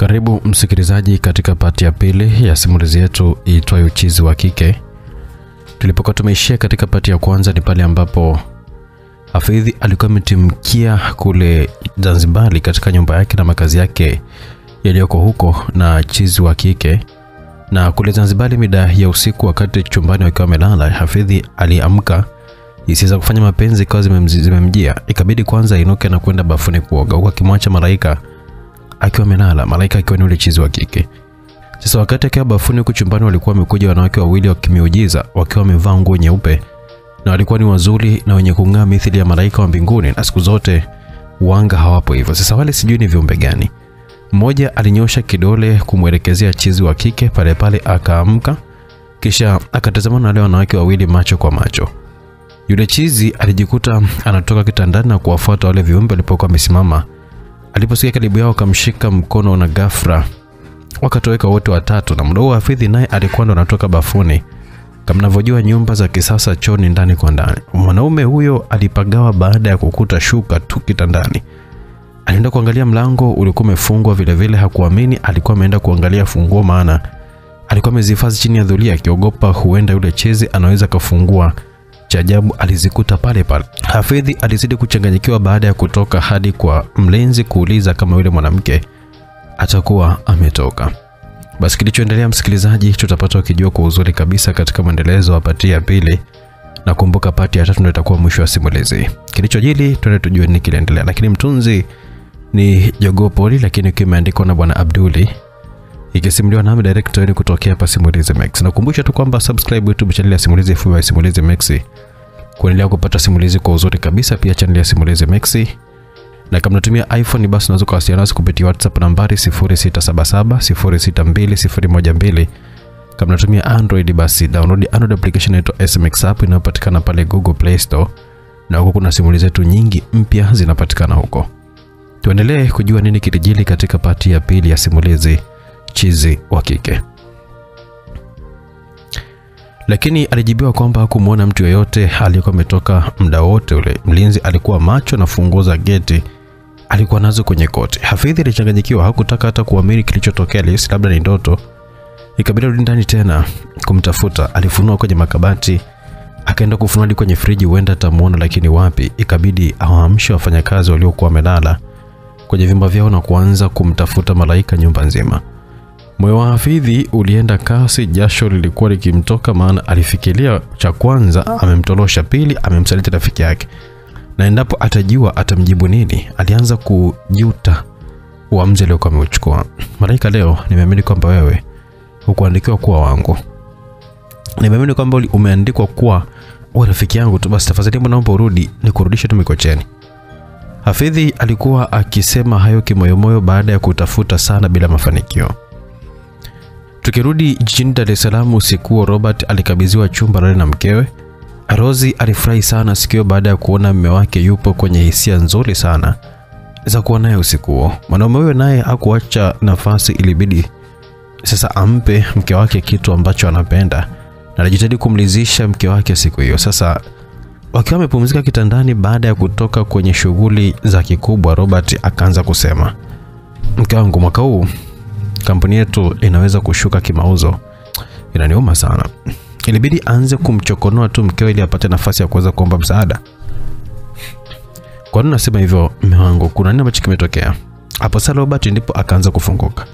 Karibu msikilizaji katika pati ya pili ya simulizi yetu iitwayo Uchizi wa Kike. Tulipokuwa tumeishia katika pati ya kwanza ni pale ambapo Hafidhi alikuwa ametimkia kule Zanzibari katika nyumba yake na makazi yake yaliyoko huko na chizi wa kike. Na kule Zanzibari mida ya usiku, wakati chumbani wakiwa amelala Hafidhi aliamka, isiweza za kufanya mapenzi ikawa zimemjia, ikabidi kwanza ainuke na kwenda bafuni kuoga, huku akimwacha Malaika akiwa amelala, Malaika akiwa ni ule chizi wa kike. Sasa wakati akiwa bafuni huku chumbani, walikuwa wamekuja wanawake wawili wa kimiujiza wakiwa wamevaa nguo nyeupe na walikuwa ni wazuri na wenye kung'aa mithili ya malaika wa mbinguni, na siku zote wanga hawapo hivyo. Sasa wale sijui ni viumbe gani. Mmoja alinyosha kidole kumwelekezea chizi wa kike, pale pale akaamka, kisha akatazamana na wale wanawake wawili macho kwa macho. Yule chizi alijikuta anatoka kitandani na kuwafuata wale viumbe walipokuwa wamesimama. Aliposikia karibu yao, akamshika mkono na ghafla wakatoweka wote watatu, na mdogo Hafidhi naye alikuwa ndo anatoka bafuni. Kama mnavyojua nyumba za kisasa choo ni ndani kwa ndani. Mwanaume huyo alipagawa baada ya kukuta shuka tu kitandani. Alienda kuangalia mlango ulikuwa umefungwa vile vile, hakuamini alikuwa ameenda kuangalia funguo, maana alikuwa amezihifadhi chini ya dhulia akiogopa huenda yule chezi anaweza kafungua. Cha ajabu alizikuta pale pale. Hafidhi alizidi kuchanganyikiwa baada ya kutoka hadi kwa mlinzi kuuliza kama yule mwanamke atakuwa ametoka. Basi kilichoendelea msikilizaji, tutapata ukijua kwa uzuri kabisa katika mwendelezo wa pati ya pili, na kumbuka pati ya tatu ndio itakuwa mwisho wa simulizi. Kilichojili twende tujue nini kiliendelea, lakini mtunzi ni Jogoo Poli, lakini ukiwa imeandikwa na Bwana Abduli, ikisimuliwa nami director ni kutokea hapa Simulizi Max. Nakukumbusha tu kwamba subscribe YouTube channel ya Simulizi FB ya Simulizi Max kuendelea kupata simulizi kwa uzuri kabisa, pia channel ya Simulizi Max na kama unatumia iPhone basi unaweza kuwasiliana nasi kupitia WhatsApp nambari 0677 062 012. Kama unatumia Android basi download Android application inaitwa SMX app inayopatikana pale Google Play Store, na huko kuna simulizi zetu nyingi mpya zinapatikana huko. Tuendelee kujua nini kilijili katika pati ya pili ya simulizi Chizi wa Kike. Lakini alijibiwa kwamba hakumwona mtu yeyote aliyekuwa ametoka muda wote ule. Mlinzi alikuwa macho na funguo za geti alikuwa nazo kwenye koti. Hafidhi alichanganyikiwa, hakutaka hata kuamini kilichotokea, lisi labda ni ndoto. Ikabidi arudi ndani tena kumtafuta. Alifunua kwenye makabati, akaenda kufunua hadi kwenye friji, huenda atamuona, lakini wapi. Ikabidi awaamshe wafanyakazi waliokuwa wamelala kwenye vyumba vyao na kuanza kumtafuta Malaika nyumba nzima. Moyo wa Hafidhi ulienda kasi, jasho lilikuwa likimtoka, maana alifikiria cha kwanza amemtolosha, pili amemsaliti rafiki yake, na endapo atajua atamjibu nini. Alianza kujuta uamuzi aliokuwa ameuchukua. Malaika, leo nimeamini kwamba wewe hukuandikiwa kuwa wangu, nimeamini kwamba umeandikwa kuwa uwe rafiki yangu tu. Basi tafadhali, naomba urudi, nikurudishe tu Mikocheni. Hafidhi alikuwa akisema hayo kimoyomoyo baada ya kutafuta sana bila mafanikio. Tukirudi jijini Dar es Salaam usiku huo, Robert alikabidhiwa chumba lale na mkewe. Rozi alifurahi sana sikio baada ya kuona mume wake yupo kwenye hisia nzuri sana za kuwa naye usiku huo. Mwanaume huyo naye hakuacha nafasi, ilibidi sasa ampe mke wake kitu ambacho anapenda, na alijitahidi kumlizisha mke wake siku hiyo. Sasa wakiwa wamepumzika kitandani baada ya kutoka kwenye shughuli za kikubwa, Robert akaanza kusema, mke wangu, mwaka huu kampuni yetu inaweza kushuka kimauzo, inaniuma sana. Ilibidi aanze kumchokonoa tu mkewe ili apate nafasi ya kuweza kuomba msaada. Kwa nini nasema hivyo mme wangu? Kuna nini ambacho kimetokea? Hapo sasa Robert ndipo akaanza kufunguka.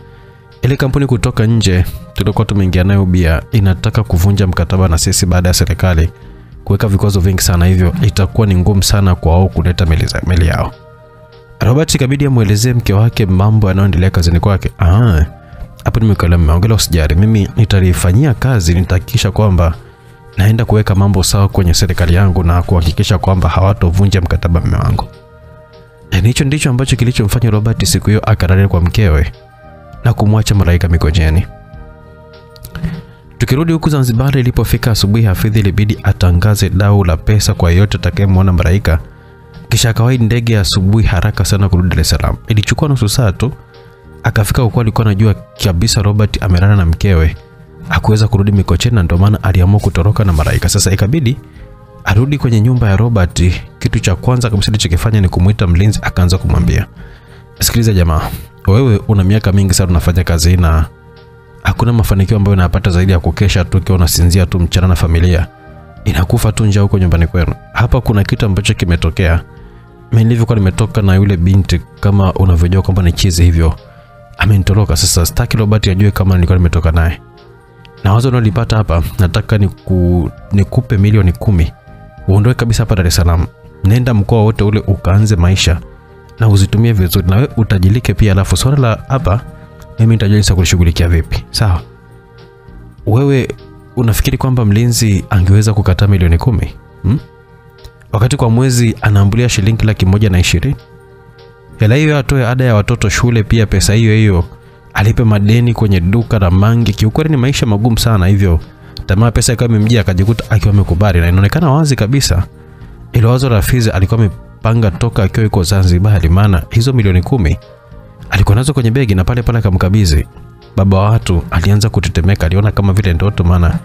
Ile kampuni kutoka nje tulikuwa tumeingia nayo bia inataka kuvunja mkataba na sisi baada ya serikali kuweka vikwazo vingi sana, hivyo itakuwa ni ngumu sana kwa wao kuleta meli meli yao. Robert ikabidi amwelezee mke wake mambo yanayoendelea kazini kwake. Ah, hapo wangu, ila usijali, mimi nitalifanyia kazi, nitahakikisha kwamba naenda kuweka mambo sawa kwenye serikali yangu na kuhakikisha kwamba hawatovunja mkataba mume wangu. Yaani hicho ndicho ambacho kilichomfanya Robert siku hiyo akararia kwa mkewe na kumwacha Malaika Mikojeni. Tukirudi huku Zanzibar, ilipofika asubuhi, Hafidhi ilibidi atangaze dau la pesa kwa yeyote atakayemwona Malaika, kisha akawahi ndege asubuhi haraka sana kurudi Dar es Salaam. Ilichukua nusu saa tu akafika huko, alikuwa anajua kabisa Robert amelala na mkewe, hakuweza kurudi Mikocheni na ndio maana aliamua kutoroka na maraika Sasa ikabidi arudi kwenye nyumba ya Robert. Kitu cha kwanza kabisa alichokifanya ni kumuita mlinzi, akaanza kumwambia, sikiliza jamaa, wewe una miaka mingi sana unafanya kazi na hakuna mafanikio ambayo unayapata zaidi ya kukesha tu ukiwa unasinzia tu mchana na familia inakufa tu njaa huko nyumbani kwenu. Hapa kuna kitu ambacho kimetokea. Mimi nilivyokuwa nimetoka na yule binti, kama unavyojua kwamba ni chizi hivyo, amenitoroka. Sasa sitaki Robert ajue kama nilikuwa nimetoka naye, na wazo nalipata hapa, nataka niku, nikupe milioni kumi uondoe kabisa hapa Dar es Salaam, nenda mkoa wote ule ukaanze maisha na uzitumie vizuri, na we utajilike pia. Alafu swala la hapa mimi nitajua jinsi kulishughulikia vipi, sawa? Wewe unafikiri kwamba mlinzi angeweza kukataa milioni kumi hmm? wakati kwa mwezi anaambulia shilingi laki moja na ishirini hela hiyo atoe ada ya watoto shule, pia pesa hiyo hiyo alipe madeni kwenye duka la mangi. Kiukweli ni maisha magumu sana, hivyo tamaa pesa ikawa imemjia akajikuta akiwa amekubali, na inaonekana wazi kabisa ile wazo la Fizi alikuwa amepanga toka akiwa yuko Zanzibar, maana hizo milioni kumi alikuwa nazo kwenye begi, na pale pale akamkabidhi baba wa watu. Alianza kutetemeka, aliona kama vile ndoto, maana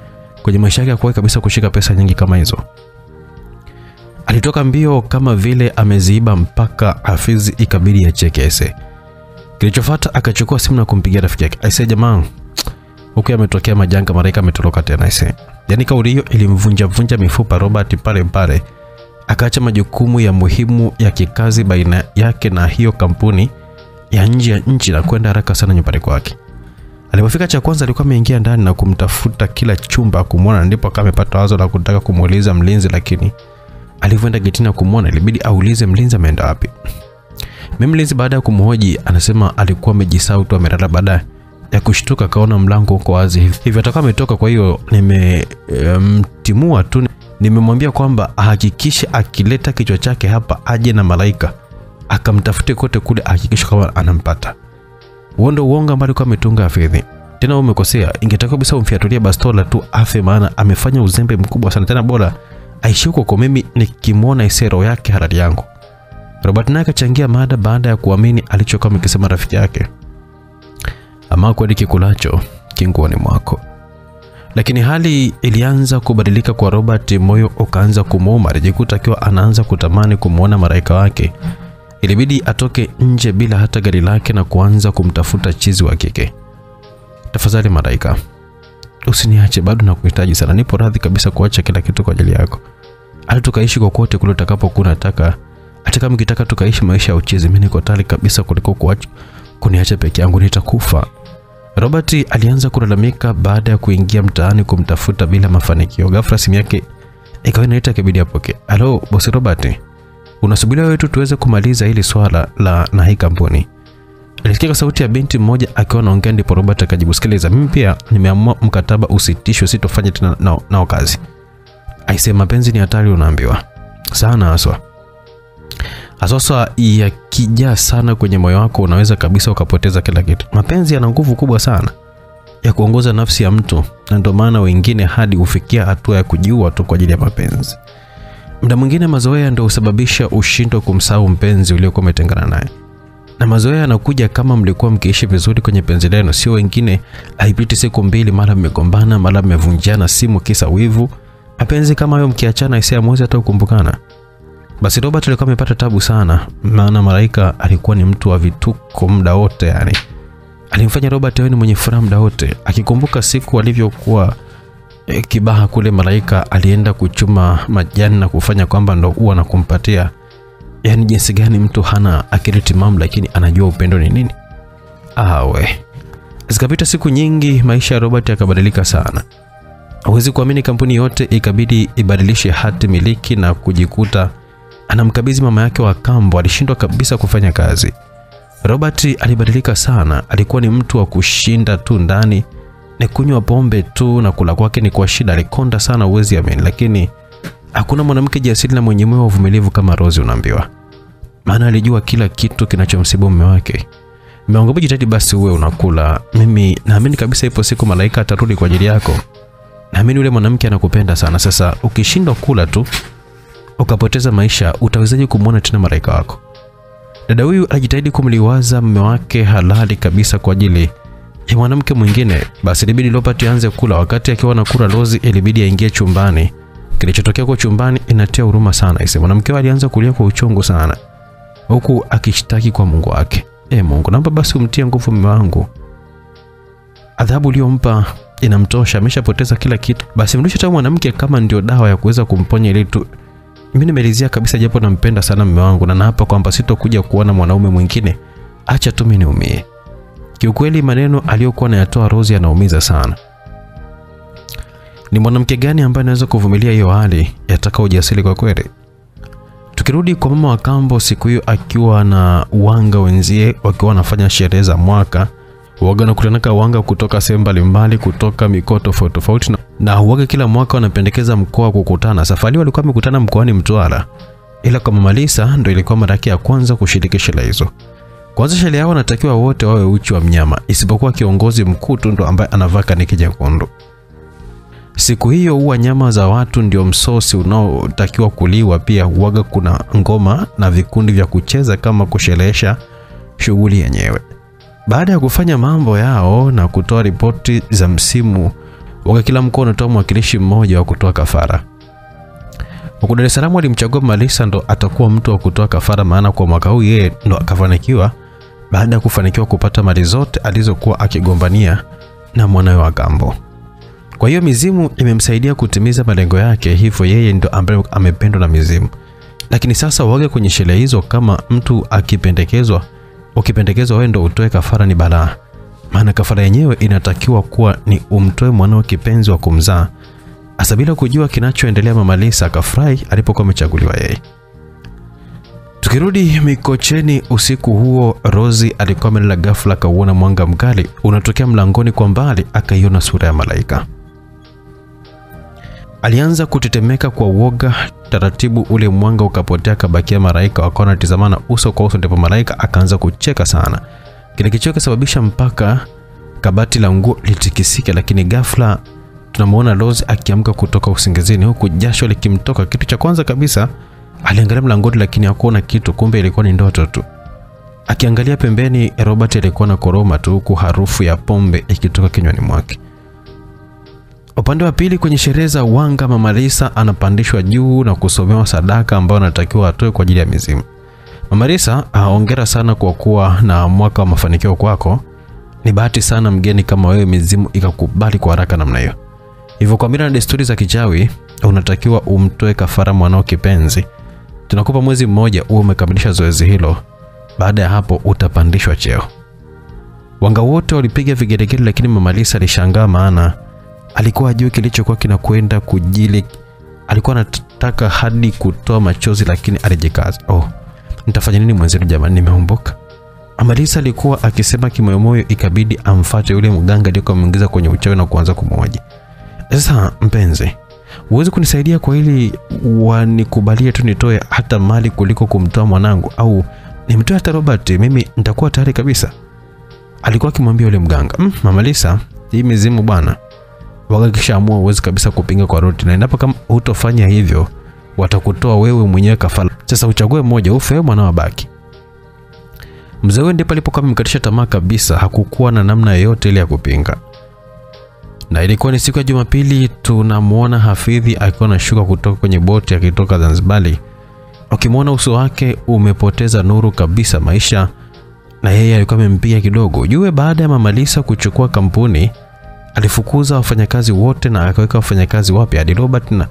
kwenye maisha yake hakuwahi kabisa kushika pesa nyingi kama hizo. Alitoka mbio kama vile ameziiba mpaka Hafizi ikabidi acheke ese. Kilichofuata akachukua simu na kumpigia rafiki yake. Aise jamaa, huko ametokea majanga, Malaika ametoroka tena aise. Yaani kauli hiyo ilimvunja vunja mifupa Robert pale pale. Akaacha majukumu ya muhimu ya kikazi baina yake na hiyo kampuni ya nje ya nchi na kwenda haraka sana nyumbani kwake. Alipofika cha kwanza alikuwa ameingia ndani na kumtafuta kila chumba kumwona, ndipo akawa amepata wazo la kutaka kumuuliza mlinzi, lakini alivyoenda getini na kumwona ilibidi aulize mlinzi ameenda wapi. Mimi mlinzi baada ya kumhoji anasema alikuwa amejisahau tu amelala. Baada ya kushtuka akaona mlango uko wazi hivi atakuwa ametoka. Kwa hiyo nimemtimua um, tu, nimemwambia kwamba ahakikishe akileta kichwa chake hapa aje na Malaika akamtafute kote kule, ahakikishe kama anampata. Huo ndio uongo ambao alikuwa ametunga Hafidhi. Tena umekosea, ingetakiwa kabisa umfiatulie bastola tu afe, maana amefanya uzembe mkubwa sana. Tena bora aishi huko mimi nikimwona isero yake harari yangu. Robert naye akachangia mada baada ya kuamini alichokuwa amekisema rafiki yake, ama kweli kikulacho kinguoni mwako. Lakini hali ilianza kubadilika kwa Robert, moyo ukaanza kumuuma. Alijikuta akiwa anaanza kutamani kumwona maraika wake. Ilibidi atoke nje bila hata gari lake na kuanza kumtafuta chizi wa kike. Tafadhali Malaika, usiniache, bado nakuhitaji sana. Nipo radhi kabisa kuacha kila kitu kwa ajili yako, hata tukaishi kokote kule utakapokuwa unataka. Hata kama ukitaka tukaishi maisha ya uchezi, mimi niko tayari kabisa kuliko kuacha kuniacha peke yangu, nitakufa. Robert alianza kulalamika baada ya kuingia mtaani kumtafuta bila mafanikio. Ghafla simu yake ikawa inaita, ikabidi apokee. Halo bosi Robert, unasubiria wewe tu tuweze kumaliza hili swala la na hii kampuni. Alisikika sauti ya binti mmoja akiwa anaongea, ndipo Robert akajibu, sikiliza, mimi pia nimeamua mkataba usitishwe, sitofanya tena nao, nao kazi. Aisee, mapenzi ni hatari, unaambiwa sana haswa haswaswa yakijaa sana kwenye moyo wako, unaweza kabisa ukapoteza kila kitu. Mapenzi yana nguvu kubwa sana ya kuongoza nafsi ya mtu, na ndio maana wengine hadi hufikia hatua ya kujiua tu kwa ajili ya mapenzi. mda mwingine mazoea ndio husababisha ushindwe kumsahau mpenzi uliokuwa umetengana naye, na mazoea yanakuja kama mlikuwa mkiishi vizuri kwenye penzi lenu, sio wengine. Haipiti siku mbili, mara mmegombana, mara mmevunjana simu kisa wivu. Mapenzi kama hayo mkiachana, hisia mwezi hata kukumbukana. Basi Robert alikuwa amepata tabu sana, maana Malaika alikuwa ni mtu wa vituko muda wote. Yani alimfanya Robert awe ni mwenye furaha muda wote, akikumbuka siku alivyokuwa e, Kibaha kule. Malaika alienda kuchuma majani na kufanya kwamba ndo huwa na kumpatia. Yani jinsi gani mtu hana akili timamu, lakini anajua upendo ni nini. Awe zikapita siku nyingi, maisha ya Robert yakabadilika sana. Hawezi kuamini, kampuni yote ikabidi ibadilishe hati miliki na kujikuta anamkabidhi mama yake wa kambo. Alishindwa kabisa kufanya kazi. Robert alibadilika sana, alikuwa ni mtu wa kushinda tu ndani, ni kunywa pombe tu na kula kwake ni kwa shida. Alikonda sana, uwezi amini, lakini hakuna mwanamke jasiri na mwenye moyo wa uvumilivu kama Rose, unaambiwa, maana alijua kila kitu kinachomsibu mume wake. Mmeongopa, jitahidi basi uwe unakula. Mimi naamini kabisa ipo siku Malaika atarudi kwa ajili yako. Naamini yule mwanamke anakupenda sana. Sasa ukishindwa kula tu ukapoteza maisha, utawezaje kumwona tena Malaika wako? Dada huyu alijitahidi kumliwaza mume wake halali kabisa kwa ajili ya mwanamke mwingine. Basi ilibidi Lopati aanze kula. Wakati akiwa anakula, Rose ilibidi aingie chumbani. Kilichotokea kwa chumbani inatia huruma sana. Ise mwanamke alianza kulia kwa uchungu sana, huku akishtaki kwa Mungu wake. e Mungu, naomba basi umtie nguvu mume wangu, adhabu uliyompa inamtosha, ameshapoteza kila kitu. Basi mrudishe tu mwanamke kama ndio dawa ya kuweza kumponya ile tu mimi nimelizia kabisa, japo nampenda sana mume wangu na naapa kwamba sitokuja kuona mwanaume mwingine, acha tu mimi niumie. Kiukweli maneno aliyokuwa anayatoa Rose yanaumiza sana. Ni mwanamke gani ambaye anaweza kuvumilia hiyo hali? Yataka ujasiri kwa kweli. Tukirudi kwa mama wa kambo, siku hiyo akiwa na wanga wenzie wakiwa wanafanya sherehe za mwaka, waga wanakutanaka wanga kutoka sehemu mbalimbali, kutoka mikoa tofauti tofauti, na- huwaga kila mwaka wanapendekeza mkoa kukutana. Safari walikuwa wamekutana mkoani Mtwara, ila kwa Mama Lisa ndo ilikuwa mara ya kwanza kushiriki sherehe hizo. Kwanza sherehe yao wanatakiwa wote wawe uchi wa mnyama, isipokuwa kiongozi mkuu tu ndo ambaye anavaa kaniki jekundu. Siku hiyo huwa nyama za watu ndio msosi unaotakiwa kuliwa. Pia huwaga kuna ngoma na vikundi vya kucheza kama kusherehesha shughuli yenyewe. Baada ya kufanya mambo yao na kutoa ripoti za msimu, waga kila mkoa unatoa mwakilishi mmoja wa kutoa kafara. Huku Dar es Salaam walimchagua Malisa ndo atakuwa mtu wa kutoa kafara, maana kwa mwaka huu yeye ndo akafanikiwa baada ya kufanikiwa kupata mali zote alizokuwa akigombania na mwanawe wa kambo. Kwa hiyo mizimu imemsaidia kutimiza malengo yake, hivyo yeye ndo ambaye amependwa na mizimu. Lakini sasa waga kwenye sherehe hizo, kama mtu akipendekezwa, ukipendekezwa wewe ndo utoe kafara, ni balaa. Maana kafara yenyewe inatakiwa kuwa ni umtoe mwanao kipenzi wa kumzaa. Asa bila kujua kinachoendelea, Mama Lisa akafurahi alipokuwa amechaguliwa yeye. Tukirudi Mikocheni usiku huo, Rozi alikuwa amelala, ghafla akauona mwanga mkali unatokea mlangoni kwa mbali, akaiona sura ya malaika. Alianza kutetemeka kwa uoga. Taratibu ule mwanga ukapotea, kabakia malaika, wakawa wanatizamana uso kwa uso. Ndipo malaika akaanza kucheka sana, kile kicheko kisababisha mpaka kabati la nguo litikisike. Lakini ghafla tunamwona Rose akiamka kutoka usingizini, huku jasho likimtoka. Kitu cha kwanza kabisa aliangalia mlangoni, lakini hakuona kitu, kumbe ilikuwa ni ndoto tu. Akiangalia pembeni, Robert alikuwa na koroma tu, huku harufu ya pombe ikitoka kinywani mwake. Upande wa pili kwenye sherehe za wanga, Mama Lisa anapandishwa juu na kusomewa sadaka ambayo anatakiwa atoe kwa ajili ya mizimu. Mama Lisa, hongera sana kwa kuwa na mwaka wa mafanikio kwako. Ni bahati sana mgeni kama wewe mizimu ikakubali kwa haraka namna hiyo. Hivyo kwa mila na desturi za kichawi unatakiwa umtoe kafara mwanao kipenzi. Tunakupa mwezi mmoja uwe umekamilisha zoezi hilo. Baada ya hapo utapandishwa cheo. Wanga wote walipiga vigelegele, lakini Mama Lisa alishangaa, maana alikuwa ajue kilichokuwa kinakwenda kujili. Alikuwa anataka hadi kutoa machozi, lakini alijikaza. Oh, nitafanya nini mwenzenu jamani, nimeumbuka. Amalisa alikuwa akisema kimoyomoyo, ikabidi amfate yule mganga aliyekuwa ameingiza kwenye uchawi na kuanza kumhoji. Sasa mpenzi, huwezi kunisaidia kwa ili wanikubalie tu nitoe hata mali kuliko kumtoa mwanangu, au nimtoe hata Robert, mimi nitakuwa tayari kabisa. Alikuwa akimwambia yule mganga. Mm, Mama Lisa, hii mizimu bwana waga kishaamua uwezi kabisa kupinga kwa roti, na endapo kama hutofanya hivyo watakutoa wewe mwenyewe kafara. Sasa uchague mmoja, ufe wewe mwanao. Mzee huyo ndipo alipokuwa amemkatisha tamaa kabisa, hakukuwa na namna yoyote ile ya kupinga. Na ilikuwa ni siku ya Jumapili, tunamwona Hafidhi akiwa anashuka kutoka kwenye boti akitoka Zanzibari. Ukimwona uso wake umepoteza nuru kabisa maisha, na yeye alikuwa amempiga kidogo. Jue baada ya Mamalisa kuchukua kampuni alifukuza wafanyakazi wote na akaweka wafanyakazi wapya hadi Robert, na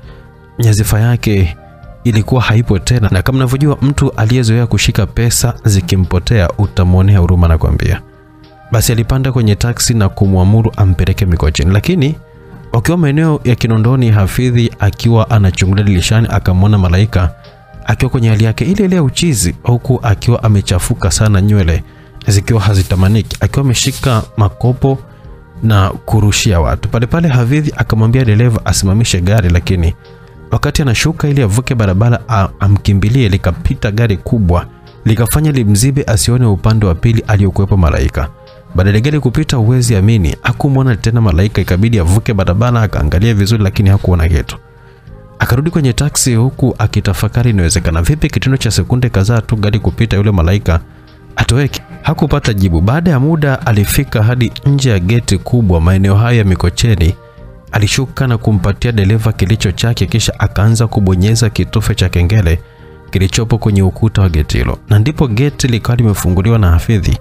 nyazifa yake ilikuwa haipo tena. Na kama unavyojua, mtu aliyezoea kushika pesa zikimpotea utamwonea huruma, na kwambia. Basi alipanda kwenye taksi na kumwamuru ampeleke Mikocheni, lakini wakiwa maeneo ya Kinondoni, Hafidhi akiwa anachungulia dirishani akamwona malaika akiwa kwenye hali yake ile ile ya uchizi, huku akiwa amechafuka sana, nywele zikiwa hazitamaniki, akiwa ameshika makopo na kurushia watu pale pale. Hafidhi akamwambia dereva asimamishe gari, lakini wakati anashuka ili avuke barabara amkimbilie, likapita gari kubwa likafanya limzibe asione upande wa pili aliyokuwepo malaika. Baada ya gari kupita, uwezi amini, hakumwona tena malaika, ikabidi avuke barabara akaangalia vizuri, lakini hakuona kitu. Akarudi kwenye taksi huku akitafakari inawezekana vipi kitendo cha sekunde kadhaa tu gari kupita yule malaika atoweke. Hakupata jibu. Baada ya muda alifika hadi nje ya geti kubwa maeneo hayo ya Mikocheni. Alishuka na kumpatia dereva kilicho chake, kisha akaanza kubonyeza kitufe cha kengele kilichopo kwenye ukuta wa geti hilo, na ndipo geti likawa limefunguliwa na Hafidhi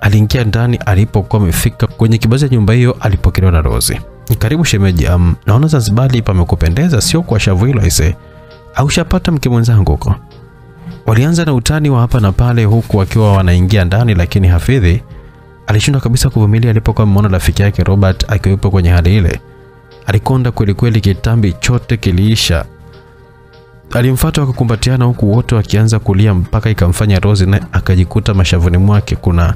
aliingia ndani. Alipokuwa amefika kwenye kibaza cha nyumba hiyo, alipokelewa na Rozi. Karibu shemeji, um, naona Zanzibari pamekupendeza, sio kwa shavu hilo aise, au shapata mke mwenzangu huko? Walianza na utani wa hapa na pale, huku wakiwa wanaingia ndani, lakini Hafidhi alishindwa kabisa kuvumilia alipokuwa ameona rafiki yake Robert akiwepo kwenye hali ile. Alikonda kweli kweli, kitambi chote kiliisha. Alimfuata wakakumbatiana, huku wote wakianza kulia mpaka ikamfanya Rose naye akajikuta mashavuni mwake kuna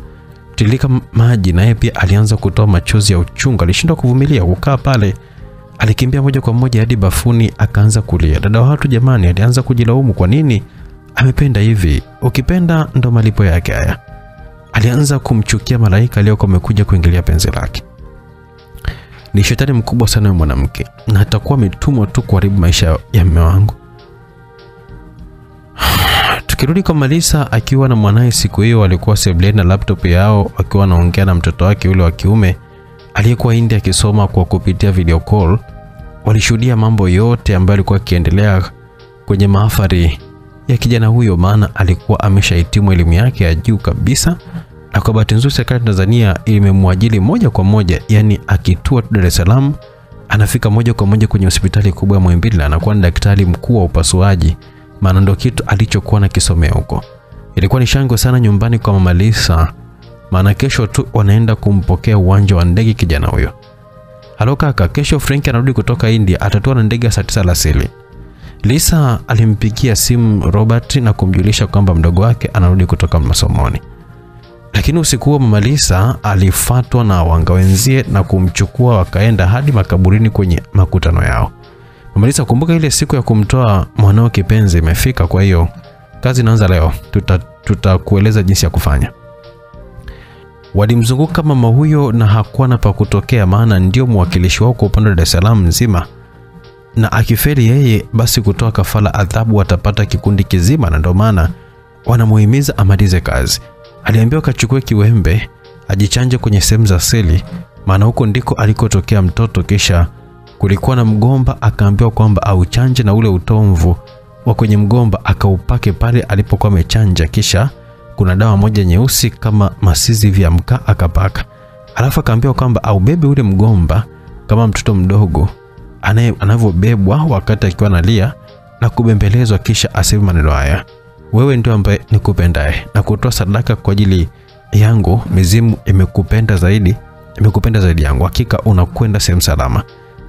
tilika maji, naye pia alianza kutoa machozi ya uchungu. Alishindwa kuvumilia kukaa pale, alikimbia moja kwa moja hadi bafuni akaanza kulia. Dada wa watu jamani, alianza kujilaumu, kwa nini amependa hivi? Ukipenda ndo malipo yake haya. Alianza kumchukia malaika aliyokuwa amekuja kuingilia penzi lake. Ni shetani mkubwa sana yule mwanamke, na atakuwa ametumwa tu kuharibu maisha ya mume wangu. Tukirudi kwa Malisa akiwa na mwanaye siku hiyo, walikuwa sebuleni na laptop yao akiwa anaongea na mtoto wake yule wa kiume aliyekuwa India akisoma kwa kupitia video call. Walishuhudia mambo yote ambayo alikuwa akiendelea kwenye mahafari ya kijana huyo, maana alikuwa ameshahitimu elimu yake ya juu kabisa, na kwa bahati nzuri serikali Tanzania imemwajili moja kwa moja, yani akitua tu Dar es Salaam anafika moja kwa moja kwenye hospitali kubwa ya Muhimbili na anakuwa ni daktari mkuu wa upasuaji, maana ndio kitu alichokuwa na kisomea huko. Ilikuwa ni shangwe sana nyumbani kwa Mama Lisa, maana kesho tu wanaenda kumpokea uwanja wa ndege kijana huyo. Halo kaka, kesho Frank anarudi kutoka India, atatua na ndege saa tisa. Lisa alimpigia simu Robert na kumjulisha kwamba mdogo wake anarudi kutoka masomoni. Lakini usiku huo Mama Lisa alifatwa na wanga wenzie na kumchukua wakaenda hadi makaburini kwenye makutano yao. Mama Lisa, kumbuka ile siku ya kumtoa mwanao kipenzi imefika, kwa hiyo kazi inaanza leo. Tutakueleza tuta jinsi ya kufanya. Walimzunguka mama huyo na hakuwa na pa kutokea, maana ndio mwakilishi wao kwa upande wa Dar es Salaam nzima na akifeli yeye basi kutoa kafala adhabu watapata kikundi kizima, na ndio maana wanamuhimiza amalize kazi. Aliambiwa kachukue kiwembe ajichanje kwenye sehemu za seli, maana huko ndiko alikotokea mtoto. Kisha kulikuwa na mgomba, akaambiwa kwamba auchanje na ule utomvu wa kwenye mgomba akaupake pale alipokuwa amechanja. Kisha kuna dawa moja nyeusi kama masizi vya mkaa akapaka, alafu akaambiwa kwamba aubebe ule mgomba kama mtoto mdogo anavyobebwa wakati akiwa analia na kubembelezwa, kisha aseme maneno haya: wewe ndio ambaye nikupendaye na kutoa sadaka kwa ajili yangu. Mizimu imekupenda zaidi, imekupenda zaidi yangu. Hakika unakwenda sehemu salama,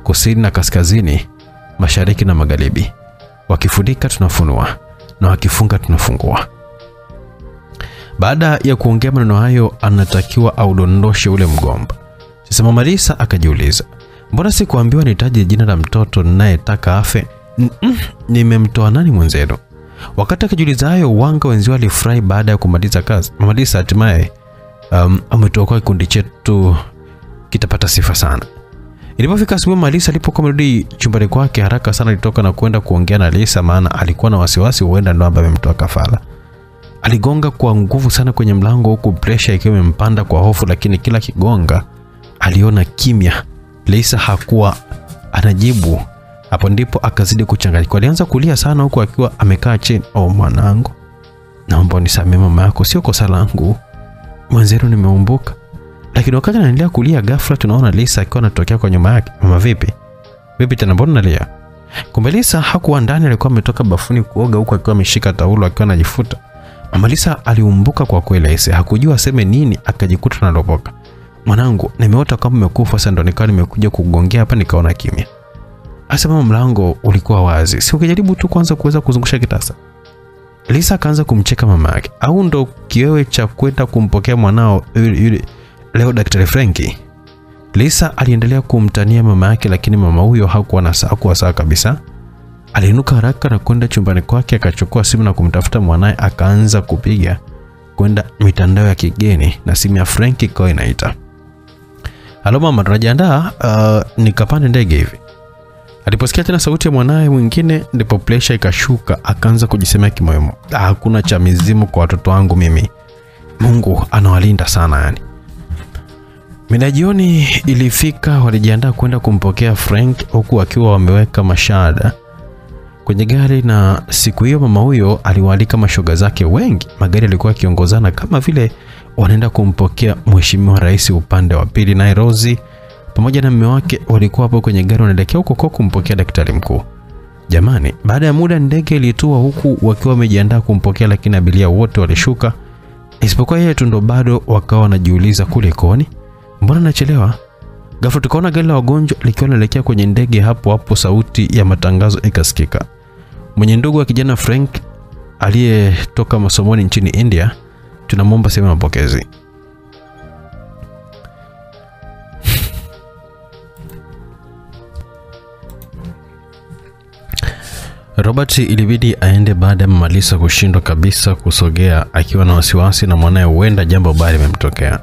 kusini na kaskazini, mashariki na magharibi. Wakifunika tunafunua na wakifunga tunafungua. Baada ya kuongea maneno hayo, anatakiwa audondoshe ule mgomba. Sasa Mama Lisa akajiuliza Mbona sikuambiwa nitaje jina la mtoto ninayetaka afe? Mm-mm, nimemtoa nani mwenzenu? Wakati akijuliza hayo, wanga wenzio alifurahi baada ya kumaliza kazi. Mama Lisa hatimaye um, ametuokoa kikundi chetu kitapata sifa sana. Ilipofika asubuhi, Mama Lisa alipokuwa amerudi chumbani kwake haraka sana alitoka na kwenda kuongea na Lisa, maana alikuwa na wasiwasi huenda ndo ambaye amemtoa kafara. Aligonga kwa nguvu sana kwenye mlango, huku presha ikiwa imempanda kwa hofu, lakini kila kigonga aliona kimya. Lisa hakuwa anajibu. Hapo ndipo akazidi kuchanganyika. Alianza kulia sana huku akiwa amekaa chini. Oh, mwanangu, naomba unisamehe mama yako, sio kosa langu, mwenzenu nimeumbuka. Lakini wakati anaendelea kulia, ghafla tunaona Lisa akiwa anatokea kwa nyuma yake. Mama, vipi vipi tena, mbona unalia? Kumbe Lisa hakuwa ndani, alikuwa ametoka bafuni kuoga, huku akiwa ameshika taulo akiwa anajifuta. Mama Lisa aliumbuka kwa kweli, aise, hakujua aseme nini, akajikuta analopoka Mwanangu, nimeota kama umekufa. Sasa ndo nikawa nimekuja kugongea hapa, nikaona kimya. Asema mlango ulikuwa wazi, si ukijaribu tu kwanza kuweza kuzungusha kitasa. Lisa akaanza kumcheka mama yake, au ndo kiwewe cha kwenda kumpokea mwanao yule, yule leo Daktari Frenki? Lisa aliendelea kumtania mama yake, lakini mama huyo hakuwa na saa, hakuwa sawa kabisa. Aliinuka haraka na kwenda chumbani kwake, akachukua simu na kumtafuta mwanaye, akaanza kupiga kwenda mitandao ya kigeni na simu ya Frank ikawa inaita Halo mama, tunajiandaa uh, nikapande ndege hivi. Aliposikia tena sauti ya mwanaye mwingine, ndipo presha ikashuka, akaanza kujisemea kimoyomo, hakuna cha mizimu kwa watoto wangu mimi, Mungu anawalinda sana yani. Mida jioni ilifika, walijiandaa kwenda kumpokea Frank huku akiwa wameweka mashada kwenye gari, na siku hiyo mama huyo aliwaalika mashoga zake wengi. Magari yalikuwa yakiongozana kama vile wanaenda kumpokea mheshimiwa rais upande wa pili, naye Rozi pamoja na mme wake walikuwa hapo kwenye gari wanaelekea huko kumpokea daktari mkuu. Jamani, baada ya muda ndege ilitua huku wakiwa wamejiandaa kumpokea, lakini abiria wote walishuka isipokuwa yeye tu, ndo bado wakawa wanajiuliza kule koni, mbona nachelewa? Ghafla tukaona gari la wagonjwa likiwa linaelekea kwenye ndege. Hapo hapo sauti ya matangazo ikasikika. Mwenye ndugu wa kijana Frank aliyetoka masomoni nchini India, tunamwomba sehemu ya mapokezi. Robert ilibidi aende baada ya mamalisa kushindwa kabisa kusogea akiwa na wasiwasi na mwanaye huenda jambo baya limemtokea.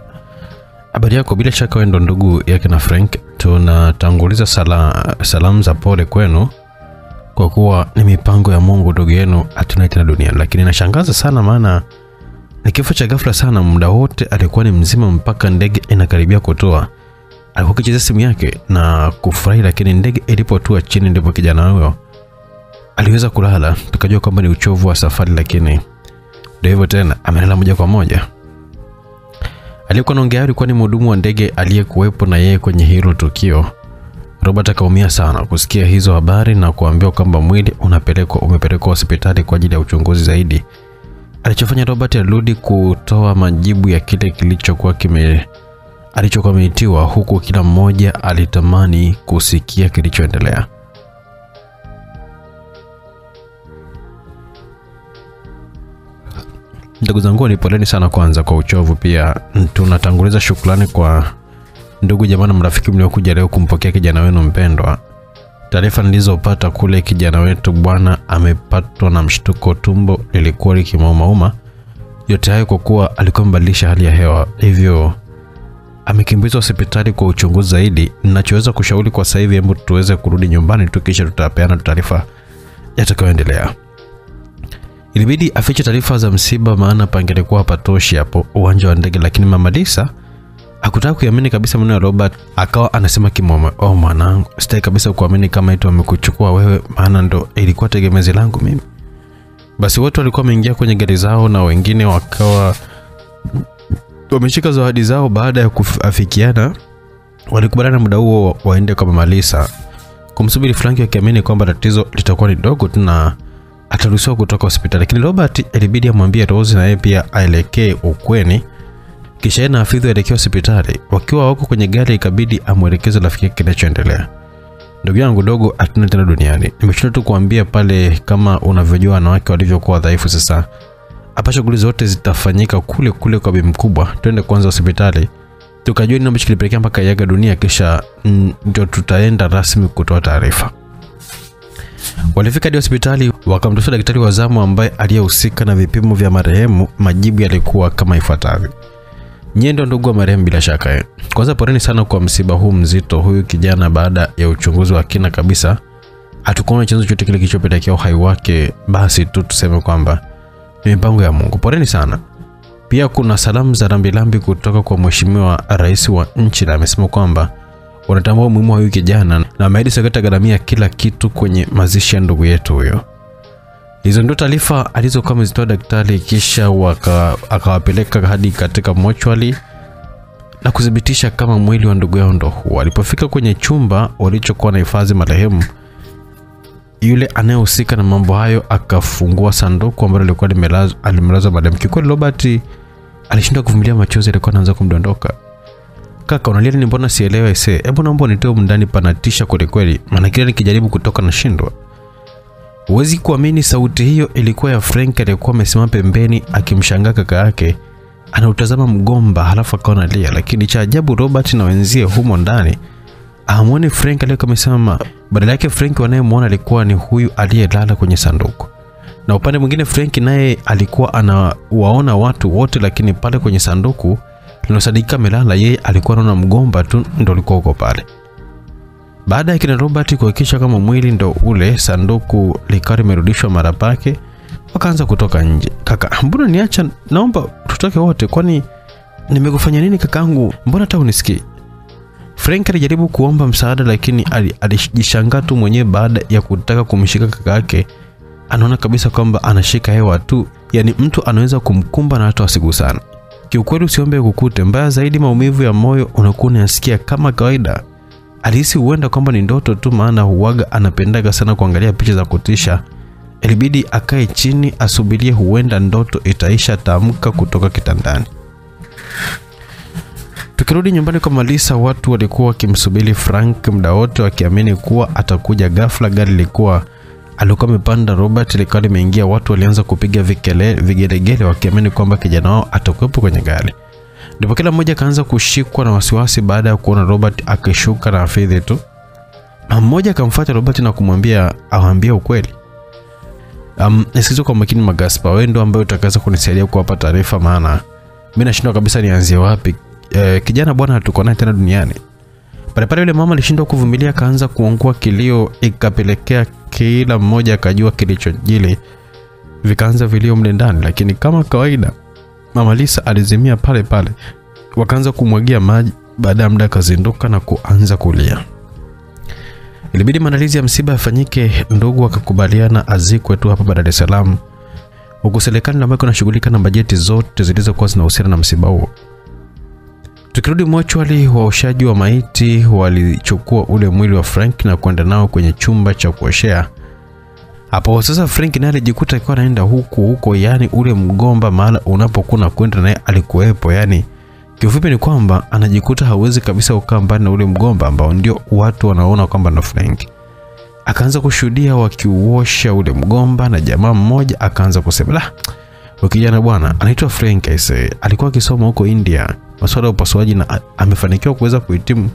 Habari yako, bila shaka wewe ndo ndugu yake na Frank. Tunatanguliza sala, salamu za pole kwenu kwa kuwa ni mipango ya Mungu ndugu yenu hatunaye tena duniani, lakini inashangaza sana, maana ni kifo cha ghafla sana. Muda wote alikuwa ni mzima mpaka ndege inakaribia kutoa, alikuwa akicheza simu yake na kufurahi, lakini ndege ilipotua chini ndipo kijana huyo aliweza kulala. Tukajua kwamba ni uchovu wa safari, lakini ndio hivyo tena, amelala moja kwa moja. Aliyekuwa naongea alikuwa ni mhudumu wa ndege aliyekuwepo na yeye kwenye hilo tukio. Robert akaumia sana kusikia hizo habari na kuambiwa kwamba mwili unapelekwa umepelekwa hospitali kwa ajili ya uchunguzi zaidi. Alichofanya Robert alirudi kutoa majibu ya kile kilichokuwa kime alichokuwa ameitiwa, huku kila mmoja alitamani kusikia kilichoendelea. Ndugu zangu, ni poleni sana kwanza kwa uchovu. Pia tunatanguliza shukrani kwa ndugu jamaa na marafiki mliokuja leo kumpokea kijana wenu mpendwa. Taarifa nilizopata kule, kijana wetu bwana amepatwa na mshtuko, tumbo lilikuwa likimaumauma. Yote hayo kwa kuwa alikuwa amebadilisha hali ya hewa, hivyo amekimbizwa hospitali kwa uchunguzi zaidi. Ninachoweza kushauri kwa sasa hivi, hebu tuweze kurudi nyumbani tu, kisha tutapeana taarifa yatakayoendelea. Ilibidi afiche taarifa za msiba, maana pangelikuwa hapatoshi hapo uwanja wa ndege, lakini mama Lisa hakutaka kuamini kabisa maneno ya Robert. Akawa anasema kimwome, oh mwanangu, sitaki kabisa kuamini kama eti wamekuchukua wewe, maana ndo ilikuwa tegemezi langu mimi. Basi wote walikuwa wameingia kwenye gari zao na wengine wakawa wameshika zawadi zao. Baada ya kuafikiana, walikubaliana muda huo waende kwa mama Lisa kumsubiri Frank, wakiamini kwamba tatizo litakuwa ni dogo tu na ataruhusiwa kutoka hospitali, lakini Robert ilibidi amwambie Rose na yeye pia aelekee ukweni, kisha yeye na Hafidh waelekea hospitali. Wakiwa wako kwenye gari, ikabidi amwelekeze rafiki yake kinachoendelea. Ndugu yangu dogo, hatuna tena duniani. Nimeshinda tu kuambia pale, kama unavyojua wanawake walivyokuwa dhaifu. Sasa hapa shughuli zote zitafanyika kule kule kwa bibi mkubwa. Twende kwanza hospitali tukajua nini ambacho kilipelekea mpaka yaga dunia, kisha ndio tutaenda rasmi kutoa taarifa. Walifika hadi hospitali wakamtafuta daktari wa zamu ambaye aliyehusika na vipimo vya marehemu. Majibu yalikuwa kama ifuatavyo: nyie ndo ndugu wa marehemu bila shaka. Eh, kwanza poreni sana kwa msiba huu mzito. Huyu kijana baada ya uchunguzi wa kina kabisa hatukuona chanzo chote kile kilichopelekea uhai wake. Basi tu tuseme kwamba ni mipango ya Mungu. Poreni sana. Pia kuna salamu za rambirambi kutoka kwa mheshimiwa rais wa nchi, na amesema kwamba wanatambua umuhimu wa huyu kijana na ameahidi sekta gharamia kila kitu kwenye mazishi ya ndugu yetu huyo. Hizo ndio taarifa alizokuwa amezitoa daktari, kisha akawapeleka hadi katika mochwali na kuthibitisha kama mwili wa ndugu yao ndo huo. Walipofika kwenye chumba walichokuwa na hifadhi marehemu, yule anayehusika na mambo hayo akafungua sanduku ambalo lilikuwa alimelazwa marehemu. Kikweli Robert alishindwa kuvumilia, machozi yalikuwa anaanza kumdondoka. Kaka, unalia nini? Mbona sielewa ise? Hebu naomba unitoe mndani, ndani, panatisha kwelikweli, kweli, maana kila nikijaribu kutoka nashindwa. Huwezi kuamini, sauti hiyo ilikuwa ya Frank aliyekuwa amesimama pembeni akimshangaa kaka yake anautazama mgomba, halafu akawa analia. Lakini cha ajabu, Robert na wenzie humo ndani amwone Frank aliyekuwa amesimama. Badala yake Frank wanayemwona alikuwa ni huyu aliyelala kwenye sanduku, na upande mwingine Frank naye alikuwa anawaona watu wote, lakini pale kwenye sanduku linosadikika melala, yeye alikuwa anaona mgomba tu ndo ulikuwa uko pale. Baada ya kina Robert kuhakikisha kama mwili ndo ule, sanduku likawa limerudishwa mara pake, wakaanza kutoka nje. Kaka, mbona niacha? Naomba tutoke wote, kwani nimekufanya nini kakaangu? Mbona hata unisikii? Frank alijaribu kuomba msaada, lakini ali- alijishangaa tu mwenyewe baada ya kutaka kumshika kaka yake. Anaona kabisa kwamba anashika hewa tu, yani mtu anaweza kumkumba na hata wasigusana. Kiukweli usiombe kukute. Mbaya zaidi, maumivu ya moyo unakuwa unayasikia kama kawaida. Alihisi huenda kwamba ni ndoto tu, maana huwaga anapendaga sana kuangalia picha za kutisha. Ilibidi akae chini asubirie, huenda ndoto itaisha, tamka kutoka kitandani. Tukirudi nyumbani kwa Malisa, watu walikuwa wakimsubiri Frank muda wote, wakiamini kuwa atakuja. Ghafla gari lilikuwa alikuwa amepanda Robert likawa limeingia. Watu walianza kupiga vigelegele wakiamini kwamba kijana wao atakuwepo kwenye gari. Ndipo kila mmoja akaanza kushikwa na wasiwasi baada ya kuona Robert akishuka na Hafidhi tu. Na Mmoja akamfuata Robert na kumwambia awaambie ukweli. Um, nisikize kwa makini Magaspa, wewe ndio ambaye utakaweza kunisaidia kuwapa taarifa, maana mimi nashindwa kabisa nianzie wapi. E, kijana bwana tuko naye tena duniani. Palepale pale yule mama alishindwa kuvumilia, akaanza kuongua kilio, ikapelekea kila mmoja akajua kilichojili. Vikaanza vilio mle ndani, lakini kama kawaida Mama Lisa alizimia pale pale, wakaanza kumwagia maji. Baada ya muda akazinduka na kuanza kulia. Ilibidi maandalizi ya msiba yafanyike, ndugu akakubaliana azikwe tu hapa Dar es Salaam, huku serikali na ambayo nashughulika na bajeti zote zilizokuwa zinahusiana na msiba huo. Tukirudi mochwali, waoshaji wa maiti walichukua ule mwili wa Frank na kwenda nao kwenye chumba cha kuoshea. Hapo sasa Frank naye alijikuta akiwa anaenda huku huko, yani ule mgomba mahala unapokuwa kwenda naye alikuwepo. Yani kiufupi ni kwamba anajikuta hawezi kabisa kukaa mbali na ule mgomba ambao ndio watu wanaona kwamba na Frank. Akaanza kushuhudia wakiuosha ule mgomba, na jamaa mmoja akaanza kusema la, ukijana kijana bwana anaitwa Frank aise, alikuwa akisoma huko India masuala ya upasuaji na amefanikiwa kuweza kuhitimu.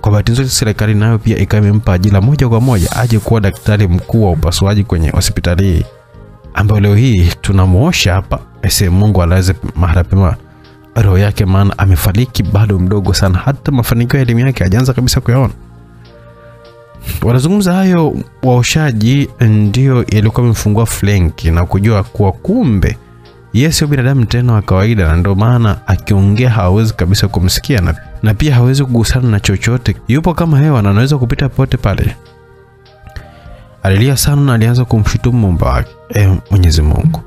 Kwa bahati nzuri, serikali nayo pia ikawa imempa ajira moja kwa moja aje kuwa daktari mkuu wa upasuaji kwenye hospitali hii ambayo leo hii tunamuosha hapa. Ese, Mungu alaze mahala pema roho yake, maana amefariki bado mdogo sana, hata mafanikio ya elimu yake hajaanza kabisa kuyaona. Wanazungumza hayo, waoshaji ndio yalikuwa amemfungua Frank na kujua kuwa kumbe yeye sio binadamu tena wa kawaida, na ndio maana akiongea hawezi kabisa kumsikia na, na pia hawezi kugusana na chochote. Yupo kama hewa na anaweza kupita pote pale. Alilia sana na alianza kumshutumu Muumba wake, e, Mwenyezi Mungu,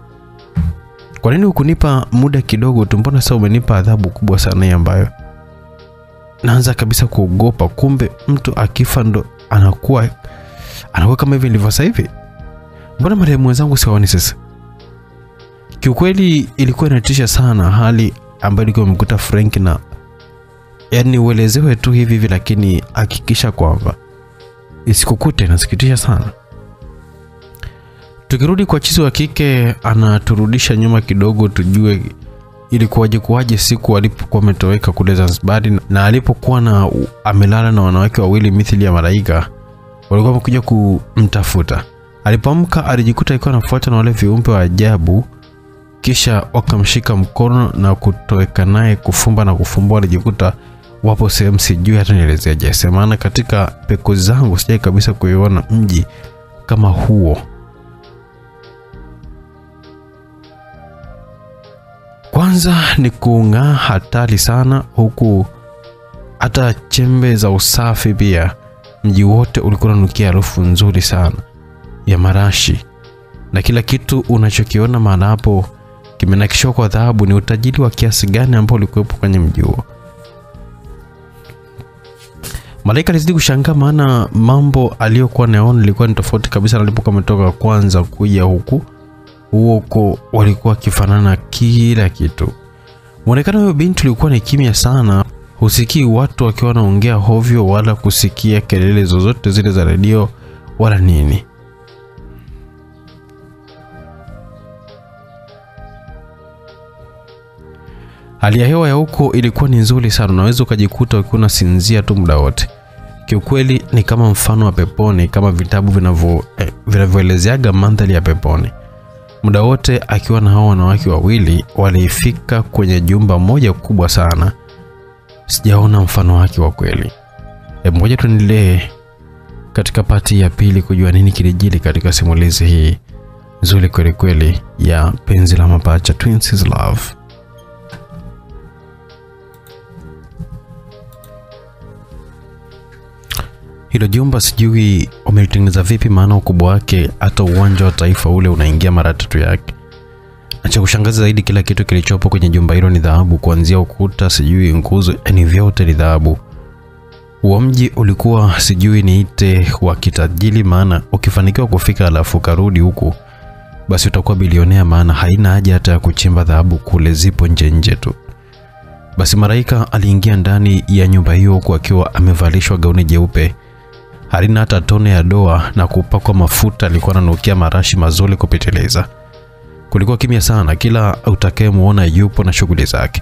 kwa nini hukunipa muda kidogo tu? Mbona sasa umenipa adhabu kubwa sana hii ambayo naanza kabisa kuogopa. Kumbe mtu akifa ndo anakuwa anakuwa kama hivi nilivyo sasa hivi. Mbona marehemu wenzangu siwaoni sasa? Kiukweli ilikuwa inatisha sana hali ambayo ilikuwa imekuta Frank, na yani uelezewe tu hivi hivi, lakini hakikisha kwamba isikukute. nasikitisha sana. Tukirudi kwa chizi wa kike, anaturudisha nyuma kidogo, tujue ilikuwaje kuwaje siku alipokuwa ametoweka kule Zanzibari, na alipokuwa na amelala na wanawake wawili mithili ya malaika walikuwa wamekuja kumtafuta. Alipoamka alijikuta alikuwa anafuata na wale viumbe wa ajabu kisha wakamshika mkono na kutoweka naye kufumba na kufumbua. Alijikuta wapo sehemu sijui hata nielezeje. maana katika peko zangu sijai kabisa kuiona mji kama huo. Kwanza ni kung'aa hatari sana, huku hata chembe za usafi pia. Mji wote ulikuwa unanukia harufu nzuri sana ya marashi na kila kitu unachokiona maana hapo kimenakishwa kwa dhahabu. Ni utajiri wa kiasi gani ambao ulikuwepo kwenye mji huo. Malaika alizidi kushangaa, maana mambo aliyokuwa naona ilikuwa ni tofauti kabisa na alipokuwa ametoka kwanza kuja huku. Huko walikuwa wakifanana kila kitu. Muonekano huyo binti ulikuwa ni kimya sana, husikii watu wakiwa wanaongea hovyo wala kusikia kelele zozote zile za redio wala nini. Hali ya hewa ya huko ilikuwa ni nzuri sana, unaweza ukajikuta ukiwa unasinzia tu muda wote. Kiukweli ni kama mfano wa peponi, kama vitabu vinavyo eh, vinavyoelezeaga mandhari ya peponi. Muda wote akiwa na hao wanawake wawili, walifika kwenye jumba moja kubwa sana. Sijaona mfano wake wa kweli. Hebu moja tuendelee katika pati ya pili kujua nini kilijili katika simulizi hii nzuri kweli kweli ya penzi la mapacha Twins Love. Hilo jumba sijui wamelitengeneza vipi, maana ukubwa wake hata uwanja wa taifa ule unaingia mara tatu yake. Na cha kushangaza zaidi, kila kitu kilichopo kwenye jumba hilo ni dhahabu, kuanzia ukuta, sijui nguzo, yani vyote ni dhahabu. Huo mji ulikuwa sijui niite wa kitajiri, maana ukifanikiwa kufika alafu karudi huku, basi utakuwa bilionea, maana haina haja hata ya kuchimba dhahabu kule, zipo nje nje tu. Basi Maraika aliingia ndani ya nyumba hiyo huku akiwa amevalishwa gauni jeupe halina hata tone ya doa na kupakwa mafuta. Alikuwa ananukia marashi mazuri kupitiliza. Kulikuwa kimya sana, kila utakayemuona yupo na shughuli zake.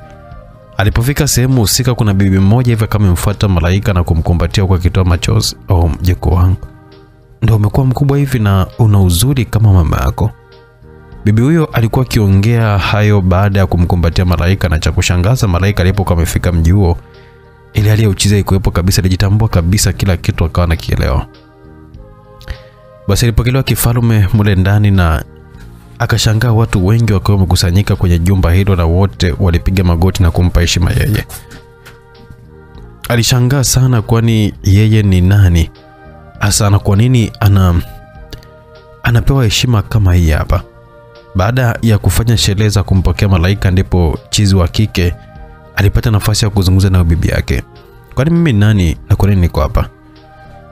Alipofika sehemu husika, kuna bibi mmoja hivi kama mfuata Malaika na kumkumbatia huku akitoa machozi. Oh, mjukuu wangu, ndio umekuwa mkubwa hivi na una uzuri kama mama yako. Bibi huyo alikuwa akiongea hayo baada ya kumkumbatia Malaika, na cha kushangaza, Malaika alipokuwa amefika mji huo ile hali ya uchizi haikuwepo kabisa, alijitambua kabisa, kila kitu akawa anakielewa. Basi alipokelewa kifalume mule ndani na akashangaa watu wengi wakiwa wamekusanyika kwenye jumba hilo, na wote walipiga magoti na kumpa heshima yeye. Alishangaa sana, kwani yeye ni nani hasa na kwa nini ana anapewa heshima kama hii hapa? Baada ya kufanya sherehe za kumpokea Malaika, ndipo chizi wa kike alipata nafasi ya kuzungumza na bibi yake. Kwani mimi ni nani na kwa nini niko hapa?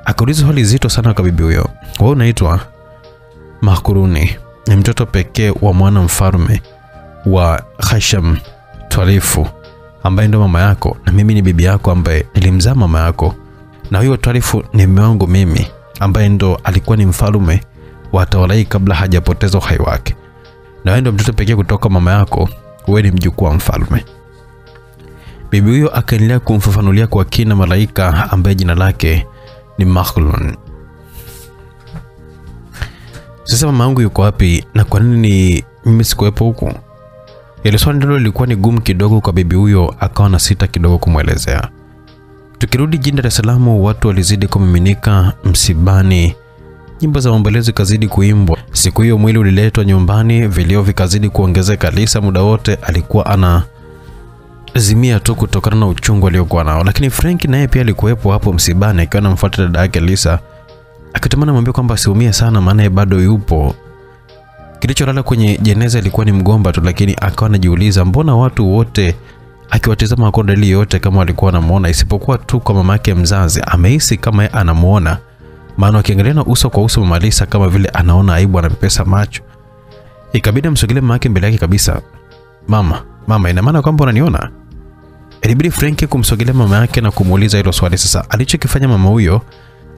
Akauliza swali zito sana kwa bibi huyo. Wewe unaitwa Makuruni, ni mtoto pekee wa mwana mfalme wa Hasham Twarifu ambaye ndo mama yako, na mimi ni bibi yako ambaye nilimzaa mama yako, na huyo Twarifu ni mume wangu mimi ambaye ndo alikuwa ni mfalme wa Tawalai kabla hajapoteza uhai wake, na wewe ndo mtoto pekee kutoka mama yako, wewe ni mjukuu wa mfalme. Bibi huyo akaendelea kumfafanulia kwa kina Malaika ambaye jina lake ni Makhlun. Sasa mama yangu yuko wapi na kwa nini mimi sikuwepo huku? Hilo swali ndilo lilikuwa ni gumu kidogo kwa bibi huyo, akawa na sita kidogo kumwelezea. Tukirudi jijini Dar es Salaam, watu walizidi kumiminika msibani, nyimbo za maombolezo kazidi kuimbwa. Siku hiyo mwili uliletwa nyumbani, vilio vikazidi kuongezeka. Lisa muda wote alikuwa ana zimia tu kutokana na uchungu aliokuwa nao, lakini Frank naye pia alikuwepo hapo msibani akiwa anamfuata dada yake Lisa, akitamani mwambie kwamba asiumie sana, maana bado yupo. Kilicholala kwenye jeneza ilikuwa ni mgomba tu, lakini akawa anajiuliza mbona watu wote akiwatazama hakuna dalili yote kama walikuwa anamuona, isipokuwa tu kwa mama yake mzazi. Amehisi kama yeye anamuona, maana akiangalia na uso kwa uso mama Lisa kama vile anaona aibu, anampesa macho. Ikabidi amsogelee mama yake mbele yake kabisa. Mama, mama, ina maana kwamba unaniona? Ilibidi Frank kumsogelea mama yake na kumuuliza hilo swali. Sasa alichokifanya mama huyo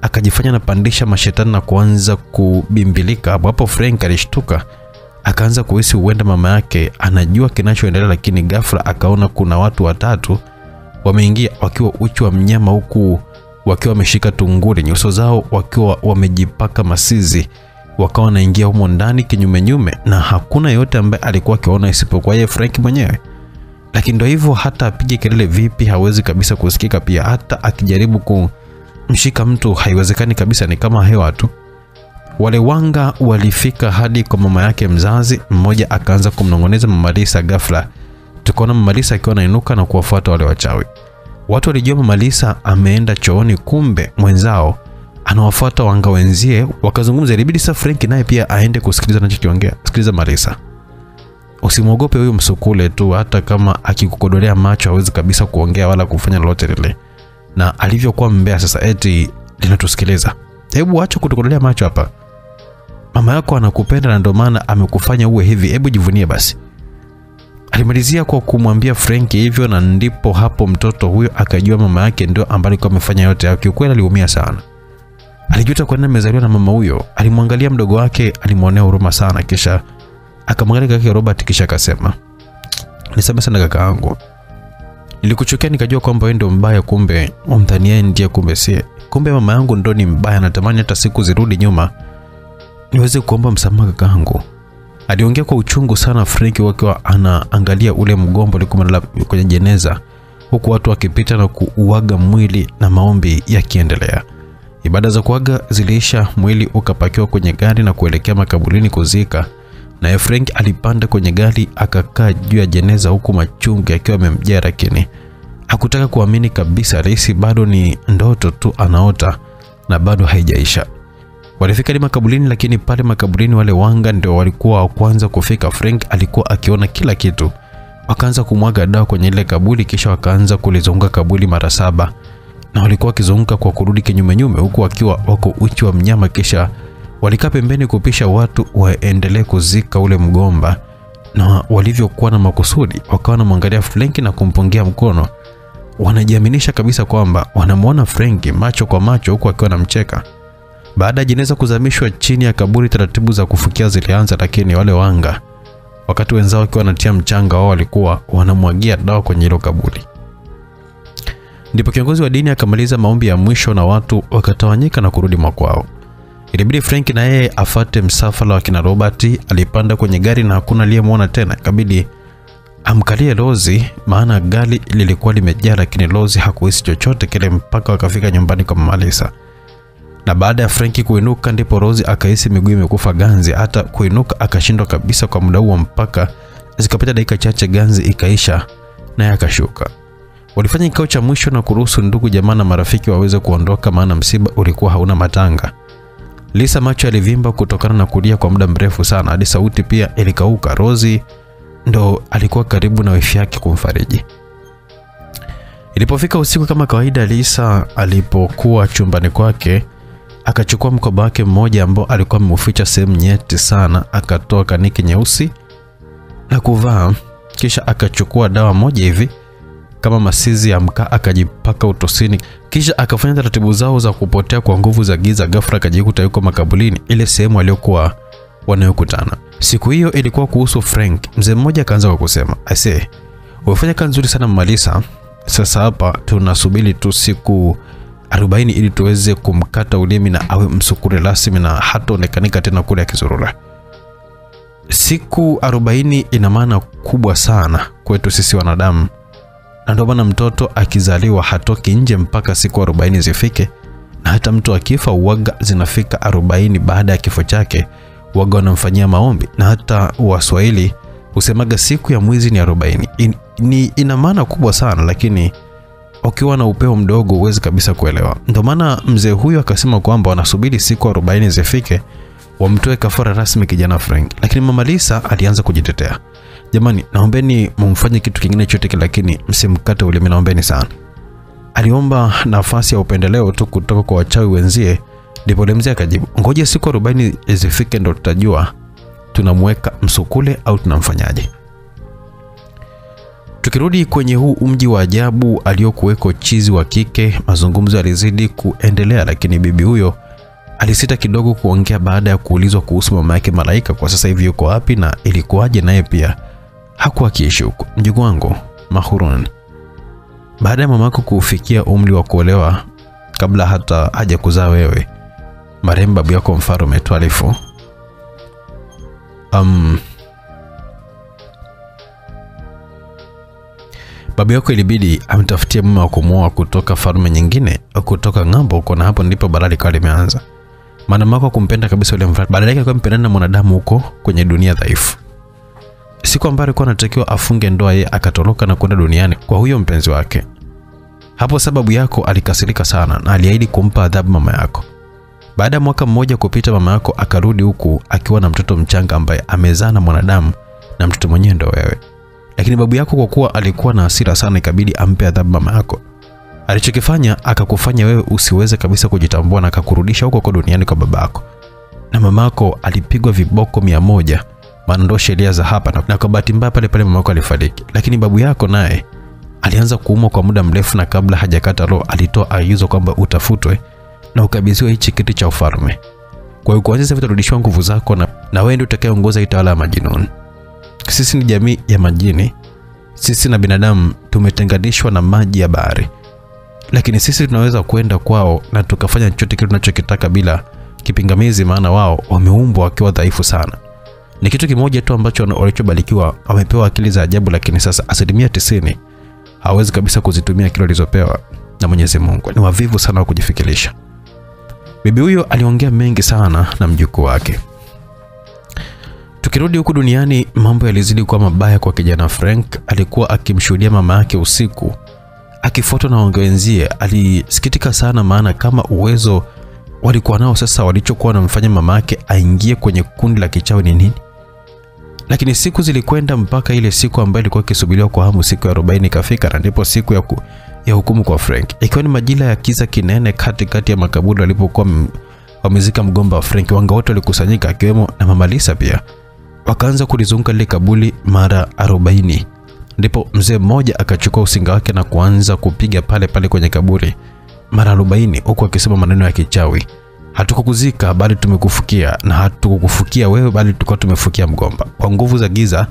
akajifanya anapandisha mashetani na kuanza kubimbilika. Hapo hapo Frank alishtuka, akaanza kuhisi huenda mama yake anajua kinachoendelea, lakini ghafla akaona kuna watu watatu wameingia wakiwa uchi wa mnyama, huku wakiwa wameshika tunguri, nyuso zao wakiwa wamejipaka masizi, wakawa wanaingia humo ndani kinyumenyume, na hakuna yeyote ambaye alikuwa akiona isipokuwa yeye Frank mwenyewe lakini ndo hivyo, hata apige kelele vipi hawezi kabisa kusikika. Pia hata akijaribu kumshika mtu haiwezekani kabisa, ni kama hewa tu. Wale wanga walifika hadi kwa mama yake mzazi. Mmoja akaanza kumnong'oneza mama Lisa. Ghafla tukaona mama Lisa akiwa anainuka na kuwafuata wale wachawi. Watu walijua mama Lisa ameenda chooni, kumbe mwenzao anawafuata wanga wenzie, wakazungumza. Ilibidi sasa Frank naye pia aende kusikiliza anachokiongea. Sikiliza Malisa, usimwogope huyo msukule tu, hata kama akikukodolea macho hawezi kabisa kuongea wala kufanya lolote lile. Na alivyokuwa mbea sasa, eti linatusikiliza. Hebu acha kutukodolea macho hapa, mama yako anakupenda na ndio maana amekufanya uwe hivi, hebu jivunie basi. Alimalizia kwa kumwambia Frank hivyo, na ndipo hapo mtoto huyo akajua mama yake ndio ambaye alikuwa amefanya yote hayo. Kiukweli aliumia sana, alijuta kwa nini amezaliwa na mama huyo. Alimwangalia mdogo wake, alimwonea huruma sana, kisha akamwangalia kaka Robert, kisha akasema, nisamehe sana kaka yangu, nilikuchukia nikajua kwamba wewe ndio mbaya, kumbe umdhania ndiye, kumbe si Kumbe mama yangu ndo ni mbaya, natamani hata siku zirudi nyuma niweze kuomba msamaha kaka yangu. Aliongea kwa uchungu sana Frank wakiwa anaangalia ule mgombo ulikuwa kwenye jeneza, huku watu wakipita na kuuaga mwili na maombi yakiendelea. Ibada za kuaga ziliisha, mwili ukapakiwa kwenye gari na kuelekea makaburini kuzika. Naye Frank alipanda kwenye gari akakaa juu ya jeneza, huku machungu yakiwa yamemjaa, lakini hakutaka kuamini kabisa. Alihisi bado ni ndoto tu anaota, na bado haijaisha. Walifika hadi makaburini, lakini pale makaburini wale wanga ndio walikuwa wa kwanza kufika. Frank alikuwa akiona kila kitu. Wakaanza kumwaga dawa kwenye ile kaburi, kisha wakaanza kulizunguka kaburi mara saba, na walikuwa wakizunguka kwa kurudi kinyume nyume, huku wakiwa wako uchi wa mnyama. Kisha walikaa pembeni kupisha watu waendelee kuzika ule mgomba, na walivyokuwa na makusudi, wakawa wanamwangalia Frenki na kumpungia mkono, wanajiaminisha kabisa kwamba wanamwona Frenki macho kwa macho, huku akiwa anamcheka. Baada ya jeneza kuzamishwa chini ya kaburi, taratibu za kufukia zilianza, lakini wale wanga, wakati wenzao wakiwa wanatia mchanga, wao walikuwa wanamwagia dawa kwenye hilo kaburi. Ndipo kiongozi wa dini akamaliza maombi ya mwisho na watu wakatawanyika na kurudi makwao. Ilibidi Frank na yeye afate msafara wa kina Robert. Alipanda kwenye gari na hakuna aliyemwona tena, ikabidi amkalie Lozi, maana gari lilikuwa limejaa, lakini Lozi hakuhisi chochote kile mpaka wakafika nyumbani kwa Mama Lisa na baada ya Frenki kuinuka ndipo Rozi akahisi miguu imekufa ganzi. Hata kuinuka akashindwa kabisa kwa muda huo, mpaka zikapita dakika chache ganzi ikaisha, naye akashuka. Walifanya kikao cha mwisho na kuruhusu ndugu jamaa na marafiki waweze kuondoka, maana msiba ulikuwa hauna matanga. Lisa macho alivimba kutokana na kulia kwa muda mrefu sana, hadi sauti pia ilikauka. Rozi ndo alikuwa karibu na wifi yake kumfariji. Ilipofika usiku kama kawaida, Lisa alipokuwa chumbani kwake akachukua mkoba wake mmoja ambao alikuwa ameuficha sehemu nyeti sana, akatoa kaniki nyeusi na kuvaa, kisha akachukua dawa moja hivi kama masizi ya mkaa akajipaka utosini, kisha akafanya taratibu zao za kupotea kwa nguvu za giza. Ghafla akajikuta yuko makabulini, ile sehemu aliyokuwa wanayokutana. Siku hiyo ilikuwa kuhusu Frank. Mzee mmoja akaanza kwa kusema, aisee, umefanya kazi nzuri sana Malisa. Sasa hapa tunasubiri tu siku 40 ili tuweze kumkata ulimi na awe msukure rasmi na hataonekanika tena kule akizurura. Siku 40 ina maana kubwa sana kwetu sisi wanadamu, na ndio maana mtoto akizaliwa hatoki nje mpaka siku 40 zifike, na hata mtu akifa uwaga zinafika 40 baada ya kifo chake, uwaga wanamfanyia maombi, na hata Waswahili husemaga siku ya mwizi ni 40. In, ni ina maana kubwa sana lakini ukiwa na upeo mdogo huwezi kabisa kuelewa. Ndio maana mzee huyo akasema kwamba wanasubiri siku 40 zifike wamtoe kafara rasmi kijana Frank. Lakini mama Lisa alianza kujitetea, jamani, naombeni mumfanye kitu kingine chote, lakini msimkate ulimi, naombeni sana. Aliomba nafasi ya upendeleo tu kutoka kwa wachawi wenzie, ndipo Lemzi akajibu, ngoja siku 40 zifike ndo tutajua tunamweka msukule au tunamfanyaje. Tukirudi kwenye huu mji wa ajabu aliokuweko chizi wa kike, mazungumzo yalizidi kuendelea, lakini bibi huyo alisita kidogo kuongea baada ya kuulizwa kuhusu mama yake Malaika, kwa sasa hivi yuko wapi na ilikuwaje, naye pia hakuwa akiishi huko. Mjukuu wangu Mahurun, baada ya mamako kufikia umri wa kuolewa, kabla hata haja kuzaa wewe, marehemu babu yako Mfalme Twalifu um, babu yako ilibidi amtafutie mume wa kumwoa kutoka falme nyingine kutoka ng'ambo huko, na hapo ndipo balaa likawa limeanza. Maana mako kumpenda kabisa ule mfalme badala yake alikuwa mpendana na mwanadamu huko kwenye dunia dhaifu. Siku ambayo alikuwa anatakiwa afunge ndoa, yeye akatoroka na kwenda duniani kwa huyo mpenzi wake. Hapo sababu yako alikasirika sana na aliahidi kumpa adhabu mama yako. Baada ya mwaka mmoja kupita, mama yako akarudi huku akiwa na mtoto mchanga ambaye amezaa na mwanadamu, na mtoto mwenyewe ndo wewe. Lakini babu yako kwa kuwa alikuwa na hasira sana, ikabidi ampe adhabu mama yako. Alichokifanya akakufanya wewe usiweze kabisa kujitambua na akakurudisha huko kwa duniani kwa babako, na mamako alipigwa viboko mia moja maana ndo sheria za hapa, na, kwa bahati mbaya pale pale mamako alifariki. Lakini babu yako naye alianza kuumwa kwa muda mrefu, na kabla hajakata roho alitoa agizo kwamba utafutwe na ukabidhiwe hichi kiti cha ufalme. Kwa hiyo kuanzia sasa utarudishiwa nguvu zako, na, na wewe ndio utakayeongoza hii tawala ya majinuni. Sisi ni jamii ya majini. Sisi na binadamu tumetenganishwa na maji ya bahari, lakini sisi tunaweza kwenda kwao na tukafanya chochote kile tunachokitaka bila kipingamizi, maana wao wameumbwa wakiwa dhaifu sana. Ni kitu kimoja tu ambacho walichobarikiwa, wamepewa akili za ajabu, lakini sasa asilimia tisini hawezi kabisa kuzitumia kile alizopewa na Mwenyezi Mungu. Ni wavivu sana wa kujifikirisha. Bibi huyo aliongea mengi sana na mjukuu wake. Tukirudi huku duniani, mambo yalizidi kuwa mabaya kwa kijana Frank. Alikuwa akimshuhudia mama yake usiku akifuatwa na wenzie. Alisikitika sana, maana kama uwezo walikuwa nao sasa, walichokuwa wanamfanya mama yake aingie kwenye kundi la kichawi ni nini? Lakini siku zilikwenda mpaka ile siku ambayo ilikuwa ikisubiriwa kwa hamu, siku ya 40 ikafika, na ndipo siku ya, ku, ya hukumu kwa Frank, ikiwa ni majira ya kiza kinene katikati kati ya makaburi walipokuwa wamezika mgomba wa Frank. Wanga wote walikusanyika, akiwemo na mama Lisa pia, wakaanza kulizunguka lile kaburi mara 40. Ndipo mzee mmoja akachukua usinga wake na kuanza kupiga pale pale kwenye kaburi mara 40 huku akisema maneno ya kichawi hatukukuzika bali tumekufukia, na hatukukufukia wewe bali tulikuwa tumefukia mgomba. Kwa nguvu za giza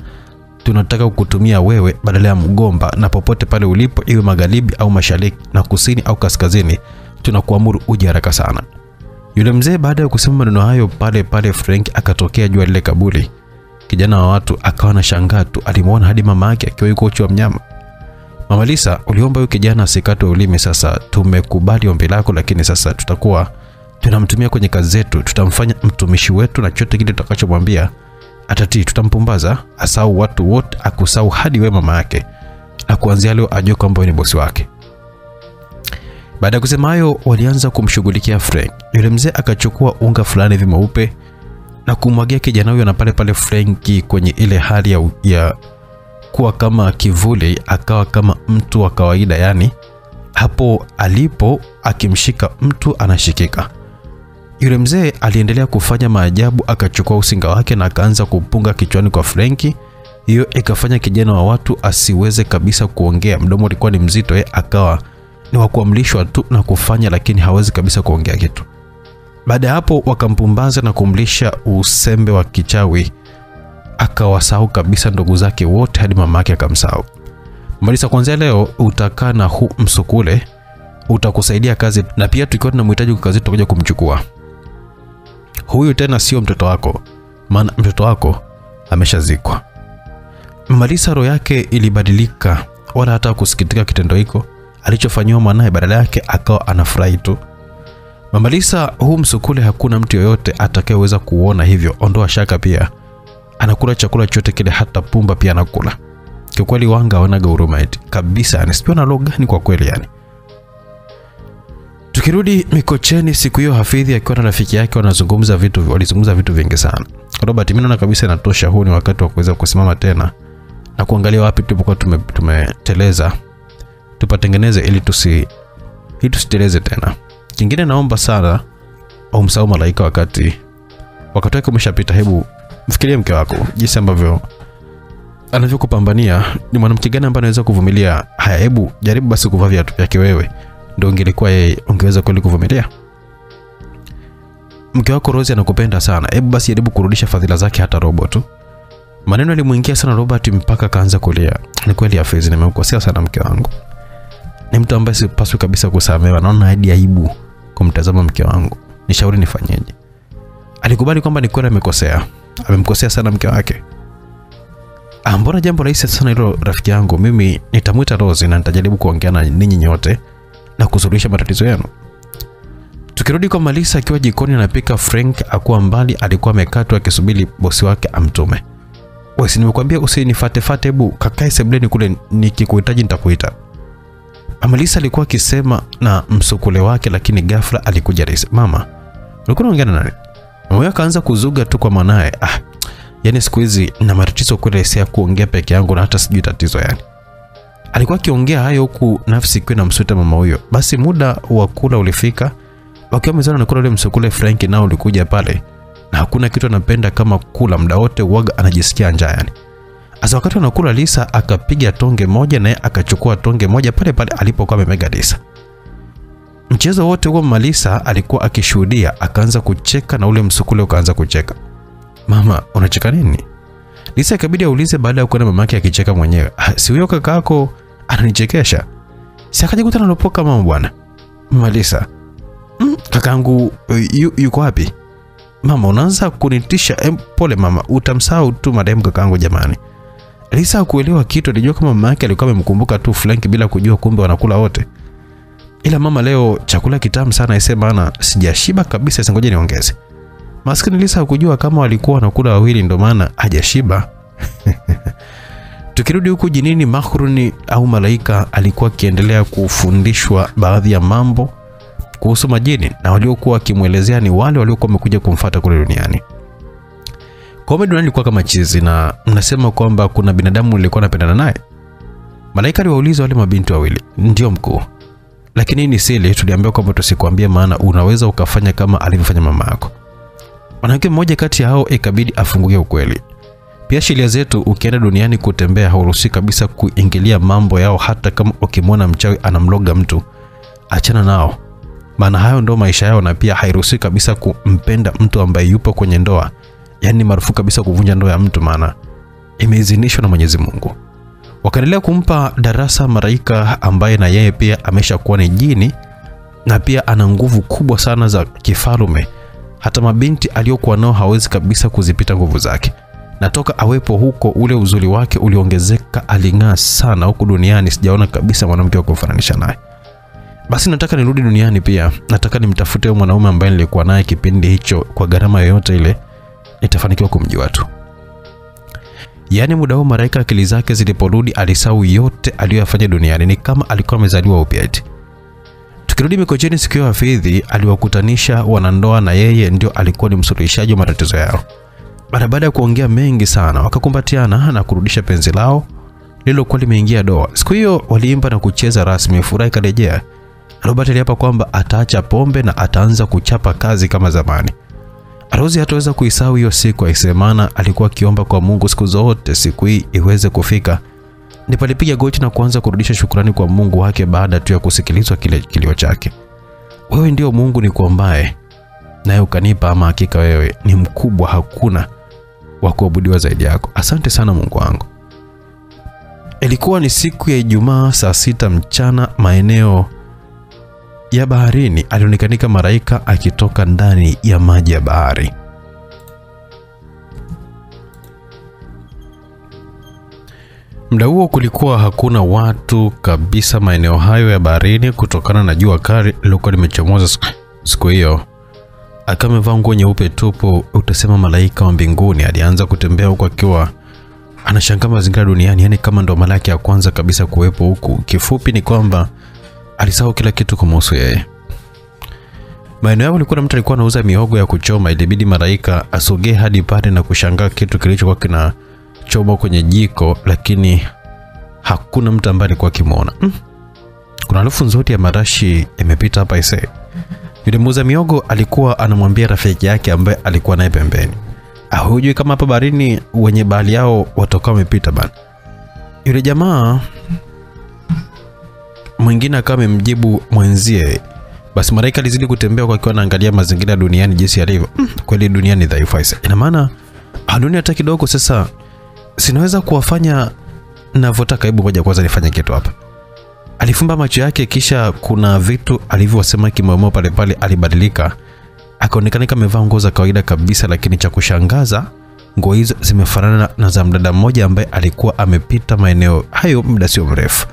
tunataka kukutumia wewe badala ya mgomba, na popote pale ulipo, iwe magharibi au mashariki na kusini au kaskazini, tunakuamuru uje haraka sana. Yule mzee baada ya kusema maneno hayo, pale pale Frank akatokea jua lile kaburi. Kijana wa watu akawa na shangaa tu, alimwona hadi mama yake akiwa yuko uchi wa mnyama. Mama Lisa, uliomba huyu kijana asikatwe ulimi. Sasa tumekubali ombi lako, lakini sasa tutakuwa tunamtumia kwenye kazi zetu, tutamfanya mtumishi wetu na chote kile tutakachomwambia atatii. Tutampumbaza, asau watu wote, akusau hadi we mama yake, na kuanzia leo ajue kwamba ni bosi wake. Baada ya kusema hayo, walianza kumshughulikia Frank. Yule mzee akachukua unga fulani hivi mweupe na kumwagia kijana huyo, na pale pale Frank kwenye ile hali ya, ya kuwa kama kivuli, akawa kama mtu wa kawaida, yani hapo alipo akimshika mtu anashikika. Yule mzee aliendelea kufanya maajabu, akachukua usinga wake na akaanza kupunga kichwani kwa Frenki. Hiyo ikafanya kijana wa watu asiweze kabisa kuongea, mdomo ulikuwa ni mzito, yeye akawa ni wa kuamlishwa tu na kufanya, lakini hawezi kabisa kuongea kitu. Baada ya hapo, wakampumbaza na kumlisha usembe wa kichawi, akawasahau kabisa ndugu zake wote hadi mama yake akamsahau. Malisa, kuanzia leo utakaa na huu msukule, utakusaidia kazi, na pia tukiwa tunamhitaji kwa kazi tutakuja kumchukua. Huyu tena sio mtoto wako, maana mtoto wako ameshazikwa. Malisa roho yake ilibadilika, wala hata kusikitika kitendo hiko alichofanyiwa mwanaye, badala yake akawa anafurahi tu. Mamalisa, huu msukule hakuna mtu yoyote atakayeweza kuona, hivyo ondoa shaka. Pia anakula chakula chote kile, hata pumba pia anakula. Kiukweli wanga wanaga huruma eti kabisa, yani sijui na roho gani kwa kweli yani. Tukirudi Mikocheni siku hiyo, Hafidhi akiwa na rafiki yake wanazungumza vitu, walizungumza vitu vingi sana. Robert, mimi naona kabisa inatosha, huu ni wakati wa kuweza kusimama tena na kuangalia wapi tulipokuwa tume, tumeteleza tupatengeneze ili tusi ili tusiteleze tena. Kingine naomba sana umsahau Malaika wakati wakati wake umeshapita. Hebu mfikirie mke wako jinsi ambavyo anavyokupambania. Ni mwanamke gani ambaye anaweza kuvumilia haya? Hebu jaribu basi kuvaa viatu vyake wewe, ndio ungelikuwa yeye, ungeweza kweli kuvumilia? Mke wako Rose anakupenda sana, hebu basi jaribu kurudisha fadhila zake hata robo tu. Maneno yalimuingia sana Robert mpaka kaanza kulia. Ni kweli Hafidh, nimemkosea sana mke wangu ni mtu ambaye sipaswi kabisa kusamehewa. Naona hadi aibu kumtazama mke wangu, nishauri nifanyeje? Alikubali kwamba ni kweli amekosea, amemkosea sana mke wake. Ah, mbona jambo rahisi sana hilo rafiki yangu. Mimi nitamwita Rose na nitajaribu kuongea na ninyi nyote na kusuluhisha matatizo yenu. Tukirudi kwa Malisa akiwa jikoni anapika, Frank akuwa mbali, alikuwa amekatwa akisubiri bosi wake amtume. Wewe, nimekuambia usinifuate fate, hebu kakae sebuleni kule, nikikuhitaji nitakuita. Amalisa alikuwa akisema na msukule wake, lakini ghafla alikuja Rais. Mama, ulikuwa unaongea na nani? Mama yake akaanza kuzuga tu kwa mwanae. Ah, yani siku hizi na matatizo kweli ya kuongea peke yangu na hata sijui tatizo yani. Alikuwa akiongea hayo huku nafsi ikiwa inamsuta mama huyo. Basi muda wa kula ulifika. Wakiwa mezani anakula ule msukule, Frank nao ulikuja pale. Na hakuna kitu anapenda kama kula, muda wote uwaga anajisikia njaa yani. Asa wakati anakula Lisa akapiga tonge moja naye akachukua tonge moja pale pale alipokuwa amemega Lisa. Mchezo wote huo Malisa alikuwa akishuhudia, akaanza kucheka na ule msukule ukaanza kucheka. Mama, unacheka nini? Lisa ikabidi aulize baada ya kuona mamake akicheka mwenyewe. Ah, si huyo kaka yako ananichekesha? Si akajikuta analopoka mama bwana. Mama Lisa, Mm, kakaangu yu, yuko wapi? Mama, unaanza kunitisha. Em, pole mama, utamsahau tu madem kakaangu jamani. Lisa hakuelewa kitu, alijua kama mama yake alikuwa amemkumbuka tu Frank bila kujua kumbe wanakula wote. Ila mama, leo chakula kitamu sana isema ana sijashiba kabisa, singoje niongeze. Maskini Lisa hakujua kama walikuwa wanakula wawili, ndo maana hajashiba. Tukirudi huku jinini, Mahruni au Malaika alikuwa akiendelea kufundishwa baadhi ya mambo kuhusu majini na waliokuwa wakimwelezea ni wale waliokuwa wamekuja kumfuata kule duniani. Kwa duniani ilikuwa kama chizi, na mnasema kwamba kuna binadamu alikuwa anapendana naye. Malaika aliwauliza wale mabinti wawili, ndio mkuu, lakini ni siri, tuliambiwa kwamba tusikwambie, maana unaweza ukafanya kama alivyofanya mama yako. Mwanamke mmoja kati ya hao ikabidi afunguke ukweli. Pia sheria zetu, ukienda duniani kutembea, hauruhusi kabisa kuingilia mambo yao, hata kama ukimwona mchawi anamloga mtu, achana nao, maana hayo ndo maisha yao, na pia hairuhusi kabisa kumpenda mtu ambaye yupo kwenye ndoa. Yaani marufuku kabisa kuvunja ndoa ya mtu, maana imeidhinishwa na Mwenyezi Mungu. Wakaendelea kumpa darasa Maraika ambaye na yeye pia ameshakuwa ni jini na pia ana nguvu kubwa sana za kifalume. Hata mabinti aliyokuwa nao hawezi kabisa kuzipita nguvu zake. Na toka awepo huko, ule uzuri wake uliongezeka, aling'aa sana huku duniani. Sijaona kabisa mwanamke wa kumfananisha naye. Basi nataka nirudi duniani pia, nataka nimtafute mwanaume ambaye nilikuwa naye kipindi hicho, kwa gharama yoyote ile nitafanikiwa kumjua tu. Yaani muda huo maraika akili zake ziliporudi alisau yote aliyoyafanya duniani, ni kama alikuwa amezaliwa upya eti. Tukirudi Mikocheni, siku hiyo Hafidhi aliwakutanisha wanandoa na yeye ndio alikuwa ni msuluhishaji wa matatizo yao. Baada baada ya kuongea mengi sana, wakakumbatiana na kurudisha penzi lao lililokuwa limeingia doa. Siku hiyo waliimba na kucheza rasmi, furaha ikarejea. Robert aliapa kwamba ataacha pombe na ataanza kuchapa kazi kama zamani. Rozi hataweza kuisahau hiyo siku, aisemana alikuwa akiomba kwa Mungu siku zote siku hii iweze kufika. Ndipo alipiga goti na kuanza kurudisha shukrani kwa Mungu wake baada tu ya kusikilizwa kile kilio chake. Wewe ndio Mungu ni kuombaye, naye ukanipa, ama hakika wewe ni mkubwa, hakuna wa kuabudiwa zaidi yako. Asante sana Mungu wangu. Ilikuwa ni siku ya Ijumaa saa sita mchana maeneo ya baharini alionekanika maraika akitoka ndani ya maji ya bahari. Muda huo kulikuwa hakuna watu kabisa maeneo hayo ya baharini kutokana na jua kali lilokuwa limechomoza siku hiyo. Akiwa amevaa nguo nyeupe tupu, utasema malaika wa mbinguni. Alianza kutembea huku akiwa anashangaa mazingira duniani, yani kama ndo mara yake ya kwanza kabisa kuwepo huku. Kifupi ni kwamba alisahau kila kitu kumhusu yeye. Maeneo yao kulikuwa na mtu alikuwa anauza mihogo ya kuchoma. Ilibidi malaika asogee hadi pale na kushangaa kitu kilichokuwa kinachoma kwenye jiko, lakini hakuna mtu ambaye alikuwa akimwona. Mm. Kuna harufu nzuri ya marashi imepita hapa ise. Yule muuza miogo alikuwa anamwambia rafiki yake ambaye alikuwa naye pembeni, ah, hujui kama hapa barini wenye bahali yao watakuwa wamepita bana. Yule jamaa mwingine akawa amemjibu mwenzie. Basi malaika alizidi kutembea kwa akiwa anaangalia mazingira duniani jinsi yalivyo. Mm, kweli dunia ni dhaifu. Ina maana dunia hata kidogo sasa sinaweza kuwafanya navyotaka. Hebu moja kwanza nifanye kitu hapa. Alifumba macho yake, kisha kuna vitu alivyosema kimoyomoyo pale pale, alibadilika akaonekana kama amevaa nguo za kawaida kabisa, lakini cha kushangaza nguo hizo zimefanana na za mdada mmoja ambaye alikuwa amepita maeneo hayo muda sio mrefu.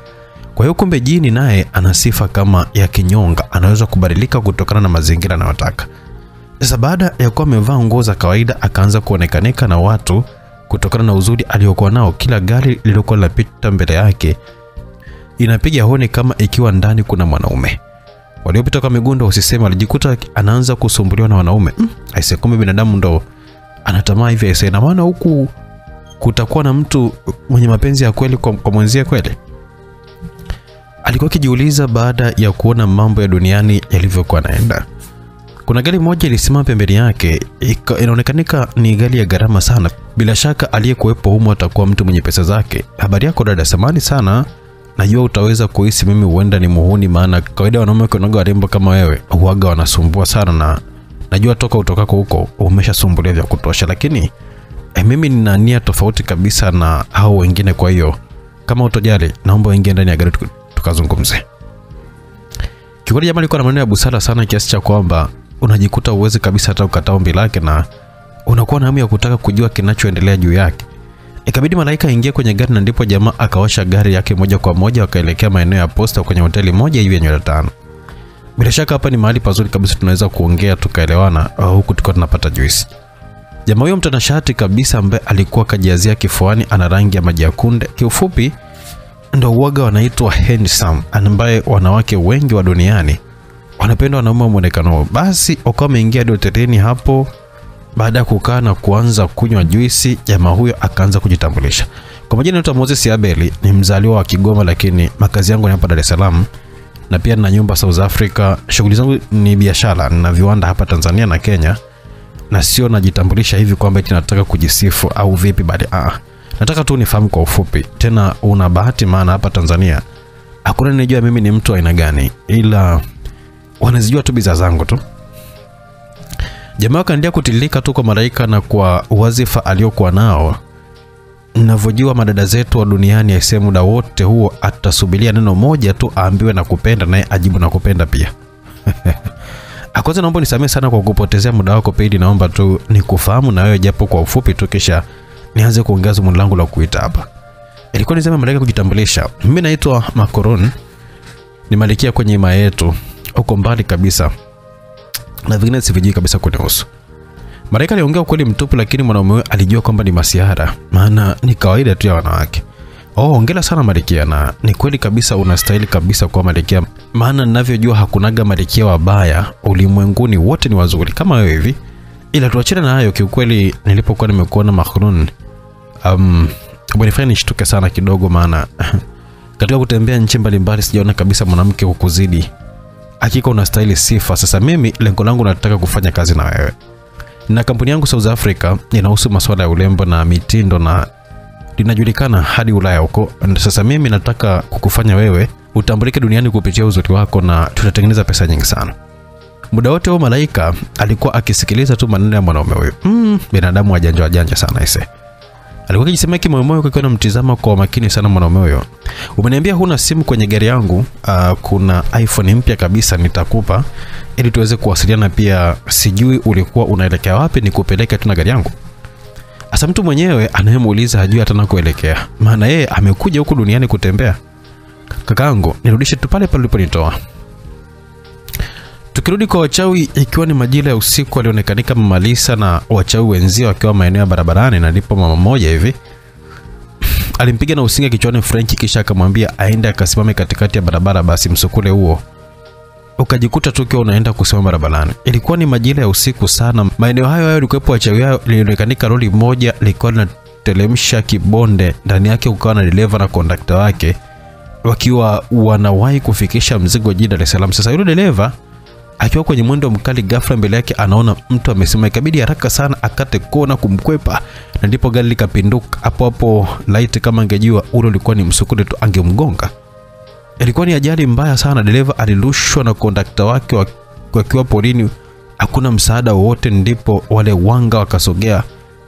Kwa hiyo kumbe jini naye ana sifa kama ya kinyonga, anaweza kubadilika kutokana na mazingira anayotaka. Sasa baada ya kuwa amevaa nguo za kawaida, akaanza kuonekanika na watu kutokana na uzuri aliokuwa nao. Kila gari lililokuwa linapita mbele yake inapiga honi kama ikiwa ndani kuna mwanaume. Waliopita kwa migundo usisema, alijikuta anaanza kusumbuliwa na wanaume. Mm, aise, kumbe binadamu ndo anatamaa hivi aise. Na maana huku kutakuwa na mtu mwenye mapenzi ya kweli kwa, kwa mwenzie kweli? Alikuwa akijiuliza baada ya kuona mambo ya duniani yalivyokuwa naenda. Kuna gari moja ilisimama pembeni yake, inaonekanika ni gari ya gharama sana. Bila shaka aliyekuwepo humo atakuwa mtu mwenye pesa zake. Habari yako dada, samani sana, najua utaweza kuhisi mimi huenda ni muhuni, maana kawaida wanaume wakionaga warembo kama wewe huaga wanasumbua sana, na najua toka utokako huko umeshasumbulia vya kutosha, lakini eh, mimi nina nia tofauti kabisa na hao wengine. Kwa hiyo kama utojali, naomba uingie ndani ya gari tukazungumze. Kikweli jamaa alikuwa na maneno ya busara sana kiasi cha kwamba unajikuta uwezi kabisa hata ukataa ombi lake na unakuwa na hamu ya kutaka kujua kinachoendelea juu yake. Ikabidi malaika aingie kwenye gari na ndipo jamaa akawasha gari yake moja kwa moja wakaelekea maeneo ya posta kwenye hoteli moja hivi yenye nyota tano. Bila shaka hapa ni mahali pazuri kabisa tunaweza kuongea tukaelewana huku tukiwa tunapata juisi. Jamaa huyo mtanashati kabisa ambaye alikuwa kajiazia kifuani ana rangi ya maji ya kunde. Kiufupi ndo uoga wanaitwa handsome, ambaye wanawake wengi wa duniani wanapenda wanaume wa mwonekano wao. Basi wakawa wameingia hotelini hapo. Baada ya kukaa na kuanza kunywa juisi, jamaa huyo akaanza kujitambulisha. Kwa majina naitwa Moses Abeli, ni mzaliwa wa Kigoma, lakini makazi yangu ni hapa Dar es Salaam na pia na nyumba South Africa. Shughuli zangu ni biashara, na viwanda hapa Tanzania na Kenya, na sio najitambulisha hivi kwamba eti nataka kujisifu au vipi, bali ah, nataka tu nifahamu kwa ufupi. Tena una bahati, maana hapa Tanzania hakuna ninajua mimi ni mtu aina gani, ila wanazijua tu bidhaa zangu tu. Jamaa akaendelea kutilika tu kwa Malaika na kwa wazifa aliokuwa nao. Ninavyojua madada zetu wa duniani aisee, muda wote huo atasubiria neno moja tu aambiwe na kupenda, naye ajibu na kupenda pia. Kwanza naomba nisamehe sana kwa kupotezea muda wako Pedi, naomba tu nikufahamu na wewe japo kwa ufupi tu, kisha nianze kuongea zungumzo langu la kuita hapa. Ilikuwa niseme Malaika kujitambulisha. Mimi naitwa Makoron, ni malikia kwenye ima yetu huko mbali kabisa, na vingine sivijui kabisa kunihusu. Malaika aliongea ukweli mtupu, lakini mwanaume huyo alijua kwamba ni masiara, maana ni kawaida tu ya wanawake. Oh, hongera sana Malikia, na ni kweli kabisa, unastahili kabisa kuwa Malikia, maana ninavyojua hakunaga Malikia wabaya ulimwenguni, wote ni wazuri kama wewe hivi. Ila tuachane na hayo. Kiukweli, nilipokuwa nimekuona Mahrun, um, umenifanya nishtuke sana kidogo, maana katika kutembea nchi mbalimbali sijaona kabisa mwanamke kukuzidi. Hakika unastahili sifa. Sasa mimi lengo langu nataka kufanya kazi na wewe na kampuni yangu South Africa inahusu masuala ya urembo na mitindo na linajulikana hadi Ulaya huko. Sasa mimi nataka kukufanya wewe utambulike duniani kupitia uzuri wako na tutatengeneza pesa nyingi sana. Muda wote huo Malaika alikuwa akisikiliza tu maneno ya mwanaume huyo. Mm, binadamu wajanja wajanja sana ise. Alikuwa akijisemea kimoyomoyo kuona mtizama kwa makini sana mwanaume huyo. Umeniambia huna simu kwenye gari yangu? Uh, kuna iPhone mpya kabisa nitakupa ili tuweze kuwasiliana. Pia sijui ulikuwa unaelekea wapi, nikupeleke tu na gari yangu. Asa mtu mwenyewe anayemuuliza hajui hata nakoelekea, maana yeye amekuja huku duniani kutembea. Kakaangu, nirudishe tu pale pale uliponitoa. Tukirudi kwa wachawi, ikiwa ni majira ya usiku, alionekanika Mama Lisa na wachawi wenzio wakiwa maeneo ya barabarani, na ndipo mama mmoja hivi alimpiga na usinga kichwani Frank, kisha akamwambia aende akasimame katikati ya barabara. Basi msukule huo ukajikuta tu ukiwa unaenda kusimama barabarani. Ilikuwa ni majira ya usiku sana. Maeneo hayo hayo likuwepo wachawi hao, lilionekanika lori moja likiwa linateremsha kibonde, ndani yake ukawa na dereva na kondakta wake wakiwa wanawahi kufikisha mzigo jijini Dar es Salaam. Sasa yule dereva akiwa kwenye mwendo mkali, ghafla mbele yake anaona mtu amesimama, ikabidi haraka sana akate kona kumkwepa, na ndipo gari likapinduka hapo hapo. Light kama angejua ule ulikuwa ni msukule tu, angemgonga. Ilikuwa ni ajali mbaya sana. Dereva alirushwa na kondakta wake wakiwa porini, hakuna msaada wowote. Ndipo wale wanga wakasogea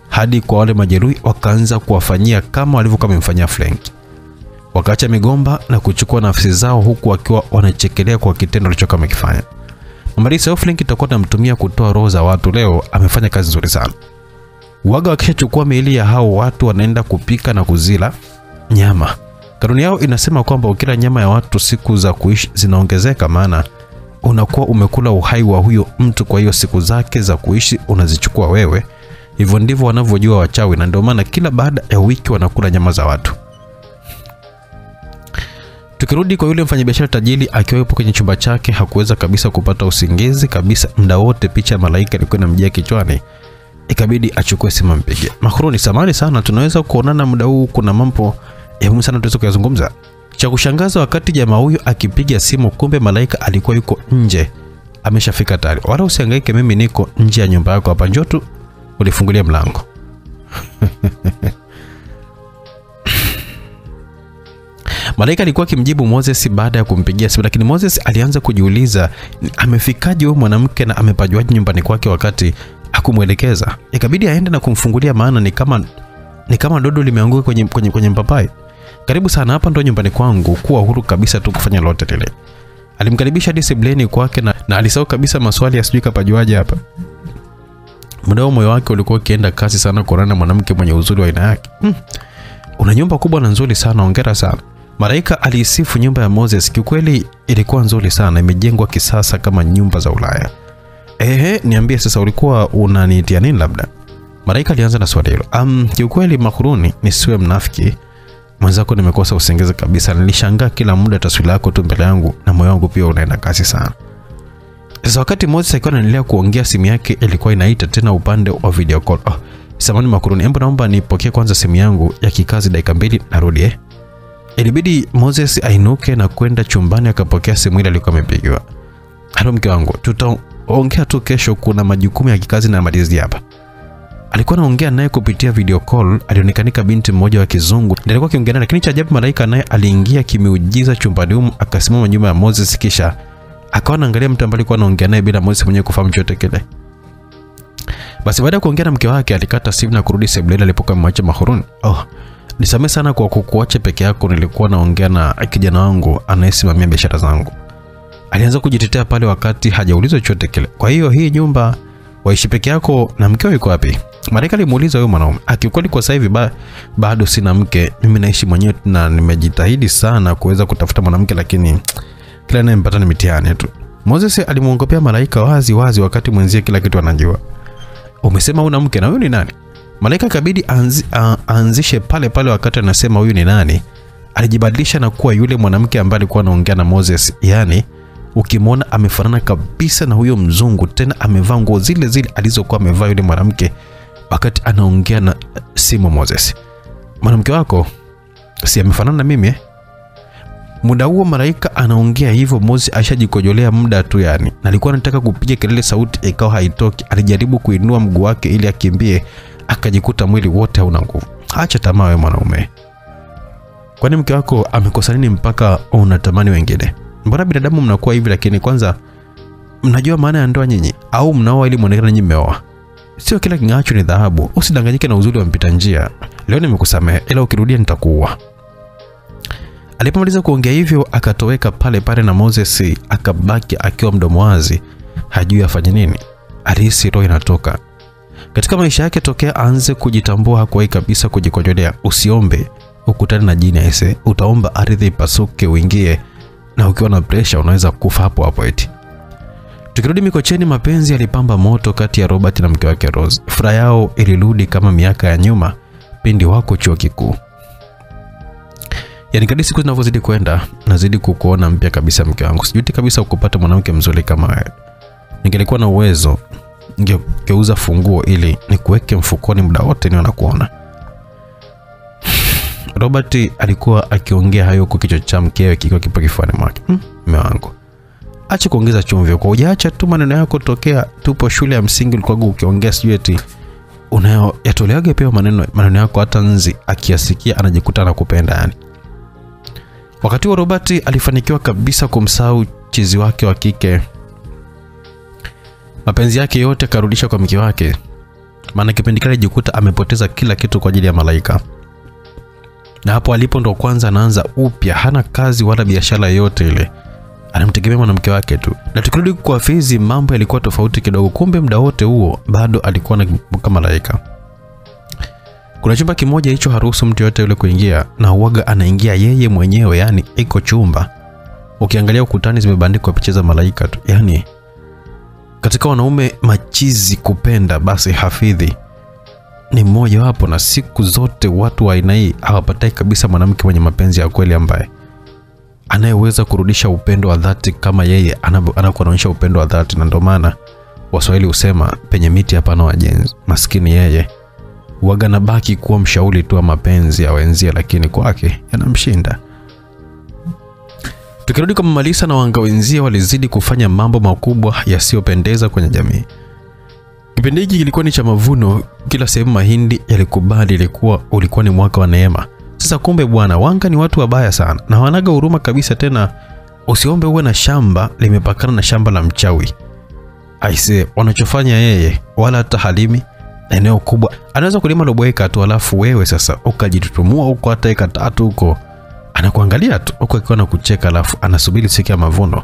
hadi kwa wale majeruhi, wakaanza kuwafanyia kama walivyokuwa wamemfanyia Frank. Wakaacha migomba na kuchukua nafsi zao, huku wakiwa wanachekelea kwa kitendo alichokuwa amekifanya. Mama Lisa Frank tutakuwa tunamtumia kutoa roho za watu. Leo amefanya kazi nzuri sana. Waga wakishachukua miili ya hao watu, wanaenda kupika na kuzila nyama. Kanuni yao inasema kwamba ukila nyama ya watu siku za kuishi zinaongezeka, maana unakuwa umekula uhai wa huyo mtu, kwa hiyo siku zake za kuishi unazichukua wewe. Hivyo ndivyo wanavyojua wachawi, na ndio maana kila baada ya wiki wanakula nyama za watu. Tukirudi kwa yule mfanyabiashara tajiri, akiwa yupo kwenye chumba chake, hakuweza kabisa kupata usingizi kabisa muda wote. Picha ya malaika ilikuwa inamjia kichwani, ikabidi achukue simu ampige. Makhruni, samani sana, tunaweza kuonana muda huu? Kuna mambo ya muhimu sana tuweze kuyazungumza. Cha kushangaza, wakati jamaa huyo akipiga simu, kumbe malaika alikuwa yuko nje, ameshafika tayari. Wala usihangaike, mimi niko nje ya nyumba yako hapa, njoo tu ulifungulia mlango. Malaika alikuwa akimjibu Moses baada ya kumpigia simu, lakini Moses alianza kujiuliza amefikaje huyo mwanamke na amepajuaje nyumbani kwake wakati akumwelekeza. Ikabidi aende na kumfungulia, maana ni kama ni kama dodo limeanguka kwenye, kwenye, kwenye mpapai. Karibu sana, hapa ndo nyumbani kwangu, kuwa huru kabisa tu kufanya lote lile. Alimkaribisha hadi sebuleni kwake na, na alisahau kabisa maswali ya sijui kapajuaje hapa. Muda huo moyo wake ulikuwa ukienda kasi sana kuonana na mwanamke mwenye uzuri wa aina yake. Hmm. Una nyumba kubwa na nzuri sana, hongera sana. Malaika aliisifu nyumba ya Moses. Kiukweli ilikuwa nzuri sana, imejengwa kisasa kama nyumba za Ulaya. Ehe, niambie sasa, ulikuwa unanitia nini? Labda Malaika alianza na swali hilo. Um, kiukweli Makuruni, nisiwe mnafiki mwenzako, nimekosa usingizi kabisa. Nilishangaa kila muda taswira yako tu mbele yangu na moyo wangu pia unaenda kasi sana. Sasa wakati Moses akiwa anaendelea kuongea, simu yake ilikuwa inaita tena upande wa video call. Oh, samani makuruni, hebu naomba nipokee kwanza simu yangu ya kikazi dakika mbili, narudi eh. Ilibidi Moses ainuke na kwenda chumbani akapokea simu ile alikuwa amepigiwa. Halo mke wangu, tutaongea tu kesho, kuna majukumu ya kikazi na malizi hapa. Alikuwa anaongea naye kupitia video call. Alionekanika binti mmoja wa kizungu ndiye alikuwa akiongea naye, lakini cha ajabu malaika naye aliingia kimeujiza chumbani humo, akasimama nyuma ya Moses, kisha akawa anaangalia mtu ambaye alikuwa anaongea naye bila Moses mwenyewe kufahamu chochote kile. Basi baada ya kuongea na mke wake alikata simu na kurudi sebuleni alipokuwa amemwacha Mahurun. Oh, nisamehe sana kwa kukuacha peke yako, nilikuwa naongea na kijana wangu anayesimamia biashara zangu. Alianza kujitetea pale wakati hajaulizwa chochote kile. Kwa hiyo hii nyumba waishi peke yako na mkeo yuko wapi? Marika alimuuliza huyo mwanaume. Akiukweli kwa sasa hivi ba, bado sina mke, mimi naishi mwenyewe na nimejitahidi sana kuweza kutafuta mwanamke, lakini kila anayempata ni mitihani tu. Moses alimwongopea malaika wazi wazi, wakati mwenzie kila kitu anajua. Umesema una mke na huyu ni nani? Malaika kabidi anzi, aanzishe pale pale wakati anasema huyu ni nani. Alijibadilisha na kuwa yule mwanamke ambaye alikuwa anaongea na Moses, yani ukimwona amefanana kabisa na huyo mzungu, tena amevaa nguo zile zile alizokuwa amevaa yule mwanamke wakati anaongea na simu Moses. Mwanamke wako si amefanana na mimi eh? Muda huo malaika anaongea hivyo, Moses ashajikojolea muda tu yani, na alikuwa anataka kupiga kelele, sauti ikawa haitoki. Alijaribu kuinua mguu wake ili akimbie, akajikuta mwili wote hauna nguvu. Acha tamaa wewe mwanaume, kwani mke wako amekosa nini mpaka unatamani wengine? Mbona binadamu mnakuwa hivi? Lakini kwanza, mnajua maana ya ndoa nyinyi, au mnaoa ili muonekane nyinyi mmeoa? Sio kila king'acho ni dhahabu. Usidanganyike na uzuri wa mpita njia. Leo nimekusamehe, ila ukirudia nitakuua. Alipomaliza kuongea hivyo, akatoweka pale pale, na Moses akabaki akiwa mdomo wazi, hajui afanye nini. Alihisi roho inatoka katika maisha yake tokea aanze kujitambua. Hakuwahi kabisa kujikojolea. Usiombe ukutane na jini aise, utaomba ardhi ipasuke uingie, na ukiwa na presha unaweza kufa hapo hapo eti. Tukirudi Mikocheni, mapenzi yalipamba moto kati ya Robert na mke wake Rose. Furaha yao ilirudi kama miaka ya nyuma pindi wako chuo kikuu. Yaani kadri siku zinavyozidi kwenda, nazidi kukuona mpya kabisa mke wangu. Sijuti kabisa kupata mwanamke mzuri kama wewe. Ningelikuwa na uwezo, ningegeuza funguo ili nikuweke mfukoni muda wote niwe nakuona. Robert alikuwa akiongea hayo huku kichwa cha mkewe kikiwa kipo kifuani mwake. Mume hmm, wangu acha kuongeza chumvi kwa ujaacha tu maneno yako tokea tupo shule ya msingi ulikuwa ukiongea sijui eti unayoyatoleaga pia maneno maneno yako hata nzi akiasikia anajikuta anakupenda yani. Wakati wa Robert alifanikiwa kabisa kumsahau chizi wake wa kike, mapenzi yake yote akarudisha kwa mke wake, maana kipindi kile jikuta amepoteza kila kitu kwa ajili ya Malaika, na hapo alipo ndo kwanza anaanza upya, hana kazi wala biashara yoyote ile anamtegemea mwanamke wake tu. Na tukirudi kwa Fizi, mambo yalikuwa tofauti kidogo. Kumbe muda wote huo bado alikuwa na kama Malaika. Kuna chumba kimoja hicho haruhusu mtu yote yule kuingia, na uwaga anaingia yeye mwenyewe, yani iko chumba. Ukiangalia ukutani zimebandikwa picha za Malaika tu, yani katika wanaume machizi kupenda, basi Hafidhi ni mmoja wapo, na siku zote watu wa aina hii hawapatai kabisa mwanamke mwenye mapenzi ya kweli ambaye anayeweza kurudisha upendo wa dhati kama yeye anakuonyesha upendo wa dhati. Na ndio maana Waswahili husema penye miti hapana wajenzi. Maskini yeye waga nabaki kuwa mshauri tu wa mapenzi ya wenzie, lakini kwake yanamshinda. Tukirudi kwa Mama na wanga wenzia walizidi kufanya mambo makubwa yasiyopendeza kwenye jamii. Kipindi hiki kilikuwa ni cha mavuno, kila sehemu mahindi yalikubali, ilikuwa ulikuwa ni mwaka wa neema. Sasa kumbe bwana, wanga ni watu wabaya sana na wanaga huruma kabisa. Tena usiombe uwe na shamba limepakana na shamba la mchawi. Aise, wanachofanya yeye wala hata halimi eneo kubwa, anaweza kulima robo eka tu, alafu wewe sasa ukajitutumua huko hata eka tatu huko, anakuangalia tu huku akiwa na kucheka, alafu anasubiri siku ya mavuno.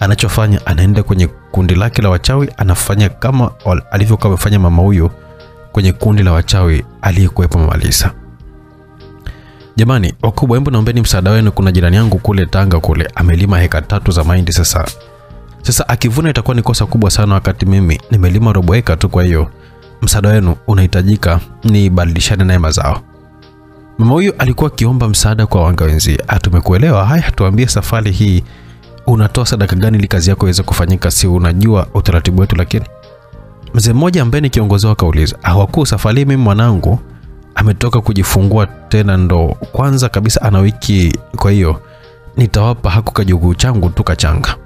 Anachofanya anaenda kwenye kundi lake la wachawi, anafanya kama alivyokuwa amefanya mama huyo kwenye kundi la wachawi aliyekuwepo Mama Lisa. Jamani wakubwa, hebu naombeni msaada wenu. Kuna jirani yangu kule Tanga kule amelima heka tatu za mahindi. Sasa sasa akivuna itakuwa ni kosa kubwa sana, wakati mimi nimelima robo heka tu. Kwa hiyo msaada wenu unahitajika, ni badilishane naye mazao. Mama huyu alikuwa akiomba msaada kwa wanga wenzie. Tumekuelewa. Haya, tuambie safari hii unatoa sadaka gani ili kazi yako iweze kufanyika? Si unajua utaratibu wetu? Lakini mzee mmoja ambaye ni kiongozi akauliza, hawakuu, safari hii mimi mwanangu ametoka kujifungua tena, ndo kwanza kabisa ana wiki, kwa hiyo nitawapa haku kajukuu changu tu kachanga.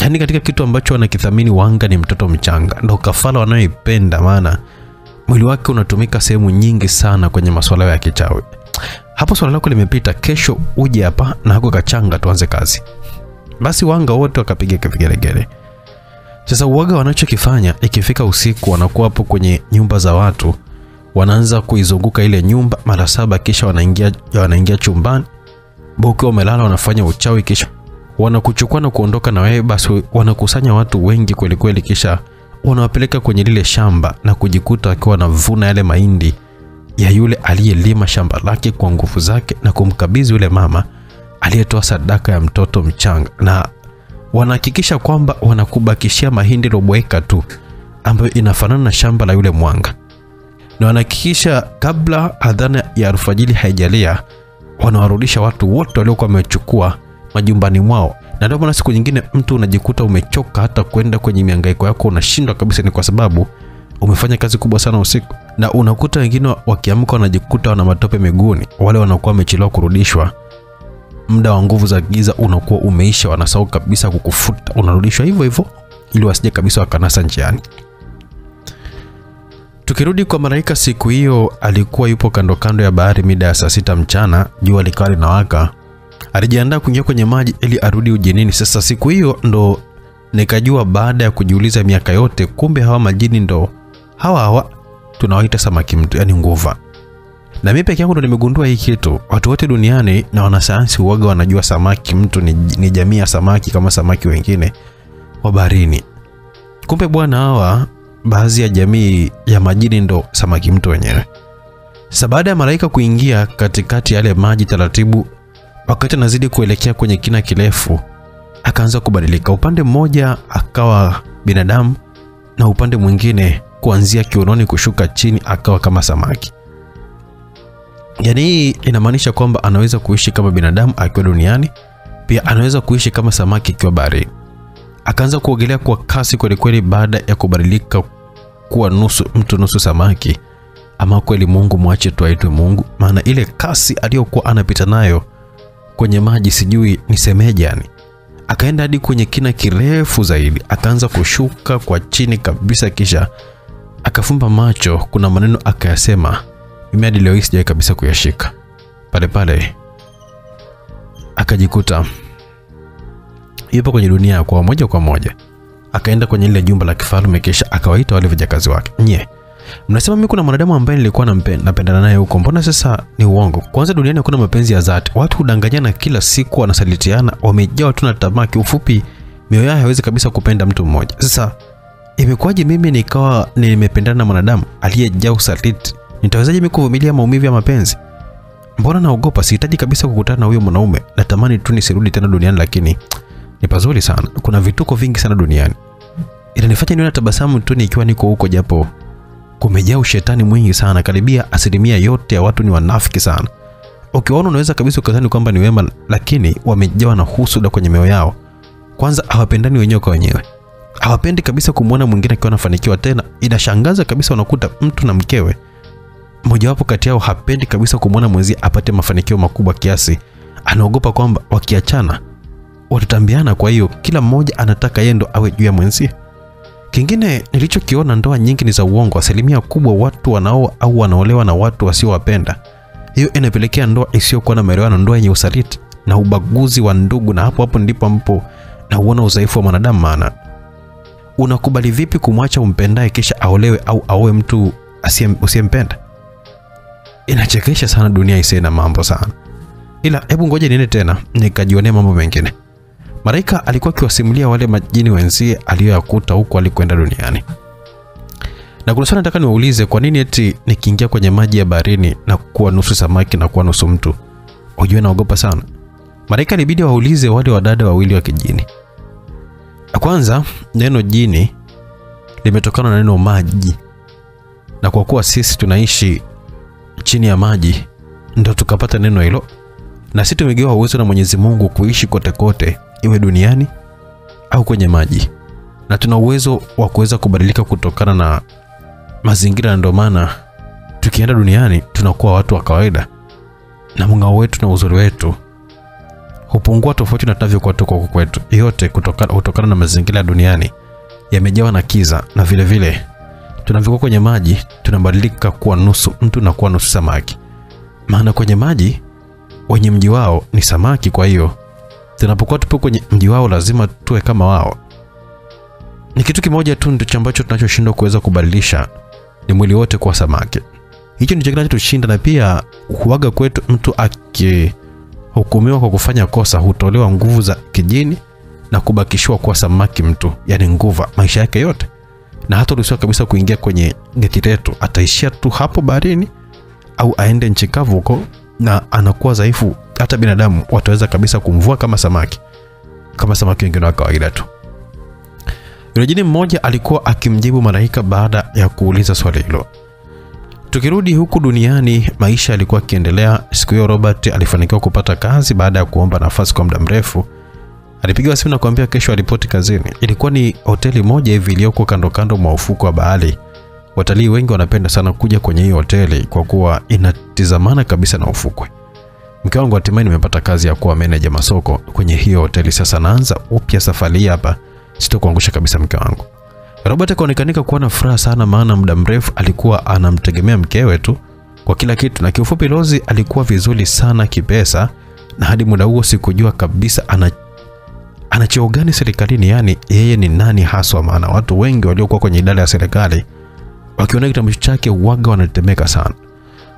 Yaani katika kitu ambacho wanakithamini wanga ni mtoto mchanga, ndo kafala wanayoipenda, maana mwili wake unatumika sehemu nyingi sana kwenye masuala ya kichawi. Hapo swala lako limepita, kesho uje hapa na hako kachanga tuanze kazi. Basi wanga wote wakapiga kivigelegele. Sasa uwaga wanachokifanya ikifika usiku, wanakuwa hapo kwenye nyumba za watu, wanaanza kuizunguka ile nyumba mara saba, kisha wanaingia wanaingia chumbani, boki umelala, wanafanya uchawi, kisha wanakuchukua na kuondoka na wewe. Basi wanakusanya watu wengi kweli kweli, kisha wanawapeleka kwenye lile shamba na kujikuta akiwa anavuna yale mahindi ya yule aliyelima shamba lake kwa nguvu zake na kumkabidhi yule mama aliyetoa sadaka ya mtoto mchanga, na wanahakikisha kwamba wanakubakishia mahindi robo eka tu ambayo inafanana na shamba la yule mwanga, na wanahakikisha kabla adhana ya alfajiri haijalia wanawarudisha watu wote waliokuwa wamechukua majumbani mwao. Na ndio maana siku nyingine mtu unajikuta umechoka hata kwenda kwenye mihangaiko yako, unashindwa kabisa, ni kwa sababu umefanya kazi kubwa sana usiku, na unakuta wengine wakiamka wanajikuta wana matope miguuni, wale wanakuwa wamechelewa kurudishwa muda wa nguvu za giza unakuwa umeisha, wanasahau kabisa kukufuta, unarudishwa hivyo hivyo ili wasije kabisa wakanasa njiani. Tukirudi kwa Malaika, siku hiyo alikuwa yupo kando kando ya bahari mida ya saa sita mchana, jua likawa linawaka. Alijiandaa kuingia kwenye maji ili arudi ujenini. Sasa siku hiyo ndo nikajua baada ya kujiuliza miaka yote, kumbe hawa majini ndo hawa hawa tunawaita samaki mtu, yani nguva na mimi peke yangu ndo nimegundua hii kitu. Watu wote duniani na wanasayansi uoga wanajua samaki mtu ni, ni jamii ya samaki kama samaki wengine wa baharini. Kumbe bwana, hawa baadhi ya jamii ya majini ndo samaki mtu wenyewe. Sasa baada ya Malaika kuingia katikati ya yale maji taratibu, wakati anazidi kuelekea kwenye kina kirefu, akaanza kubadilika. Upande mmoja akawa binadamu na upande mwingine kuanzia kiunoni kushuka chini akawa kama samaki. Yaani hii inamaanisha kwamba anaweza kuishi kama binadamu akiwa duniani, pia anaweza kuishi kama samaki akiwa baharini. Akaanza kuogelea kwa kasi kwelikweli baada ya kubadilika kuwa nusu mtu nusu samaki. Ama kweli Mungu mwache tuaitwe Mungu, maana ile kasi aliyokuwa anapita nayo kwenye maji sijui nisemeje yani. Akaenda hadi kwenye kina kirefu zaidi, akaanza kushuka kwa chini kabisa, kisha akafumba macho. Kuna maneno akayasema mimi hadi leo sijawahi kabisa kuyashika. Pale pale akajikuta yupo kwenye dunia kwa moja kwa moja. Akaenda kwenye ile jumba la kifalme, kisha akawaita wale vijakazi wake. Nye, mnasema mimi kuna mwanadamu ambaye nilikuwa nampenda napendana naye huko, mbona sasa ni uongo? Kwanza duniani hakuna mapenzi ya dhati, watu hudanganyana kila siku, wanasalitiana, wamejawa tu na tamaa. Kiufupi, mioyo yao haiwezi kabisa kupenda mtu mmoja. Sasa imekuwaje mimi nikawa nimependana na mwanadamu aliyejaa usaliti Nitawezaje mimi kuvumilia maumivu ya mapenzi? Mbona naogopa? Sihitaji kabisa kukutana na huyo mwanaume. Natamani tu nisirudi tena duniani, lakini ni pazuri sana. Kuna vituko vingi sana duniani, inanifanya niona tabasamu tu nikiwa niko huko, japo kumejaa ushetani mwingi sana. Karibia asilimia yote ya watu ni wanafiki sana. Ukiwaona unaweza kabisa ukadhani kwamba ni wema, lakini wamejawa na husuda kwenye mioyo yao. Kwanza hawapendani wenyewe kwa wenyewe, hawapendi kabisa kumwona mwingine akiwa anafanikiwa. Tena inashangaza kabisa, unakuta mtu na mkewe mojawapo kati yao hapendi kabisa kumwona mwenzie apate mafanikio makubwa kiasi, anaogopa kwamba wakiachana watatambiana. Kwa hiyo kila mmoja anataka yeye ndo awe juu ya mwenzie. Kingine nilichokiona, ndoa nyingi ni za uongo. Asilimia kubwa watu wanao au wanaolewa na watu wasiowapenda. Hiyo inapelekea ndoa isiyokuwa na maelewano, ndoa yenye usaliti na ubaguzi wa ndugu, na hapo hapo ndipo ambapo na uona udhaifu wa mwanadamu. Maana unakubali vipi kumwacha umpendaye kisha aolewe au aoe mtu usiyempenda? Inachekesha sana dunia isiye na mambo sana. Ila hebu ngoja niende tena nikajionea mambo mengine. Malaika alikuwa akiwasimulia wale majini wenzie aliyoyakuta huko alikwenda duniani. Na kuna swali nataka niwaulize, kwa nini eti nikiingia kwenye maji ya baharini na kuwa nusu samaki na kuwa nusu mtu? Ujue naogopa sana. Malaika alibidi waulize wale wadada wawili wa kijini. Kwanza, neno jini limetokana na neno maji, na kwa kuwa sisi tunaishi chini ya maji ndo tukapata neno hilo, na sisi tumegewa uwezo na Mwenyezi Mungu kuishi kote kote iwe duniani au kwenye maji, na tuna uwezo wa kuweza kubadilika kutokana na mazingira, ndio maana tukienda duniani tunakuwa watu wa kawaida, na mng'ao wetu na uzuri wetu hupungua tofauti na tunavyokuwa tuko kwetu. Yote kutokana, kutokana na mazingira ya duniani yamejawa na kiza, na vile vile tunavyokuwa kwenye maji tunabadilika kuwa nusu mtu na kuwa nusu samaki, maana kwenye maji wenye mji wao ni samaki. Kwa hiyo tunapokuwa tupo kwenye mji wao lazima tuwe kama wao. Ni kitu kimoja tu ndicho ambacho tunachoshindwa kuweza kubadilisha, ni mwili wote kuwa samaki. Hicho ndicho kinachotushinda, na pia huaga kwetu, mtu akihukumiwa kwa kufanya kosa hutolewa nguvu za kijini na kubakishiwa kuwa samaki mtu, yani nguva maisha yake yote, na hata ruhusiwa kabisa kuingia kwenye geti letu. Ataishia tu hapo barini au aende nchi kavu huko, na anakuwa dhaifu. Hata binadamu wataweza kabisa kumvua kama samaki, kama samaki wengine wa kawaida tu. Yule jini mmoja alikuwa akimjibu malaika baada ya kuuliza swali hilo. Tukirudi huku duniani, maisha yalikuwa akiendelea Siku hiyo Robert alifanikiwa kupata kazi baada ya kuomba nafasi kwa muda mrefu. Alipigiwa simu na kuambia kesho aripoti kazini. Ilikuwa ni hoteli moja hivi iliyoko kando kando mwa ufuko wa bahari. Watalii wengi wanapenda sana kuja kwenye hii hoteli kwa kuwa inatizamana kabisa na ufukwe. Mke wangu hatimaye nimepata kazi ya kuwa meneja masoko kwenye hiyo hoteli. Sasa naanza upya safari hapa, sitokuangusha kabisa mke wangu. Robert akaonekanika kuwa na furaha sana, maana muda mrefu alikuwa anamtegemea mkewe tu kwa kila kitu, na kiufupi Lozi alikuwa vizuri sana kipesa, na hadi muda huo sikujua kabisa ana ana cheo gani serikalini, yani yeye ni nani haswa, maana watu wengi waliokuwa kwenye idara ya serikali wakiona kitambulisho chake waga wanatetemeka sana.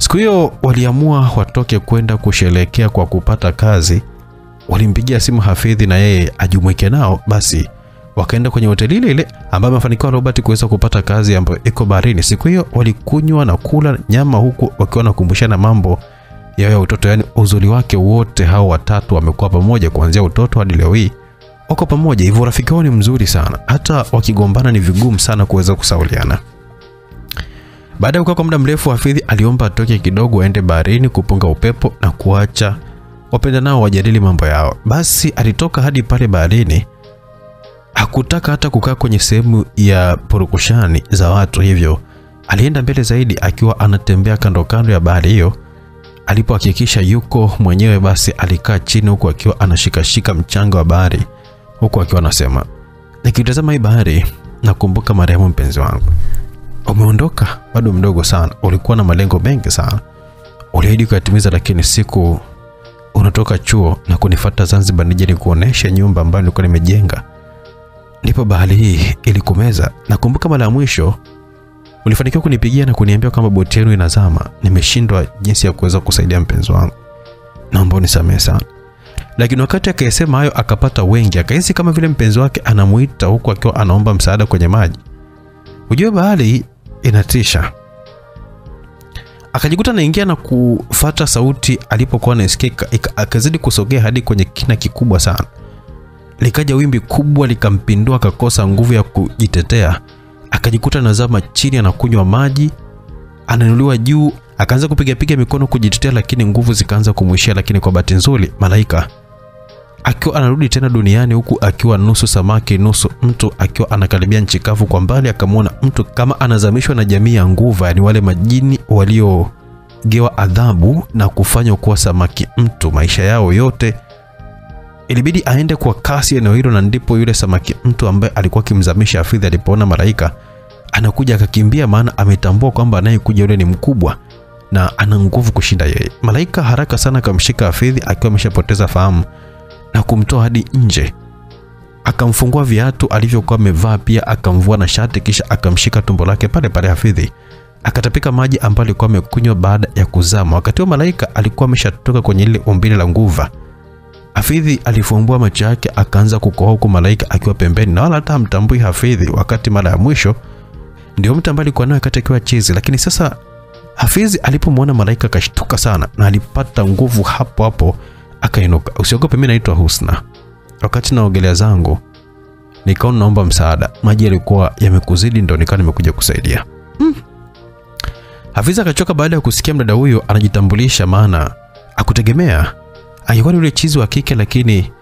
Siku hiyo waliamua watoke kwenda kusherehekea kwa kupata kazi. Walimpigia simu Hafidhi na yeye ajumuike nao, basi wakaenda kwenye hoteli ile ile ambayo amefanikiwa Robert kuweza kupata kazi ambayo iko baharini. Siku hiyo walikunywa na kula nyama huku wakiwa nakumbushana mambo yao ya utoto, yaani uzuri wake wote. Hao watatu wamekuwa pamoja kuanzia utoto hadi leo hii wako pamoja, hivyo urafiki wao ni mzuri sana, hata wakigombana ni vigumu sana kuweza kusauliana. Baada ya kukaa kwa muda mrefu, Hafidhi aliomba atoke kidogo aende baharini kupunga upepo na kuacha wapenda nao wajadili mambo yao. Basi alitoka hadi pale baharini. Hakutaka hata kukaa kwenye sehemu ya purukushani za watu, hivyo alienda mbele zaidi akiwa anatembea kando kando ya bahari hiyo. Alipohakikisha yuko mwenyewe, basi alikaa chini huku akiwa anashikashika mchanga wa bahari, huku akiwa anasema, nikitazama hii bahari nakumbuka marehemu mpenzi wangu Umeondoka bado mdogo sana, ulikuwa na malengo mengi sana, uliahidi kuyatimiza, lakini siku unatoka chuo na kunifata Zanzibar nije nikuoneshe nyumba ambayo nilikuwa nimejenga, ndipo bahali hii ilikumeza. Nakumbuka mara ya mwisho ulifanikiwa kunipigia na kuniambia kwamba boti yenu inazama. Nimeshindwa jinsi ya kuweza kusaidia mpenzi wangu, naomba unisamehe sana. Lakini wakati akayesema hayo akapata wengi, akahisi kama vile mpenzi wake anamuita huku akiwa anaomba msaada kwenye maji. Ujue bahari inatisha. Akajikuta anaingia na kufata sauti alipokuwa anasikika, akazidi kusogea hadi kwenye kina kikubwa sana. Likaja wimbi kubwa likampindua, akakosa nguvu ya kujitetea, akajikuta anazama chini, anakunywa maji, anainuliwa juu, akaanza kupigapiga mikono kujitetea, lakini nguvu zikaanza kumwishia. Lakini kwa bahati nzuri, malaika akiwa anarudi tena duniani huku akiwa nusu samaki nusu mtu, akiwa anakaribia nchi kavu. Kwa mbali akamwona mtu kama anazamishwa na jamii ya nguva, yani wale majini waliogewa adhabu na kufanywa kuwa samaki mtu maisha yao yote. Ilibidi aende kwa kasi eneo hilo, na ndipo yule samaki mtu ambaye alikuwa akimzamisha afidhi alipoona malaika anakuja akakimbia, maana ametambua kwamba anayekuja yule ni mkubwa na ana nguvu kushinda yeye. Malaika haraka sana akamshika afidhi akiwa ameshapoteza fahamu na kumtoa hadi nje. Akamfungua viatu alivyokuwa amevaa, pia akamvua na shati, kisha akamshika tumbo lake pale pale. Hafidhi akatapika maji ambayo alikuwa amekunywa baada ya kuzama. Wakati wa malaika alikuwa ameshatoka kwenye ile umbile la nguva. Hafidhi alifumbua macho yake akaanza kukohoa, huku malaika akiwa pembeni na wala hata hamtambui Hafidhi, wakati mara ya mwisho ndio mtu ambaye alikuwa naye wakati akiwa chizi. Lakini sasa Hafidhi alipomwona malaika akashtuka sana na alipata nguvu hapo hapo akainuka. Usiogope, mimi naitwa Husna. Wakati naogelea zangu nikaona naomba msaada, maji yalikuwa yamekuzidi, ndo nikawa nimekuja kusaidia. Hmm. Hafiza akachoka baada ya kusikia mdada huyo anajitambulisha, maana akutegemea angekuwa ni yule chizi wa kike, lakini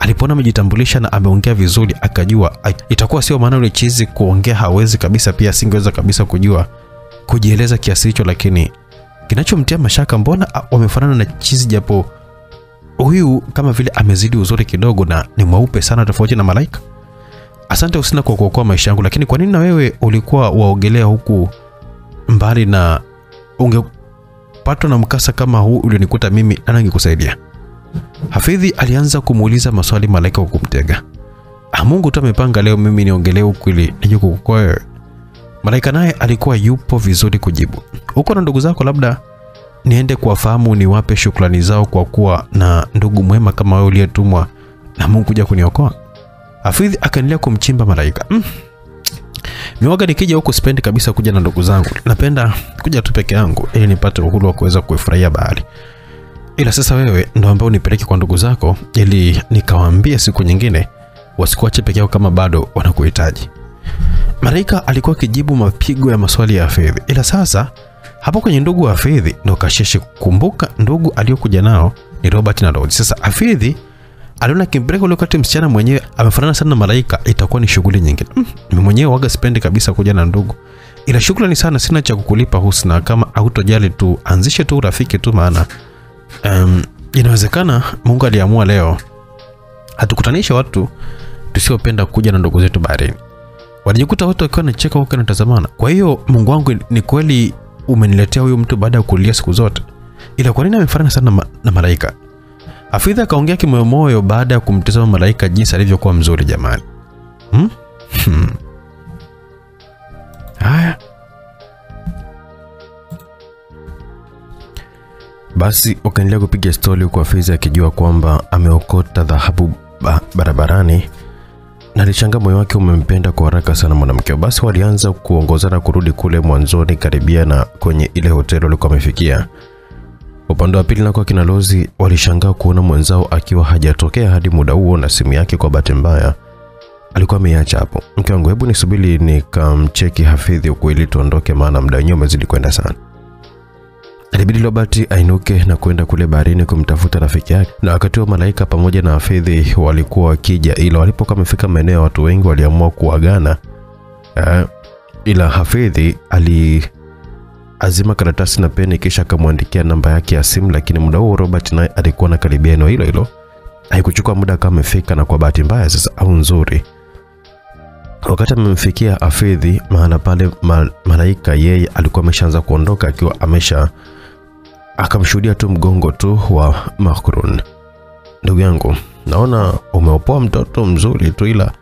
alipoona amejitambulisha na ameongea vizuri, akajua itakuwa sio maana yule chizi kuongea hawezi kabisa, pia asingeweza kabisa kujua kujieleza kiasi hicho, lakini kinachomtia mashaka, mbona wamefanana na chizi, japo huyu kama vile amezidi uzuri kidogo na ni mweupe sana tofauti na Malaika. Asante usina kwa kuokoa maisha yangu, lakini kwa nini na wewe ulikuwa waogelea huku mbali na ungepatwa na mkasa kama huu ulionikuta mimi, nani angekusaidia? Hafidhi alianza kumuuliza maswali Malaika kwa kumtega. Ah, Mungu tu amepanga leo mimi niongelee huku ili nije kukuokoa. Malaika naye alikuwa yupo vizuri kujibu. Uko na ndugu zako, labda niende kuwafahamu niwape shukrani zao kwa kuwa na ndugu mwema kama wewe uliyetumwa na Mungu kuja kuniokoa. Hafidhi akaendelea kumchimba Malaika. Mm. Miwaga nikija huku sipendi kabisa kuja na ndugu zangu. Napenda kuja tu peke yangu ili nipate uhuru wa kuweza kuifurahia bahari. Ila sasa wewe ndo ambao unipeleke kwa ndugu zako ili nikawaambie siku nyingine wasikuache peke yao kama bado wanakuhitaji. Malaika alikuwa akijibu mapigo ya maswali ya Hafidhi, ila sasa hapo kwenye ndugu wa Afidhi ndo kasheshe. Kumbuka ndugu aliyokuja nao ni Robert na Rose. Sasa Afidhi aliona kimpeleka ule wakati msichana mwenyewe amefanana sana na Malaika, itakuwa ni shughuli nyingine. Mm, mimi mwenyewe waga sipendi kabisa kuja na ndugu, ila shukrani sana, sina cha kukulipa Husna. Kama hautojali tu anzishe tu urafiki tu, maana um, inawezekana Mungu aliamua leo hatukutanishe watu tusiopenda kuja na ndugu zetu baharini. Walijikuta watu wakiwa wanacheka huko wanatazamana. Kwa hiyo Mungu wangu, ni kweli umeniletea huyu mtu baada ya kulia siku zote, ila kwa nini amefanana sana na, ma- na Malaika? afidha akaongea kimoyomoyo baada ya kumtazama Malaika jinsi alivyokuwa mzuri jamani. Hmm? Hmm. Haya basi, wakaendelea kupiga stori huku afidha akijua kwamba ameokota dhahabu ba barabarani na alishangaa moyo wake umempenda kwa haraka sana mwanamke. Basi walianza kuongozana kurudi kule mwanzoni, karibia na kwenye ile hoteli walikuwa wamefikia. Upande wa pili nako kina Lozi walishangaa kuona mwenzao akiwa hajatokea hadi muda huo, na simu yake kwa bahati mbaya alikuwa ameiacha hapo. Mke wangu, hebu nisubiri nikamcheki Hafidhi ukweli tuondoke, maana muda wenyewe umezidi kwenda sana. Ilibidi Robert ainuke na kwenda kule baharini kumtafuta rafiki yake, na wakati wa Malaika pamoja na wafedhi walikuwa wakija, ila walipokuwa wamefika maeneo ya watu wengi waliamua kuagana. Eh, ila Hafidhi aliazima karatasi na peni kisha akamwandikia namba yake ya simu, lakini muda huo Robert naye alikuwa na karibia eneo hilo hilo. Haikuchukua muda kama amefika, na kwa bahati mbaya sasa au nzuri wakati amemfikia afidhi mahala pale Malaika yeye alikuwa ameshaanza kuondoka akiwa amesha akamshuhudia tu mgongo tu wa Makrun. Ndugu yangu, naona umeopoa mtoto mzuri tu, ila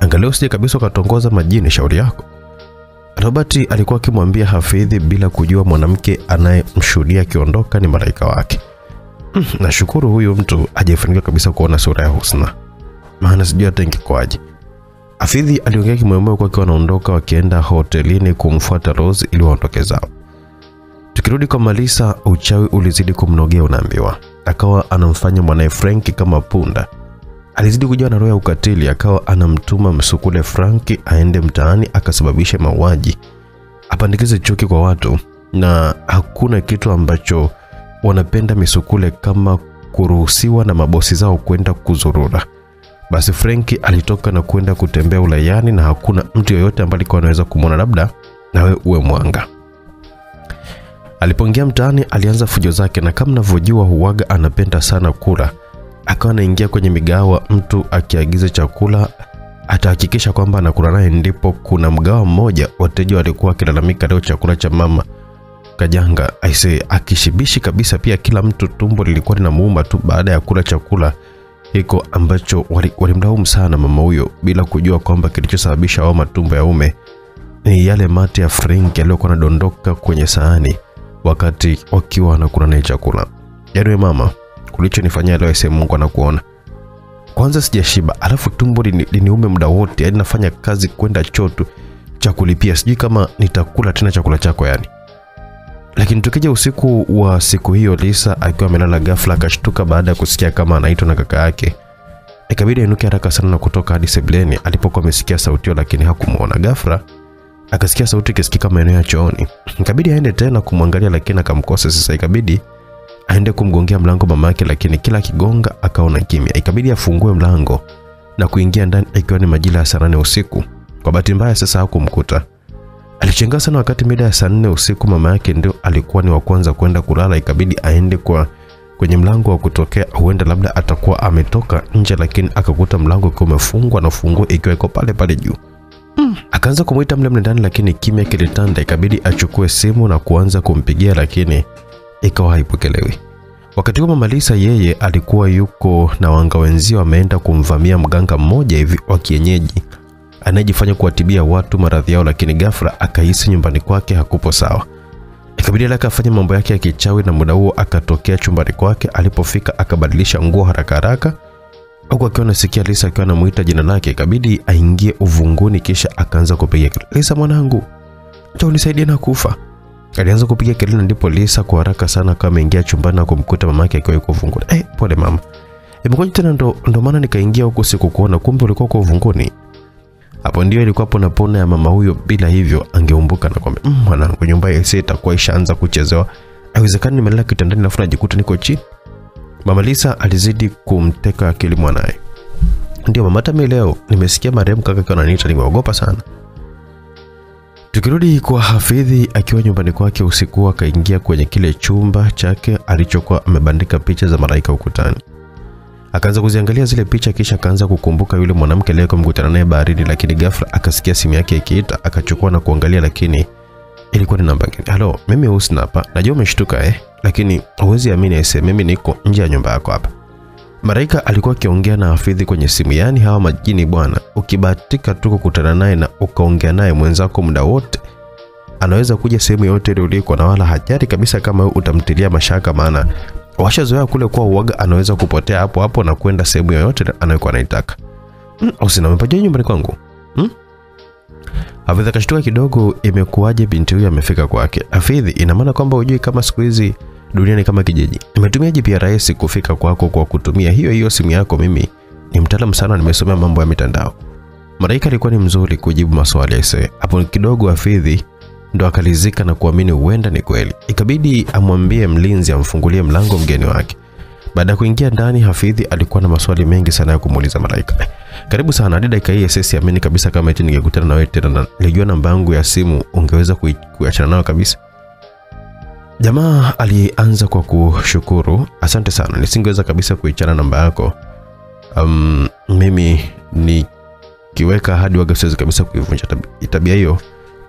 angalia usije kabisa ukatongoza majini. Shauri yako. Robert alikuwa akimwambia Hafidhi bila kujua mwanamke anayemshuhudia akiondoka ni malaika wake. Mm, nashukuru huyu mtu hajafanikiwa kabisa kuona sura ya Husna, maana sijui hata ingekuwaje. Hafidhi aliongea kimoyomoyo kwa akiwa anaondoka, wakienda hotelini kumfuata Rose ili waondoke zao. Tukirudi kwa Malisa, uchawi ulizidi kumnogea, unaambiwa. Akawa anamfanya mwanaye Frank kama punda. Alizidi kujawa na roho ya ukatili, akawa anamtuma msukule Frank aende mtaani akasababisha mauaji, apandikize chuki kwa watu, na hakuna kitu ambacho wanapenda misukule kama kuruhusiwa na mabosi zao kwenda kuzurura. Basi Frank alitoka na kwenda kutembea ulayani na hakuna mtu yoyote ambaye alikuwa anaweza kumwona, labda nawe uwe mwanga. Alipoingia mtaani alianza fujo zake, na kama mnavyojua huwaga anapenda sana kula. Akawa anaingia kwenye migawa, mtu akiagiza chakula atahakikisha kwamba anakula naye. Ndipo kuna mgawa mmoja, wateja walikuwa wakilalamika leo chakula cha mama Kajanga aise, akishibishi kabisa. Pia kila mtu tumbo lilikuwa linamuuma tu baada ya kula chakula hiko ambacho walimlaumu wali sana mama huyo, bila kujua kwamba kilichosababisha hao matumbo ya ume ni yale mate ya Frank yaliyokuwa yanadondoka kwenye sahani wakati wakiwa wanakula naye chakula. Yaani mama, kulichonifanyia leo ese, Mungu anakuona. Kwanza sijashiba, alafu tumbo lini, liniume muda wote, yaani nafanya kazi kwenda chotu cha kulipia, sijui kama nitakula tena chakula chako yani. Lakini tukija usiku wa siku hiyo, Lisa akiwa amelala ghafla akashtuka baada ya kusikia kama anaitwa na kaka yake. Ikabidi ainuke haraka sana na kutoka hadi sebuleni alipokuwa amesikia sauti hiyo, lakini hakumwona. Ghafla akasikia sauti ikisikika maeneo ya chooni. Ikabidi aende tena kumwangalia, lakini akamkosa. Sasa ikabidi aende kumgongea mlango mama yake, lakini kila akigonga akaona kimya. Ikabidi afungue mlango na kuingia ndani ikiwa ni majira ya saa usiku. Kwa bahati mbaya sasa hakumkuta. Alichenga sana wakati mida ya saa nne usiku mama yake ndio alikuwa ni wa kwanza kwenda kulala, ikabidi aende kwa kwenye mlango wa kutokea, huenda labda atakuwa ametoka nje, lakini akakuta mlango ukiwa umefungwa na funguo ikiwa iko pale pale juu. Mm. Akaanza kumwita mle mle ndani, lakini kimya kilitanda. Ikabidi achukue simu na kuanza kumpigia, lakini ikawa haipokelewi. Wakati huo Mama Lisa yeye alikuwa yuko na wanga wenzio, wameenda kumvamia mganga mmoja hivi wa kienyeji anayejifanya kuwatibia watu maradhi yao, lakini ghafla akahisi nyumbani kwake hakupo sawa. Ikabidi Alaka afanye mambo yake ya kichawi, na muda huo akatokea chumbani kwake. Alipofika akabadilisha nguo haraka haraka, huku akiwa anasikia Lisa akiwa anamuita jina lake. Ikabidi aingie uvunguni, kisha akaanza kupiga kelele, Lisa mwanangu, njoo unisaidie na kufa. Alianza kupiga kelele, ndipo Lisa kwa haraka sana akawa ameingia chumbani na kumkuta mamake akiwa yuko uvunguni. Eh, pole mama, imekuja tena, ndo, ndo maana nikaingia huko sikukuona, kumbe ulikuwa kwa uvunguni. Hapo ndio ilikuwa pona pona ya mama huyo, bila hivyo angeumbuka na kwamba mmm, mwanangu, nyumba ya itakuwa ishaanza kuchezewa. Haiwezekani nimelala kitandani alafu najikuta niko chini. Mama Lisa alizidi kumteka akili mwanaye. Ndio mama, hata leo nimesikia marehemu kaka yake ananiita, nimeogopa sana. Tukirudi kwa Hafidhi akiwa nyumbani kwake usiku, akaingia kwenye kile chumba chake alichokuwa amebandika picha za malaika ukutani. Akaanza kuziangalia zile picha, kisha akaanza kukumbuka yule mwanamke aliyekuwa mkutana naye baharini, lakini ghafla akasikia simu yake ikiita, akachukua na kuangalia, lakini ilikuwa ni namba ngine. Halo, mimi Husna hapa. Najua umeshtuka eh, lakini huwezi amini aise, mimi niko nje ya nyumba yako hapa. Malaika alikuwa akiongea na Hafidhi kwenye simu. Yaani hawa majini bwana, ukibahatika tu kukutana naye na ukaongea naye mwenzako muda wote, anaweza kuja sehemu yoyote ile uliko, na wala hajari kabisa kama utamtilia mashaka, maana washazoea kule kwa uoga anaweza kupotea hapo hapo na kwenda sehemu yoyote anayokuwa anaitaka. Mm, Husna, umepaja nyumbani kwangu? Mm? Hafidhi akashtuka kidogo, imekuwaje binti huyu amefika kwake? Hafidh, ina maana kwamba hujui kama siku hizi dunia ni kama kijiji. Nimetumia GPRS kufika kwako kwa kutumia hiyo hiyo simu yako. Mimi ni mtaalamu sana, nimesomea mambo ya mitandao. Maraika alikuwa ni mzuri kujibu maswali yake. Hapo kidogo Hafidhi ndo akalizika na kuamini huenda ni kweli. Ikabidi amwambie mlinzi amfungulie mlango mgeni wake. Baada kuingia ndani, Hafidhi alikuwa na maswali mengi sana ya kumuuliza Malaika. Karibu sana hadi dakika hii sisi amini kabisa kama eti ningekutana na wewe tena na nilijua namba yangu ya simu ungeweza kuachana nayo kabisa. Jamaa alianza kwa kushukuru, asante sana, nisingeweza kabisa kuichana namba yako. Um, mimi nikiweka hadi waga siwezi kabisa kuivunja. Tabia hiyo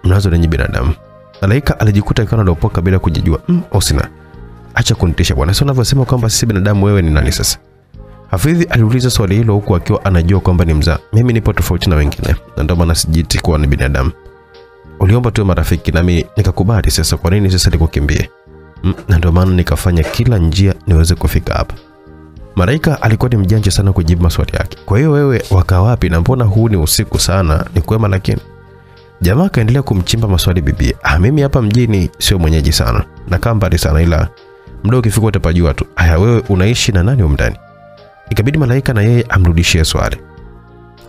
mnazo nenye binadamu. Malaika alijikuta akiwa analopoka bila kujijua. Mm, Husna, acha kunitisha bwana, sio unavyosema kwamba sisi binadamu, wewe ni nani sasa? Hafidhi aliuliza swali hilo huku akiwa anajua kwamba ni mzaa. Mimi nipo tofauti na wengine, na ndio maana sijiti kuwa ni binadamu. Uliomba tuwe marafiki nami nikakubali. Sasa kwa nini sasa nikukimbie? Mm, na ndio maana nikafanya kila njia niweze kufika hapa. Malaika alikuwa ni mjanja sana kujibu maswali yake. Kwa hiyo wewe waka wapi na mbona huu ni usiku sana? Ni kwema lakini. Jamaa akaendelea kumchimba maswali bibie. Ah, mimi hapa mjini sio mwenyeji sana. Nakaa mbali sana ila muda ukifika utapajua tu. Haya wewe unaishi na nani umndani? Ikabidi Malaika na yeye amrudishie swali.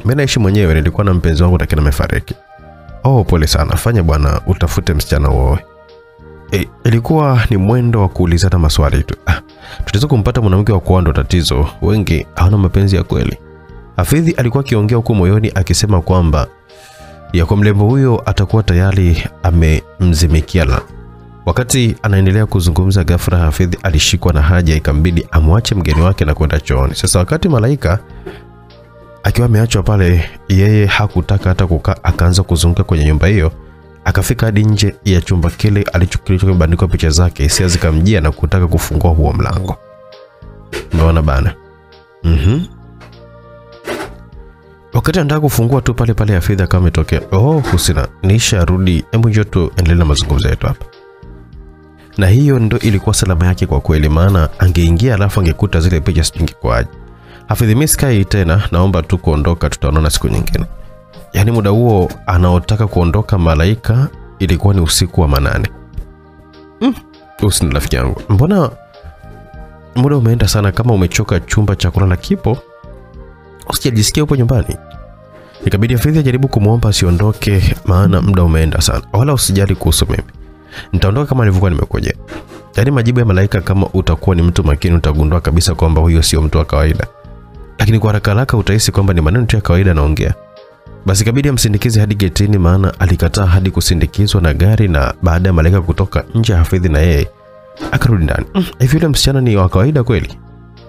Mimi naishi mwenyewe, nilikuwa na mpenzi wangu lakini amefariki. Oh, pole sana. Fanya bwana, utafute msichana uoe. E, ilikuwa ni mwendo wa kuulizana maswali tu. Ah, tutaweza kumpata mwanamke wa kuoa tatizo. Wengi hawana mapenzi ya kweli. Hafidhi alikuwa akiongea huko moyoni akisema kwamba ya kwa mlembo huyo atakuwa tayari amemzimikia. Wakati anaendelea kuzungumza, ghafla Hafidhi alishikwa na haja, ikambidi amwache mgeni wake na kwenda chooni. Sasa wakati Malaika akiwa ameachwa pale, yeye hakutaka hata kukaa, akaanza kuzunguka kwenye nyumba hiyo akafika hadi nje ya chumba kile alichokilichobandikwa picha zake. Hisia zikamjia na kutaka kufungua huo mlango. Umeona bana? Mhm. Wakati anataka kufungua tu pale pale Hafidhi akawa ametokea. Oh, Husina, nisha rudi. Hebu njoo tuendelee na mazungumzo yetu hapa. Na hiyo ndo ilikuwa salama yake kwa kweli, maana angeingia alafu angekuta zile picha singekuaje. Hafidhi, Miskai tena, naomba tu kuondoka, tutaonana siku nyingine. Yaani muda huo anaotaka kuondoka Malaika ilikuwa ni usiku wa manane. Mm, usini rafiki yangu, mbona muda umeenda sana? Kama umechoka, chumba cha kulala kipo, usijisikia upo nyumbani. Ikabidi Hafidhi ajaribu kumwomba asiondoke, maana muda umeenda sana. Wala usijali kuhusu mimi, nitaondoka kama nilivyokuwa nimekuja. yaani majibu ya malaika kama utakuwa ni mtu makini utagundua kabisa kwamba huyo sio mtu wa kawaida lakini kwa haraka haraka utahisi kwamba ni maneno tu ya kawaida naongea. basi ikabidi amsindikize hadi getini maana alikataa hadi kusindikizwa na gari na baada ya malaika kutoka nje hafidhi na yeye akarudi ndani "Mm, hivi yule msichana ni wa kawaida kweli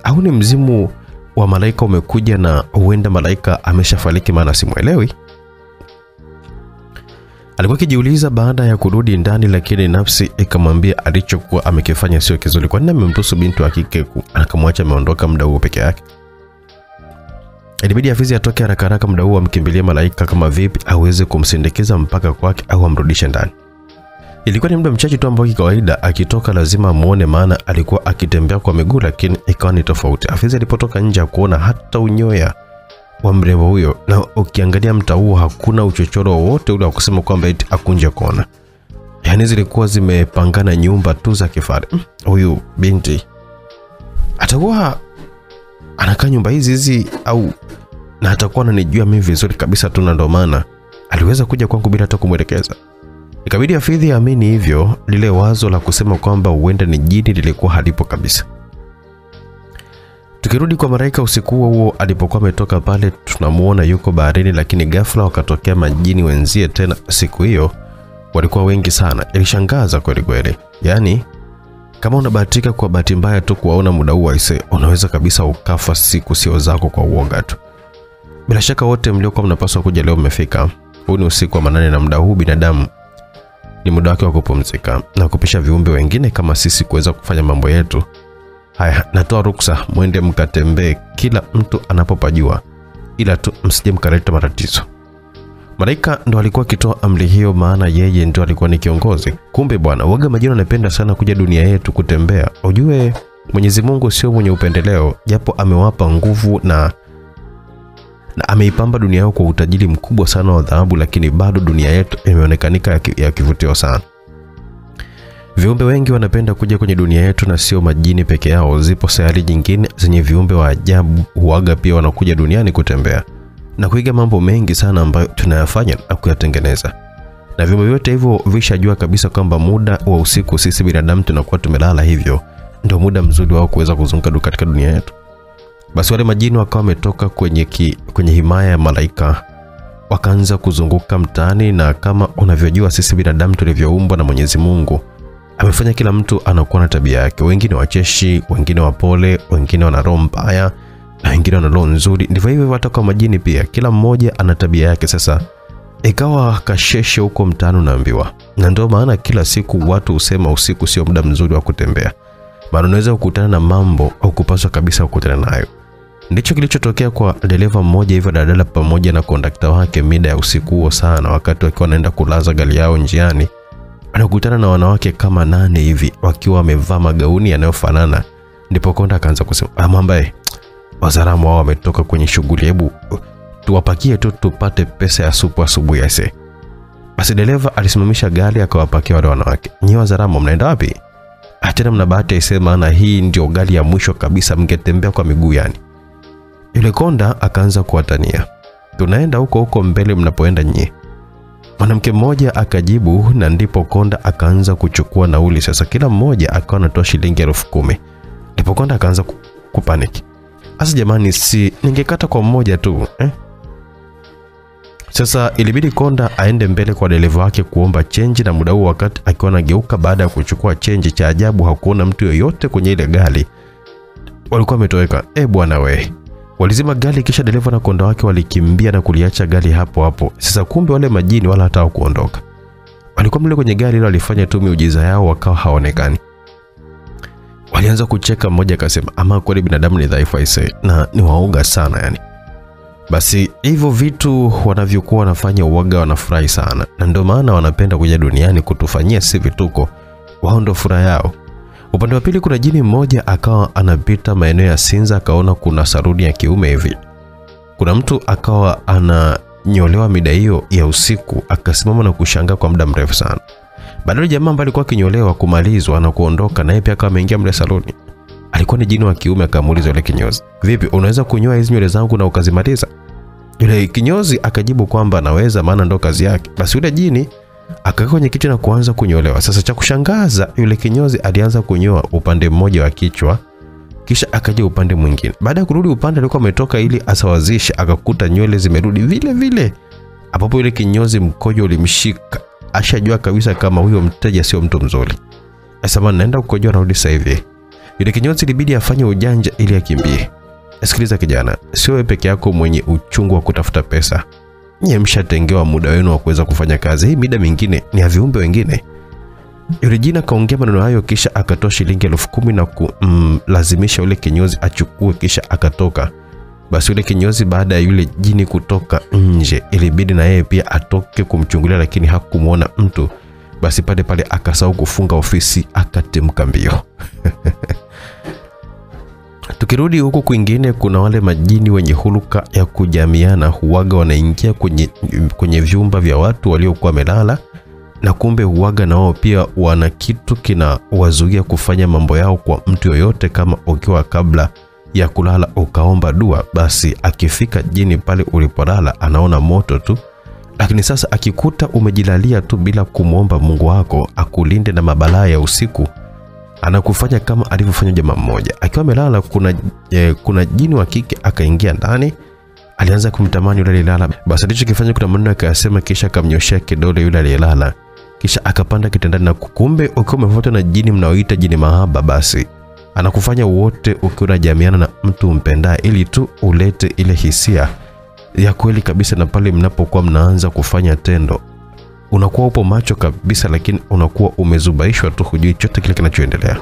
au ni mzimu wa malaika umekuja na huenda malaika ameshafariki maana simwelewi alikuwa akijiuliza baada ya kurudi ndani lakini nafsi ikamwambia alichokuwa amekifanya sio kizuri. Kwa nini amemruhusu binti wa kike akamwacha ameondoka muda huo peke yake? Ilibidi afizi atoke haraka haraka muda huo amkimbilie malaika kama vipi aweze kumsindikiza mpaka kwake au amrudishe ndani. Ilikuwa ni muda mchache tu ambao kikawaida akitoka lazima amuone maana alikuwa akitembea kwa miguu lakini ikawa ni tofauti. Afizi alipotoka nje kuona hata unyoya wa mrembo huyo. Na ukiangalia mtaa huo hakuna uchochoro wowote ule wa kusema kwamba eti akunje kona yaani zilikuwa zimepangana nyumba tu za kifahari. Huyu binti atakuwa anakaa nyumba hizi hizi au na atakuwa ananijua mimi vizuri kabisa tu na ndo maana aliweza kuja kwangu bila hata kumwelekeza. Ikabidi afidhi amini hivyo lile wazo la kusema kwamba huenda ni jini lilikuwa halipo kabisa tukirudi kwa malaika usiku huo huo alipokuwa ametoka pale tunamuona yuko baharini lakini ghafla wakatokea majini wenzie tena siku hiyo. Walikuwa wengi sana ilishangaza kweli kweli. Yaani kama unabahatika kwa bahati mbaya tu kuwaona muda huu aise unaweza kabisa ukafa siku sio zako kwa uoga tu. Bila shaka wote mliokuwa mnapaswa kuja leo mmefika. Huu ni usiku wa manane na muda huu binadamu ni muda wake wa kupumzika na kupisha viumbe wengine kama sisi kuweza kufanya mambo yetu haya natoa ruksa mwende mkatembee kila mtu anapopajua ila tu msije mkaleta matatizo. Malaika ndo alikuwa akitoa amri hiyo maana yeye ndo alikuwa ni kiongozi. Kumbe bwana waga majini anapenda sana kuja dunia yetu kutembea. Ujue mwenyezi mungu sio mwenye upendeleo japo amewapa nguvu na na ameipamba dunia yao kwa utajiri mkubwa sana wa dhahabu lakini bado dunia yetu imeonekanika ya kivutio sana viumbe wengi wanapenda kuja kwenye dunia yetu na sio majini peke yao zipo sayari nyingine zenye viumbe wa ajabu huaga pia wanakuja duniani kutembea. Na kuiga mambo mengi sana ambayo tunayafanya na kuyatengeneza. Na viumbe vyote hivyo vishajua kabisa kwamba muda wa usiku sisi binadamu tunakuwa tumelala hivyo ndio muda mzuri wao kuweza kuzunguka katika dunia yetu. Basi wale majini wakawa wametoka kwenye, ki, kwenye himaya ya malaika wakaanza kuzunguka mtaani na kama unavyojua sisi binadamu tulivyoumbwa na mwenyezi mungu amefanya kila mtu anakuwa na tabia yake. Wengine wacheshi wengine wapole wengine wana roho mbaya na wengine wana roho nzuri. Ndivyo hivyo hata kwa majini pia. Kila mmoja ana tabia yake. Sasa ikawa kasheshe huko mtaani unaambiwa. Na ndio maana kila siku watu husema usiku sio muda mzuri wa kutembea. Maana unaweza kukutana na mambo au kupaswa kabisa kukutana nayo. Ndicho kilichotokea kwa dereva mmoja hivyo daladala pamoja na kondakta wake mida ya usiku huo sana wakati wakiwa wanaenda kulaza gari yao njiani anakutana na wanawake kama nane hivi wakiwa wamevaa magauni yanayofanana. Ndipo konda akaanza kusema amambaye wazaramu wao wametoka kwenye shughuli hebu tuwapakie tu tupate pesa ya supu asubuhi ase basi dereva alisimamisha gari akawapakia wale wanawake. Nyi wazaramu mnaenda wapi? "Ah, tena mna bahati aisema, na hii ndio gari ya mwisho kabisa mngetembea kwa miguu yani. Yule konda akaanza kuwatania tunaenda huko huko mbele mnapoenda nyie mwanamke mmoja akajibu na ndipo konda akaanza kuchukua nauli. Sasa kila mmoja akawa anatoa shilingi elfu kumi. Ndipo konda akaanza kupanic. sasa jamani si ningekata kwa mmoja tu eh? sasa ilibidi konda aende mbele kwa dereva wake kuomba chenji na muda huo wakati akiwa anageuka baada ya kuchukua chenji cha ajabu hakuona mtu yoyote kwenye ile gari. Walikuwa wametoweka. E bwana we walizima gari kisha dereva na konda wake walikimbia na kuliacha gari hapo hapo. Sasa kumbe wale majini wala hata kuondoka. walikuwa mle kwenye gari ila walifanya tu miujiza yao wakawa haonekani walianza kucheka mmoja akasema ama kweli binadamu ni dhaifu aise na ni waoga sana yani. Basi hivyo vitu wanavyokuwa wanafanya uoga wanafurahi sana. Na ndio maana wanapenda kuja duniani kutufanyia si vituko. Wao ndo furaha yao upande wa pili kuna jini mmoja akawa anapita maeneo ya sinza akaona kuna saruni ya kiume hivi. Kuna mtu akawa ananyolewa mida hiyo ya usiku akasimama na kushangaa kwa muda mrefu sana. Baadaye jamaa ambaye alikuwa akinyolewa kumalizwa na kuondoka naye pia akawa ameingia mle saluni. alikuwa ni jini wa kiume akamuuliza yule kinyozi vipi unaweza kunyoa hizi nywele zangu na ukazimaliza? Yule kinyozi akajibu kwamba anaweza maana ndo kazi yake. Basi yule jini akakaa kwenye kiti na kuanza kunyolewa. Sasa cha kushangaza, yule kinyozi alianza kunyoa upande mmoja wa kichwa kisha akaja upande mwingine. Baada ya kurudi upande alikuwa ametoka ili asawazishe, akakuta nywele zimerudi vile vile, ambapo yule kinyozi mkojo ulimshika. Ashajua kabisa kama huyo mteja sio mtu mzuri. Asema naenda kukojoa, narudi sasa hivi. Yule kinyozi ilibidi afanye ujanja ili akimbie. Sikiliza kijana, sio wewe peke yako mwenye uchungu wa kutafuta pesa. Nyie mshatengewa muda wenu wa kuweza kufanya kazi. Hii mida mingine ni ya viumbe wengine. Yule jina kaongea maneno hayo, kisha akatoa shilingi elfu kumi na kumlazimisha mm, yule kinyozi achukue, kisha akatoka. Basi yule kinyozi baada ya yule jini kutoka nje, ilibidi na yeye pia atoke kumchungulia, lakini hakumwona mtu. Basi pale pale akasahau kufunga ofisi, akatemka mbio. Tukirudi huku kwingine, kuna wale majini wenye huluka ya kujamiana, huwaga wanaingia kwenye, kwenye vyumba vya watu waliokuwa wamelala na kumbe huwaga na wao pia wana kitu kinawazuia kufanya mambo yao kwa mtu yoyote. Kama ukiwa kabla ya kulala ukaomba dua, basi akifika jini pale ulipolala anaona moto tu. Lakini sasa akikuta umejilalia tu bila kumwomba Mungu wako akulinde na mabalaa ya usiku, anakufanya kama alivyofanya jamaa mmoja akiwa amelala. Kuna, e, kuna jini wa kike akaingia ndani alianza kumtamani yule aliyelala. Basi alichokifanya kuna maneno akayasema, kisha akamnyoshea kidole yule aliyelala, kisha akapanda kitandani. Na kukumbe ukiwa umefuatwa na jini mnaoita jini mahaba, basi anakufanya wote ukiwa unajamiana na mtu umpendaye, ili tu ulete ile hisia ya kweli kabisa. Na pale mnapokuwa mnaanza kufanya tendo, unakuwa upo macho kabisa, lakini unakuwa umezubaishwa tu, hujui chote kile kinachoendelea.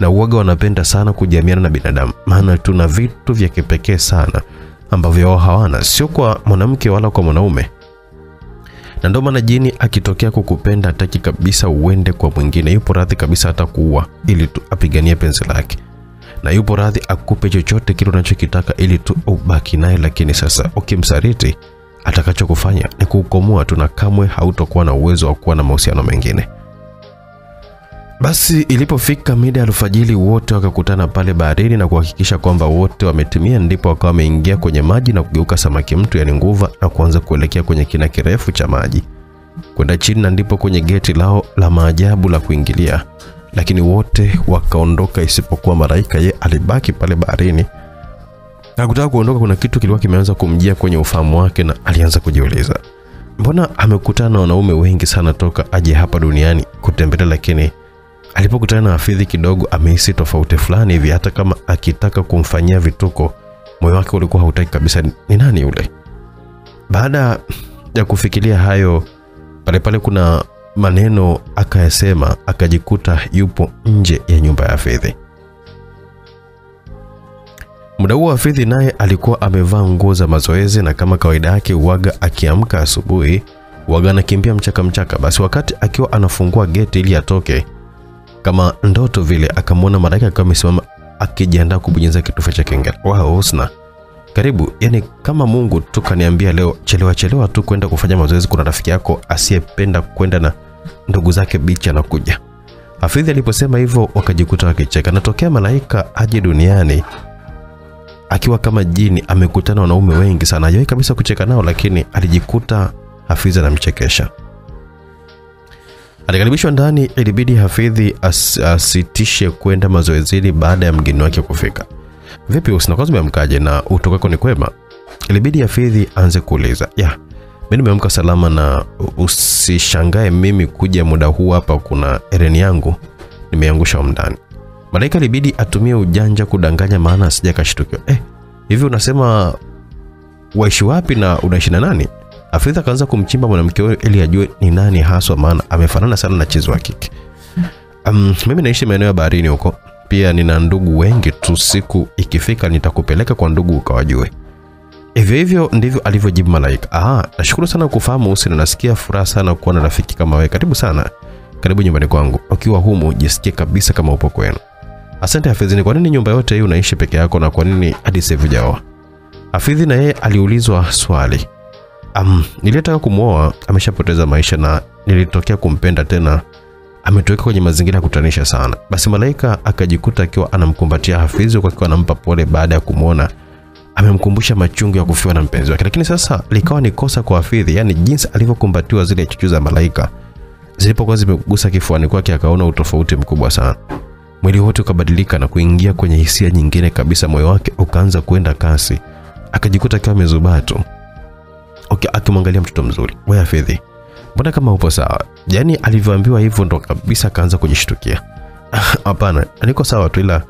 Na uoga wanapenda sana kujamiana na binadamu, maana tuna vitu vya kipekee sana ambavyo wao hawana, sio kwa mwanamke wala kwa mwanaume. Na ndio maana jini akitokea kukupenda hataki kabisa uende kwa mwingine, yupo radhi kabisa hata kuua ili tu apiganie penzi lake, na yupo radhi akupe chochote kile unachokitaka ili tu ubaki naye. Lakini sasa ukimsaliti, atakachokufanya ni kuukomoa tu, na kamwe hautokuwa na uwezo wa kuwa na mahusiano mengine. Basi ilipofika mida ya alfajiri, wote wakakutana pale baharini na kuhakikisha kwamba wote wametimia, ndipo wakawa wameingia kwenye maji na kugeuka samaki mtu, yani nguva, na kuanza kuelekea kwenye kina kirefu cha maji kwenda chini, na ndipo kwenye geti lao la maajabu la kuingilia. Lakini wote wakaondoka isipokuwa Malaika, ye alibaki pale baharini. Hakutaka kuondoka, kuna kitu kilikuwa kimeanza kumjia kwenye ufahamu wake, na alianza kujiuliza, mbona amekutana na wanaume wengi sana toka aje hapa duniani kutembelea, lakini alipokutana na Hafidhi kidogo amehisi tofauti fulani hivi. Hata kama akitaka kumfanyia vituko, moyo wake ulikuwa hautaki kabisa. Ni nani yule? Baada ya kufikiria hayo, pale pale kuna maneno akayasema, akajikuta yupo nje ya nyumba ya Hafidhi. Muda huo Hafidhi naye alikuwa amevaa nguo za mazoezi, na kama kawaida yake uwaga akiamka asubuhi waga anakimbia mchaka mchaka. Basi wakati akiwa anafungua geti ili atoke kama ndoto vile akamwona Malaika akiwa amesimama akijiandaa kubonyeza kitufe cha kengele. Wow, Husna, karibu. Yani kama Mungu tu kaniambia leo chelewa chelewa tu kwenda kufanya mazoezi, kuna rafiki yako asiyependa kwenda na ndugu zake bichi anakuja. Hafidhi aliposema hivyo wakajikuta wakicheka. Natokea Malaika aje duniani akiwa kama jini, amekutana wanaume wengi sana, hajawahi kabisa kucheka nao, lakini alijikuta Hafidhi anamchekesha. Alikaribishwa ndani, ilibidi Hafidhi as, asitishe kwenda mazoezini baada ya mgeni wake kufika. Vipi Husna, kwanza umeamkaje na utokako ni kwema? Ilibidi Hafidhi aanze kuuliza. Ya, mimi nimeamka salama na usishangae mimi kuja muda huu hapa, kuna ereni yangu nimeangusha ndani. Malaika libidi atumie ujanja kudanganya, maana asija kashtukiwa. Eh, hivi unasema waishi wapi na unaishi na nani? Afidha akaanza kumchimba mwanamke huyo ili ajue ni nani haswa, maana amefanana sana na chizi wa kike. Um, mimi naishi maeneo ya baharini huko, pia nina ndugu wengi tu. Siku ikifika nitakupeleka kwa ndugu ukawajue. Hivyo hivyo ndivyo alivyojibu Malaika. Ah, nashukuru sana kufahamu Husna, nasikia furaha sana kuwa na rafiki kama wewe. Karibu sana, karibu nyumbani kwangu. Ukiwa humu jisikie kabisa kama upo kwenu. Asante Hafidhi, ni kwa nini nyumba yote hii unaishi peke yako na kwa nini hadi sasa hujaoa? Hafidhi na yeye aliulizwa swali. Um, niliyetaka kumwoa ameshapoteza maisha na nilitokea kumpenda tena ametoweka kwenye mazingira ya kutanisha sana. Basi Malaika akajikuta akiwa anamkumbatia Hafidhi kwa akiwa anampa pole baada ya kumwona amemkumbusha machungu ya kufiwa na mpenzi wake. Lakini sasa likawa ni kosa kwa Hafidhi, yani jinsi alivyokumbatiwa zile chuchu za Malaika zilipokuwa zimegusa kifuani kwake akaona utofauti mkubwa sana. Mwili wote ukabadilika na kuingia kwenye hisia nyingine kabisa. Moyo wake ukaanza kwenda kasi, akajikuta akiwa mezubatu okay, akimwangalia mtoto mzuri. wewe Fedhi, mbona kama upo sawa? Yaani alivyoambiwa hivyo ndo kabisa akaanza kujishtukia. Hapana, niko sawa tu, ila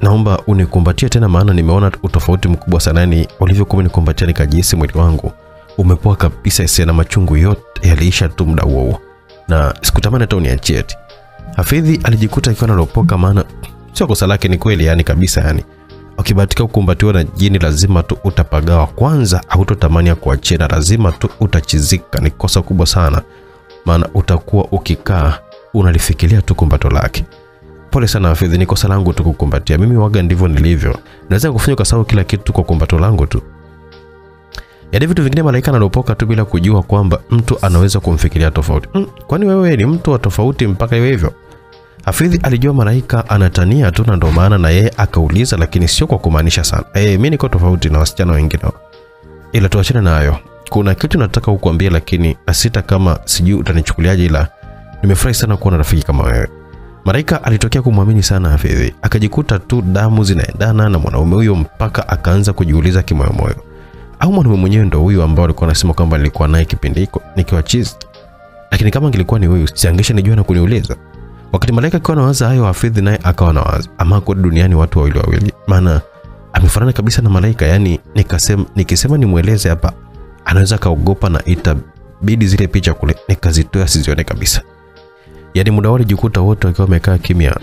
naomba unikumbatie tena, maana nimeona utofauti mkubwa sana. Yani ulivyokuwa unikumbatia, nikajihisi mwili wangu umepoa kabisa, hisia na machungu yote yaliisha tu muda huo na sikutamani hata uniachie eti. Hafidhi alijikuta akiwa analopoka, maana sio kosa lake, ni kweli yani kabisa yani ukibahatika kukumbatiwa na jini lazima tu utapagawa kwanza, hautotamani ya kuachia na lazima tu utachizika. Ni kosa kubwa sana, maana utakuwa ukikaa unalifikiria tu kumbato lake. Pole sana Hafidhi, ni kosa langu tu kukumbatia. Mimi waga ndivyo nilivyo, naweza kufanya sababu kila kitu kwa kumbato langu tu. Yaani vitu vingine malaika analopoka tu bila kujua kwamba mtu anaweza kumfikiria tofauti. Mm, kwani wewe ni mtu wa tofauti mpaka iwe hivyo? Hafidhi alijua malaika anatania tu na ndo maana na yeye akauliza, lakini sio kwa kumaanisha sana. Eh, mimi niko tofauti na wasichana wengine. Ila tuachane nayo. Kuna kitu nataka kukuambia, lakini asita kama sijui utanichukuliaje, ila nimefurahi sana kuona rafiki kama wewe. Malaika alitokea kumwamini sana Hafidhi, akajikuta tu damu zinaendana na mwanaume huyo mpaka akaanza kujiuliza kimoyomoyo, au mwanaume mwenyewe ndo huyu ambao alikuwa anasema kwamba nilikuwa naye kipindi hiko nikiwa chizi. Lakini kama angilikuwa ni huyu, siangesha nijua na kuniuliza. Wakati malaika akiwa anawaza hayo, Hafidhi naye akawa anawaza, ama kwa duniani watu wawili wawili, maana amefanana kabisa na malaika. Yani nikasema, nikisema nimweleze hapa anaweza kaogopa na itabidi zile picha kule nikazitoa sizione kabisa. Yani muda wale jikuta wote wakiwa wamekaa kimya,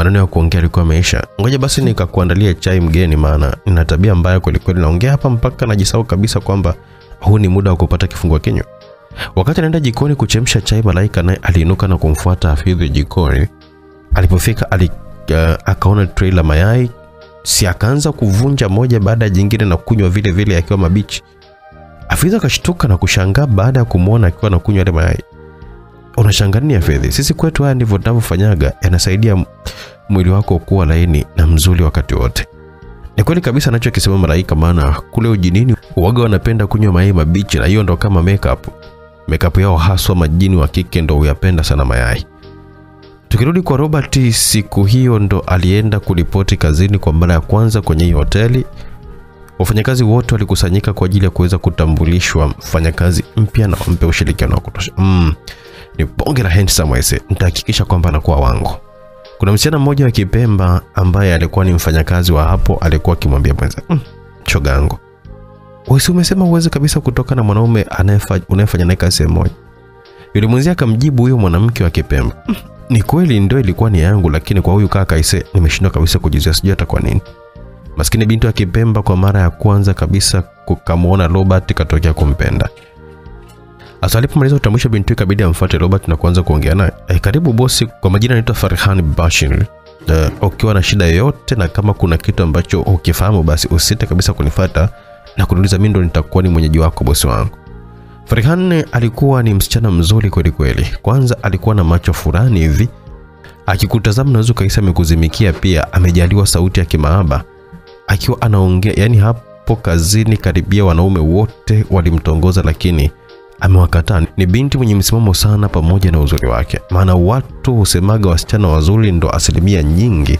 maneno ya kuongea alikuwa ameisha. Ngoja basi nikakuandalia chai mgeni, maana nina tabia mbaya kwelikweli, kweli, naongea hapa mpaka najisahau kabisa kwamba huu ni muda wa kupata kifungua kinywa. Wakati anaenda jikoni kuchemsha chai, malaika naye aliinuka na kumfuata Hafidhi jikoni. Alipofika ali, uh, akaona trei la mayai, si akaanza kuvunja moja baada ya jingine na kunywa vile vile yakiwa mabichi. Hafidhi akashtuka na kushangaa baada ya kumwona akiwa anakunywa yale mayai. Unashangaa fedhi. Sisi kwetu haya ndivyo tunavyofanyaga, yanasaidia mwili wako kuwa laini na mzuri wakati wote. Ni kweli kabisa anachokisema malaika, maana kule ujinini waga wanapenda kunywa mayai mabichi, na hiyo ndo kama makeup makeup yao haswa majini wa kike ndo huyapenda sana mayai. Tukirudi kwa Robert, siku hiyo ndo alienda kuripoti kazini kwa mara ya kwanza kwenye hii hoteli. Wafanyakazi wote walikusanyika kwa ajili ya kuweza kutambulishwa mfanyakazi mpya na wampe ushirikiano wa kutosha. Mm, ni bonge la handsome wese, nitahakikisha kwamba anakuwa wangu. Kuna msichana mmoja wa Kipemba ambaye alikuwa ni mfanyakazi wa hapo, alikuwa akimwambia mwenza, mm, choga yangu umesema uweze kabisa kutoka na mwanaume unayefanya naye kazi moja. Yule mwenzie akamjibu huyo mwanamke wa Kipemba, "Mm, ni kweli ndio ilikuwa ni yangu, lakini kwa huyu kaka ise nimeshindwa kabisa kujizuia, sijui hata kwa nini. Maskini binti wa Kipemba kwa mara ya kwanza kabisa kukamwona Robert katokea kumpenda. Asa alipomaliza utambulisho binti ikabidi amfuate Robert na kuanza kuongea naye. Eh, karibu bosi, kwa majina naitwa Farhan Bashir. Uh, ukiwa na shida yoyote na kama kuna kitu ambacho ukifahamu basi usite kabisa kunifata na kuniuliza mimi ndo nitakuwa ni mwenyeji wako bosi wangu. Farhan alikuwa ni msichana mzuri kweli kweli. Kwanza alikuwa na macho fulani hivi, akikutazama unaweza ukahisi amekuzimikia. Pia amejaliwa sauti ya kimaaba akiwa anaongea, yani hapo kazini karibia wanaume wote walimtongoza, lakini amewakataa. Ni binti mwenye msimamo sana, pamoja na uzuri wake, maana watu husemaga wasichana wazuri ndo asilimia nyingi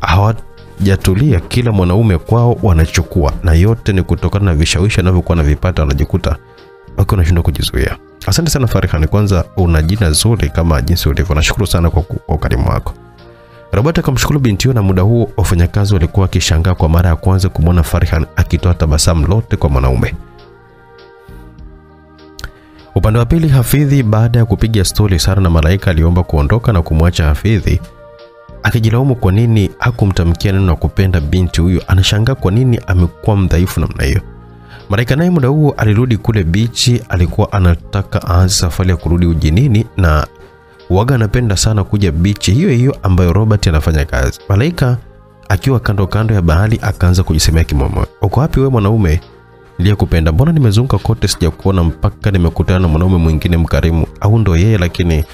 hawajatulia, kila mwanaume kwao wanachukua, na yote ni kutokana na vishawishi anavyokuwa navipata, wanajikuta wakiwa wanashindwa kujizuia. Asante sana Farhan, kwanza una jina zuri kama jinsi ulivyo. Nashukuru sana kwa kwa ukarimu wako. Robert akamshukuru binti huyo, na muda huo wafanyakazi walikuwa wakishangaa kwa mara ya kwanza kumwona Farhan akitoa tabasamu lote kwa mwanaume. Upande wa pili, Hafidhi baada ya kupiga stori sana na Malaika aliomba kuondoka na kumwacha Hafidhi akijilaumu kwa nini hakumtamkia neno la kupenda binti huyo. Anashangaa kwa nini amekuwa mdhaifu namna hiyo. Malaika naye muda huo alirudi kule bichi, alikuwa anataka aanze safari ya kurudi ujinini, na waga anapenda sana kuja bichi hiyo hiyo ambayo Robert anafanya kazi. Malaika akiwa kando kando ya bahari akaanza kujisemea kimomo, uko wapi we mwanaume niliyekupenda? Mbona nimezunguka kote sijakuona mpaka nimekutana na mwanaume mwingine mkarimu, au ndo yeye? Lakini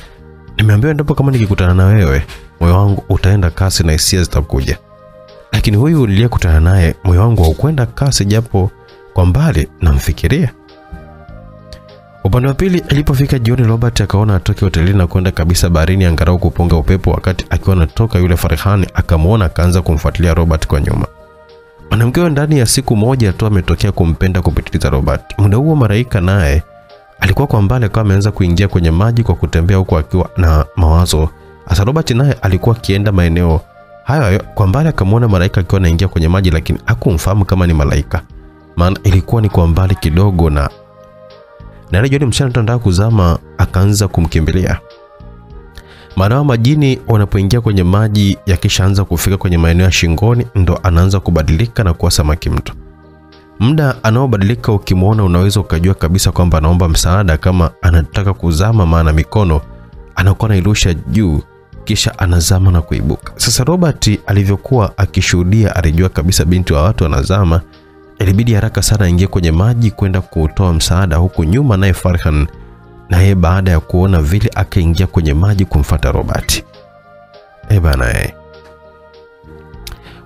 nimeambiwa endapo kama nikikutana na wewe moyo wangu utaenda kasi na hisia zitakuja, lakini huyu niliyekutana naye moyo wangu haukwenda kasi, japo kwa mbali namfikiria. Upande wa pili, alipofika jioni, Robert akaona atoke hotelini na kwenda kabisa baharini angarau kupunga upepo. Wakati akiwa anatoka, yule Farhan akamwona, akaanza kumfuatilia Robert kwa nyuma. Mwanamke huyo ndani ya siku moja tu ametokea kumpenda kupitiliza Robert. Muda huo maraika naye alikuwa kwa mbali, akawa ameanza kuingia kwenye maji kwa kutembea huku akiwa na mawazo. Hasa Robert naye alikuwa akienda maeneo hayo hayo. Kwa mbali akamwona Malaika akiwa anaingia kwenye maji, lakini hakumfahamu kama ni Malaika, maana ilikuwa ni kwa mbali kidogo, na na ile jioni msichana anataka kuzama, akaanza kumkimbilia. Maana majini wanapoingia kwenye maji yakishaanza kufika kwenye maeneo ya shingoni, ndo anaanza kubadilika na kuwa samaki mtu. Muda anaobadilika ukimwona, unaweza ukajua kabisa kwamba anaomba msaada kama anataka kuzama, maana mikono anakuwa anairusha juu kisha anazama na kuibuka. Sasa Robert alivyokuwa akishuhudia, alijua kabisa binti wa watu anazama. Ilibidi haraka sana aingie kwenye maji kwenda kutoa msaada, huku nyuma naye Farhan naye baada ya kuona vile akaingia kwenye maji kumfata Robert. Eh bana eh.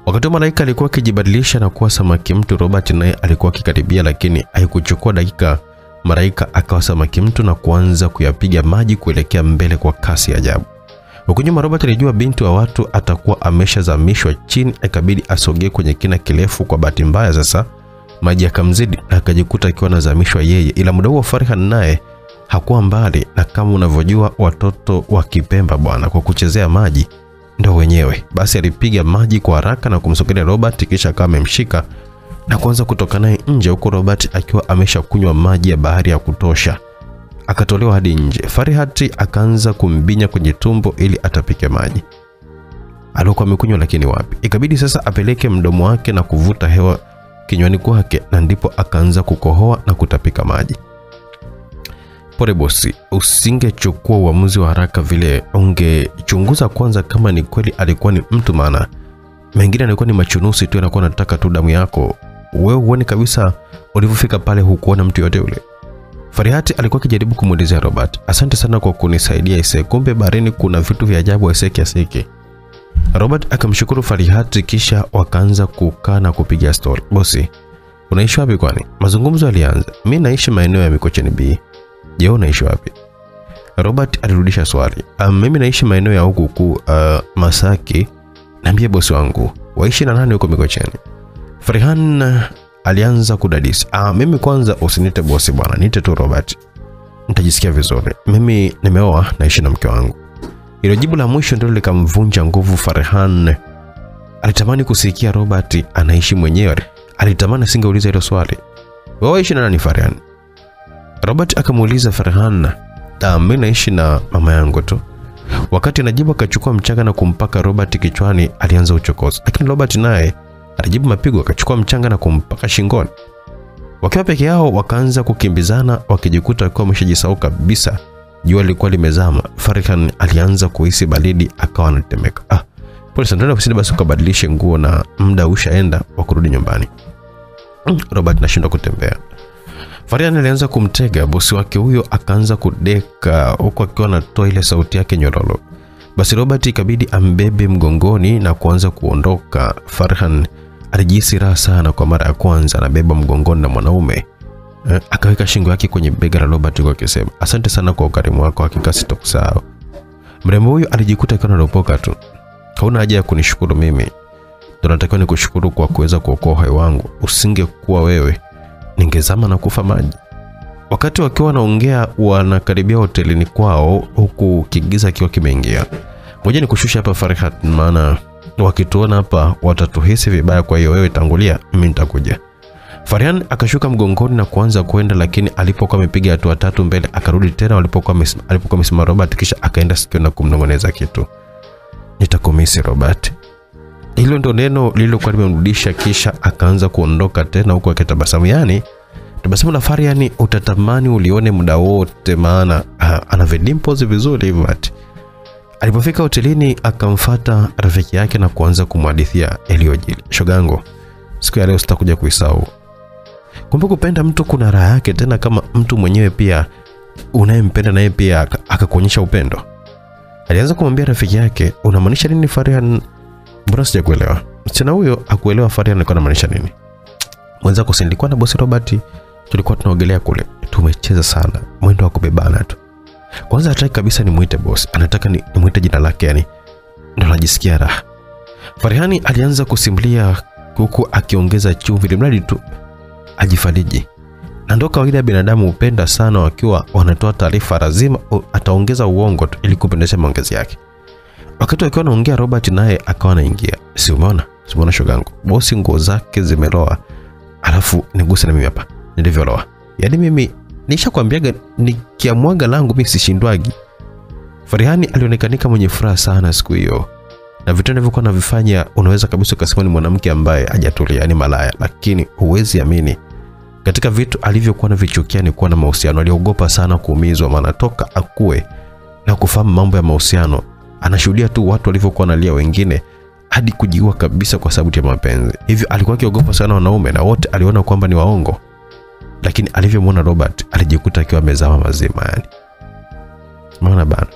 Wakati Malaika alikuwa akijibadilisha na kuwa samaki mtu, Robert naye alikuwa akikaribia, lakini haikuchukua dakika, Malaika akawa samaki mtu na kuanza kuyapiga maji kuelekea mbele kwa kasi ajabu. Huku nyuma Robert alijua binti wa watu atakuwa ameshazamishwa chini, ikabidi asogee kwenye kina kirefu. Kwa bahati mbaya sasa maji akamzidi na akajikuta akiwa anazamishwa yeye, ila muda huo Farhan naye hakuwa mbali, na kama unavyojua watoto wa Kipemba bwana, kwa kuchezea maji ndo wenyewe. Basi alipiga maji kwa haraka na kumsogelea Robert, kisha akawa amemshika na kuanza kutoka naye nje, huku Robert akiwa ameshakunywa maji ya bahari ya kutosha akatolewa hadi nje. Farihati akaanza kumbinya kwenye tumbo ili atapike maji aliokuwa amekunywa, lakini wapi, ikabidi sasa apeleke mdomo wake na kuvuta hewa kinywani kwake, na ndipo akaanza kukohoa na kutapika maji. Pole bosi, usingechukua uamuzi wa haraka vile, ungechunguza kwanza kama ni kweli alikuwa ni mtu, maana mengine alikuwa ni machunusi tu, anakuwa anataka tu damu yako. Wewe uone kabisa ulivyofika pale, hukuona mtu yote ule. Farihati alikuwa akijaribu kumuelezea Robert, asante sana kwa kunisaidia ise, kumbe baharini kuna vitu vya ajabu ise kiasi hiki. Robert akamshukuru Farihati, kisha wakaanza kukaa na kupiga stori. Bosi, unaishi wapi kwani? Mazungumzo yalianza. Mi naishi maeneo ya Mikocheni B. Je, unaishi wapi? Robert alirudisha swali. Um, mimi naishi maeneo ya huku huku uh, Masaki. Niambie bosi wangu, waishi na nani huko Mikocheni? Farihan alianza kudadisi. Ah, mimi kwanza usinite bosi bwana, niite tu Robert. Nitajisikia vizuri. Mimi nimeoa, naishi na mke wangu. Hilo jibu la mwisho ndilo likamvunja nguvu Farhan. Alitamani kusikia Robert anaishi mwenyewe. Alitamani asingeuliza hilo swali. Wewe waishi na nani Farhan? Robert akamuuliza Farhan, "Ah, mimi naishi na mama yangu tu." Wakati anajibu akachukua mchanga na kumpaka Robert kichwani, alianza uchokozi. Lakini Robert naye alijibu mapigo, akachukua mchanga na kumpaka shingoni. Wakiwa peke yao wakaanza kukimbizana, wakijikuta wakiwa wameshajisahau kabisa. Jua lilikuwa limezama. Farhan alianza kuhisi baridi, akawa anatemeka. Ah, pole sana, ofisini basi ukabadilishe nguo na muda ushaenda wa kurudi nyumbani. Mm, Robert nashindwa kutembea. Farian alianza kumtega bosi wake huyo, akaanza kudeka huku akiwa anatoa ile sauti yake nyororo. Basi Robert ikabidi ambebe mgongoni na kuanza kuondoka. Farhan alijihisi raha sana kwa mara ya kwanza anabeba mgongoni na mwanaume eh, akaweka shingo yake kwenye bega la Robert huku akisema, asante sana kwa ukarimu wako, hakika sitokusahau. Mrembo huyo alijikuta akiwa analopoka tu, hauna haja ya kunishukuru mimi, ndo natakiwa nikushukuru kwa kuweza kuokoa uhai wangu. Usingekuwa wewe ningezama na kufa maji. Wakati wakiwa wanaongea, wanakaribia hotelini kwao, huku kigiza kiwa kimeingia. Ngoja nikushusha hapa Farhat, maana wakituona hapa watatuhisi vibaya. Kwa hiyo wewe tangulia, mimi nitakuja. Farihan akashuka mgongoni na kuanza kwenda, lakini alipokuwa amepiga hatua tatu mbele akarudi tena alipokuwa amesimama Robert, kisha akaenda sikio na kumnong'oneza kitu, nitakumisi Robert. Hilo ndo neno lililokuwa limemrudisha, kisha akaanza kuondoka tena huku akitabasamu. Yani tabasamu la fari, yani utatamani ulione muda wote, maana ah, ana vidimpozi vizuri hivyo ati. Alipofika hotelini akamfata rafiki yake na kuanza kumhadithia yaliyojili. Shogango, siku ya leo sitakuja kuisahau. Kumbe kupenda mtu kuna raha yake, tena kama mtu mwenyewe pia unayempenda naye pia akakuonyesha upendo. Alianza kumwambia rafiki yake, unamaanisha nini Farihan? Mbona sijakuelewa? Msichana huyo akuelewa faria alikuwa anamaanisha nini. Mwenzako si nilikuwa na bosi Robert, tulikuwa tunaogelea kule, tumecheza sana, mwendo wa kubebana tu. Kwanza hataki kabisa nimwite boss, anataka ni, nimwite jina lake, yani ndo anajisikia raha. Farihani alianza kusimulia huku akiongeza chumvi, limradi tu ajifariji. Na ndo kawaida binadamu hupenda sana wakiwa wanatoa taarifa, lazima ataongeza uongo tu ili kupendesha maongezi yake. Wakati wakiwa anaongea, Robert naye akawa anaingia. Si umeona? Si umeona shogangu, bosi nguo zake zimeloa, alafu niguse na mimi hapa nilivyoloa. Yaani mimi nishakwambiaga nikiamwaga langu mimi sishindwagi. Farihani alionekanika mwenye furaha sana siku hiyo, na vitendo alivyokuwa anavifanya unaweza kabisa ukasema ni mwanamke ambaye hajatulia, ni malaya, lakini huwezi amini katika vitu alivyokuwa anavichukia ni kuwa na mahusiano. Aliogopa sana kuumizwa, maana toka akue na kufahamu mambo ya mahusiano, anashuhudia tu watu walivyokuwa nalia wengine hadi kujiua kabisa kwa sababu ya mapenzi. Hivyo alikuwa akiogopa sana wanaume na wote aliona kwamba ni waongo, lakini alivyomwona Robert alijikuta akiwa amezama mazima. Yani maana bana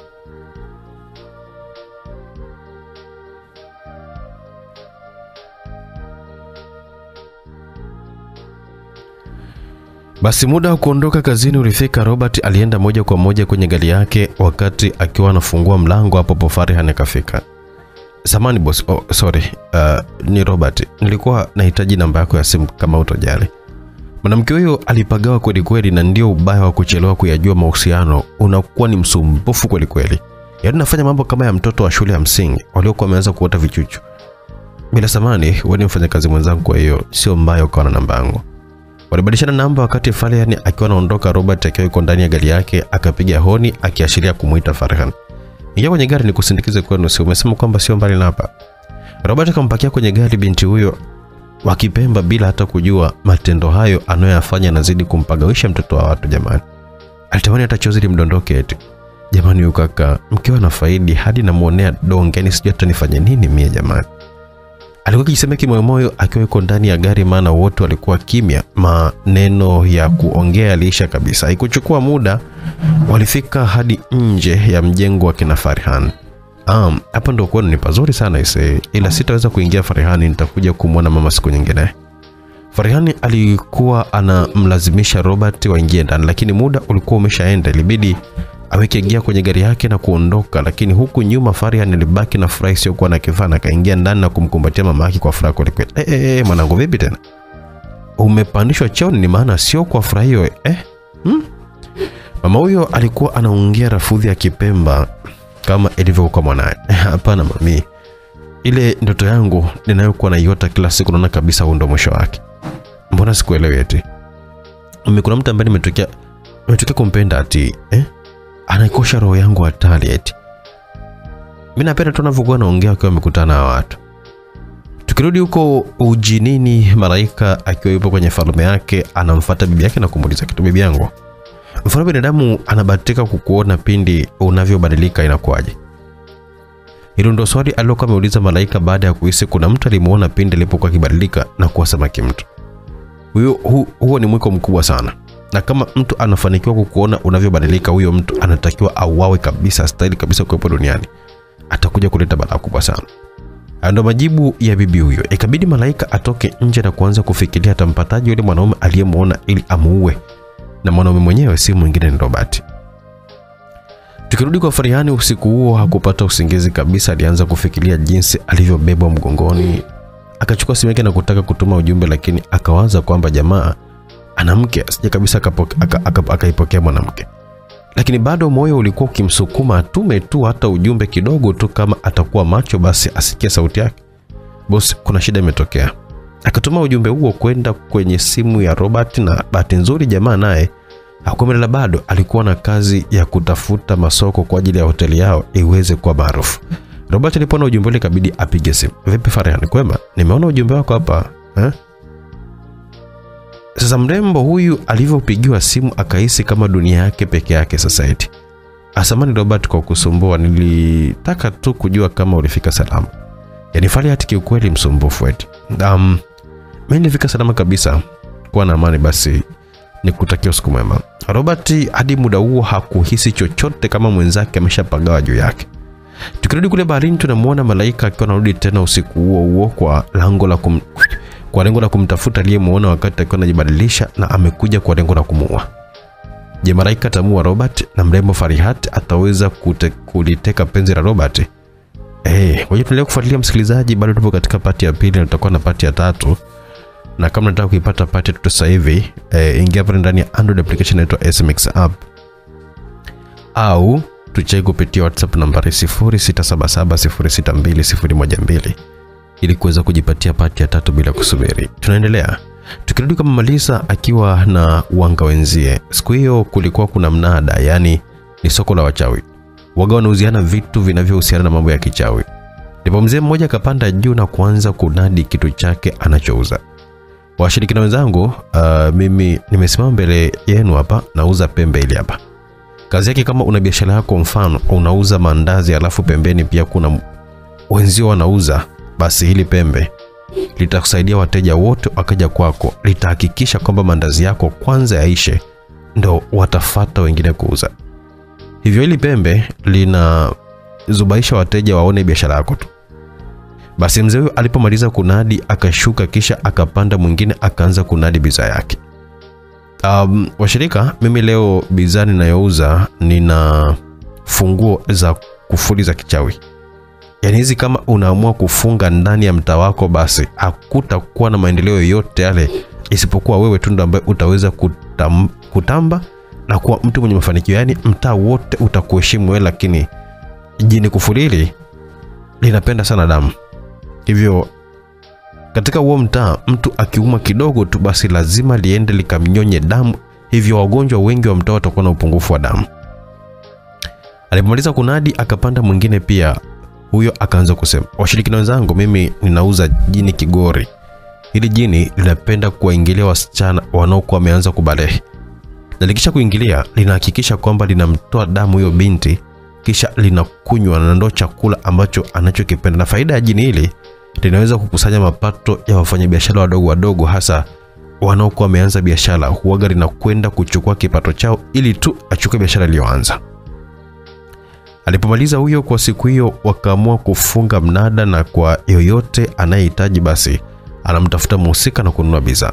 Basi muda wa kuondoka kazini ulifika. Robert alienda moja kwa moja kwenye gari yake. Wakati akiwa anafungua mlango, hapo hapo Farhan akafika. Samani boss, oh, sorry. Uh, ni Robert, nilikuwa nahitaji namba yako ya simu kama utojali. Mwanamke huyo alipagawa kweli kweli, na ndio ubaya wa kuchelewa kuyajua mahusiano, unakuwa ni msumbufu kweli kweli. Yaani nafanya mambo kama ya mtoto wa shule ya msingi waliokuwa wameanza kuota vichuchu. Bila samani, wewe ni mfanyakazi mwenzangu, kwa hiyo sio mbaya ukawa na namba yangu. Walibadilishana namba wakati Farhan akiwa anaondoka. Robert akiwa yuko ndani ya gari yake akapiga honi akiashiria kumuita Farhan. Ingia kwenye gari nikusindikize kwenu, si umesema kwamba sio mbali na hapa? Robert akampakia kwenye gari binti huyo wakipemba bila hata kujua matendo hayo anayoyafanya anazidi kumpagawisha mtoto wa watu. Jamani, alitamani hata chozi limdondoke eti. Jamani, huyu kaka mkiwa na faidi hadi namuonea donge, yani sijui atanifanya nini mie jamani. Alikuwa akijisemea kimoyomoyo akiwa yuko ndani ya gari, maana wote walikuwa kimya. Maneno ya kuongea yaliisha kabisa. Haikuchukua muda, walifika hadi nje ya mjengo wa kina Farhan. Um, hapa ndo kwenu ni pazuri sana ise, ila sitaweza kuingia Farihani, nitakuja kumwona mama siku nyingine. Farihani alikuwa anamlazimisha Robert waingie ndani, lakini muda ulikuwa umeshaenda, ilibidi aweke gia kwenye gari yake na kuondoka, lakini huku nyuma Farihan alibaki na furaha isiyokuwa na kifana, akaingia ndani na kumkumbatia mama yake kwa furaha kweli kweli. Eh, eh, eh, mwanangu vipi tena? Umepandishwa cheo Ni maana sio kwa furaha hiyo eh? Hmm? Mama huyo alikuwa anaongea rafudhi ya Kipemba kama ilivyokuwa kwa mwanaye. Hapana mami, ile ndoto yangu ninayokuwa naiota kila siku, naona kabisa huu ndo mwisho wake. Mbona sikuelewi eti? Mimi kuna mtu ambaye nimetokea nimetokea kumpenda ati eh? Anaikosha roho yangu hatari eti. Mimi napenda tu anavyokuwa naongea akiwa amekutana na watu. Tukirudi huko ujinini, malaika akiwa yupo kwenye falme yake anamfuata bibi yake na kumuuliza kitu, bibi yangu, mfano binadamu anabatika kukuona pindi unavyobadilika inakuwaje? Hilo ndo swali alilokuwa ameuliza malaika baada ya kuhisi kuna mtu alimuona pindi alipokuwa akibadilika na kuwa samaki mtu. Huyo hu, huo ni mwiko mkubwa sana na kama mtu anafanikiwa kukuona unavyobadilika, huyo mtu anatakiwa auawe kabisa, stahili kabisa kuwepo duniani. Atakuja kuleta balaa kubwa sana. Hayo ndo majibu ya bibi huyo. Ikabidi malaika atoke nje na kuanza kufikiria atampataje yule mwanaume aliyemwona ili amuue, na mwanaume mwenyewe si mwingine ni Robert. Tukirudi kwa Farihani, usiku huo hakupata usingizi kabisa. Alianza kufikiria jinsi alivyobebwa mgongoni, akachukua simu yake na kutaka kutuma ujumbe, lakini akawaza kwamba jamaa ana mke asije kabisa akaipokea aka, aka, aka mwanamke, lakini bado moyo ulikuwa ukimsukuma atume tu hata ujumbe kidogo tu, kama atakuwa macho basi asikie sauti yake. Bosi, kuna shida imetokea. Akatuma ujumbe huo kwenda kwenye simu ya Robert, na bahati nzuri jamaa naye hakuwa bado, alikuwa na kazi ya kutafuta masoko kwa ajili ya hoteli yao iweze kuwa maarufu. Robert alipoona ujumbe ule ikabidi apige simu. Vipi Farhan, kwema? Nimeona ujumbe wako hapa eh? Sasa mrembo huyu alivyopigiwa simu akahisi kama dunia yake peke yake sasa eti. Asamani Robert kwa kusumbua, nilitaka tu kujua kama ulifika salama. Yaani Farihat kiukweli msumbufu eti. Um, mimi nilifika salama kabisa. Kuwa na amani basi nikutakia usiku mwema. Robert hadi muda huo hakuhisi chochote kama mwenzake ameshapagawa juu yake. Tukirudi kule baharini tunamwona malaika akiwa anarudi tena usiku huo huo kwa lango la kum kwa lengo la kumtafuta aliyemuona wakati akiwa anajibadilisha na amekuja kwa lengo la kumuua. Je, Malaika atamuua Robert na mrembo Farihat ataweza kute, kuliteka penzi la Robert? Eh, ngoja tuendelee kufuatilia msikilizaji, bado tupo katika pati ya pili na tutakuwa na pati ya tatu. Na kama unataka kuipata pati tu sasa hivi, eh, ingia pale ndani ya Android application inaitwa SMX app au tucheki kupitia WhatsApp nambari 0677062012 ili kuweza kujipatia pati ya tatu bila kusubiri. Tunaendelea. Tukirudi kama Malisa akiwa na wanga wenzie. Siku hiyo kulikuwa kuna mnada, yani ni soko la wachawi. Waga wanauziana vitu vinavyohusiana na mambo ya kichawi. Ndipo mzee mmoja akapanda juu na kuanza kunadi kitu chake anachouza. Washirikina wenzangu, uh, mimi nimesimama mbele yenu hapa nauza pembe ile hapa. Kazi yake kama una biashara yako, mfano unauza mandazi alafu pembeni pia kuna wenzio wanauza, basi hili pembe litakusaidia wateja wote wakaja kwako, litahakikisha kwamba mandazi yako kwanza yaishe, ndo watafata wengine kuuza. Hivyo hili pembe linazubaisha wateja waone biashara yako tu. Basi mzee huyo alipomaliza kunadi akashuka, kisha akapanda mwingine akaanza kunadi bidhaa yake. Um, washirika, mimi leo bidhaa ninayouza nina funguo za kufuli za kichawi. Yaani hizi kama unaamua kufunga ndani ya mtaa wako, basi hakutakuwa na maendeleo yoyote yale isipokuwa wewe tu ndo ambaye utaweza kutam, kutamba na kuwa mtu mwenye mafanikio. Yaani mtaa wote utakuheshimu wewe, lakini jini kufulili linapenda sana damu. Hivyo katika huo mtaa mtu akiuma kidogo tu basi lazima liende likamnyonye damu, hivyo wagonjwa wengi wa mtaa watakuwa na upungufu wa damu. Alipomaliza kunadi akapanda mwingine pia, huyo akaanza kusema, washirikina wenzangu, mimi ninauza jini Kigori. Hili jini linapenda kuwaingilia wasichana wanaokuwa wameanza kubalehe, na likisha kuingilia linahakikisha kwamba linamtoa damu hiyo binti, kisha linakunywa na ndo chakula ambacho anachokipenda. Na faida ya jini hili linaweza kukusanya mapato ya wafanyabiashara wadogo wadogo, hasa wanaokuwa wameanza biashara. Huaga linakwenda kuchukua kipato chao ili tu achukue biashara iliyoanza. Alipomaliza huyo kwa siku hiyo, wakaamua kufunga mnada, na kwa yoyote anayehitaji basi anamtafuta mhusika na kununua bidhaa.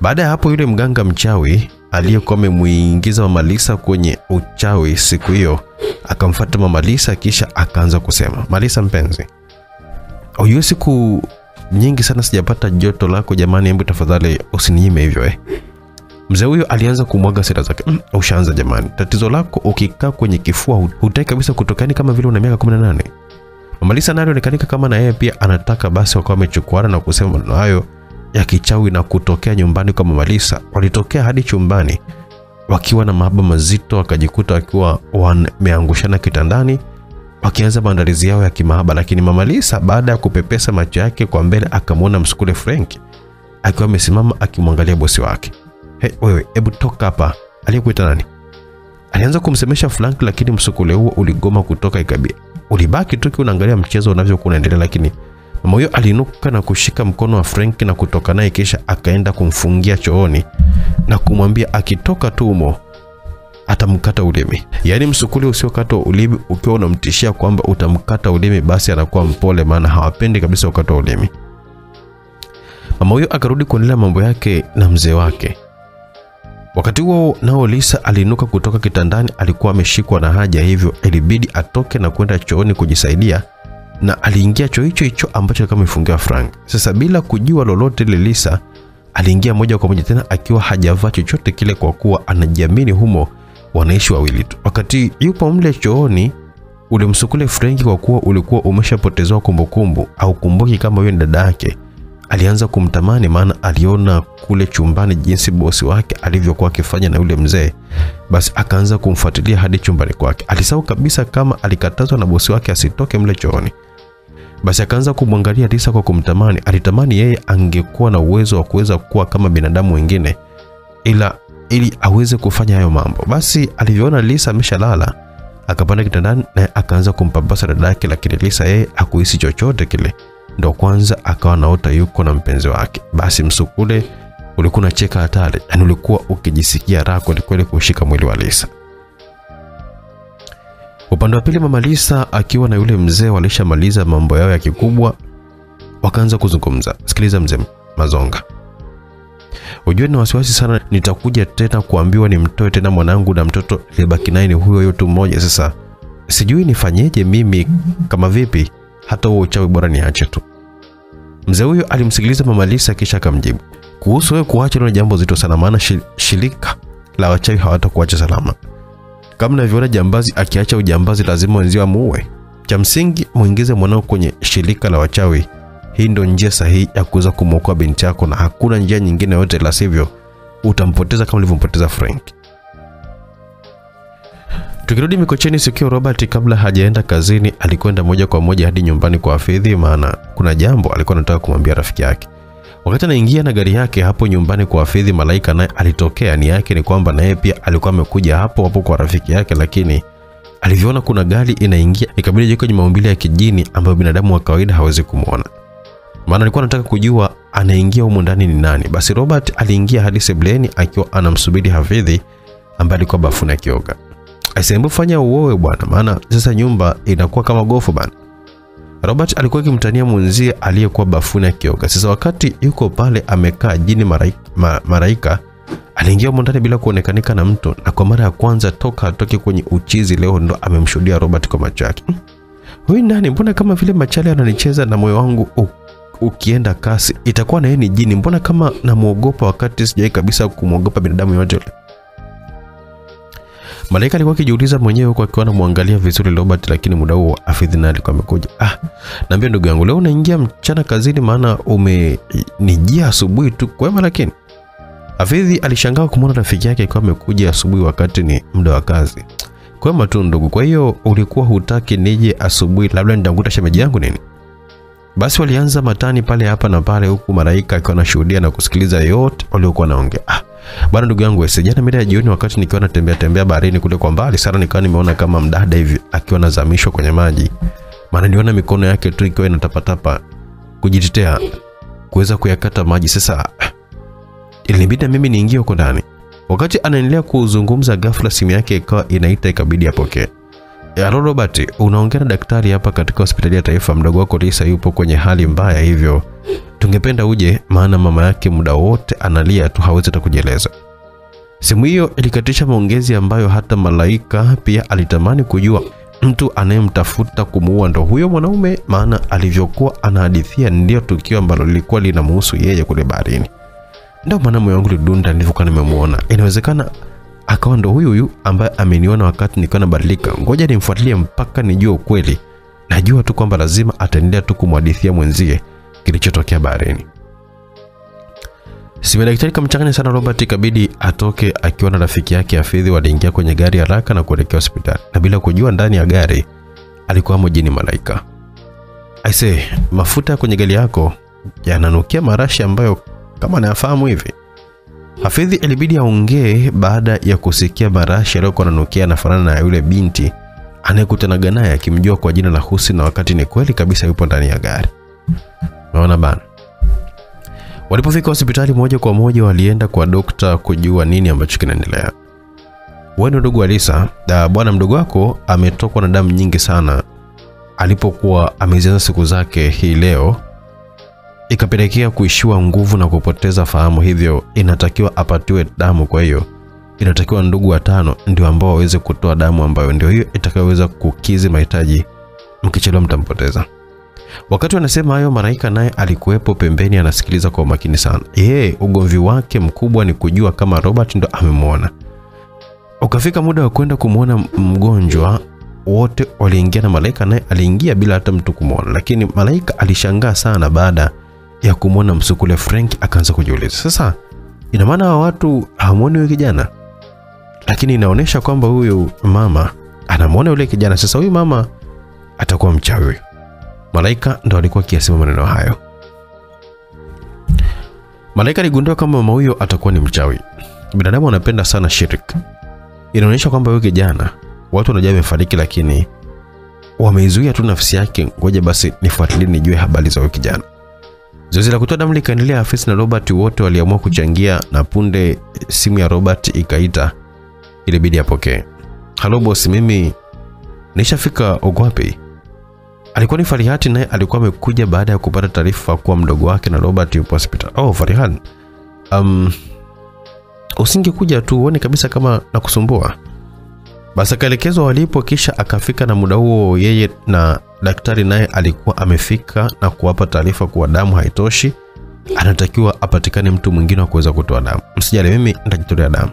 Baada ya hapo, yule mganga mchawi aliyekuwa amemuingiza Mama Lisa kwenye uchawi siku hiyo akamfuata Mama Lisa, kisha akaanza kusema, Malisa mpenzi, Ujue siku nyingi sana sijapata joto lako jamani, hebu tafadhali usininyime hivyo eh. Mzee huyo alianza kumwaga sera zake. Mm, ushaanza jamani, tatizo lako ukikaa kwenye kifua hutai kabisa kutokani kama vile una miaka 18. Mama Lisa naye alionekanika kama na yeye pia anataka, basi wakawa wamechukuana na kusema maneno hayo ya kichawi na kutokea nyumbani kwa Mama Lisa. Walitokea hadi chumbani wakiwa na mahaba mazito, wakajikuta wakiwa wameangushana kitandani wakianza maandalizi yao ya kimahaba, lakini Mama Lisa baada ya kupepesa macho yake kwa mbele akamwona msukule Frank akiwa amesimama akimwangalia bosi wake. Hey, wewe hebu toka hapa. Aliyekuita nani? Alianza kumsemesha Frank, lakini msukule huo uligoma kutoka ikabia. Ulibaki tu unaangalia mchezo unavyokuwa unaendelea, lakini mama huyo alinuka na kushika mkono wa Frank na kutoka naye, kisha akaenda kumfungia chooni na kumwambia akitoka tu humo atamkata ulimi. Yaani msukule usiokata ulimi ukiwa unamtishia kwamba utamkata ulimi, basi anakuwa mpole, maana hawapendi kabisa ukata ulimi. Mama huyo akarudi kuendelea mambo yake na mzee wake. Wakati huo nao Lisa aliinuka kutoka kitandani, alikuwa ameshikwa na haja, hivyo ilibidi atoke na kwenda chooni kujisaidia, na aliingia choo hicho hicho ambacho alikuwa amefungiwa Frank. Sasa bila kujua lolote ile, Lisa aliingia moja kwa moja tena akiwa hajavaa chochote kile, kwa kuwa anajiamini humo wanaishi wawili tu. Wakati yupo mle chooni, ule msukule Frenki, kwa kuwa ulikuwa umeshapotezewa kumbukumbu au kumbuki kama huyo ni dada yake, alianza kumtamani, maana aliona kule chumbani jinsi bosi wake alivyokuwa akifanya na yule mzee. Basi akaanza kumfuatilia hadi chumbani kwake. Alisahau kabisa kama alikatazwa na bosi wake asitoke mle chooni. Basi akaanza kumwangalia Lisa kwa kumtamani. Alitamani yeye angekuwa na uwezo wa kuweza kuwa kama binadamu wengine, ila ili aweze kufanya hayo mambo. Basi alivyoona Lisa ameshalala, akapanda kitandani naye akaanza kumpapasa dada yake, lakini Lisa yeye hakuhisi chochote kile. Ndo kwanza akawa naota yuko na mpenzi wake. Basi msukule ulikuwa unacheka hatari, yani ulikuwa ukijisikia raha kwelikweli kushika mwili wa Lisa. Upande wa pili, mama Lisa akiwa na yule mzee walishamaliza mambo yao ya kikubwa, wakaanza kuzungumza. Sikiliza mzee Mazonga, Ujue na wasiwasi sana, nitakuja tena kuambiwa ni mtoe tena mwanangu na mtoto aliyebaki naye ni huyo huyo tu mmoja. Sasa sijui nifanyeje mimi, kama vipi, hata huo uchawi bora niache tu. Mzee huyo alimsikiliza Mama Lisa kisha akamjibu, kuhusu wewe kuacha ni jambo zito sana, maana shirika la wachawi hawatakuacha salama. Kama unavyoona jambazi akiacha ujambazi lazima wenzio amuue. Cha msingi muingize mwanao kwenye shirika la wachawi. Hii ndio njia sahihi ya kuweza kumwokoa binti yako, na hakuna njia nyingine yote, la sivyo utampoteza kama ulivyompoteza Frank. Tukirudi Mikocheni, sikio Robert kabla hajaenda kazini alikwenda moja kwa moja hadi nyumbani kwa Afidhi, maana kuna jambo alikuwa anataka kumwambia rafiki yake. Wakati anaingia na gari yake hapo nyumbani kwa Afidhi, Malaika naye alitokea. Nia yake ni kwamba naye pia alikuwa amekuja hapo hapo kwa rafiki yake, lakini alivyoona kuna gari inaingia, ikabidi jiko kwenye maumbile ya kijini ambayo binadamu wa kawaida hawezi kumwona, maana alikuwa anataka kujua anaingia humu ndani ni nani. Basi Robert aliingia hadi sebleni akiwa anamsubiri Hafidhi ambaye alikuwa bafuni akioga. Aisembu fanya uoe bwana, maana sasa nyumba inakuwa kama gofu bana. Robert alikuwa akimtania mwenzie aliyekuwa bafuni akioga. Sasa wakati yuko pale amekaa jini Maraika, ma, Maraika aliingia ndani bila kuonekanika na mtu, na kwa mara ya kwanza toka atoke kwenye uchizi leo ndo amemshuhudia Robert kwa macho yake. "Hmm, Huyu nani? Mbona kama vile machale ananicheza na moyo wangu u, ukienda kasi, itakuwa na yeye ni jini. Mbona kama namuogopa wakati sijai kabisa kumwogopa binadamu yote yule. Malaika alikuwa akijiuliza mwenyewe huku akiwa anamwangalia vizuri Robert, lakini muda huo Afidhina alikuwa amekuja. Ah, naambia ndugu yangu, leo unaingia mchana kazini, maana umenijia asubuhi tu kwema. Lakini Afidhi alishangaa kumwona rafiki yake akiwa amekuja asubuhi wakati ni muda wa kazi. Kwema tu ndugu, kwa hiyo ulikuwa hutaki nije asubuhi, labda nitamkuta shemeji yangu nini? Basi walianza matani pale hapa na pale, huku Malaika akiwa anashuhudia na kusikiliza yote waliokuwa naongea. Ah, bwana ndugu yangu Wese, jana mida ya jioni, wakati nikiwa natembea tembea baharini kule kwa mbali sana, nikawa nimeona kama mdada hivi akiwa anazamishwa kwenye maji, maana niliona mikono yake tu ikiwa inatapatapa kujitetea kuweza kuyakata maji. Sasa ilinibidi mimi niingie huko ndani. Wakati anaendelea kuzungumza, ghafla simu yake ikawa inaita, ikabidi apokee. Halo Robert, unaongea na daktari hapa katika hospitali ya taifa. Mdogo wako Lisa yupo kwenye hali mbaya, hivyo tungependa uje, maana mama yake muda wote analia tu, hawezi hata kujieleza. Simu hiyo ilikatisha maongezi ambayo hata Malaika pia alitamani kujua mtu anayemtafuta kumuua ndo huyo mwanaume, maana alivyokuwa anahadithia ndio tukio ambalo lilikuwa linamhusu yeye kule baharini. Ndio maana moyo wangu lidunda nilivyokuwa nimemuona. Inawezekana akawa ndo huyu huyu ambaye ameniona wakati nikiwa nabadilika. Ngoja nimfuatilie mpaka nijue ukweli. Najua tu kwamba lazima ataendelea tu kumhadithia mwenzie kilichotokea baharini. Sime ya daktari kamchanganya sana Robert, ikabidi atoke akiwa na rafiki yake Hafidhi. Waliingia kwenye gari haraka na kuelekea hospitali, na bila kujua ndani ya gari alikuwa mjini Malaika. Aise, mafuta kwenye gari yako yananukia marashi ambayo kama nayafahamu hivi. Hafidhi ilibidi aongee baada ya kusikia marashi aliyokuwa ananukia anafanana na yule binti anayekutanaga naye akimjua kwa jina la Husi, na wakati ni kweli kabisa yupo ndani ya gari. Unaona bana. Walipofika hospitali moja kwa moja walienda kwa dokta kujua nini ambacho kinaendelea. Wewe ndugu Alisa, da bwana mdogo wako ametokwa na damu nyingi sana alipokuwa amezianza siku zake hii leo ikapelekea kuishiwa nguvu na kupoteza fahamu, hivyo inatakiwa apatiwe damu. Kwa hiyo inatakiwa ndugu watano ndio ambao waweze kutoa damu ambayo ndio hiyo itakayoweza kukizi mahitaji, mkichelewa mtampoteza. Wakati wanasema hayo, Malaika naye alikuwepo pembeni anasikiliza kwa umakini sana. Yeye ugomvi wake mkubwa ni kujua kama Robert ndo amemwona. Ukafika muda wa kwenda kumwona mgonjwa, wote waliingia na Malaika naye aliingia bila hata mtu kumwona, lakini Malaika alishangaa sana baada ya kumwona msukule Frank, akaanza kujiuliza sasa, ina maana hawa watu hawamwoni huyu kijana, lakini inaonyesha kwamba huyu mama anamwona yule kijana. Sasa huyu mama atakuwa mchawi. Malaika ndo alikuwa akiyasema maneno hayo. Malaika aligundua kama mama huyo atakuwa ni mchawi. Binadamu wanapenda sana shirik. Inaonyesha kwamba huyu kijana watu wanajua amefariki, lakini wameizuia tu nafsi yake. Ngoja basi nifuatilie nijue habari za huyu kijana. Zoezi la kutoa damu likaendelea. Afisi na Robert wote waliamua kuchangia, na punde simu ya Robert ikaita, ilibidi apokee. Halo bosi, mimi nishafika. Ogwapi. Alikuwa ni Farihati, naye alikuwa amekuja baada ya kupata taarifa kuwa mdogo wake na Robert yupo hospitali. Oh, Farihan. um, usingekuja tu uone kabisa kama nakusumbua. Basi akaelekezwa walipo, kisha akafika, na muda huo yeye na daktari naye alikuwa amefika na kuwapa taarifa kuwa damu haitoshi, anatakiwa apatikane mtu mwingine wa kuweza kutoa damu. Msijali, mimi nitajitolea damu.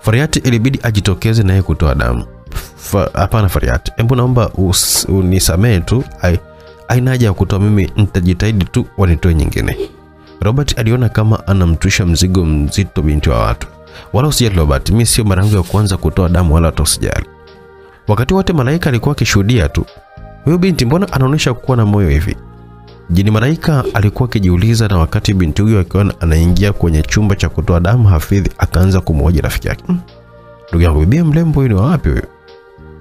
Fariati ilibidi ajitokeze naye kutoa damu. Hapana Fariati, hebu naomba unisamehe tu, aina haja ya kutoa, mimi nitajitahidi tu wanitoe nyingine. Robert aliona kama anamtwisha mzigo mzito binti wa watu. Wala usijali Robert, mimi sio mara yangu ya kwanza kutoa damu, wala hata usijali. Wakati wote Malaika alikuwa akishuhudia tu, huyu binti mbona anaonyesha kuwa na moyo hivi? Jini Malaika alikuwa akijiuliza, na wakati binti huyo akiwa anaingia kwenye chumba cha kutoa damu, Hafidhi akaanza kumhoji rafiki yake, "Mm, ndugu yangu, bibia mlembo huyu ni wa wapi huyu?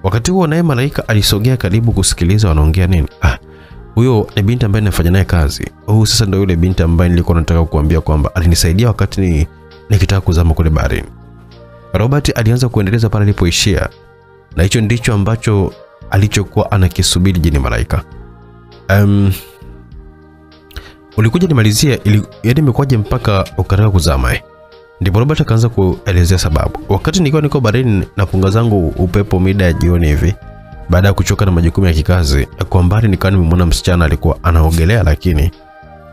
Wakati huo naye Malaika alisogea karibu kusikiliza wanaongea nini. Ah, huyo ni binti ambaye ninafanya naye kazi. Huyu sasa ndio yule binti ambaye nilikuwa nataka kukuambia kwamba alinisaidia wakati ni nikitaka kuzama kule baharini. Robert alianza kuendeleza pale alipoishia, na hicho ndicho ambacho alichokuwa anakisubiri jini Malaika. Um, ulikuja nimalizie, ili, yaani imekuwaje mpaka ukataka kuzama eh? Ndipo Robert akaanza kuelezea sababu. Wakati nikiwa niko baharini napunga zangu upepo mida ya jioni hivi, baada ya kuchoka na majukumu ya kikazi, kwa mbali nikawa nimemwona msichana alikuwa anaogelea, lakini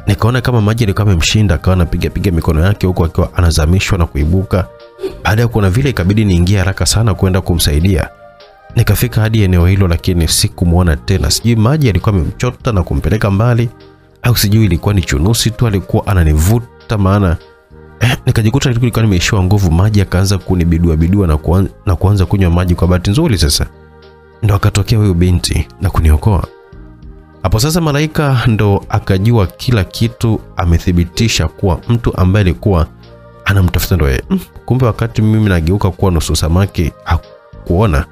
nikaona kama maji yalikuwa yamemshinda, akawa anapiga piga mikono yake huku akiwa anazamishwa na kuibuka. Baada ya kuona vile, ikabidi niingie haraka sana kwenda kumsaidia. Nikafika hadi eneo hilo, lakini sikumwona tena. Sijui maji yalikuwa amemchota na kumpeleka mbali, au sijui ilikuwa ni chunusi tu alikuwa ananivuta, maana eh, nikajikuta nilikuwa nimeishiwa nguvu. Maji akaanza kunibidua bidua na, kuan, na kuanza kunywa maji. Kwa bahati nzuri sasa ndo akatokea huyo binti na kuniokoa. Hapo sasa Malaika ndo akajua kila kitu, amethibitisha kuwa mtu ambaye alikuwa anamtafuta ndo yeye. Mm, kumbe wakati mimi nageuka kuwa nusu samaki hakuona,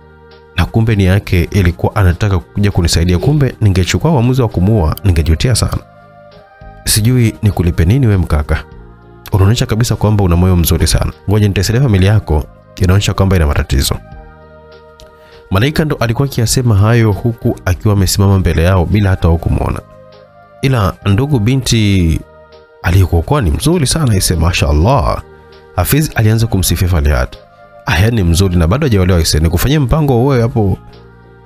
na kumbe ni yake ilikuwa anataka kuja kunisaidia. Kumbe ningechukua uamuzi wa kumuua, ningejutia sana. Sijui nikulipe nini we mkaka, unaonyesha kabisa kwamba una moyo mzuri sana. Ngoja nitaisaidia familia yako, inaonyesha kwamba ina matatizo. Malaika ndo alikuwa akiyasema hayo huku akiwa amesimama mbele yao bila hata wao kumwona. Ila ndugu binti aliyekuokoa ni mzuri sana ise, mashaallah. Hafiz alianza kumsifia Falihat. Aya, ni mzuri na bado hajaolewa ise, nikufanyia mpango wewe hapo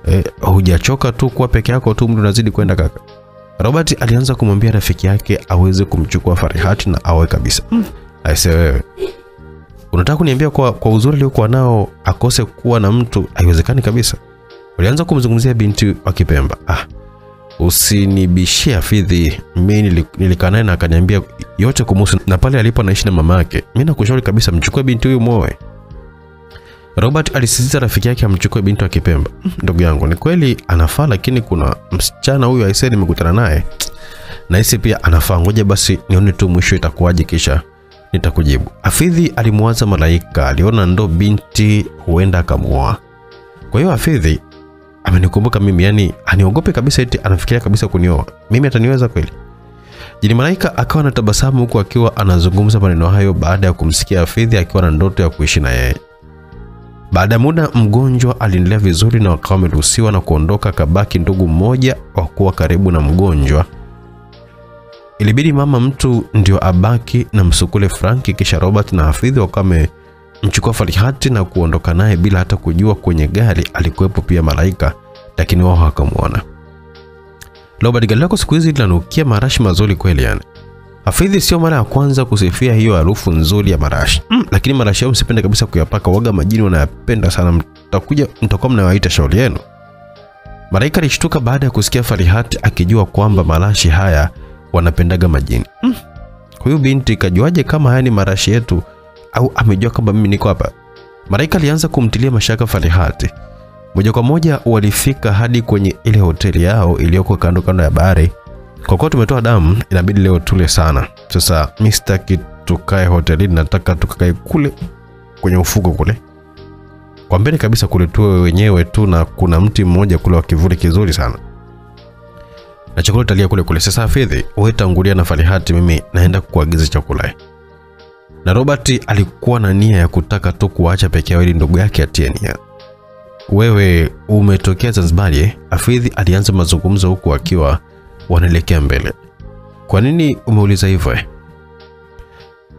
eh, hujachoka tu kuwa peke yako tu, mtu unazidi kwenda kaka. Robert alianza kumwambia rafiki yake aweze kumchukua Farihati na awe kabisa. Mm. Aise wewe unataka kuniambia kwa, kwa uzuri aliokuwa nao akose kuwa na mtu? Haiwezekani kabisa. ulianza kumzungumzia binti wa Kipemba. Ah, usinibishie fidhi mi nili- nilikaa naye na akaniambia yote kumuhusu na pale alipo naishi na mama yake. Mi nakushauri kabisa, mchukue binti huyu mwoe. Robert alisisitiza rafiki yake amchukue binti wa Kipemba. "Mm, Ndugu yangu, ni kweli anafaa, lakini kuna msichana huyu aisee nimekutana naye nahisi pia anafaa. Ngoja basi nione tu mwisho itakuwaje, kisha nitakujibu. Afidhi alimwaza Malaika, aliona ndo binti huenda akamuoa. Kwa hiyo Afidhi amenikumbuka mimi, yani aniogope kabisa, eti anafikiria kabisa kunioa mimi, ataniweza kweli? Jini Malaika akawa na tabasamu huku akiwa anazungumza maneno hayo baada ya kumsikia Afidhi akiwa na ndoto ya kuishi na yeye. Baada ya muda, mgonjwa aliendelea vizuri na wakawa wameruhusiwa na kuondoka, kabaki ndugu mmoja wa kuwa karibu na mgonjwa. Ilibidi mama mtu ndio abaki na msukule Franki, kisha Robert na Hafidhi wakawa wamemchukua Farihati na kuondoka naye bila hata kujua kwenye gari alikuwepo pia Malaika, lakini wao hawakamwona. Robert, gari lako siku hizi linanukia marashi mazuri kweli yani. Hafidhi sio mara ya kwanza kusifia hiyo harufu nzuri ya marashi mm, lakini marashi yao msipende kabisa kuyapaka, waga majini wanayapenda sana, mtakuja mtakuwa mnawaita shauri yenu. Malaika alishtuka baada ya kusikia Farihati akijua kwamba marashi haya wanapendaga majini. Mm. Huyu binti kajuaje kama haya ni marashi yetu au amejua kama mimi niko hapa? Malaika alianza kumtilia mashaka Farihati. Moja kwa moja walifika hadi kwenye ile hoteli yao iliyoko kando kando ya bahari. Kwa kuwa tumetoa damu, inabidi leo tule sana. Sasa mi sitaki tukae hotelini, nataka tukakae kule kwenye ufuko kule kwa mbele kabisa kule, tuwe wenyewe tu, na kuna mti mmoja kule wa kivuli kizuri sana na chakula talia kule kule. Sasa Hafidhi, wewe tangulia na Farihati, mimi naenda kuagiza chakula. Na Robert alikuwa na nia ya kutaka tu kuacha peke yao ili ndugu yake atie nia. Wewe umetokea Zanzibar afidhi Hafidhi alianza mazungumzo huku akiwa wanaelekea mbele. Kwa nini umeuliza hivyo eh?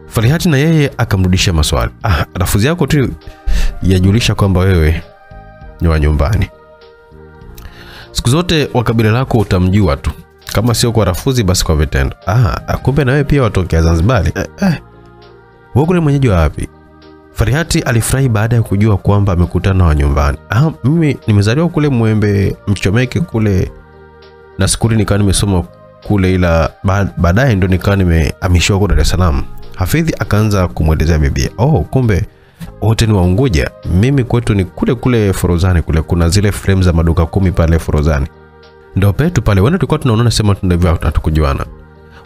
Farihati na yeye akamrudisha maswali. Ah, rafuzi yako tu yajulisha kwamba wewe ni wa nyumbani. Siku zote wa kabila lako utamjua tu, kama sio kwa rafuzi basi kwa vitendo. Ah, kumbe na wewe pia watokea Zanzibari. Eh, eh. Wewe mwenyeji wa wapi? Farihati alifurahi baada ya kujua kwamba amekutana na wa nyumbani. Ah, mimi nimezaliwa kule Mwembe Mchomeke kule na skuli nikawa nimesoma kule, ila baadaye ndo nikawa nimehamishiwa huko Dar es Salaam. Hafidhi akaanza kumwelezea bibia, oh, kumbe wote ni Waunguja. Mimi kwetu ni kule kule Forozani, kule kuna zile frame za maduka kumi pale Forozani, ndo petu pale. Wenda tulikuwa tunaonana sema tunavyo hatukujuana.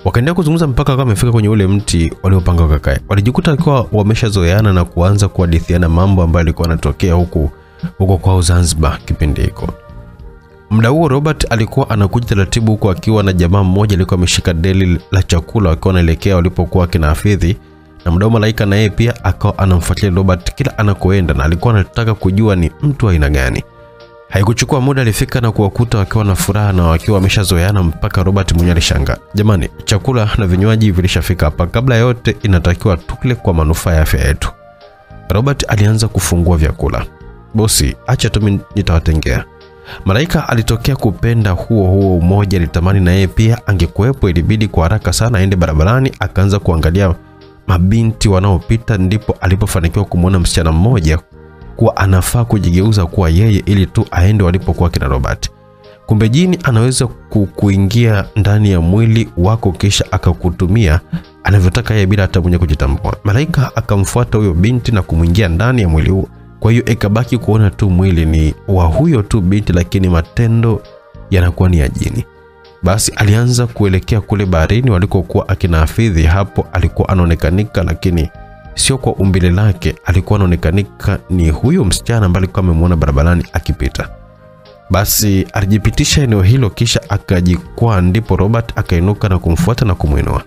Wakaendelea kuzungumza mpaka kama wamefika kwenye ule mti waliopanga wakakae. Walijikuta wakiwa wameshazoeana na kuanza kuhadithiana mambo ambayo yalikuwa yanatokea huku huko kwao Zanzibar kipindi hiko. Muda huo Robert alikuwa anakuja taratibu huku akiwa na jamaa mmoja alikuwa ameshika deli la chakula wakiwa wanaelekea walipokuwa kina Hafidhi na mdau Malaika na yeye pia akawa anamfuatilia Robert kila anakoenda na alikuwa anataka kujua ni mtu aina gani. Haikuchukua muda alifika na kuwakuta wakiwa na furaha na wakiwa wameshazoeana mpaka Robert mwenyewe alishangaa. Jamani, chakula na vinywaji vilishafika hapa. Kabla ya yote inatakiwa tukle kwa manufaa ya afya yetu. Robert alianza kufungua vyakula. Bosi, acha tu nitawatengea. Malaika alitokea kupenda huo huo umoja, alitamani na yeye pia angekuwepo. Ilibidi kwa haraka sana aende barabarani, akaanza kuangalia mabinti wanaopita, ndipo alipofanikiwa kumwona msichana mmoja kuwa anafaa kujigeuza kuwa yeye ili tu aende walipokuwa kina Robert. Kumbe jini anaweza kukuingia ndani ya mwili wako kisha akakutumia anavyotaka yeye bila hata mwenye kujitambua. Malaika akamfuata huyo binti na kumwingia ndani ya mwili huo. Kwa hiyo ikabaki kuona tu mwili ni wa huyo tu binti, lakini matendo yanakuwa ni ya jini. Basi alianza kuelekea kule baharini walikokuwa akinaafidhi Hapo alikuwa anaonekanika, lakini sio kwa umbile lake. Alikuwa anaonekanika ni huyo msichana ambaye alikuwa amemwona barabarani akipita. Basi alijipitisha eneo hilo, kisha akajikwaa, ndipo Robert akainuka na kumfuata na kumwinua.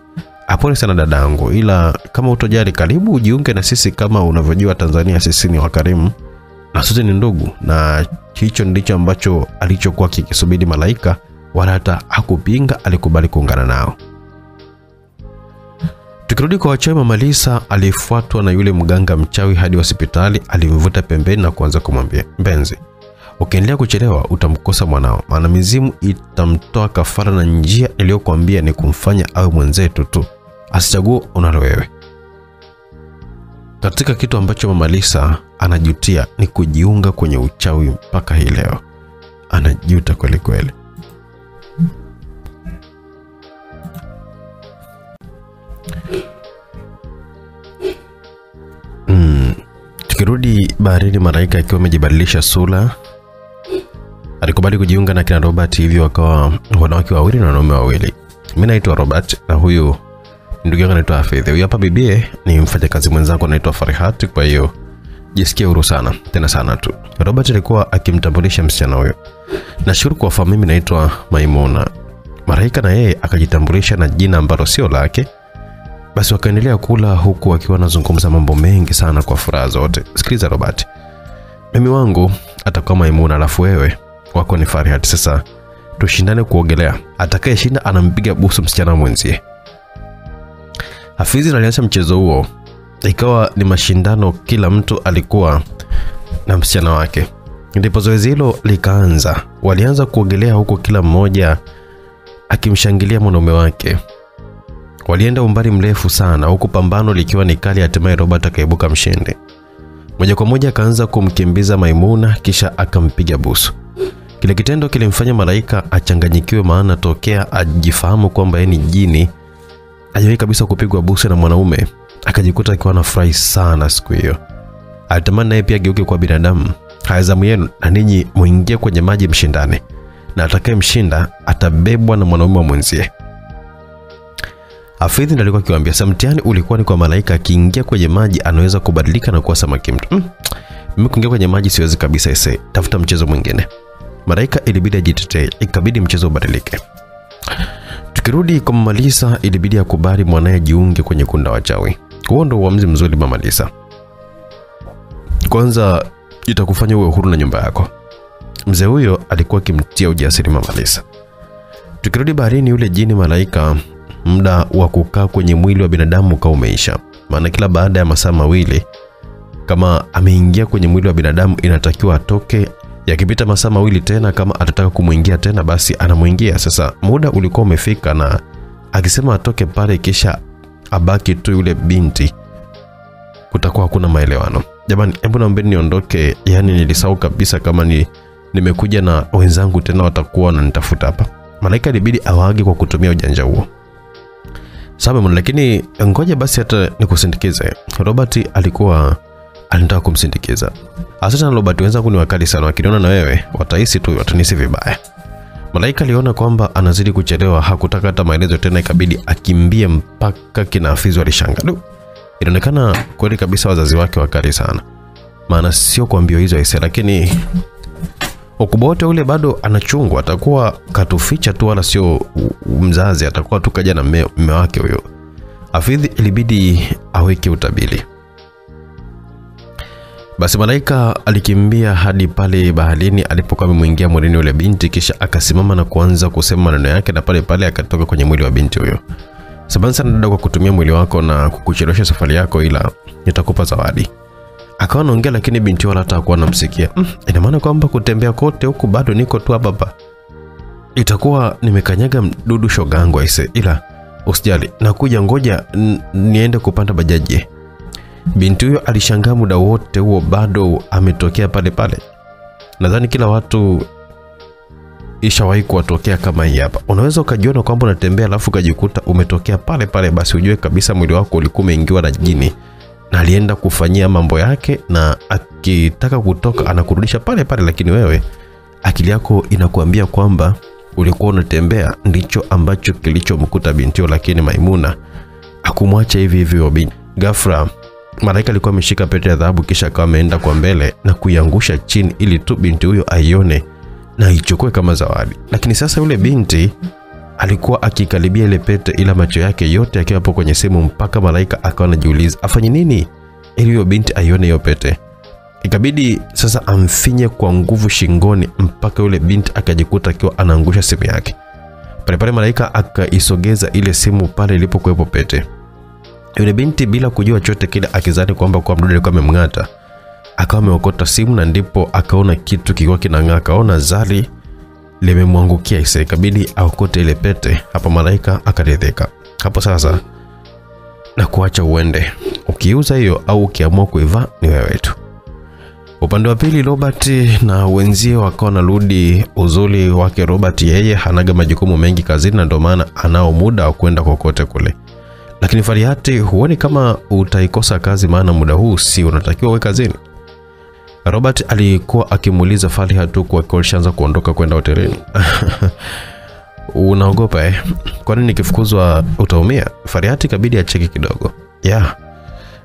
Apole sana dadangu, ila kama utojari karibu ujiunge na sisi. Kama unavyojua Tanzania sisi ni wakarimu na sote ni ndugu, na hicho ndicho ambacho alichokuwa kikisubiri Malaika, wala hata hakupinga, alikubali kuungana nao. Tukirudi kwa wachawi, Mama Lisa alifuatwa na yule mganga mchawi hadi hospitali. Alimvuta pembeni na kuanza kumwambia, mpenzi, ukiendelea kuchelewa utamkosa mwanao, maana mizimu itamtoa kafara, na njia iliyokuambia ni kumfanya awe mwenzetu tu, asichague unalo wewe. Katika kitu ambacho Mama Lisa anajutia ni kujiunga kwenye uchawi. Mpaka hii leo anajuta kweli kweli. Mm, tukirudi baharini, Malaika akiwa amejibadilisha sura alikubali kujiunga na kina Robert, hivyo wakawa wanawake wawili na wanaume wawili. Mimi naitwa Robert na huyu ndugu yangu anaitwa Hafidhi. Huyu hapa bibie ni mfanyakazi mwenzangu anaitwa Farihat, kwa hiyo jisikie huru sana tena sana tu. Robert alikuwa akimtambulisha msichana huyo. Nashukuru kuwafahamu, mimi naitwa Maimuna. Maraika na yeye akajitambulisha na jina ambalo sio lake. Basi wakaendelea kula huku wakiwa wanazungumza mambo mengi sana kwa furaha zote. Sikiliza Robert, mimi wangu atakuwa Maimuna, alafu wewe wako ni Farihat. Sasa tushindane kuogelea, atakayeshinda anampiga busu msichana mwenzie. Hafizi alianza mchezo huo, ikawa ni mashindano, kila mtu alikuwa na msichana wake. Ndipo zoezi hilo likaanza. Walianza kuogelea huko, kila mmoja akimshangilia mwanaume wake. Walienda umbali mrefu sana, huku pambano likiwa ni kali. Hatimaye Robert akaibuka mshindi. Moja kwa moja akaanza kumkimbiza Maimuna, kisha akampiga busu. Kile kitendo kilimfanya Malaika achanganyikiwe, maana tokea ajifahamu kwamba yeye ni jini hajawahi kabisa kupigwa busu na mwanaume. Akajikuta akiwa anafurahi sana siku hiyo. Alitamani naye pia ageuke kwa binadamu. Haya, zamu yenu na ninyi muingie kwenye maji mshindane, na atakayemshinda atabebwa na mwanaume wa mwenzie. Afidhi ndiye alikuwa akiwaambia, samtiani ulikuwa ni kwa Malaika, akiingia kwenye maji anaweza kubadilika na kuwa samaki mtu. Mm, mimi kuingia kwenye maji siwezi kabisa, ese tafuta mchezo mwingine. Malaika ilibidi ajitetee, ikabidi mchezo ubadilike. Tukirudi kwa Mama Lisa, ilibidi akubali mwanaye jiunge kwenye kunda wa wachawi. Huo ndo uamuzi mzuri Mama Lisa. Kwanza itakufanya uwe huru na nyumba yako. Mzee huyo alikuwa akimtia ujasiri Mama Lisa. Tukirudi baharini, yule jini Malaika, muda wa kukaa kwenye mwili wa binadamu ukawa umeisha. maana kila baada ya masaa mawili kama ameingia kwenye mwili wa binadamu inatakiwa atoke. Yakipita masaa mawili tena, kama atataka kumwingia tena, basi anamwingia. Sasa muda ulikuwa umefika, na akisema atoke pale kisha abaki tu yule binti, kutakuwa hakuna maelewano. Jamani, hebu naombeni niondoke, yani nilisahau kabisa kama ni nimekuja na wenzangu tena watakuwa wananitafuta hapa. Malaika ilibidi awage kwa kutumia ujanja huo. Sawa, lakini ngoja basi hata nikusindikize. Robert alikuwa anataka kumsindikiza. Asante na Robert, wenzangu ni wakali sana, wakiniona na wewe watahisi tu watanisi vibaya. Malaika aliona kwamba anazidi kuchelewa, hakutaka hata maelezo tena, ikabidi akimbie mpaka kina Hafizu inaonekana kweli kabisa wazazi wake wakali sana, maana sio kwa mbio hizo aise, lakini ukubwa wote ule bado anachungwa, atakuwa katuficha tu, wala sio mzazi, atakuwa tu kaja na mme wake huyo. Afidhi ilibidi aweke utabili. Basi Malaika alikimbia hadi pale baharini alipokuwa amemwingia mwilini yule binti, kisha akasimama na kuanza kusema maneno yake, na pale pale akatoka kwenye mwili wa binti huyo. Samahani sana dada kwa kutumia mwili wako na kukuchelewesha safari yako, ila nitakupa zawadi. Akawa anaongea, lakini binti wala hata hakuwa anamsikia. Mm, ina maana kwamba kutembea kote huku bado niko tu hapa hapa, itakuwa nimekanyaga mdudu shogangu aise, ila usijali, nakuja, ngoja niende kupanda bajaji. Binti huyo alishangaa muda wote huo bado ametokea pale pale. Nadhani kila watu ishawahi kuwatokea kama hii hapa. Unaweza ukajiona kwamba unatembea alafu ukajikuta umetokea pale pale, basi ujue kabisa mwili wako ulikuwa umeingiwa na jini na alienda kufanyia mambo yake, na akitaka kutoka anakurudisha pale pale, lakini wewe akili yako inakuambia kwamba ulikuwa unatembea. Ndicho ambacho kilichomkuta bintio. lakini Maimuna akumwacha hivi hivi binti. Ghafla Malaika alikuwa ameshika pete ya dhahabu kisha akawa ameenda kwa mbele na kuiangusha chini ili tu binti huyo aione na aichukue kama zawadi. Lakini sasa yule binti alikuwa akikaribia ile pete, ila macho yake yote yakiwa hapo kwenye simu, mpaka Malaika akawa anajiuliza afanye nini ili huyo binti aione hiyo pete. Ikabidi sasa amfinye kwa nguvu shingoni mpaka yule binti akajikuta akiwa anaangusha simu yake. Pale pale Malaika akaisogeza ile simu pale ilipokuwepo pete. Yule binti bila kujua chote kile, akizani kwamba kwa mdudu alikuwa amemng'ata, akawa ameokota simu na ndipo akaona kitu kikiwa kinang'aa, akaona zari limemwangukia ise, ikabidi aokote ile pete. Hapo Malaika akaridhika. Hapo sasa na kuacha uende, ukiuza hiyo au ukiamua kuivaa ni wewe tu. Upande wa pili Robert na wenzie wakawa wanarudi. Uzuri wake Robert, yeye hanaga majukumu mengi kazini, na ndio maana anao muda wa kwenda kokote kule lakini Fariati, huoni kama utaikosa kazi? Maana muda huu si unatakiwa uwe kazini. Robert alikuwa akimuuliza Farihat huku akiwa alishaanza kuondoka kwenda hotelini. Unaogopa eh? Kwani nikifukuzwa utaumia? Farihat ikabidi acheke kidogo. Ya,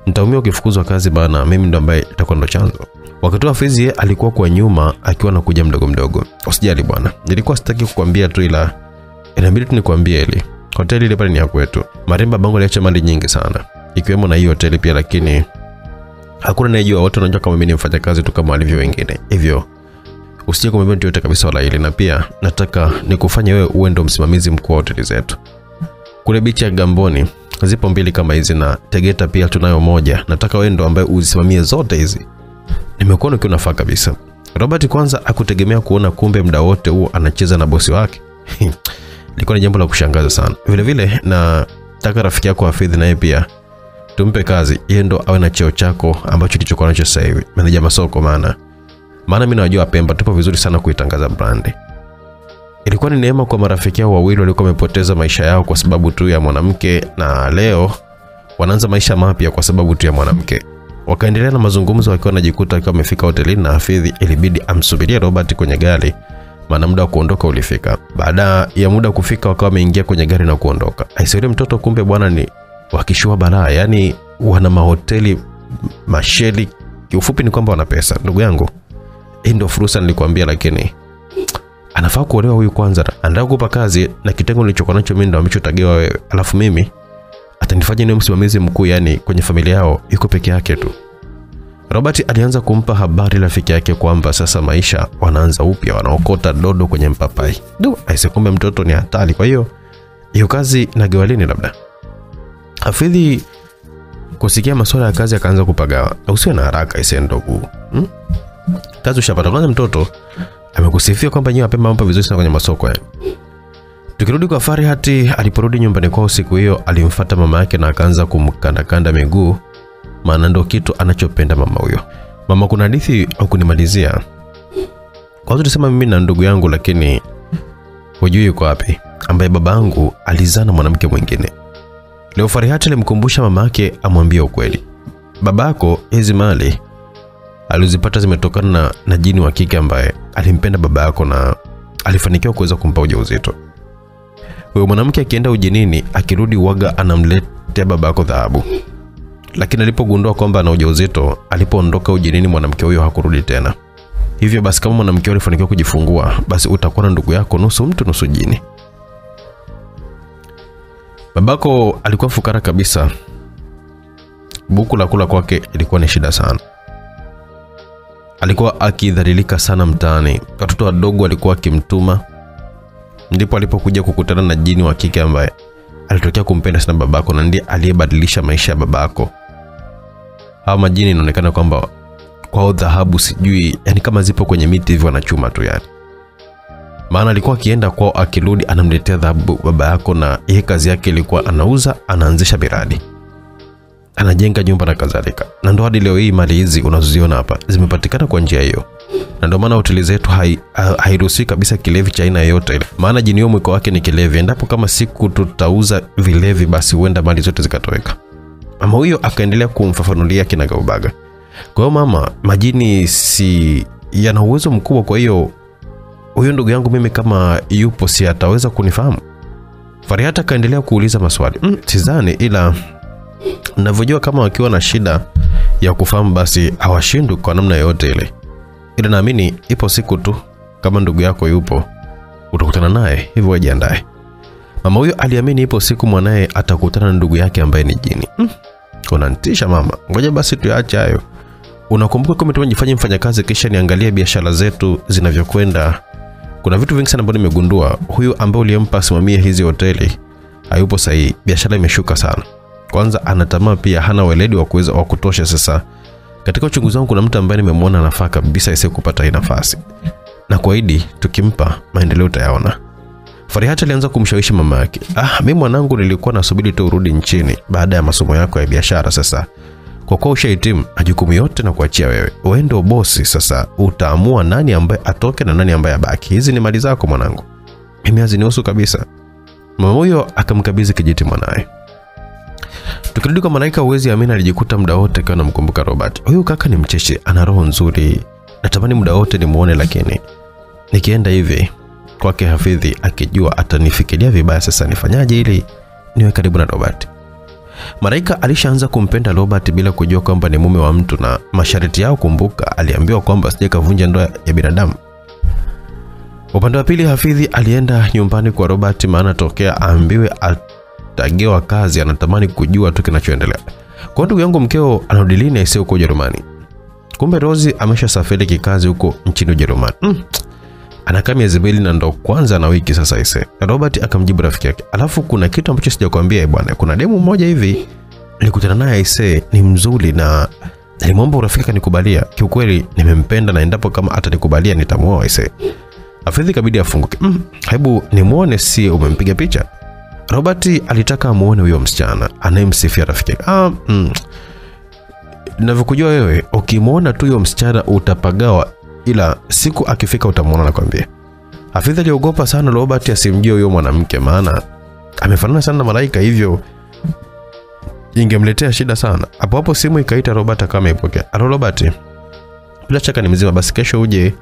nitaumia ukifukuzwa kazi, bana, mimi ndo ambaye itakuwa ndo chanzo. Wakati wa Fizi alikuwa kwa nyuma akiwa anakuja mdogo mdogo. Usijali bwana, nilikuwa sitaki kukwambia tu, ila inabidi tu nikwambie ili hoteli ile pale ni ya kwetu. Maremba Bango aliacha mali nyingi sana, ikiwemo na hii hoteli pia, lakini hakuna anayejua. Wote wanajua kama mimi ni mfanyakazi tu kama walivyo wengine, hivyo usije kumwambia mtu yote kabisa wala hili. Na pia nataka nikufanye wewe uwe ndo msimamizi mkuu wa hoteli zetu kule bichi ya Gamboni. Zipo mbili kama hizi na Tegeta pia tunayo moja. Nataka wewe ndo ambaye uzisimamie zote hizi. Nimekuona ukiwa unafaa kabisa. Robert kwanza akutegemea kuona kumbe muda wote huo anacheza na bosi wake. Ilikuwa ni jambo la kushangaza sana. Vile vile na taka rafiki yako Hafidh naye pia tumpe kazi, yeye ndo awe na cheo chako ambacho kilichokuwa nacho sasa hivi, meneja masoko. Maana maana mimi najua Pemba tupo vizuri sana kuitangaza brandi. Ilikuwa ni neema kwa marafiki yao wawili walikuwa wamepoteza maisha yao kwa sababu tu ya mwanamke, na leo wanaanza maisha mapya kwa sababu tu ya mwanamke. Wakaendelea na mazungumzo wakiwa wanajikuta wakiwa wamefika hotelini na Hafidhi ilibidi amsubirie Robert kwenye gari maana muda wa kuondoka ulifika. Baada ya muda kufika, wakawa wameingia kwenye gari na kuondoka. Aisee, mtoto kumbe bwana ni wakishua balaa, yaani wana mahoteli masheli. Kiufupi ni kwamba wana pesa. Ndugu yangu, hii ndio fursa nilikwambia, lakini anafaa kuolewa huyu kwanza. Anataka kukupa kazi na kitengo nilichokuwa nacho mimi ndio amechotagewa wewe, alafu mimi atanifanya niwe msimamizi mkuu, yani kwenye familia yao iko peke yake tu. Robert alianza kumpa habari rafiki yake kwamba sasa maisha wanaanza upya, wanaokota dodo kwenye mpapai. Du, aise, kumbe mtoto ni hatari. Kwa hiyo hiyo kazi nagewa lini? Labda Hafidhi kusikia masuala ya kazi akaanza kupagawa. Usiwe na haraka aise ndugu. Hmm? Kazi ushapata kwanza, mtoto amekusifia kwamba nyewe apema mambo vizuri sana kwenye masoko ya. Tukirudi kwa Farihati, aliporudi nyumbani kwao siku hiyo, alimfata mama yake na akaanza kumkandakanda miguu, maana ndo kitu anachopenda mama huyo. Mama, kuna hadithi au kunimalizia? Kwanza tulisema mimi na ndugu yangu, lakini hujui yuko wapi, ambaye babangu alizaa na mwanamke mwingine. Leo Farihati alimkumbusha mama yake amwambie ukweli. Babako hizi mali alizipata zimetokana na, na jini wa kike ambaye alimpenda baba yako na alifanikiwa kuweza kumpa ujauzito. Huyo mwanamke akienda ujinini, akirudi waga anamletea babako dhahabu. Lakini alipogundua kwamba ana ujauzito, alipoondoka ujinini, mwanamke huyo hakurudi tena. Hivyo basi, kama mwanamke alifanikiwa kujifungua, basi utakuwa na ndugu yako nusu mtu nusu jini. Babako alikuwa fukara kabisa, buku la kula kwake ilikuwa ni shida sana. Alikuwa akidhalilika sana mtaani, watoto wadogo walikuwa akimtuma. Ndipo alipokuja kukutana na jini wa kike ambaye alitokea kumpenda sana babako na ndiye aliyebadilisha maisha ya babako. Hawa majini inaonekana kwamba kwao dhahabu sijui, yani kama zipo kwenye miti hivyo wanachuma tu yani. Maana alikuwa akienda kwao, akirudi anamletea dhahabu baba yako, na yeye kazi yake ilikuwa anauza, anaanzisha miradi anajenga nyumba na kadhalika, na ndo hadi leo hii mali hizi unazoziona hapa zimepatikana kwa njia hiyo, na ndio maana hoteli zetu hairuhusi hai- kabisa kilevi cha aina yoyote ile, maana jini huyo mwiko wake ni kilevi. Endapo kama siku tutauza vilevi, basi huenda mali zote zikatoweka. Mama huyo akaendelea kumfafanulia kinagaubaga. Kwa hiyo mama, majini si yana uwezo mkubwa, kwa hiyo huyo ndugu yangu mimi kama yupo, si ataweza kunifahamu? Farihata akaendelea kuuliza maswali. Mm, sidhani ila navyojua kama wakiwa na shida ya kufahamu basi hawashindwi kwa namna yoyote ile, ila naamini ipo siku tu kama ndugu yako yupo utakutana naye, hivyo wajiandae. Mama huyo aliamini ipo siku mwanaye atakutana na ndugu yake ambaye ni jini. Mm, unanitisha mama, ngoja basi tuyaache hayo. Unakumbuka kama tumejifanya mfanyakazi kisha niangalie biashara zetu zinavyokwenda. Kuna vitu vingi sana ambavyo nimegundua. Huyu ambaye uliyempa asimamie hizi hoteli hayupo sahihi, biashara imeshuka sana. Kwanza anatamaa pia, hana weledi wa kuweza wa kutosha. Sasa katika uchunguzi wangu kuna mtu ambaye nimemwona anafaa kabisa isi kupata hii nafasi, na kuahidi tukimpa maendeleo utayaona. Farihati alianza kumshawishi mama yake, ah, mimi mwanangu, nilikuwa nasubiri tu urudi nchini baada ya masomo yako ya biashara. Sasa kwa kuwa ushahitimu, majukumu yote na kuachia wewe, wewe ndio bosi. Sasa utaamua nani ambaye atoke na nani ambaye abaki. Hizi ni mali zako mwanangu, mimi hazinihusu kabisa. Mama huyo akamkabidhi kijiti mwanaye. Tukirudi kwa Malaika, uwezi amini, alijikuta muda wote akiwa anamkumbuka Robert. Huyu kaka ni mcheshi, ana roho nzuri, natamani muda wote nimuone, lakini nikienda hivi kwake Hafidhi akijua atanifikiria vibaya. Sasa nifanyaje ili niwe karibu na Robert? Malaika alishaanza kumpenda Robert bila kujua kwamba ni mume wa mtu na masharti yao. Kumbuka aliambiwa kwamba sije kavunja ndoa ya binadamu. Upande wa pili, Hafidhi alienda nyumbani kwa Robert, maana tokea aambiwe atagewa kazi anatamani kujua tu kinachoendelea. Kwa ndugu yangu, mkeo anarudi lini aisee huko Ujerumani? Kumbe Rozi ameshasafiri kikazi huko nchini Ujerumani. Mm. Anakaa miezi mbili na ndo kwanza na wiki sasa ise. Robert akamjibu rafiki yake, alafu kuna kitu ambacho sijakwambia eh bwana, kuna demu mmoja hivi nilikutana naye ise, ni mzuri na nilimwomba urafiki kanikubalia. Kiukweli nimempenda na endapo kama atanikubalia nitamuoa ise. Afedhi kabidi afunguke. Mm, hebu nimwone, si umempiga picha? Robert alitaka amuone huyo msichana anayemsifia rafiki yake. Ah, mm. Navyokujua wewe, ukimwona tu huyo msichana utapagawa, ila siku akifika utamwona, nakwambia. Hafidh aliogopa sana Robert asimjue huyo mwanamke, maana amefanana sana na Malaika, hivyo ingemletea shida sana. Hapo hapo simu ikaita, Robert kama ipokea. Alo Robert, bila shaka ni mzima, basi kesho uje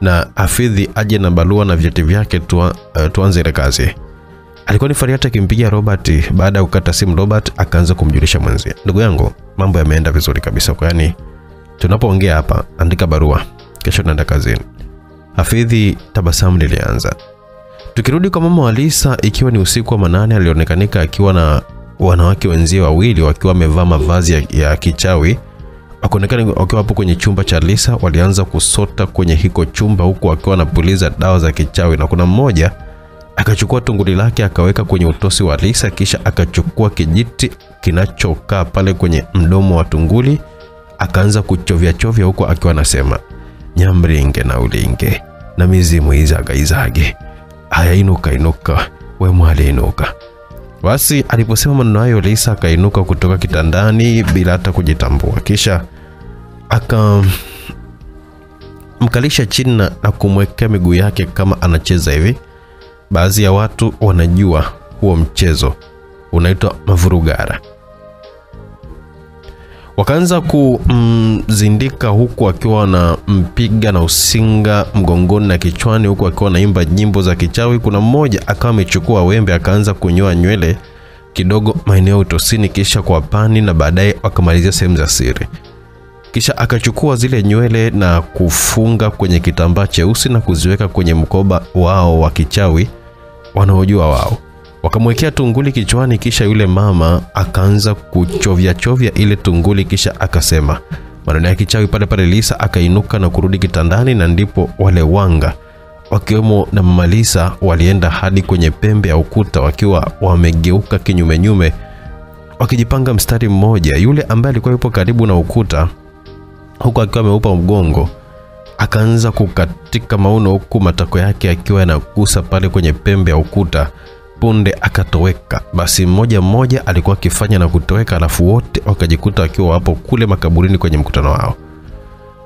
na afidhi aje na barua na vyeti vyake uh, tuanze ile kazi. Alikuwa ni Fariata akimpigia Robert. Baada ya kukata simu, Robert akaanza kumjulisha mwenzie, ndugu yangu, mambo yameenda vizuri kabisa, kwa yani tunapoongea hapa, andika barua, kesho naenda kazini. Hafidhi tabasamu lilianza. Tukirudi kwa mama wa Lisa, ikiwa ni usiku wa manane, alionekanika akiwa na wanawake wenzie wawili wakiwa wamevaa mavazi ya, ya kichawi wakaonekana wakiwa hapo kwenye chumba cha Lisa. Walianza kusota kwenye hiko chumba huku wakiwa wanapuliza dawa za kichawi, na kuna mmoja akachukua tunguli lake akaweka kwenye utosi wa Lisa, kisha akachukua kijiti kinachokaa pale kwenye mdomo wa tunguli akaanza kuchovya chovya huko akiwa anasema nyamringe na ulinge na mizimu izagaizage haya inuka inuka we mwali inuka. Basi aliposema maneno hayo Lisa akainuka kutoka kitandani bila hata kujitambua. Kisha aka mkalisha chini na na kumwekea miguu yake kama anacheza hivi baadhi ya watu wanajua huo mchezo. Unaitwa mavurugara wakaanza kumzindika huku akiwa wanampiga na usinga mgongoni na kichwani huku akiwa anaimba nyimbo za kichawi. Kuna mmoja akawa amechukua wembe akaanza kunyoa nywele kidogo maeneo utosini kisha kwa pani na baadaye wakamalizia sehemu za siri. Kisha akachukua zile nywele na kufunga kwenye kitambaa cheusi na kuziweka kwenye mkoba wao wa kichawi wanaojua wao. Wakamwekea tunguli kichwani kisha yule mama akaanza kuchovya chovya ile tunguli kisha akasema maneno ya kichawi pale pale lisa akainuka na kurudi kitandani na ndipo wale wanga wakiwemo na mama lisa walienda hadi kwenye pembe ya ukuta wakiwa wamegeuka kinyumenyume wakijipanga mstari mmoja. Yule ambaye alikuwa yupo karibu na ukuta huku akiwa ameupa mgongo akaanza kukatika mauno huku matako yake akiwa yanagusa pale kwenye pembe ya ukuta. Punde akatoweka. Basi mmoja mmoja alikuwa akifanya na kutoweka alafu wote wakajikuta wakiwa wapo kule makaburini kwenye mkutano wao.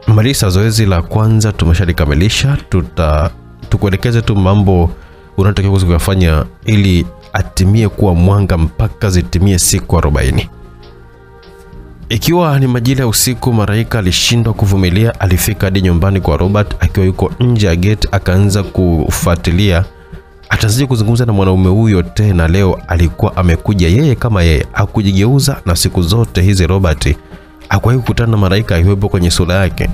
Malisa zoezi la kwanza tumeshalikamilisha tuta tukuelekeze tu mambo unaotakiwa kuyafanya ili atimie kuwa mwanga mpaka zitimie siku arobaini ikiwa ni majira ya usiku, Maraika alishindwa kuvumilia. Alifika hadi nyumbani kwa Robert akiwa yuko nje ya gate, akaanza kufuatilia atazidi kuzungumza na mwanaume huyo tena. Leo alikuwa amekuja yeye kama yeye, akujigeuza Na siku zote hizi Robert hakuwahi kukutana na Maraika akiwepo kwenye sura yake.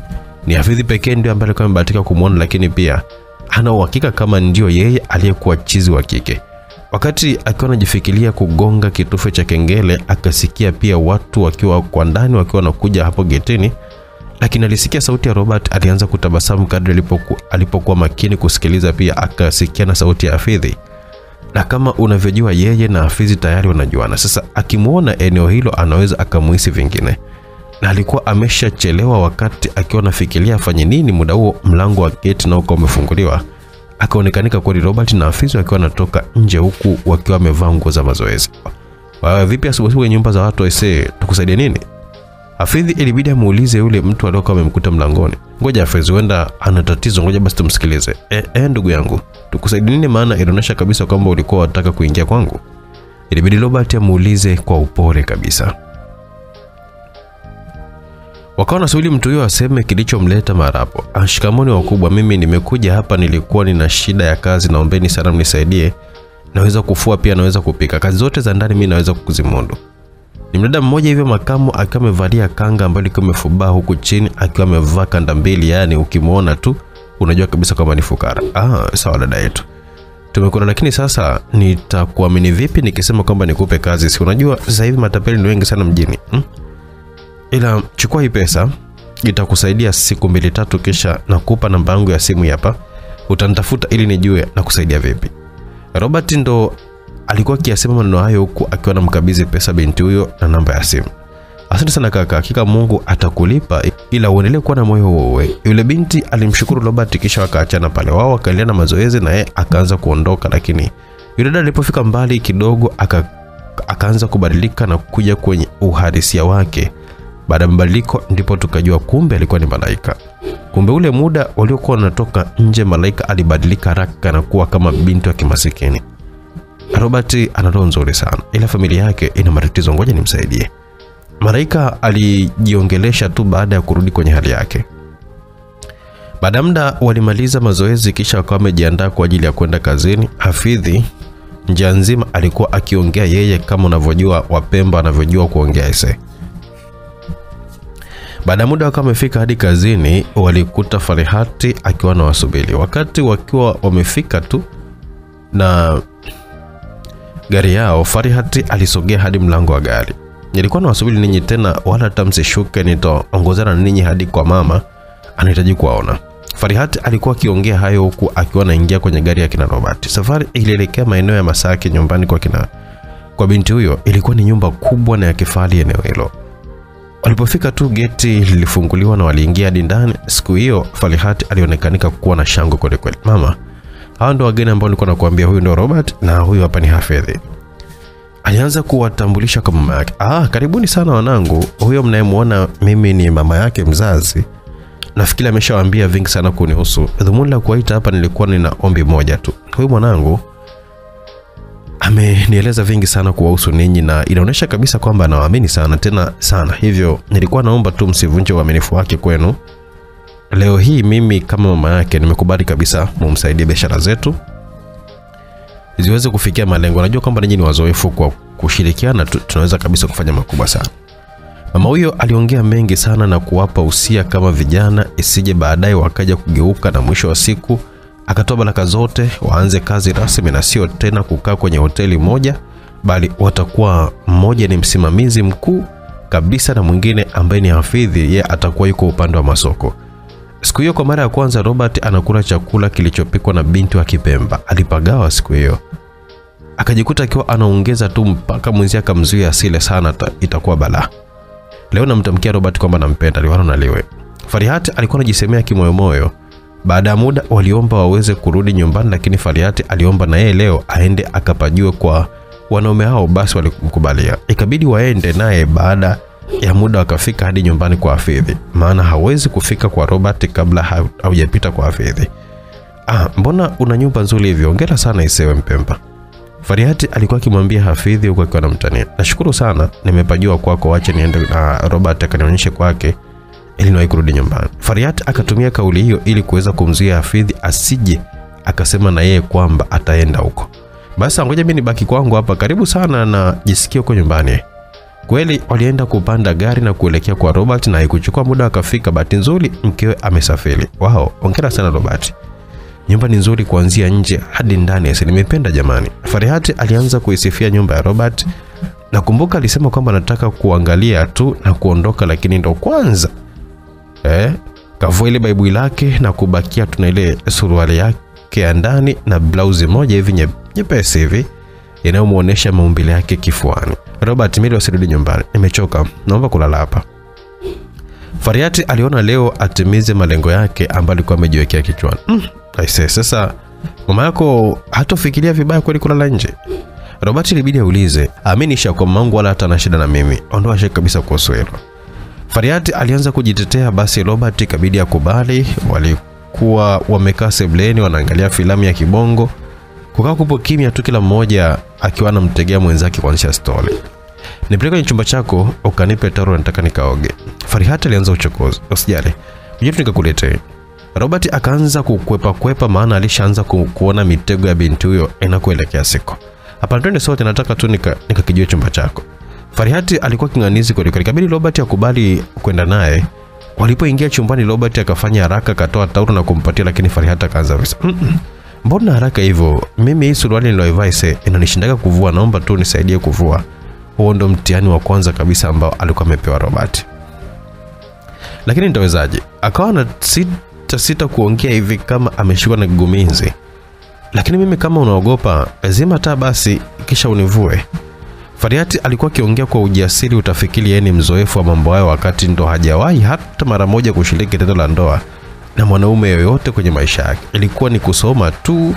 Ni Hafidhi pekee ndio ambaye alikuwa amebahatika kumwona, lakini pia ana uhakika kama ndio yeye aliyekuwa chizi wa kike. Wakati akiwa anajifikiria kugonga kitufe cha kengele, akasikia pia watu wakiwa kwa ndani wakiwa wanakuja hapo getini, lakini alisikia sauti ya Robert. Alianza kutabasamu kadri alipoku, alipokuwa makini kusikiliza. Pia akasikia na sauti ya afidhi na kama unavyojua yeye na afidhi tayari wanajuana. Sasa akimwona eneo hilo, anaweza akamuhisi vingine, na alikuwa ameshachelewa. Wakati akiwa anafikiria afanye nini, muda huo mlango wa geti na uko umefunguliwa akaonekanika kweli Robert na afisa wakiwa wanatoka nje huku wakiwa wamevaa nguo za mazoezi. Wawe vipi asubuhi kwenye nyumba za watu aisee, tukusaidie nini? afidhi ilibidi amuulize yule mtu aliyokuwa amemkuta mlangoni. Ngoja Hafidhi, huenda ana tatizo, ngoja basi tumsikilize. Eh, e, ndugu yangu, tukusaidie nini? Maana inaonyesha kabisa kwamba ulikuwa unataka kuingia kwangu. Ilibidi Robert amuulize kwa upole kabisa. Wakawa nasubiri mtu huyo aseme kilichomleta marapo. "Ah, wakubwa, mimi nimekuja hapa, nilikuwa nina shida ya kazi, naombeni sana mnisaidie. Naweza kufua pia naweza kupika, kazi zote za ndani mimi naweza kuzimudu. Ni mdada mmoja hivyo makamu akiwa amevalia kanga ambayo ilikuwa imefubaa huku chini, akiwa amevaa kanda mbili, yani ukimwona tu unajua kabisa kwamba ni fukara. Ah, sawa dada yetu tumekuona lakini sasa nitakuamini vipi nikisema kwamba nikupe kazi? Si unajua sasa hivi matapeli ni wengi sana mjini hmm? Ila chukua hii pesa itakusaidia siku mbili tatu, kisha nakupa namba yangu ya simu hapa, utanitafuta ili nijue na kusaidia vipi. Robert ndo alikuwa akiyasema maneno hayo huku akiwa anamkabidhi pesa binti huyo na namba ya simu. Asante sana kaka, hakika Mungu atakulipa, ila uendelee kuwa na moyo huo. Yule binti alimshukuru Robert, kisha wakaachana pale. Wao wakaendelea na mazoezi na yeye akaanza kuondoka, lakini yule dada alipofika mbali kidogo aka, akaanza kubadilika na kuja kwenye uhalisia wake. Baada ya mabadiliko ndipo tukajua kumbe alikuwa ni malaika. Kumbe ule muda waliokuwa wanatoka nje, malaika alibadilika haraka na kuwa kama binti wa kimasikini. Robert ana roho nzuri sana, ila familia yake ina matatizo, ngoja nimsaidie. Malaika alijiongelesha tu baada ya kurudi kwenye hali yake. Baada muda walimaliza mazoezi, kisha wakawa wamejiandaa kwa ajili ya kwenda kazini. Hafidhi njia nzima alikuwa akiongea yeye, kama unavyojua Wapemba wanavyojua kuongea ese. Baada ya muda wakawa wamefika hadi kazini, walikuta Farihati akiwa na wasubiri. Wakati wakiwa wamefika tu na gari yao, Farihati alisogea hadi mlango wa gari. Nilikuwa na wasubiri ninyi tena, wala hata msishuke, nitaongozana na ninyi hadi kwa mama, anahitaji kuwaona. Farihati alikuwa akiongea hayo huku akiwa anaingia kwenye gari ya kina Robert. Safari ilielekea maeneo ya Masaki, nyumbani kwa kina kwa binti huyo. Ilikuwa ni nyumba kubwa na ya kifahari eneo hilo. Walipofika tu geti lilifunguliwa na waliingia hadi ndani. Siku hiyo Falihat alionekanika kuwa na shangwe kweli kweli. Mama, hawa ndo wageni ambao nilikuwa nakuambia, huyu ndo Robert na huyu hapa ni Hafedhi. Alianza kuwatambulisha kwa mama yake. Ah, karibuni sana wanangu. Huyo mnayemwona mimi ni mama yake mzazi. Nafikiri ameshawaambia vingi sana kunihusu. Dhumuni la kuwaita hapa nilikuwa nina ombi moja tu. Huyu mwanangu amenieleza vingi sana kuwahusu ninyi na inaonyesha kabisa kwamba anawaamini sana tena sana. Hivyo nilikuwa naomba tu msivunje uaminifu wake kwenu. Leo hii mimi kama mama yake nimekubali kabisa mumsaidie biashara zetu ziweze kufikia malengo. Najua kwamba ninyi ni wazoefu, kwa kushirikiana tu, tunaweza kabisa kufanya makubwa sana. Mama huyo aliongea mengi sana na kuwapa usia kama vijana, isije baadaye wakaja kugeuka, na mwisho wa siku akatoa baraka zote waanze kazi rasmi na sio tena kukaa kwenye hoteli moja, bali watakuwa mmoja ni msimamizi mkuu kabisa na mwingine ambaye ni Hafidhi, yeye atakuwa yuko upande wa masoko. Siku hiyo kwa mara ya kwanza Robert anakula chakula kilichopikwa na binti wa Kipemba. Alipagawa siku hiyo, akajikuta akiwa anaongeza tu mpaka mwenzie akamzuia asile sana, ta- itakuwa balaa. Leo namtamkia Robert kwamba nampenda liwalo na liwe. Farihat alikuwa anajisemea kimoyomoyo. Baada ya muda waliomba waweze kurudi nyumbani, lakini Fariati aliomba na yeye leo aende akapajue kwa wanaume hao, basi walimkubalia. Ikabidi waende naye baada ya muda wakafika hadi nyumbani kwa Hafidhi, maana hawezi kufika kwa Robert kabla ha- haujapita kwa Hafidhi. Ah, mbona una nyumba nzuri hivyo? Hongera sana Isewe Mpemba. Fariati alikuwa akimwambia Hafidhi huku akiwa anamtania, nashukuru sana, nimepajua kwako, wache niende na Robert akanionyeshe kwake ili kurudi nyumbani. Fariat akatumia kauli hiyo ili kuweza kumzuia Hafidhi asije akasema na yeye kwamba ataenda huko. Basi ngoja mimi nibaki kwangu hapa, karibu sana na jisikie huko nyumbani. Kweli walienda kupanda gari na kuelekea kwa Robert na haikuchukua muda akafika. Bahati nzuri mkewe amesafiri. Wao, ongera sana Robert. Nyumba ni nzuri kuanzia nje hadi ndani, nimependa jamani. Farihati alianza kuisifia nyumba ya Robert. Nakumbuka alisema kwamba anataka kuangalia tu na kuondoka, lakini ndo kwanza eh, kavua ile baibui lake na kubakia tuna ile suruali yake ya ndani na blauzi moja hivi nye- nyepesi hivi inayomwonyesha maumbile yake kifuani. Robert, Mili wasirudi nyumbani, nimechoka, naomba kulala hapa. Fariati aliona leo atimize malengo yake ambayo alikuwa amejiwekea kichwani. Mm, aise, sasa mama yako hatofikiria vibaya kweli kulala nje? Robert ilibidi aulize, aminisha kwa mangu wala hata na shida na mimi, ondoa shaka kabisa kuhusu hilo. Fariati alianza kujitetea, basi Robert ikabidi akubali. Walikuwa wamekaa sebleni wanaangalia filamu ya kibongo, kukaa kupo kimya tu, kila mmoja akiwa anamtegea mwenzake kuanzisha stori. Nipeleke kwenye chumba chako ukanipe taro, nataka nikaoge. Farihat alianza uchokozi. Usijali, mimi tu. Robert akaanza kukwepa kwepa, maana alishaanza kuona mitego ya binti huyo inakuelekea siku. Hapana, twende sote, nataka tu nika nikakijue chumba chako. Farihati alikuwa king'anizi kwa kweli, ikabidi Robert akubali kwenda naye. Walipoingia chumbani, Robert akafanya haraka, akatoa taulo na kumpatia, lakini Farihati akaanza -mm. Mbona haraka hivyo? Mimi hii suruali niloivaise inanishindaga kuvua, naomba tu nisaidie kuvua. Huo ndo mtihani wa kwanza kabisa ambao alikuwa amepewa Robert. Lakini nitawezaje? Akawa na sita sita kuongea hivi kama ameshikwa na kigumizi. Lakini mimi kama unaogopa, zima taa basi kisha univue. Fariati alikuwa akiongea kwa ujasiri, utafikiri yeye ni mzoefu wa mambo hayo, wakati ndo hajawahi hata mara moja kushiriki tendo la ndoa na mwanaume yoyote kwenye maisha yake. Ilikuwa ni kusoma tu.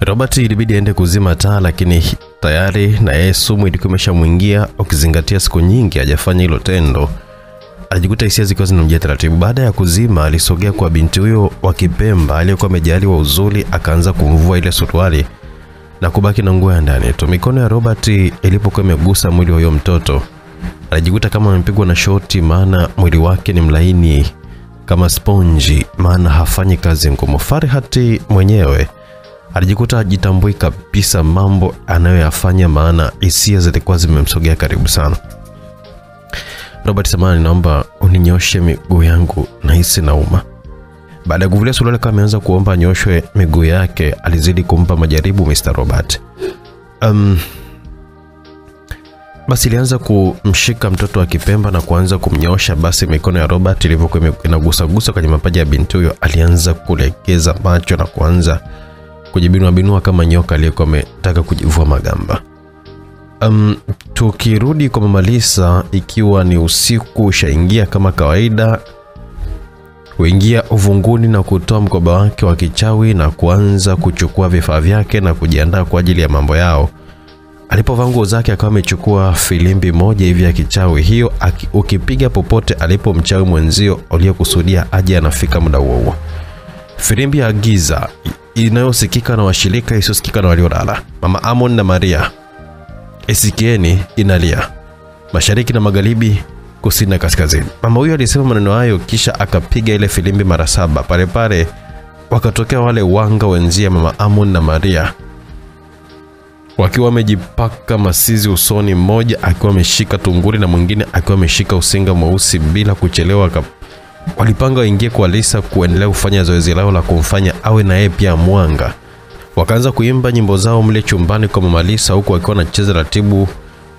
Robert ilibidi aende kuzima taa, lakini tayari na yeye sumu ilikuwa imeshamwingia, ukizingatia siku nyingi hajafanya hilo tendo. Alijikuta hisia zikiwa zinamjia taratibu. Baada ya kuzima, alisogea kwa binti huyo wa Kipemba aliyekuwa amejaliwa uzuri, akaanza kumvua ile suruali na kubaki na nguo ya ndani tu. Mikono ya Robert ilipokuwa imegusa mwili wa huyo mtoto, alijikuta kama amepigwa na shoti, maana mwili wake ni mlaini kama sponji, maana hafanyi kazi ngumu. Farihati mwenyewe alijikuta ajitambui kabisa mambo anayoyafanya, maana hisia zilikuwa zimemsogea karibu sana. Robert, samani, naomba uninyoshe miguu yangu, nahisi nauma. Baada ya kuvulia suruali kama ameanza kuomba anyoshwe miguu yake, alizidi kumpa majaribu Mr. Robert. Um, basi ilianza kumshika mtoto wa Kipemba na kuanza kumnyosha. Basi mikono ya Robert ilivyokuwa inagusagusa kwenye mapaja ya binti huyo, alianza kulegeza macho na kuanza kujibinua binua kama nyoka aliyekuwa ametaka kujivua magamba. Um, tukirudi kwa Mama Lisa, ikiwa ni usiku ushaingia kama kawaida, huingia uvunguni na kutoa mkoba wake wa kichawi na kuanza kuchukua vifaa vyake na kujiandaa kwa ajili ya mambo yao. Alipovaa nguo zake akawa amechukua filimbi moja hivi ya kichawi, hiyo ukipiga popote alipo mchawi mwenzio uliyekusudia aje anafika muda huo huo. Filimbi ya giza inayosikika na washirika isiyosikika na waliolala. Mama Amon na Maria isikieni inalia mashariki na magharibi, kusini na kaskazini. Mama huyo alisema maneno hayo, kisha akapiga ile filimbi mara saba. Pale pale wakatokea wale wanga wenzia Mama Amon na Maria wakiwa wamejipaka masizi usoni, mmoja akiwa ameshika tunguri na mwingine akiwa ameshika usinga mweusi. Bila kuchelewa, walipanga waingie kwa Lisa kuendelea kufanya zoezi lao la kumfanya awe na yeye pia mwanga. Wakaanza kuimba nyimbo zao mle chumbani kwa Mama Lisa, huku wakiwa wanacheza ratibu,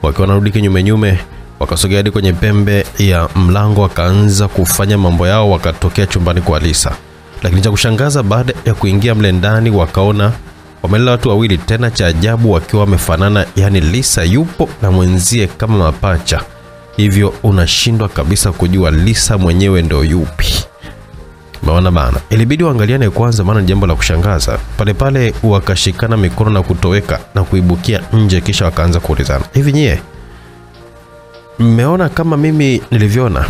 wakiwa wanarudi kinyume nyume. Wakasogea hadi kwenye pembe ya mlango, wakaanza kufanya mambo yao, wakatokea chumbani kwa Lisa. Lakini cha kushangaza, baada ya kuingia mle ndani, wakaona wamelala watu wawili, tena cha ajabu wakiwa wamefanana, yaani Lisa yupo na mwenzie kama mapacha, hivyo unashindwa kabisa kujua Lisa mwenyewe ndio yupi. Maana bana, ilibidi waangaliane kwanza, maana jambo la kushangaza. Pale pale wakashikana mikono na kutoweka na kuibukia nje, kisha wakaanza kuulizana, hivi nyie mmeona kama mimi nilivyoona?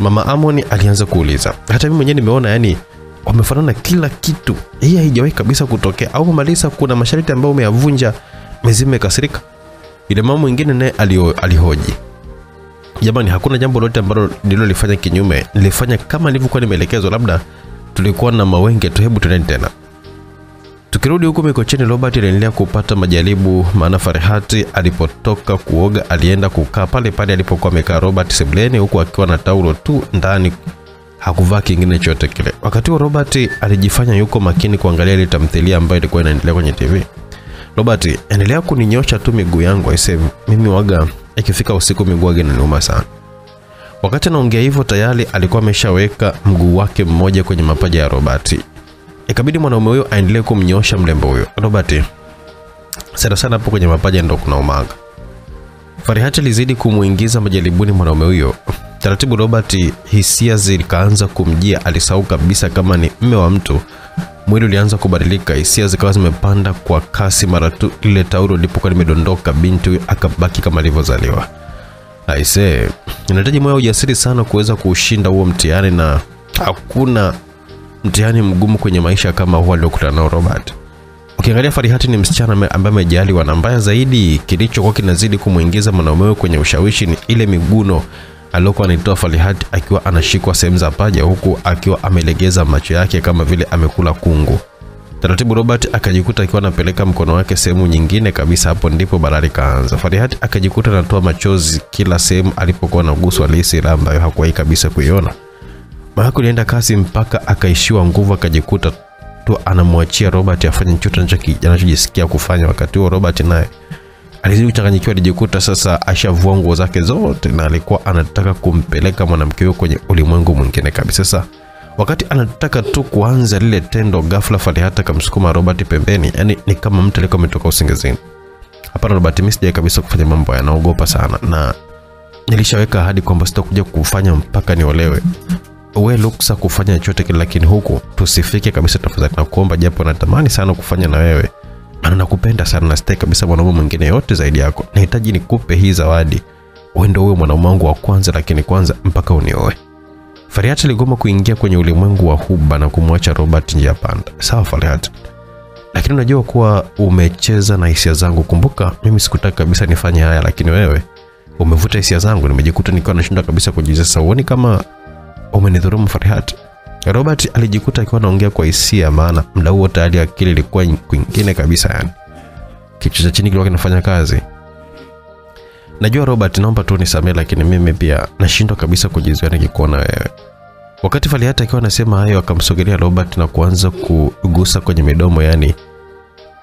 Mama Amoni alianza kuuliza. Hata mimi mwenyewe nimeona, yani wamefanana kila kitu. Hii haijawahi kabisa kutokea. Au mamalisa kuna masharti ambayo umeyavunja mezima imekasirika? Ile mama mwingine naye alihoji jamani, hakuna jambo lolote ambalo nililolifanya kinyume, nilifanya kama nilivyokuwa nimeelekezwa, labda tulikuwa na mawenge tu. Hebu tena. Tukirudi huko Mikocheni, Robert aliendelea kupata majaribu, maana Farihati alipotoka kuoga alienda kukaa pale pale alipokuwa amekaa Robert sebuleni, huku akiwa na taulo tu ndani, hakuvaa kingine chote kile. Wakati huo Robert alijifanya yuko makini kuangalia ile tamthilia ambayo ilikuwa inaendelea kwenye TV. Robert, endelea kuninyosha tu miguu yangu aisee, mimi waga ikifika usiku miguu waga inaniuma sana. Wakati anaongea hivyo tayari alikuwa ameshaweka mguu wake mmoja kwenye mapaja ya Robert. Ikabidi mwanaume huyo aendelee kumnyosha mlembo huyo. Robert, sana sana hapo kwenye mapaja ndo kuna umanga. Alizidi kumwingiza majaribuni mwanaume huyo. Taratibu Robert hisia zikaanza kumjia, alisahau kabisa kama ni mme wa mtu. Mwili ulianza kubadilika, hisia zikawa zimepanda kwa kasi. Mara tu lile tauro lilipokuwa limedondoka, binti huyo akabaki kama alivyozaliwa. Aisee, inahitaji moyo ujasiri sana kuweza kuushinda huo mtihani, na hakuna mtihani mgumu kwenye maisha kama huo aliokutana nao Robert. Ukiangalia Farihati ni msichana ambaye amejaliwa, na mbaya zaidi kilichokuwa kinazidi kumwingiza mwanaume kwenye ushawishi ni ile miguno aliyokuwa anaitoa Farihati akiwa anashikwa sehemu za paja, huku akiwa amelegeza macho yake kama vile amekula kungu. Taratibu Robert akajikuta akiwa anapeleka mkono wake sehemu nyingine kabisa. Hapo ndipo balaa likaanza. Farihati akajikuta anatoa machozi kila sehemu alipokuwa anaguswa lisi ambayo hakuwahi kabisa kuiona. Maana kulienda kasi mpaka akaishiwa nguvu, akajikuta tu anamwachia Robert afanye chochote anachojisikia kufanya. Wakati huo Robert naye alizidi kuchanganyikiwa, alijikuta sasa ashavua nguo zake zote na alikuwa anataka kumpeleka mwanamke huyo kwenye ulimwengu mwingine kabisa. Sasa wakati anataka tu kuanza lile tendo, ghafla Farihati akamsukuma Robert pembeni, yani ni kama mtu alikuwa ametoka usingizini. Hapana Robert, mimi sijai kabisa kufanya mambo haya, naogopa sana na nilishaweka ahadi kwamba sitakuja kufanya mpaka niolewe we luksa kufanya chochote kile, lakini huku tusifike kabisa tafadhali, na kuomba japo natamani sana kufanya na wewe, maana nakupenda sana na stay kabisa mwanaume mwingine yote zaidi yako. Nahitaji nikupe hii zawadi, wewe ndio uwe mwanaume wangu wa kwanza, lakini kwanza mpaka unioe. Farihat aligoma kuingia kwenye ulimwengu wa huba na kumwacha Robert njia panda. Sawa Farihat, lakini unajua kuwa umecheza na hisia zangu. Kumbuka mimi sikutaka kabisa nifanye haya, lakini wewe umevuta hisia zangu, nimejikuta nikiwa nashindwa kabisa kujizesa. Uoni kama umenidhurumu Farihat? Robert alijikuta akiwa anaongea kwa hisia, maana muda huo tayari akili ilikuwa kwingine kabisa, yani kichwa cha chini kilikuwa kinafanya kazi. Najua Robert, naomba tu nisamehe, lakini mimi pia nashindwa kabisa kujizuia nikikuona wewe. Wakati Farihat akiwa anasema hayo, akamsogelea Robert na kuanza kugusa kwenye midomo, yani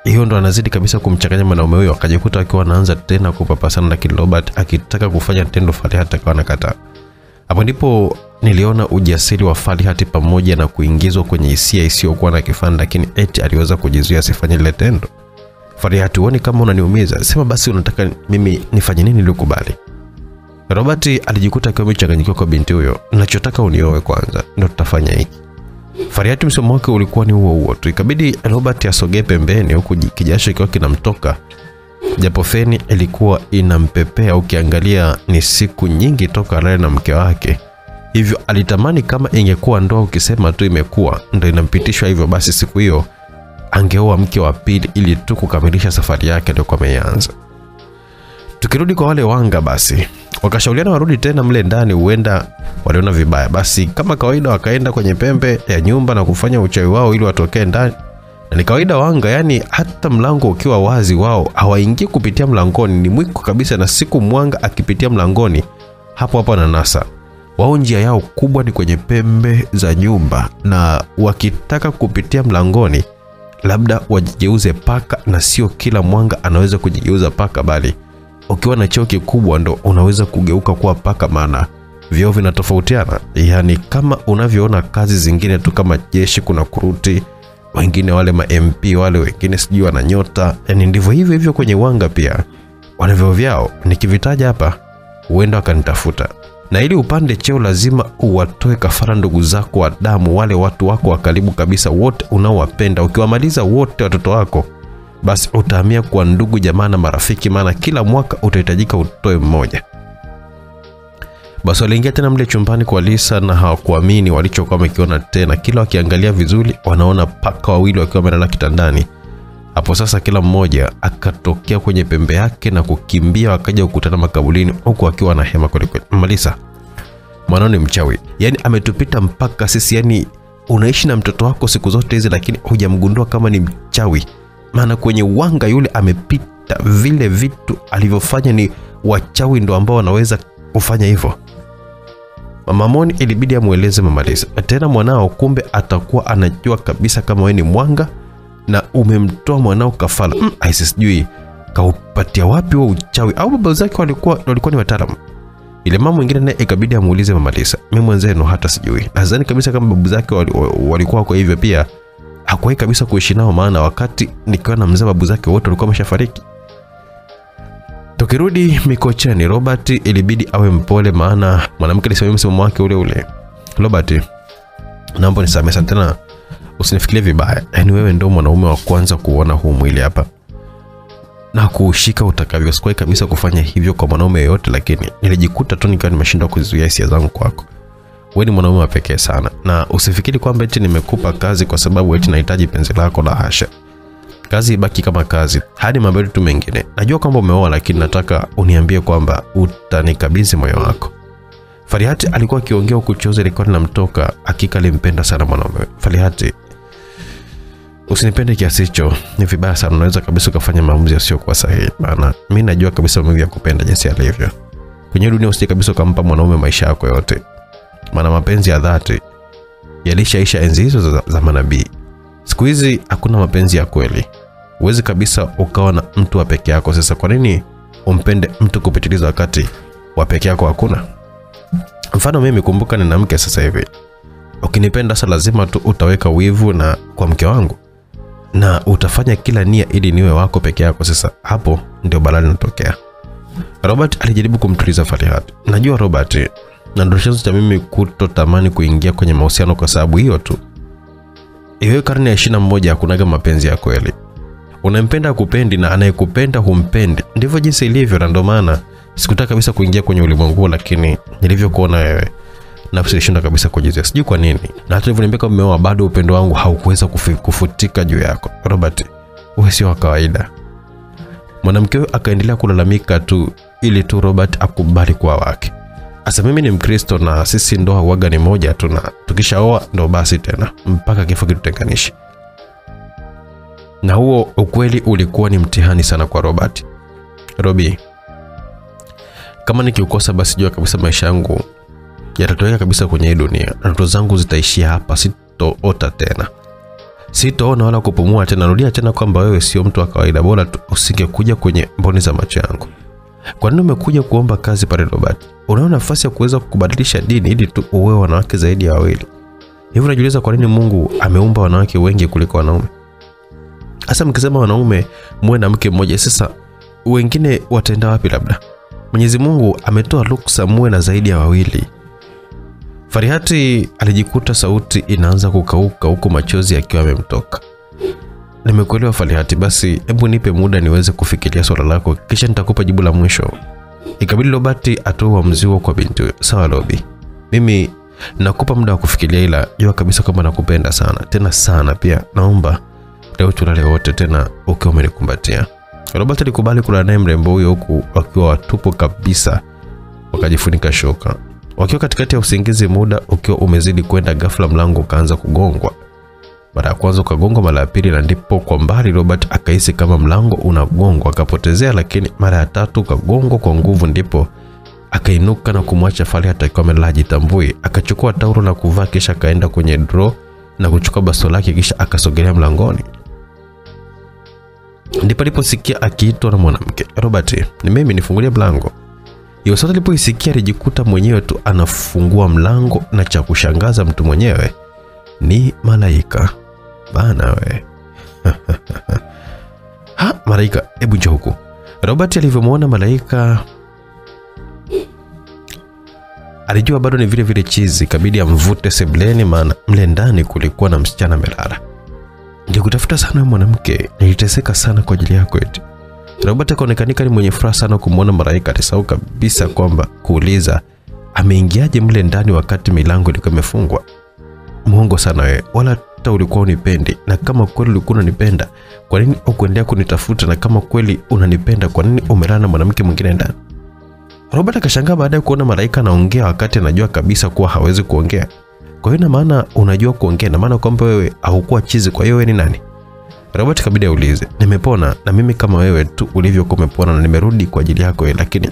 hiyo ndo anazidi kabisa kumchanganya mwanaume huyo, akajikuta akiwa anaanza tena kupapasana, lakini Robert akitaka kufanya tendo, Falihat akawa anakataa. Hapo ndipo niliona ujasiri wa Falihati pamoja na kuingizwa kwenye hisia isiyokuwa na kifani, lakini eti aliweza kujizuia asifanye lile tendo. Falihati, huoni kama unaniumiza? Sema basi unataka mimi nifanye nini ili ukubali? Robert alijikuta akiwa amechanganyikiwa kwa binti huyo. Ninachotaka unioe kwanza, ndio tutafanya hiki. Fariati msomo wake ulikuwa ni huo huo tu, ikabidi Robert asogee pembeni, huku kijasho ikiwa kinamtoka, japo feni ilikuwa inampepea. Ukiangalia ni siku nyingi toka alale na mke wake, hivyo alitamani kama ingekuwa ndoa, ukisema tu imekuwa ndo inampitishwa hivyo, basi siku hiyo angeoa mke wa pili ili tu kukamilisha safari yake aliyokuwa ameianza. Tukirudi kwa wale wanga, basi wakashauriana warudi tena mle ndani, huenda waliona vibaya. Basi kama kawaida, wakaenda kwenye pembe ya nyumba na kufanya uchawi wao ili watokee ndani. Na ni kawaida wanga, yani hata mlango ukiwa wazi, wao hawaingii kupitia mlangoni, ni mwiko kabisa. Na siku mwanga akipitia mlangoni, hapo hapo ananasa. Wao njia yao kubwa ni kwenye pembe za nyumba, na wakitaka kupitia mlangoni, labda wajigeuze paka, na sio kila mwanga anaweza kujigeuza paka, bali ukiwa na cheo kikubwa ndo unaweza kugeuka kuwa paka, maana vyoo vinatofautiana. Yani kama unavyoona kazi zingine tu kama jeshi, kuna kuruti, wengine wale ma MP wale wengine sijui wana nyota, yani ndivyo hivyo hivyo kwenye wanga pia wana vyeo vyao. Nikivitaja hapa huenda wakanitafuta, na ili upande cheo lazima uwatoe kafara ndugu zako wa damu, wale watu wako wa karibu kabisa, wote unaowapenda. Ukiwamaliza wote watoto wako basi utahamia kwa ndugu jamaa na marafiki, maana kila mwaka utahitajika utoe mmoja. Basi waliingia tena mle chumbani kwa Lisa na hawakuamini walichokuwa wamekiona tena. Kila wakiangalia vizuri, wanaona paka wawili wakiwa wamelala kitandani. Hapo sasa, kila mmoja akatokea kwenye pembe yake na kukimbia, wakaja kukutana makaburini, huku akiwa na hema kwelikweli. Malisa, mwanao ni mchawi, yaani ametupita mpaka sisi. Yani unaishi na mtoto wako siku zote hizi, lakini hujamgundua kama ni mchawi maana kwenye wanga yule amepita, vile vitu alivyofanya ni wachawi ndo ambao wanaweza kufanya hivyo. Mama Moni ilibidi amweleze Mama Lisa tena, mwanao kumbe atakuwa anajua kabisa kama wewe ni mwanga na umemtoa mwanao kafala. Mm, aisi sijui kaupatia wapi huo uchawi, au baba zake walikuwa walikuwa ni wataalamu. Ile mama mwingine naye ikabidi amuulize Mama Lisa, mimi mwenzenu hata sijui, nadhani kabisa kama babu zake walikuwa kwa hivyo pia hakuwahi kabisa kuishi nao, maana wakati nikiwa na mzee babu zake wote walikuwa wameshafariki. Tukirudi Mikocheni, Robert ilibidi awe mpole, maana mwanamke alisimamia msimamo wake ule ule. Robert, naomba nisamehe sana tena, usinifikirie vibaya, yaani wewe ndo mwanaume wa kwanza kuona huu mwili hapa na kuushika utakavyo. Sikuwahi kabisa kufanya hivyo kwa mwanaume yoyote, lakini nilijikuta tu nikiwa nimeshindwa kuzuia hisia zangu kwako wewe ni mwanaume wa pekee sana, na usifikiri kwamba eti nimekupa kazi kwa sababu eti nahitaji penzi lako, la hasha. Kazi ibaki kama kazi hadi mambo yetu mengine. Najua kwamba umeoa, lakini nataka uniambie kwamba utanikabidhi moyo wako. Farihati alikuwa akiongea huku chozi lilikuwa linamtoka. Hakika alimpenda sana mwanaume. Farihati, usinipende kiasi hicho, ni vibaya sana. Unaweza kabisa ukafanya maamuzi yasiyokuwa sahihi, maana mi najua kabisa maumivu ya kupenda jinsi alivyo kwenye dunia. Usije kabisa ukampa mwanaume maisha yako yote maana mapenzi ya dhati yalishaisha enzi hizo za, za manabii. Siku hizi hakuna mapenzi ya kweli. uwezi kabisa ukawa na mtu wa peke yako. Sasa kwa nini umpende mtu kupitiliza wakati wa peke yako hakuna? Mfano mimi, kumbuka, nina mke sasa hivi. Ukinipenda sasa, lazima tu utaweka wivu na kwa mke wangu na utafanya kila nia ili niwe wako peke yako. Sasa hapo ndio balaa linatokea. Robert alijaribu kumtuliza Farihat. Najua Robert na ndo chanzo cha mimi kutotamani kuingia kwenye mahusiano kwa sababu hiyo tu. Iwe karne ya ishirini na moja hakunaga mapenzi ya kweli. Unampenda akupendi na anayekupenda humpendi, ndivyo jinsi ilivyo, na ndio maana sikutaka kabisa kuingia kwenye ulimwengu lakini nilivyokuona wewe nafsi ilishinda kabisa kujizuia, sijui kwa nini, na hata nilivyoniambia kama umeoa, bado upendo wangu haukuweza kufutika juu yako. Robert, wewe sio wa kawaida. Mwanamke akaendelea kulalamika tu ili tu Robert akubali kuwa wake. Asa mimi ni Mkristo na sisi ndoa huaga ni moja tu, na tukishaoa ndo basi tena mpaka kifo kitutenganishe. Na huo ukweli ulikuwa ni mtihani sana kwa Robert. Robi, kama nikiukosa basi jua kabisa maisha yangu yatatoweka kabisa kwenye hii dunia ndoto zangu zitaishia hapa, sitoota tena. sitoona wala kupumua tena. Rudia tena kwamba wewe sio mtu wa kawaida, bora usingekuja kwenye mboni za macho yangu. Kwa nini umekuja kuomba kazi pale Robert? Unao nafasi ya kuweza kubadilisha dini ili tu uwe wanawake zaidi ya wawili. Hivi unajiuliza kwa nini Mungu ameumba wanawake wengi kuliko wanaume? Hasa mkisema wanaume muwe na mke mmoja, sasa wengine wataenda wapi? Labda Mwenyezi Mungu ametoa ruksa muwe na zaidi ya wawili. Farihati alijikuta sauti inaanza kukauka huku machozi yakiwa yamemtoka. Nimekuelewa Falihati, basi hebu nipe muda niweze kufikiria swala lako, kisha nitakupa jibu la mwisho. Ikabidi Robert atoe uamuzi huo kwa binti huyo. Sawa lobi mimi nakupa muda wa kufikiria, ila jua kabisa kwamba nakupenda sana tena sana. Pia naomba leo tulale wote tena ukiwa umenikumbatia. Robert alikubali kulala naye mrembo huyo huku wakiwa watupu kabisa, wakajifunika shuka. Wakiwa katikati ya usingizi, muda ukiwa umezidi kwenda, ghafla mlango ukaanza kugongwa. Mara ya kwanza ukagongwa, mara ya pili, na ndipo kwa mbali Robert akahisi kama mlango unagongwa, akapotezea. Lakini mara ya tatu ukagongwa kwa nguvu, ndipo akainuka na kumwacha Farihat akiwa amelala jitambui. Akachukua taulo na kuvaa, kisha akaenda kwenye draw na kuchukua baso lake, kisha akasogelea mlangoni. Ndipo aliposikia akiitwa na mwanamke, Robert, ni mimi, nifungulie mlango. Hiyo sauti alipoisikia alijikuta mwenyewe tu anafungua mlango, na cha kushangaza mtu mwenyewe ni malaika bana we. ha, malaika, hebu njoo huku. Robert alivyomwona malaika alijua bado ni vile vile chizi, kabidi amvute sebleni, maana mle ndani kulikuwa na msichana amelala. Nilikutafuta sana mwanamke, niliteseka sana kwa ajili yako eti. Robert akaonekanika ni mwenye furaha sana kumwona malaika. Alisahau kabisa kwamba kuuliza ameingiaje mle ndani wakati milango ilikuwa imefungwa. Mwongo sana wewe, wala hata ulikuwa unipendi, na kama kweli ulikuwa unanipenda, kwa nini ukuendelea kunitafuta? Na kama kweli unanipenda, kwa nini umelala na mwanamke mwingine ndani? Robert akashangaa baada ya kuona malaika anaongea wakati anajua kabisa kuwa hawezi kuongea. Kwa hiyo na maana unajua kuongea, na maana kwamba wewe haukuwa chizi. Kwa hiyo wewe ni nani? Robert kabidi aulize. Nimepona na mimi kama wewe tu ulivyokuwa umepona, na nimerudi kwa ajili yako lakini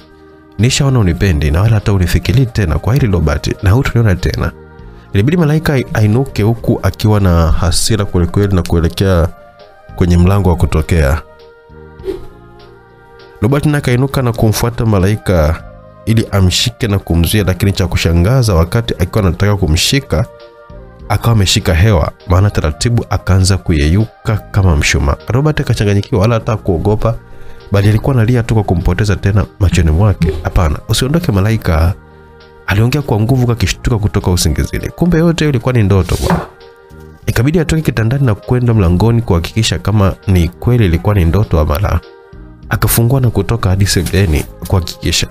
nishaona unipendi na wala hata unifikiri tena. Kwa hili Robert, na hutuniona tena. Ilibidi malaika ainuke huku akiwa na hasira kwelikweli na kuelekea kwenye mlango wa kutokea. Robert akainuka na kumfuata malaika ili amshike na kumzuia, lakini cha kushangaza, wakati akiwa anataka kumshika akawa ameshika hewa, maana taratibu akaanza kuyeyuka kama mshumaa. Robert akachanganyikiwa, wala hata kuogopa, bali alikuwa analia tu kwa kumpoteza tena machoni mwake. Hapana, usiondoke malaika, aliongea kwa nguvu, akishtuka kutoka usingizini. Kumbe yote ilikuwa ni ndoto bwana. Ikabidi atoke kitandani na kwenda mlangoni kuhakikisha kama ni kweli ilikuwa ni ndoto ama la. Akafungua na kutoka hadi sebuleni kuhakikisha.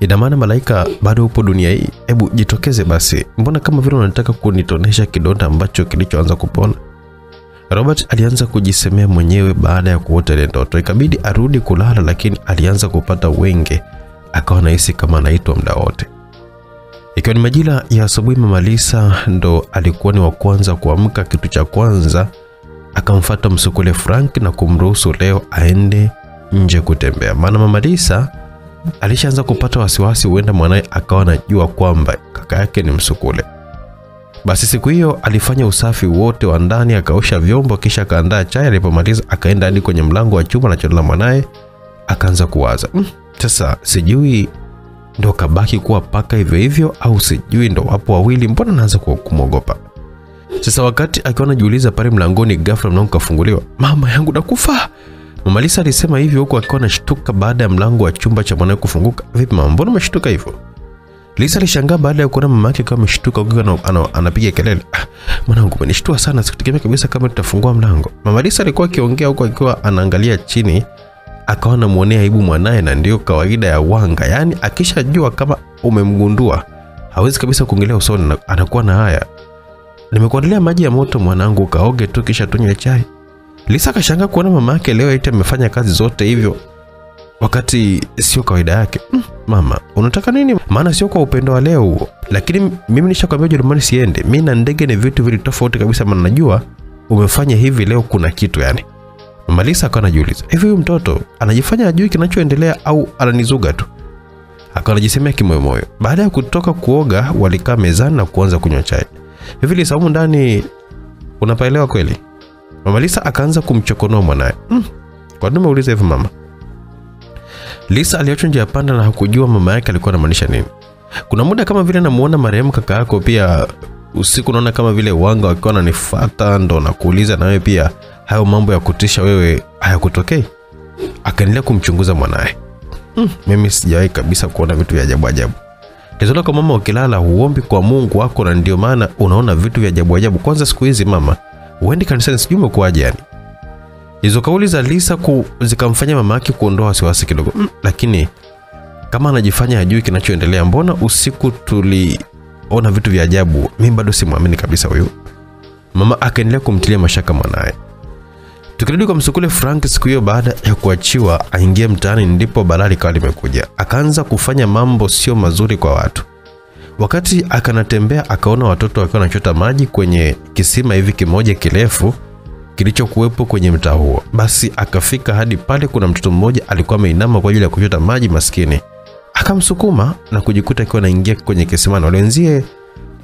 Ina maana malaika bado upo dunia hii? Hebu jitokeze basi, mbona kama vile unataka kunitonesha kidonda ambacho kilichoanza kupona? Robert alianza kujisemea mwenyewe baada ya kuota ile ndoto. Ikabidi arudi kulala, lakini alianza kupata wenge, akawa anahisi kama anaitwa muda wote. Ikiwa ni majira ya asubuhi, Mama Lisa ndo alikuwa ni wa kwanza kuamka. Kitu cha kwanza akamfata msukule Frank na kumruhusu leo aende nje kutembea, maana Mama Lisa alishaanza kupata wasiwasi, huenda mwanaye akawa anajua kwamba kaka yake ni msukule. Basi siku hiyo alifanya usafi wote wa ndani, akaosha vyombo, kisha akaandaa chai. Alipomaliza akaenda hadi kwenye mlango wa chumba anacholala mwanaye, akaanza kuwaza "Mm, sasa sijui ndo kabaki kuwa paka hivyo hivyo, au sijui ndo wapo wawili, mbona naanza ku- kumwogopa sasa. Wakati akiwa anajiuliza pale mlangoni, ghafla mlango kafunguliwa. Mama yangu nakufa! Mama Lisa alisema hivyo huku akiwa anashtuka baada ya mlango wa chumba cha mwanawe kufunguka. Vipi mama, mbona umeshtuka hivyo? Lisa alishangaa baada ya kuona mama yake kama ameshtuka huku ana- ana- anapiga kelele. Ah, mwanangu umenishtua sana, sikutegemea kabisa kama tutafungua mlango. Mama Lisa alikuwa akiongea huku akiwa anaangalia chini, akawa anamwonea aibu mwanaye, na ndio kawaida ya wanga, yaani akishajua kama umemgundua hawezi kabisa kuongelea usoni, na anakuwa na haya. Nimekuandalia maji ya moto mwanangu, kaoge tu kisha tunywe chai. Lisa akashangaa kuona mama yake leo eti amefanya kazi zote hivyo wakati sio kawaida yake. Mm, mama unataka nini? Maana sio kwa upendo wa leo huo, lakini mimi nishakwambia Ujerumani siende. Mi na ndege ni vitu vili tofauti kabisa, maana najua umefanya hivi leo, kuna kitu yani. Mama Lisa akawa anajiuliza hivi, huyu mtoto anajifanya ajui kinachoendelea au ananizuga tu? Akawa anajisemea kimoyomoyo. Baada ya kutoka kuoga, walikaa mezani na kuanza kunywa chai. Hivi Lisa, humu ndani unapaelewa kweli mama lisa akaanza kumchokonoa mwanaye mm, kwa nini umeuliza hivyo mama lisa aliachwa njia panda na hakujua mama yake alikuwa anamaanisha nini kuna muda kama vile namuona marehemu kaka yako pia usiku naona kama vile wanga wakiwa wananifuata ndo nakuuliza na wewe pia hayo mambo ya kutisha wewe hayakutokei akaendelea kumchunguza mwanaye mm, mimi sijawahi kabisa kuona vitu vya ajabu ajabu Tatizo kwa mama, ukilala huombi kwa Mungu wako, na ndio maana unaona vitu vya ajabu ajabu. Kwanza siku hizi mama, uendi kanisani, sijui umekuwaje yani. Hizo kauli za Lisa ku, zikamfanya mama yake kuondoa wasiwasi kidogo mm, lakini kama anajifanya hajui kinachoendelea, mbona usiku tuliona vitu vya ajabu? Mimi bado simwamini kabisa huyu. Mama akaendelea kumtilia mashaka mwanaye. Tukirudi kwa msukule Frank, siku hiyo baada ya kuachiwa aingie mtaani, ndipo balaa likawa limekuja. Akaanza kufanya mambo sio mazuri kwa watu. Wakati akanatembea, akaona watoto wakiwa wanachota maji kwenye kisima hivi kimoja kirefu kilichokuwepo kwenye mtaa huo. Basi akafika hadi pale, kuna mtoto mmoja alikuwa ameinama kwa ajili ya kuchota maji, maskini akamsukuma na kujikuta akiwa anaingia kwenye kisima na wenzie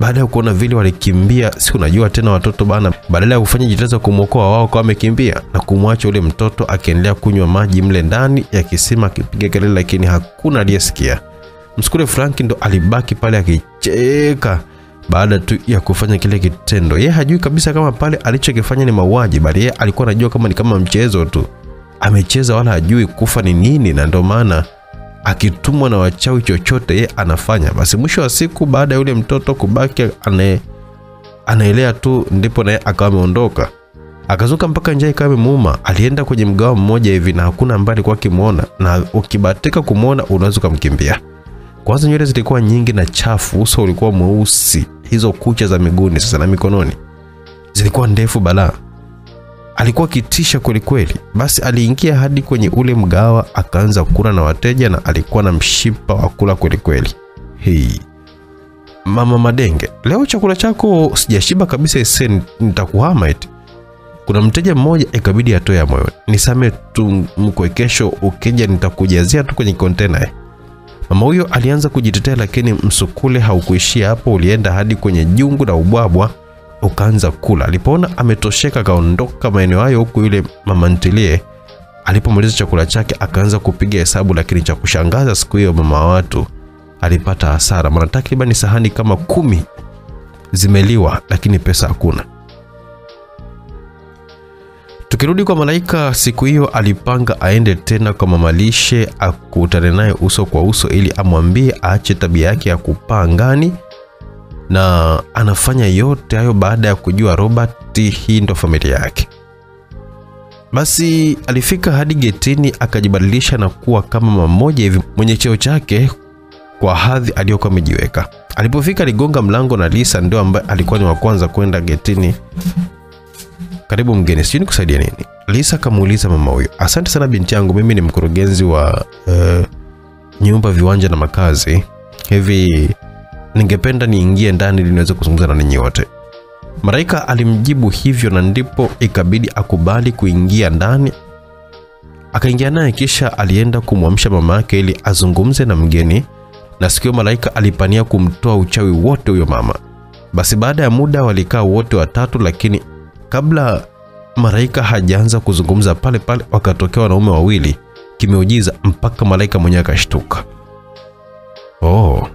baada ya kuona vile walikimbia, si unajua tena watoto bana, badala ya kufanya jitihada kumwokoa wao kwa wamekimbia na kumwacha ule mtoto akiendelea kunywa maji mle ndani ya kisima akipiga kelele, lakini hakuna aliyesikia. Msukule Frank ndo alibaki pale akicheka baada tu ya kufanya kile kitendo. Yeye hajui kabisa kama pale alichokifanya ni mauaji, bali yeye alikuwa anajua kama ni kama mchezo tu, amecheza wala hajui kufa ni nini, na ndio maana akitumwa na wachawi chochote ye anafanya. Basi mwisho wa siku, baada ya yule mtoto kubaki ane, anaelea tu, ndipo naye akawa ameondoka. Akazuka mpaka njaa ikawa imemuuma. Alienda kwenye mgawa mmoja hivi na hakuna ambaye alikuwa akimwona, na ukibatika kumwona unaweza ukamkimbia. Kwanza nywele zilikuwa nyingi na chafu, uso ulikuwa mweusi, hizo kucha za miguuni sasa na mikononi zilikuwa ndefu balaa alikuwa kitisha kwelikweli. Basi aliingia hadi kwenye ule mgawa akaanza kula na wateja, na alikuwa na mshipa wa kula kwelikweli. Hei mama Madenge, leo chakula chako sijashiba kabisa, ise nitakuhama eti. Kuna mteja mmoja ikabidi atoe moyo, moyoni, nisame tu mkwekesho, ukija nitakujazia tu kwenye kontena eh. Mama huyo alianza kujitetea, lakini msukule haukuishia hapo, ulienda hadi kwenye jungu na ubwabwa ukaanza kula. Alipoona ametosheka akaondoka maeneo hayo, huku yule mama ntilie alipomaliza chakula chake akaanza kupiga hesabu, lakini cha kushangaza siku hiyo mama watu alipata hasara, maana takriban sahani kama kumi zimeliwa, lakini pesa hakuna. Tukirudi kwa Malaika, siku hiyo alipanga aende tena kwa mamalishe akutane naye uso kwa uso, ili amwambie aache tabia yake ya kupaa angani na anafanya yote hayo baada ya kujua Robert hii ndo familia yake. Basi alifika hadi getini akajibadilisha na kuwa kama mmoja hivi mwenye cheo chake kwa hadhi aliyokuwa amejiweka. Alipofika aligonga mlango na Lisa ndio ambaye alikuwa ni wa kwanza kwenda getini. Karibu mgeni, sijui nikusaidia nini? Lisa akamuuliza mama huyo. Asante sana binti yangu, mimi ni mkurugenzi wa uh, nyumba, viwanja na makazi. Hivi ningependa niingie ndani ili niweze kuzungumza na ninyi wote. Malaika alimjibu hivyo na ndipo ikabidi akubali kuingia ndani. Akaingia naye kisha alienda kumwamsha mama yake ili azungumze na mgeni, na sikio Malaika alipania kumtoa uchawi wote huyo mama. Basi baada ya muda walikaa wote watatu, lakini kabla Malaika hajaanza kuzungumza, pale pale wakatokea wanaume wawili kimeujiza, mpaka Malaika mwenyewe akashtuka. Oh,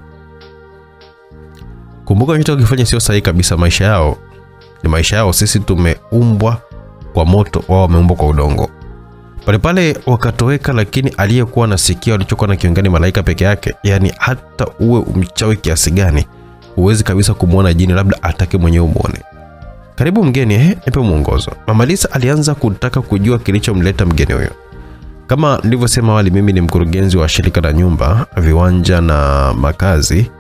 Kumbuka chochote kifanya sio sahihi kabisa. Maisha yao ni maisha yao, sisi tumeumbwa kwa moto, wao wameumbwa kwa udongo. Pale pale wakatoweka, lakini aliyekuwa nasikia walichokuwa na kiongani Malaika peke yake. yani hata uwe umchawi kiasi gani, huwezi kabisa kumwona jini, labda atake mwenyewe umwone. Karibu mgeni, eh, nipe mwongozo. Mama Lisa alianza kutaka kujua kilichomleta mgeni huyo. Kama nilivyosema wali mimi ni mkurugenzi wa shirika la nyumba, viwanja na makazi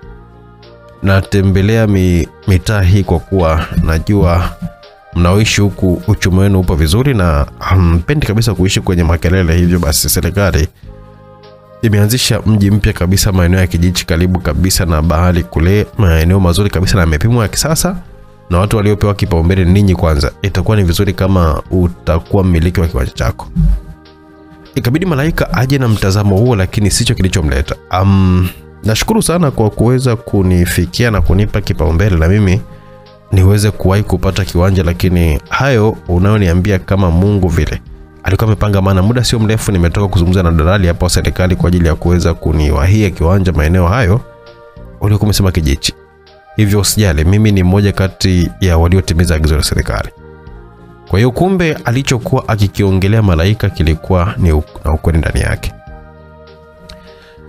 natembelea mi, mitaa hii kwa kuwa najua mnaoishi huku uchumi wenu upo vizuri na hampendi kabisa kuishi kwenye makelele. Hivyo basi serikali imeanzisha mji mpya kabisa maeneo ya kijiji karibu kabisa na bahari kule, maeneo mazuri kabisa na yamepimwa ya kisasa, na watu waliopewa kipaumbele ninyi kwanza. Itakuwa ni vizuri kama utakuwa mmiliki wa kiwanja chako. Ikabidi Malaika aje na mtazamo huo, lakini sicho kilichomleta. Um, nashukuru sana kwa kuweza kunifikia na kunipa kipaumbele, na mimi niweze kuwahi kupata kiwanja, lakini hayo unayoniambia kama Mungu vile alikuwa amepanga, maana muda sio mrefu nimetoka kuzungumza na dalali hapo serikali kwa ajili ya kuweza kuniwahia kiwanja maeneo hayo uliokuwa umesema Kijichi. Hivyo usijali, mimi ni mmoja kati ya waliotimiza agizo la serikali. Kwa hiyo kumbe alichokuwa akikiongelea Malaika kilikuwa ni na ukweli ndani yake.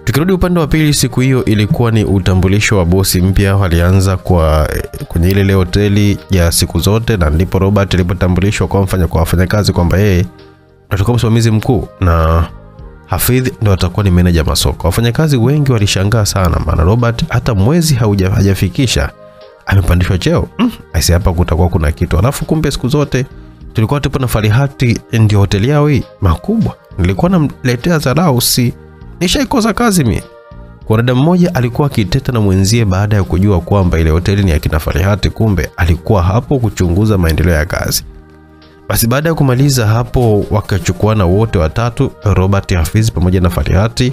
Tukirudi upande wa pili, siku hiyo ilikuwa ni utambulisho wa bosi mpya. Walianza kwa kwenye ile ile hoteli ya siku zote, na ndipo Robert alipotambulishwa kwa mfanya kwa wafanyakazi kwamba yeye atakuwa msimamizi mkuu na Hafidh ndo atakuwa ni meneja masoko. Wafanyakazi wengi walishangaa sana, maana Robert hata mwezi hajafikisha amepandishwa cheo. Mm, aisi hapa kutakuwa kuna kitu. Alafu kumbe siku zote tulikuwa tupo na Farihati, ndio hoteli yao hii makubwa. Nilikuwa namletea dharau, si nishaikosa kazi mi. Kwa dada mmoja alikuwa akiteta na mwenzie baada ya kujua kwamba ile hoteli ni ya kina Farihati, kumbe alikuwa hapo kuchunguza maendeleo ya kazi. Basi baada ya kumaliza hapo, wakachukuana wote watatu, Robert Hafiz pamoja na Farihati,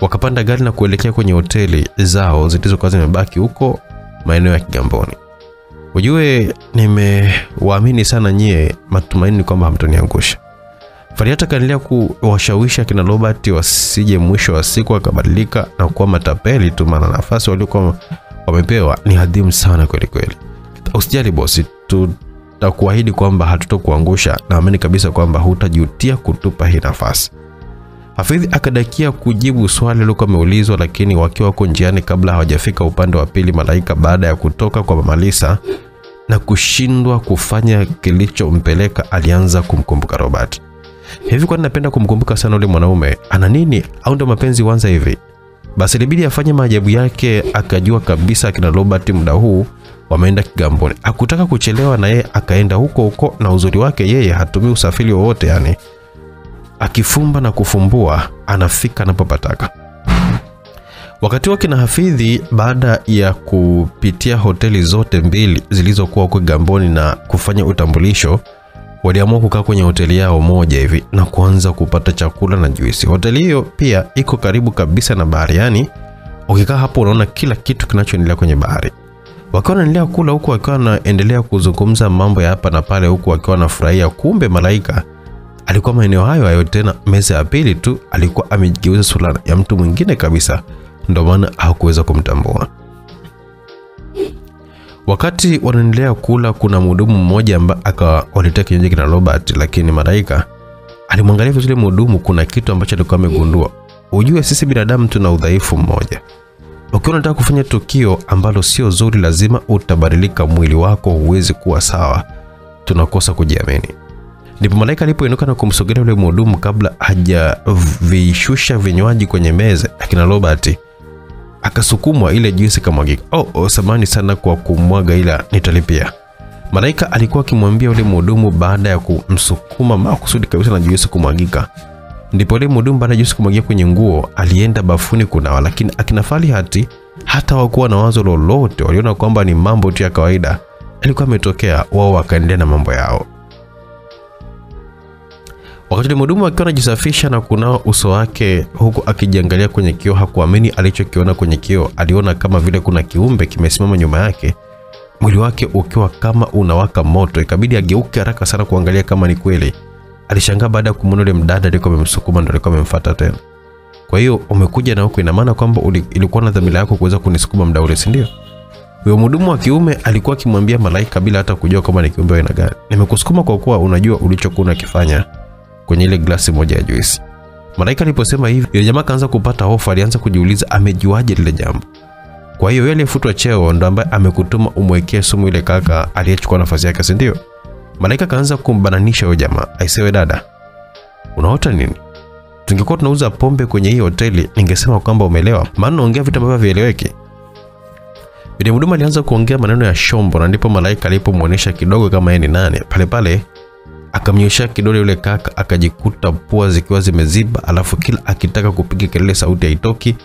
wakapanda gari na kuelekea kwenye hoteli zao zilizokuwa zimebaki huko maeneo ya Kigamboni. Ujue nimewaamini sana nyie, matumaini kwamba hamtoniangusha. Farihati akaendelea kuwashawishi akina Robert wasije mwisho wa siku akabadilika na kuwa matapeli tu, maana nafasi waliokuwa wamepewa ni adhimu sana kweli kweli. Usijali bosi, tutakuahidi kwamba hatutokuangusha. Naamini kabisa kwamba hutajutia kutupa hii nafasi. Hafidhi akadakia kujibu swali lilokuwa ameulizwa, lakini wakiwa wako njiani, kabla hawajafika upande wa pili, Malaika baada ya kutoka kwa Mama Lisa na kushindwa kufanya kilichompeleka, alianza kumkumbuka Robert. Hivi kwani napenda kumkumbuka sana ule mwanaume, ana nini? Au ndo mapenzi wanza hivi? Basi ilibidi afanye maajabu yake, akajua kabisa akina Robert muda huu wameenda Kigamboni. akutaka kuchelewa na yeye akaenda huko huko, na uzuri wake yeye hatumii usafiri wowote, yani akifumba na kufumbua anafika anapopataka. Wakati wake kina Hafidhi, baada ya kupitia hoteli zote mbili zilizokuwa huko Kigamboni na kufanya utambulisho, waliamua kukaa kwenye hoteli yao moja hivi na kuanza kupata chakula na juisi. Hoteli hiyo pia iko karibu kabisa na bahari, yani ukikaa hapo unaona kila kitu kinachoendelea kwenye bahari. Wakiwa wanaendelea kula huku wakiwa wanaendelea kuzungumza mambo ya hapa na pale, huku wakiwa wanafurahia. Kumbe Malaika alikuwa maeneo hayo hayo, tena meza ya pili tu alikuwa amejigeuza sura ya mtu mwingine kabisa, ndio maana hakuweza kumtambua. Wakati wanaendelea kula, kuna mhudumu mmoja ambaye akawaletea kinywaji kina Robert, lakini Malaika alimwangalia vizuri mhudumu. Kuna kitu ambacho alikuwa amegundua. Ujue sisi binadamu tuna udhaifu mmoja. Ukiwa unataka kufanya tukio ambalo sio zuri, lazima utabadilika, mwili wako huwezi kuwa sawa, tunakosa kujiamini. Ndipo Malaika alipoinuka na kumsogelea yule mhudumu kabla hajavishusha vinywaji kwenye meza akina Robert akasukumwa ile juisi kamwagika. Oh, oh, samani sana kwa kumwaga, ila nitalipia. Malaika alikuwa akimwambia yule mhudumu baada ya kumsukuma makusudi kabisa na juisi kumwagika. Ndipo yule mhudumu baada ya juisi kumwagia kwenye nguo alienda bafuni kunawa, lakini akina hati hata wakuwa na wazo lolote, waliona kwamba ni mambo tu ya kawaida alikuwa ametokea, wao wakaendelea na mambo yao. Wakati mhudumu akiwa anajisafisha na kunawa uso wake huku akijiangalia kwenye kioo, hakuamini alichokiona kwenye kioo. Aliona kama vile kuna kiumbe kimesimama nyuma yake, mwili wake ukiwa kama unawaka moto. Ikabidi ageuke haraka sana kuangalia kama ni kweli. Alishangaa baada ya kumwona yule mdada alikuwa amemsukuma, ndo alikuwa amemfuata tena. Kwa hiyo umekuja na huku, ina maana kwamba ilikuwa na dhamira yako kuweza kunisukuma muda ule, si ndio? Huyo mhudumu wa kiume alikuwa akimwambia Malaika bila hata kujua kama ni kiumbe aina gani, nimekusukuma kwa kuwa unajua ulichokuwa unakifanya kwenye ile glasi moja ya juisi. Malaika aliposema hivi, yule jamaa kaanza kupata hofu, alianza kujiuliza amejuaje lile jambo. Kwa hiyo yule aliyefutwa cheo ndo ambaye amekutuma umwekee sumu ile kaka aliyechukua nafasi yake, si ndio? Malaika kaanza kumbananisha yule jamaa, aisewe dada, unaota nini? Tungekuwa tunauza pombe kwenye hii hoteli, ningesema kwamba umelewa, maana unaongea vitu ambavyo vieleweki. Yule mhudumu alianza kuongea maneno ya shombo, na ndipo Malaika alipomwonyesha kidogo kama yeye ni nani, pale pale akamnyoshea kidole yule kaka, akajikuta pua zikiwa zimeziba, alafu kila akitaka kupiga kelele sauti haitoki,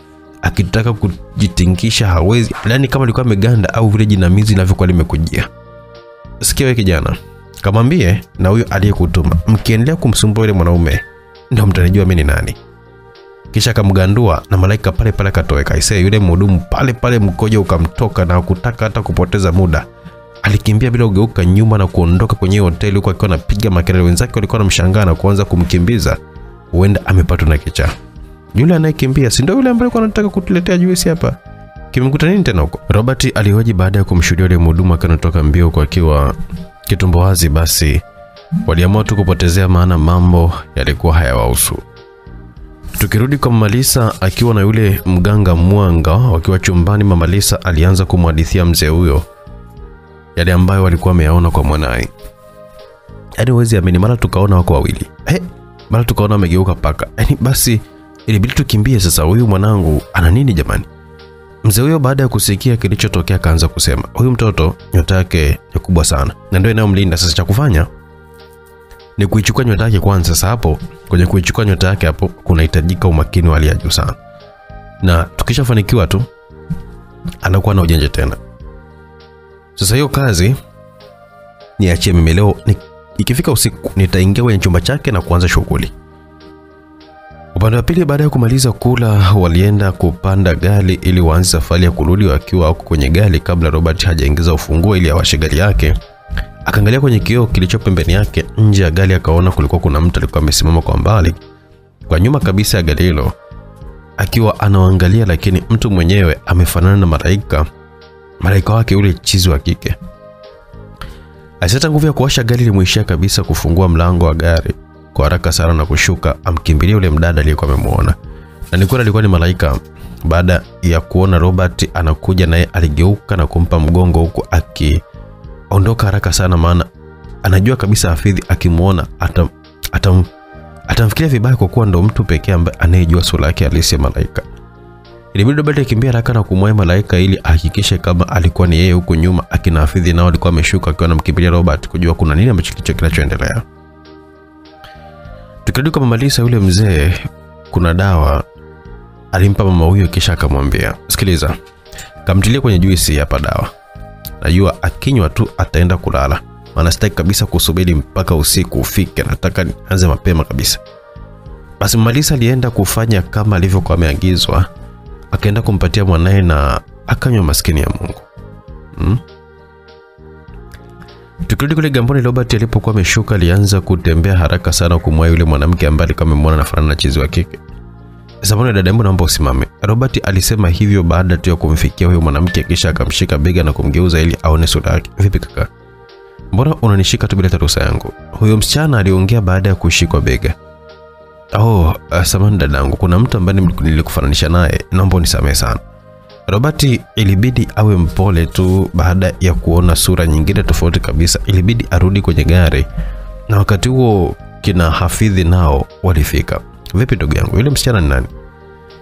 akitaka kujitingisha hawezi, yaani kama alikuwa ameganda au vile jinamizi linavyokuwa limekujia. Sikia wewe kijana, kamwambie na huyo aliyekutuma, mkiendelea kumsumbua yule mwanaume ndio mtanijua mimi ni nani. Kisha akamgandua na Malaika pale pale akatoweka. Aisee, yule mhudumu pale pale mkojo ukamtoka na hakutaka hata kupoteza muda, alikimbia bila kugeuka nyuma na kuondoka kwenye hoteli huku akiwa anapiga makelele. Wenzake walikuwa wanamshangaa na kuanza kumkimbiza, huenda amepatwa na kichaa. Yule anayekimbia si ndio yule ambaye alikuwa anataka kutuletea juisi hapa? Kimekuta nini tena huko? Robert alihoji baada ya kumshuhudia yule mhudumu akiwa anatoka mbio huku akiwa kitumbo wazi. Basi waliamua tu kupotezea, maana mambo yalikuwa hayawahusu. Tukirudi kwa Mamalisa akiwa na yule mganga Mwanga wakiwa chumbani, Mamalisa alianza kumhadithia mzee huyo yale ambayo walikuwa wameyaona kwa mwanaye. Yaani huwezi amini, mara tukaona wako wawili eh, mara tukaona wamegeuka paka. Yaani basi ilibidi tukimbie. Sasa huyu mwanangu ana nini jamani? Mzee huyo baada ya kusikia kilichotokea akaanza kusema, huyu mtoto nyota yake ni kubwa sana na ndio inayomlinda. Sasa cha kufanya ni kuichukua nyota yake kwanza. Sasa hapo kwenye kuichukua nyota yake hapo kunahitajika umakini wa hali ya juu sana, na tukishafanikiwa tu anakuwa na ujanja tena. Sasa hiyo kazi niachie mimi leo ni, ikifika usiku nitaingia kwenye chumba chake na kuanza shughuli. Upande wa pili, baada ya kumaliza kula, walienda kupanda gari ili waanze safari ya kurudi. Wakiwa wako kwenye gari, kabla Robert hajaingiza ufunguo ili awashe gari yake, akaangalia kwenye kioo kilicho pembeni yake. Nje ya gari akaona kulikuwa kuna mtu alikuwa amesimama kwa mbali, kwa nyuma kabisa ya gari hilo, akiwa anaangalia, lakini mtu mwenyewe amefanana na malaika, malaika wake yule chizi wa kike. Alisata nguvu ya kuwasha gari, limuishia kabisa kufungua mlango wa gari kwa haraka sana na kushuka amkimbilia yule mdada aliyekuwa amemuona, na nikuwa alikuwa ni malaika. Baada ya kuona Robert anakuja, naye aligeuka na kumpa mgongo, huku akiondoka haraka sana, maana anajua kabisa afidhi akimwona atam, atam, atamfikiria vibaya, kwa kuwa ndo mtu pekee ambaye anayejua sura yake halisi ya malaika. Ilibidi Robert akimbia haraka na kumwahi malaika ili ahakikishe kama alikuwa ni yeye, huku nyuma akina Hafidhi nao alikuwa ameshuka akiwa anamkimbilia Robert kujua kuna nini ambacho kinachoendelea. Tukirudi kwa Mama Lisa, yule mzee kuna dawa alimpa mama huyo, kisha akamwambia, sikiliza, kamtilie kwenye juisi hapa dawa, najua akinywa tu ataenda kulala, maana sitaki kabisa kusubiri mpaka usiku ufike, nataka nianze mapema kabisa. Basi Mama alienda kufanya kama alivyokuwa ameagizwa, akaenda kumpatia mwanaye na akanywa, maskini ya Mungu hmm? Tukirudi kule Gamboni, Robert alipokuwa ameshuka alianza kutembea haraka sana kumwahi yule mwanamke ambaye alikuwa amemwona anafanana na chizi wa kike. Samahani dada, hebu naomba usimame. Robert alisema hivyo baada tu ya kumfikia huyo mwanamke, kisha akamshika bega na kumgeuza ili aone sura yake. Vipi kaka, mbona unanishika tu bila taruhusa yangu? Huyo msichana aliongea baada ya kushikwa bega. Oh, uh, samahani dadangu, kuna mtu ambaye nilikufananisha naye, naomba unisamehe sana. Robert ilibidi awe mpole tu. Baada ya kuona sura nyingine tofauti kabisa, ilibidi arudi kwenye gari, na wakati huo kina Hafidhi nao walifika. Vipi ndugu yangu, yule msichana ni nani?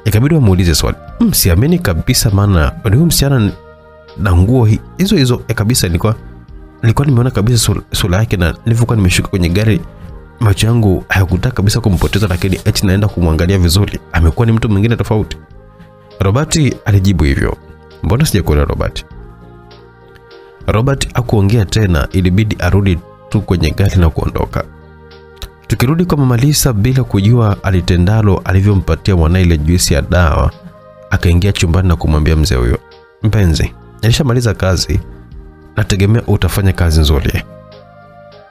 Ikabidi wamuulize swali. Msiamini kabisa, maana ni huyu msichana na nguo hizo hizo kabisa. Nilikuwa nilikuwa nimeona kabisa sura yake, na nilivyokuwa nimeshuka kwenye gari macho yangu hayakutaka kabisa kumpoteza, lakini eti naenda kumwangalia vizuri, amekuwa ni mtu mwingine tofauti. Robert alijibu hivyo. Mbona sijakuona Robert? Robert akuongea tena, ilibidi arudi tu kwenye gari na kuondoka. Tukirudi kwa Mama Lisa, bila kujua alitendalo, alivyompatia mwanae ile juisi ya dawa, akaingia chumbani na kumwambia mzee huyo, mpenzi, nilishamaliza kazi, nategemea utafanya kazi nzuri.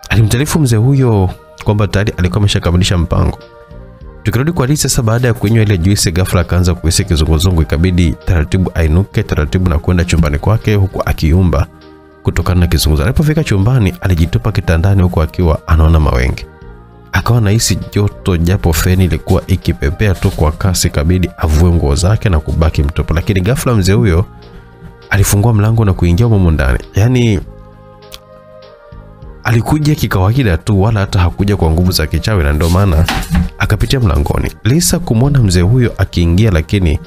Alimtaarifu mzee huyo kwamba tayari alikuwa ameshakamilisha mpango. Tukirudi kwa Lisa sasa, baada ya kunywa ile juisi, ghafla akaanza kuhisi kizunguzungu, ikabidi taratibu ainuke taratibu na kwenda chumbani kwake, huku akiumba kutokana na kizunguzungu. Alipofika chumbani, alijitupa kitandani, huku akiwa anaona mawenge. Akawa nahisi joto, japo feni ilikuwa ikipepea tu kwa kasi, kabidi avue nguo zake na kubaki mtupu. Lakini ghafla mzee huyo alifungua mlango na kuingia humo ndani, yaani alikuja kikawaida tu, wala hata hakuja kwa nguvu za kichawi, na ndio maana akapitia mlangoni. Lisa kumwona mzee huyo akiingia, lakini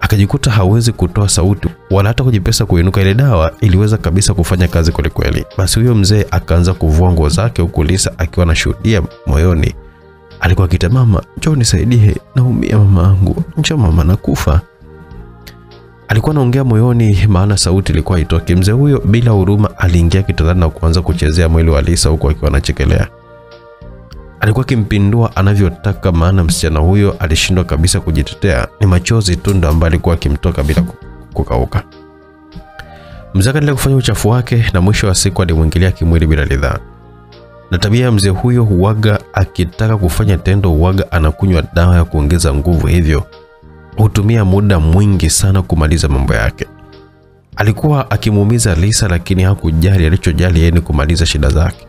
akajikuta hawezi kutoa sauti wala hata kujipesa kuinuka. Ile dawa iliweza kabisa kufanya kazi kwelikweli. Basi huyo mzee akaanza kuvua nguo zake, huku Lisa akiwa anashuhudia moyoni. Alikuwa akitamama njoo nisaidie, naumia mama angu, njoo mama, nakufa. Alikuwa anaongea moyoni, maana sauti ilikuwa haitoki. Mzee huyo bila huruma aliingia kitandani na kuanza kuchezea mwili wa Lisa huku akiwa anachekelea. Alikuwa akimpindua anavyotaka, maana msichana huyo alishindwa kabisa kujitetea. Ni machozi tu ndo ambayo alikuwa akimtoka bila kukauka. Mzee akaendelea kufanya uchafu wake na mwisho wa siku alimwingilia kimwili bila ridhaa. Na tabia ya mzee huyo huwaga akitaka kufanya tendo huwaga anakunywa dawa ya kuongeza nguvu, hivyo hutumia muda mwingi sana kumaliza mambo yake. Alikuwa akimuumiza Lisa, lakini hakujali. Alichojali yeye ni kumaliza shida zake.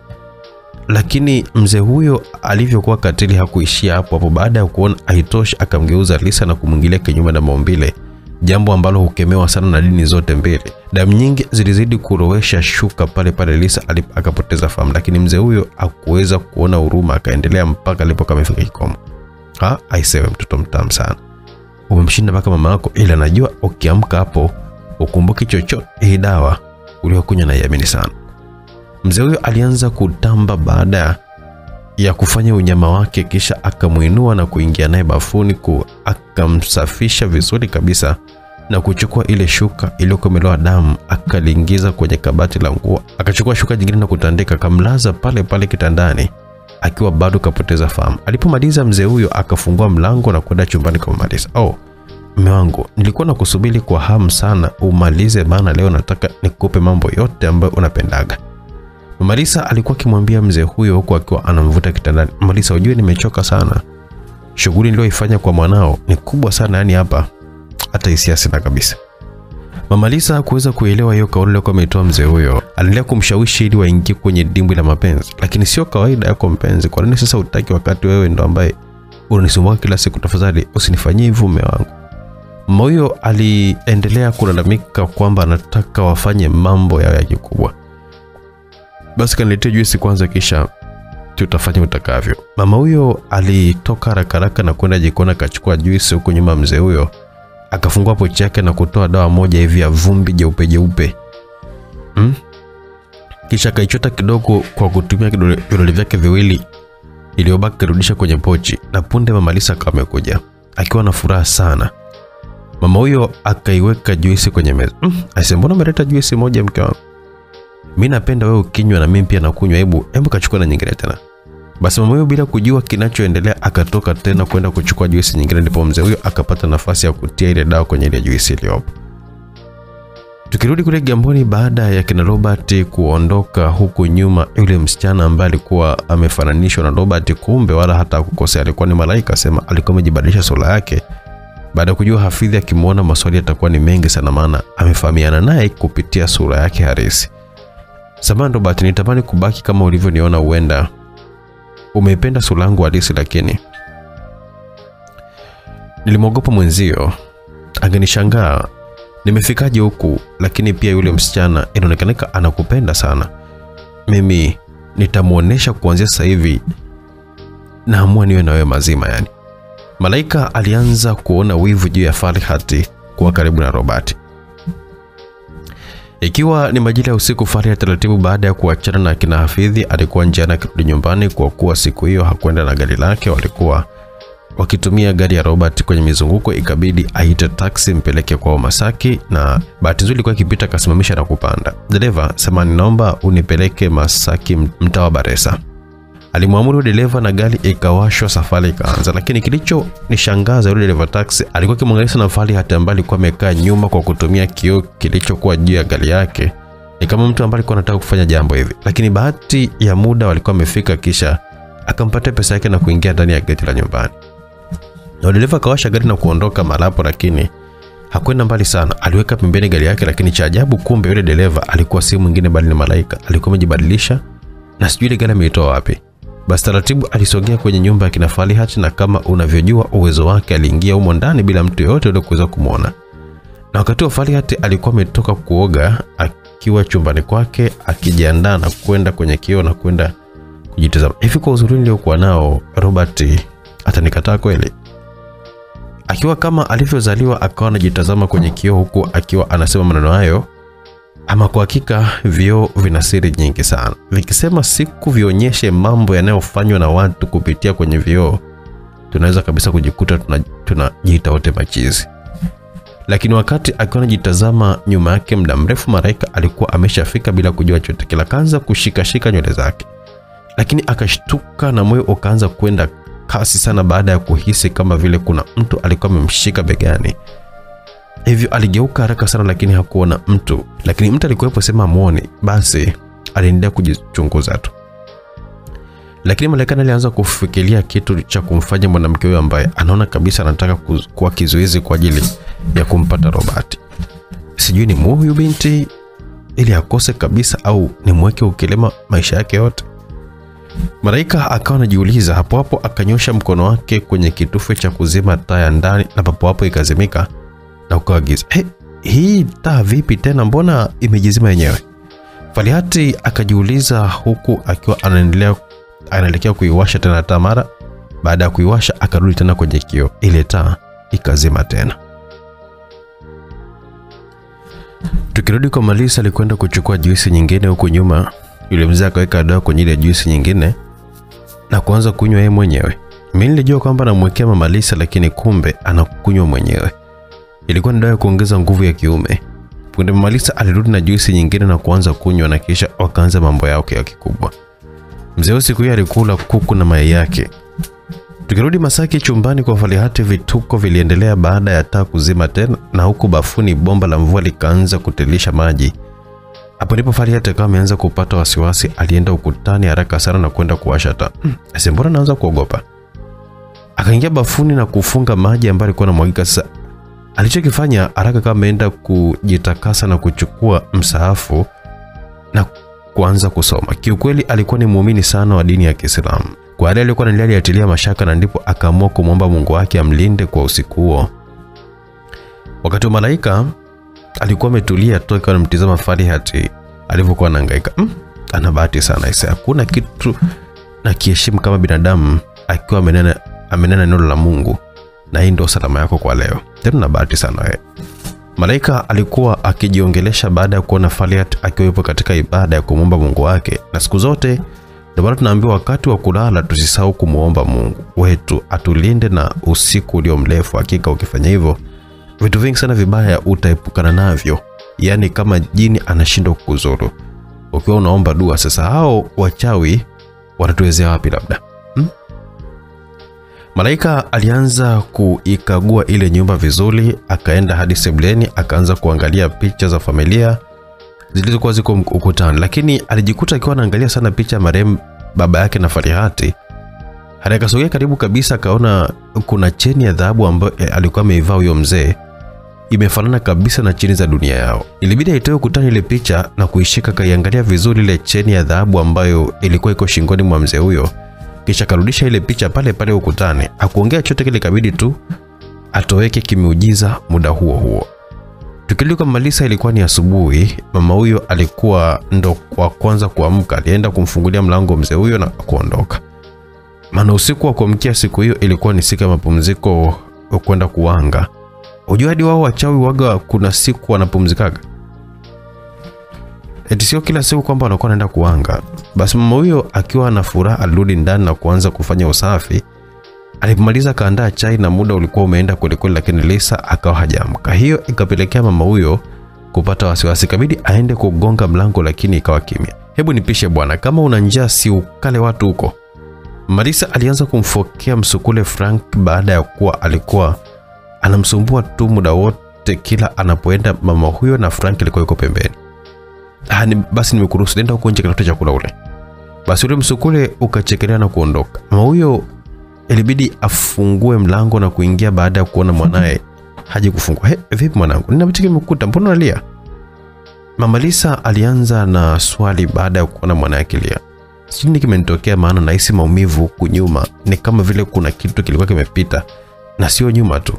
Lakini mzee huyo alivyokuwa katili hakuishia hapo hapo. Baada ya kuona haitoshi, akamgeuza Lisa na kumwingilia kinyume na maumbile, jambo ambalo hukemewa sana na dini zote mbili. Damu nyingi zilizidi kurowesha shuka pale pale Lisa akapoteza fahamu, lakini mzee huyo hakuweza kuona huruma, akaendelea mpaka alipokamefika ikomo. kikomo. Ha, aisewe mtoto mtamu sana, umemshinda mpaka mama yako, ila najua ukiamka hapo ukumbuke chochote. Hii dawa uliokunywa naiamini sana. Mzee huyo alianza kutamba baada ya kufanya unyama wake, kisha akamwinua na kuingia naye bafuni ku akamsafisha vizuri kabisa na kuchukua ile shuka iliyokomelewa damu akaliingiza kwenye kabati la nguo, akachukua shuka jingine na kutandika, akamlaza pale pale kitandani akiwa bado kapoteza fahamu. Alipomaliza mzee huyo akafungua mlango na kwenda chumbani kwa Marisa. Oh, mume wangu, nilikuwa nakusubiri kwa hamu sana umalize, maana leo nataka nikupe mambo yote ambayo unapendaga. Marisa alikuwa akimwambia mzee huyo huku akiwa anamvuta kitandani. Marisa, ujue nimechoka sana, shughuli niliyoifanya kwa mwanao ni kubwa sana, yani hapa hata hisia sina kabisa. Mama Lisa hakuweza kuelewa hiyo kauli aliyokuwa ameitoa mzee huyo. Aliendelea kumshawishi ili waingie kwenye dimbwi la mapenzi, lakini sio kawaida yako mpenzi. Kwa nini sasa utaki wakati wewe ndo ambaye unanisumbua kila siku? Tafadhali usinifanyie hivyo mume wangu. Mama huyo aliendelea kulalamika kwamba anataka wafanye mambo yao ya kikubwa. Basi kaniletee juisi kwanza, kisha tutafanya utakavyo. Mama huyo alitoka haraka haraka na kwenda jikoni akachukua juisi, huku nyuma mzee huyo akafungua pochi yake na kutoa dawa moja hivi ya vumbi jeupe jeupe hmm? Kisha akaichota kidogo kwa kutumia vidole vyake viwili iliyobaki karudisha kwenye pochi, na punde mama Lisa akawa amekuja akiwa na furaha sana. Mama huyo akaiweka juisi kwenye meza. Mm, aise, mbona umeleta juisi moja mke wangu? Mi napenda wewe ukinywa na mimi pia nakunywa, hebu hebu kachukua na nyingine tena. Basi mama huyo bila kujua kinachoendelea akatoka tena kwenda kuchukua juisi nyingine, ndipo mzee huyo akapata nafasi ya kutia ile dawa kwenye ile juisi iliyopo. Tukirudi kule Gamboni, baada ya kina Robert kuondoka, huku nyuma yule msichana ambaye alikuwa amefananishwa na Robert, kumbe wala hata kukosea, alikuwa ni malaika, sema alikuwa amejibadilisha sura yake baada ya kujua Hafidhi akimwona maswali yatakuwa ni mengi sana, maana amefahamiana naye kupitia sura yake halisi. Samahani Robert, nitamani kubaki kama ulivyoniona, huenda umeipenda sulangu halisi, lakini nilimwogopa mwenzio, angenishangaa nimefikaje huku. Lakini pia yule msichana inaonekanika anakupenda sana. Mimi nitamwonyesha kuanzia sasa hivi, naamua niwe na wewe mazima. Yani Malaika alianza kuona wivu juu ya farhati kuwa karibu na Robert. Ikiwa ni majira ya usiku, Farhat taratibu, baada ya kuachana na kina Hafidhi, alikuwa njiani akirudi nyumbani. Kwa kuwa siku hiyo hakwenda na gari lake, walikuwa wakitumia gari ya Robert kwenye mizunguko, ikabidi aite taksi mpeleke kwao Masaki, na bahati nzuri ilikuwa ikipita akasimamisha na kupanda. Dereva, samani, naomba unipeleke Masaki, mtaa wa Baresa. Alimwamuru dereva na gari ikawashwa, safari ikaanza. Lakini kilicho nishangaza, yule dereva taxi alikuwa akimwangalia sana hata ambaye alikuwa amekaa nyuma kwa kutumia kioo kilichokuwa juu ya gari yake, ni kama mtu ambaye alikuwa anataka kufanya jambo hivi. Lakini bahati ya muda walikuwa wamefika, kisha akampatia pesa yake na kuingia ndani ya geti la nyumbani. Na dereva akawasha gari na kuondoka malapo, lakini hakwenda mbali sana. Aliweka pembeni gari yake, lakini cha ajabu, kumbe yule dereva alikuwa si mwingine bali ni Malaika. Alikuwa amejibadilisha na sijui ile gari ameitoa wapi. Basi taratibu alisogea kwenye nyumba ya kina Farhat, na kama unavyojua uwezo wake, aliingia humo ndani bila mtu yoyote ule kuweza kumwona. Na wakati wa Farhat alikuwa ametoka kuoga, akiwa chumbani kwake akijiandaa na kwenda kwenye kioo na kwenda kujitazama. Hivi kwa uzuri niliokuwa nao, Robert atanikataa kweli? Akiwa kama alivyozaliwa, akawa anajitazama kwenye kioo huku akiwa anasema maneno hayo. Ama kwa hakika vioo vina siri nyingi sana. Vikisema siku vionyeshe mambo yanayofanywa na watu kupitia kwenye vioo, tunaweza kabisa kujikuta tunajiita tuna wote machizi. Lakini wakati akiwa anajitazama nyuma yake muda mrefu, maraika alikuwa ameshafika bila kujua chochote Kila Akaanza kushikashika nywele zake, lakini akashtuka na moyo ukaanza kwenda kasi sana, baada ya kuhisi kama vile kuna mtu alikuwa amemshika begani. Hivyo aligeuka haraka sana, lakini hakuona mtu. Lakini mtu alikuwepo, sema amwone, basi aliendelea kujichunguza tu. Lakini Marekani alianza kufikiria kitu cha kumfanya mwanamke huyo ambaye anaona kabisa anataka kuwa kizuizi kwa ajili ya kumpata Robert. Sijui ni muue huyu binti ili akose kabisa au nimweke ukilema maisha yake yote. Malaika akawa anajiuliza hapo hapo, akanyosha mkono wake kwenye kitufe cha kuzima taa ya ndani, na papo hapo ikazimika na kukawa. Hey, hii taa vipi tena, mbona imejizima yenyewe? Falihati akajiuliza huku akiwa anaendelea anaelekea kuiwasha tena taa. Mara baada ya kuiwasha, akarudi tena kwenye kioo, ile taa ikazima tena. Tukirudi kwa Malisa, alikwenda kuchukua juisi nyingine huku nyuma. Yule mzee akaweka dawa kwenye ile juisi nyingine na kuanza kunywa yeye mwenyewe. Mimi nilijua kwamba anamwekea Mama Lisa, lakini kumbe anakunywa mwenyewe. Ilikuwa ni dawa ya kuongeza nguvu ya kiume. Punde Malisa alirudi na juisi nyingine na kuanza kunywa, na kisha wakaanza mambo yao ya kikubwa. Mzee huyo siku hiyo alikula kuku na mayai yake. Tukirudi Masaki chumbani kwa Falihati, vituko viliendelea baada ya taa kuzima tena, na huku bafuni bomba la mvua likaanza kutilisha maji. Hapo ndipo Falihati akawa ameanza kupata wasiwasi. Alienda ukutani haraka sana na kwenda kuwasha taa. Hmm, mbona naanza kuogopa? Akaingia bafuni na kufunga maji ambayo alikuwa anamwagika. Sasa alichokifanya haraka kama ameenda kujitakasa na kuchukua msaafu na kuanza kusoma. Kiukweli alikuwa ni muumini sana wa dini ya Kiislamu. Kwa hali alikuwa ndani aliatilia mashaka, na ndipo akaamua kumwomba Mungu wake amlinde kwa usiku huo. Wakati wa malaika alikuwa ametulia tu akiwa anamtizama Farihati alivyokuwa anahangaika. Mm, ana bahati sana isa, hakuna kitu na kiheshimu kama binadamu akiwa amenena amenena neno la Mungu, na hii ndio salama yako kwa leo. Tena na bahati sana we. Malaika alikuwa akijiongelesha baada ya kuona Faliat akiwepo katika ibada ya kumwomba Mungu wake, na siku zote ndio maana tunaambiwa wakati wa kulala tusisahau kumwomba Mungu wetu atulinde na usiku ulio mrefu. Hakika ukifanya hivyo, vitu vingi sana vibaya utaepukana navyo, yaani kama jini anashindwa kukuzuru ukiwa unaomba dua. Sasa hao wachawi watatuwezea wapi? Labda? Malaika alianza kuikagua ile nyumba vizuri, akaenda hadi sebuleni, akaanza kuangalia picha za familia zilizokuwa ziko ukutani, lakini alijikuta akiwa anaangalia sana picha ya marehemu baba yake na Farihati. Hadi akasogea karibu kabisa, akaona kuna cheni ya dhahabu ambayo eh, alikuwa ameivaa huyo mzee, imefanana kabisa na cheni za dunia yao. Ilibidi aitoe ukutani ile picha na kuishika, akaiangalia vizuri ile cheni ya dhahabu ambayo ilikuwa iko shingoni mwa mzee huyo kisha karudisha ile picha pale pale ukutani. Hakuongea chote kile, kabidi tu atoweke kimeujiza muda huo huo. Tukirudi kwa Malisa, ilikuwa ni asubuhi. Mama huyo alikuwa ndo kwa kwanza kuamka, alienda kumfungulia mlango mzee huyo na kuondoka, maana usiku wa kuamkia siku hiyo ilikuwa ni siku ya mapumziko kwenda kuwanga. Unajua hadi wao wachawi waga kuna siku wanapumzikaga eti sio kila siku kwamba anakuwa wanaenda kuanga. Basi mama huyo akiwa na furaha alirudi ndani na kuanza kufanya usafi. Alipomaliza kaandaa chai na muda ulikuwa umeenda kwelikweli, lakini Lisa akawa hajaamka. Hiyo ikapelekea mama huyo kupata wasiwasi, kabidi aende kugonga mlango, lakini ikawa kimya. Hebu nipishe bwana, kama una njaa si ukale watu huko. Marisa alianza kumfokea msukule Frank baada ya kuwa alikuwa anamsumbua tu muda wote kila anapoenda mama huyo, na Frank alikuwa yuko pembeni. Ah, ni, basi nimekuruhusu nenda huko nje kutafuta chakula ule. Basi ule msukule ukachekelea na kuondoka. ama huyo ilibidi afungue mlango na kuingia baada ya kuona mwanaye haji kufungua. He, vipi mwanangu? Nina mtiki mkuta mbona unalia? Mama Lisa alianza na swali baada ya kuona mwanaye kilia Sijui kimenitokea, maana nahisi maumivu huku nyuma, ni kama vile kuna kitu kilikuwa kimepita, na sio nyuma tu,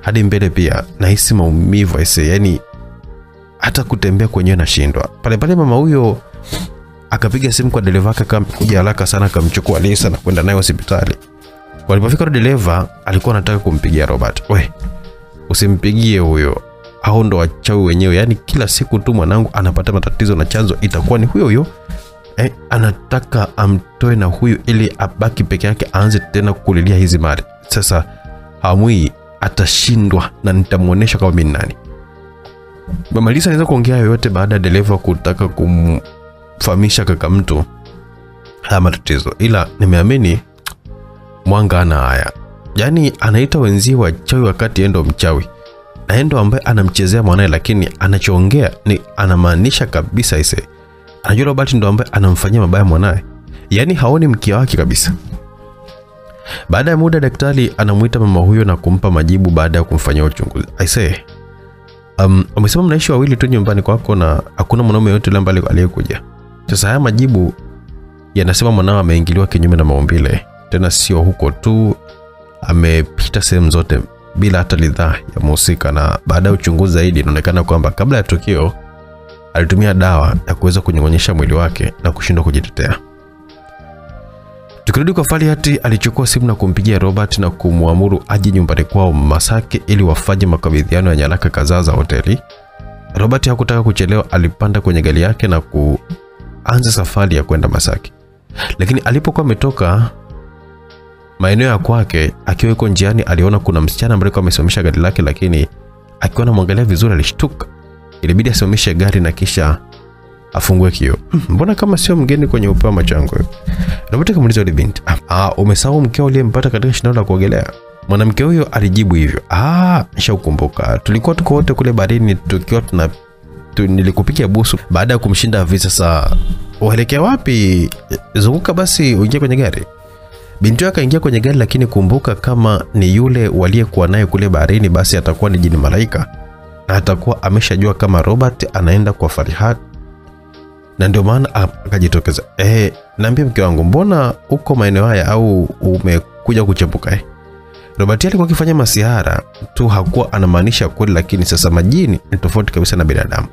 hadi mbele pia nahisi maumivu aise, yani hata kutembea kwenyewe nashindwa. Pale pale mama huyo akapiga simu kwa dereva wake, akakuja haraka sana, akamchukua Lisa na kwenda naye hospitali. Walipofika kwa dereva alikuwa anataka kumpigia Robert. We, usimpigie huyo, hao ndo wachawi wenyewe. Yaani kila siku tu mwanangu anapata matatizo na chanzo itakuwa ni huyo huyo. Eh, anataka amtoe na huyu ili abaki peke yake, aanze tena kulilia hizi mali. Sasa hamwi atashindwa na nitamwonyesha kama mimi nani. Mama Lisa anaweza kuongea yoyote baada ya dereva kutaka kumfahamisha kaka mtu haya matatizo, ila nimeamini Mwanga ana haya, yaani anaita wenzie wachawi wakati yeye ndo mchawi. na ndo ambaye anamchezea mwanae, lakini anachoongea ni anamaanisha kabisa ise, anajua Robert ndo ambaye anamfanyia mabaya mwanaye, yaani haoni mkia wake kabisa. Baada ya muda, daktari anamuita mama huyo na kumpa majibu baada ya kumfanyia uchunguzi. Aisee, um, umesema mnaishi wawili tu nyumbani kwako na hakuna mwanaume yote yule ambaye aliyekuja. Sasa haya majibu yanasema mwanao ameingiliwa kinyume na maumbile, tena sio huko tu, amepita sehemu zote bila hata ridhaa ya mhusika, na baada ya uchunguzi zaidi inaonekana kwamba kabla ya tukio alitumia dawa ya kuweza kunyong'onyesha mwili wake na kushindwa kujitetea. Tukirudi kwa Faliati, alichukua simu na kumpigia Robert na kumwamuru aje nyumbani kwao Masake ili wafanye makabidhiano ya nyaraka kadhaa za hoteli. Robert hakutaka kuchelewa, alipanda kwenye gari yake na kuanza safari ya kwenda Masake, Lakini alipokuwa ametoka maeneo ya kwake, akiwa yuko njiani, aliona kuna msichana ambaye amesimamisha gari lake, lakini akiwa anamwangalia vizuri alishtuka. Ilibidi asimamishe gari na kisha afungue kioo. "Hmm, mbona kama sio mgeni kwenye upeo wa macho yangu? Robert akamuuliza yule binti, "Ah, ah, umesahau mkeo uliyempata katika shindano la kuogelea?" Mwanamke huyo alijibu hivyo, "Ah, nishaukumbuka. Tulikuwa tuko wote kule barini tukiwa tuna tu, nilikupikia busu baada ya kumshinda visa. Sasa uelekea wapi? Zunguka basi uingie kwenye gari." Binti yake akaingia kwenye gari, lakini kumbuka, kama ni yule waliyekuwa naye kule baharini, basi atakuwa ni jini malaika na atakuwa ameshajua kama Robert anaenda kwa Farihat na ndio maana akajitokeza. Eh, naambia mke wangu, mbona uko maeneo haya au umekuja kuchepuka eh? Robert alikuwa akifanya masihara tu, hakuwa anamaanisha kweli, lakini sasa majini ni tofauti kabisa na binadamu.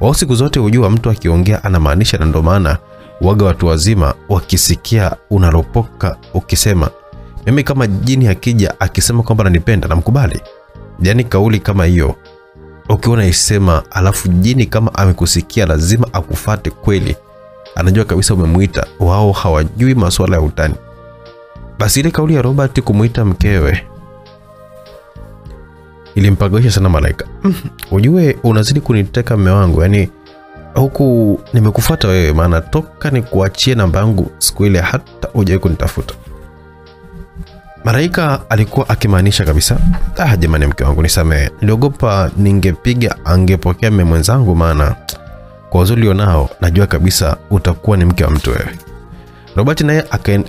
Wao siku zote hujua mtu akiongea anamaanisha, na ndio maana waga watu wazima wakisikia unalopoka ukisema mimi kama jini akija akisema kwamba ananipenda namkubali. Yaani kauli kama hiyo ukiona isema alafu jini kama amekusikia lazima akufate kweli, anajua kabisa umemuita. Wao hawajui masuala ya utani. Basi ile kauli ya Robert kumuita mkewe ilimpagosha sana Malaika. "Mm, ujue unazidi kuniteka mme wangu, yani huku nimekufuata wewe, maana toka nikuachie namba yangu siku ile hata hujawahi kunitafuta. Malaika alikuwa akimaanisha kabisa, ah, jamani, mke wangu nisamehe, niliogopa ningepiga angepokea mme mwenzangu, maana kwa uzuri ulionao najua kabisa utakuwa ni mke wa mtu wewe. Robert naye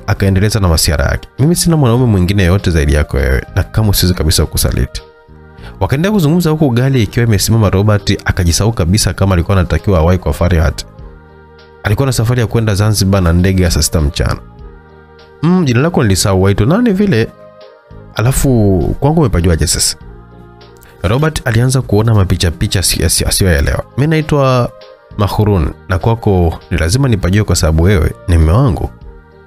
akaendeleza na masiara yake, mimi sina mwanaume mwingine yoyote zaidi yako wewe, na kama usiwezi kabisa kukusaliti. Wakaendelea kuzungumza huku gari ikiwa imesimama. Robert akajisahau kabisa kama alikuwa anatakiwa awahi kwa Farihat. Alikuwa na safari ya kwenda Zanzibar na ndege ya saa sita mchana. Mm, jina lako nilisahau, waitwa nani vile? Alafu kwangu umepajuaje sasa? Robert alianza kuona mapicha picha asi- asi- asiyoelewa. Mimi naitwa Mahurun na kwako ni lazima nipajue kwa sababu wewe ni mme wangu.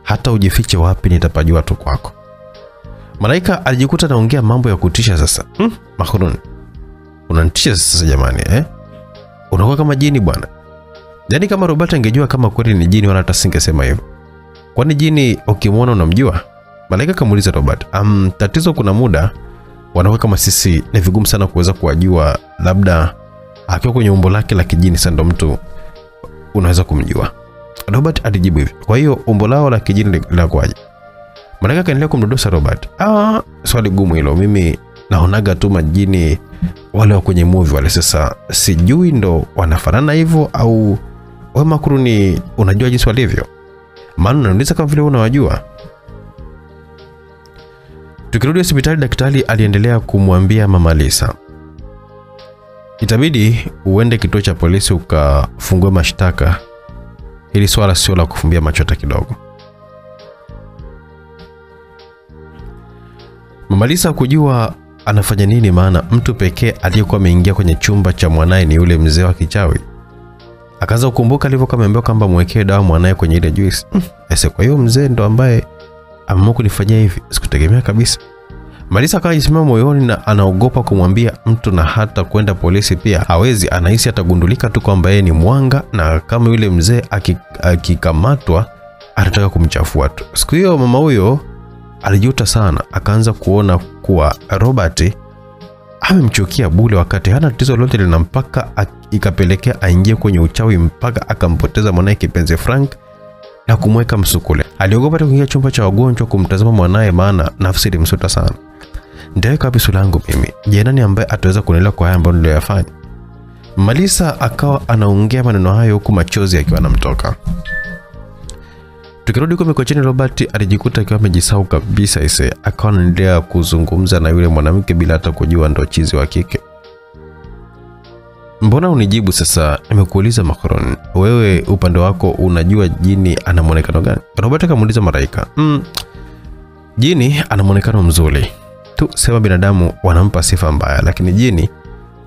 Hata ujifiche wapi nitapajua tu kwako. Malaika alijikuta naongea mambo ya kutisha sasa. mm, Mahurun. Unanitisha sasa jamani eh? Unakuwa kama jini bwana. Yaani kama Robert angejua kama kweli ni jini wala hata singesema hivyo. Kwani jini ukimwona unamjua? Malaika akamuuliza Robert. Um, tatizo kuna muda wanawake kama sisi ni vigumu sana kuweza kuwajua, labda akiwa kwenye umbo lake la kijini sasa ndo mtu unaweza kumjua. Robert alijibu hivi. Kwa hiyo umbo lao la kijini linakuwaje? Malaika kaendelea kumdodosa Robert. Ah, swali gumu hilo. Mimi naonaga tu majini wale wa kwenye movie wale, sasa sijui ndo wanafanana hivyo au wewe Makuruni unajua jinsi walivyo? Maana unauliza kama vile unawajua. Tukirudi hospitali, daktari aliendelea kumwambia mama Lisa, itabidi uende kituo cha polisi ukafungue mashtaka. Hili swala sio la kufumbia macho hata kidogo. Mama Lisa kujua anafanya nini, maana mtu pekee aliyekuwa ameingia kwenye chumba cha mwanaye ni yule mzee wa kichawi. Akaanza kukumbuka alivyokuwa ameambiwa kwamba mwekee dawa mwanae kwenye ile juice. Ese kwa hiyo mzee ndo ambaye ameamua kunifanyia hivi, sikutegemea kabisa. Malisa akawa ajisimama moyoni na anaogopa kumwambia mtu na hata kwenda polisi pia hawezi, anahisi atagundulika tu kwamba yeye ni mwanga, na kama yule mzee aki- akikamatwa anataka kumchafua tu. Siku hiyo mama huyo alijuta sana, akaanza kuona kuwa Robert amemchukia bule, wakati hana tatizo lolote lina mpaka ikapelekea aingie kwenye uchawi mpaka akampoteza mwanaye kipenzi Frank na kumweka msukule. Aliogopa kuingia chumba cha wagonjwa kumtazama mwanaye, maana nafsi ilimsuta sana. nitaweka wapi sura yangu mimi? Je, nani ambaye ataweza kunielewa kwa haya ambayo niliyoyafanya? Malisa akawa anaongea maneno hayo huku machozi akiwa anamtoka. Tukirudi kwa Mikocheni, Robert alijikuta akiwa amejisahau kabisa ise, akawa anaendelea kuzungumza na yule mwanamke bila hata kujua ndo chizi wa kike. Mbona unijibu sasa? Nimekuuliza Macron, wewe upande wako unajua jini ana mwonekano gani? Robert akamuuliza Malaika. Mm, jini ana mwonekano mzuri tu, sema binadamu wanampa sifa mbaya, lakini jini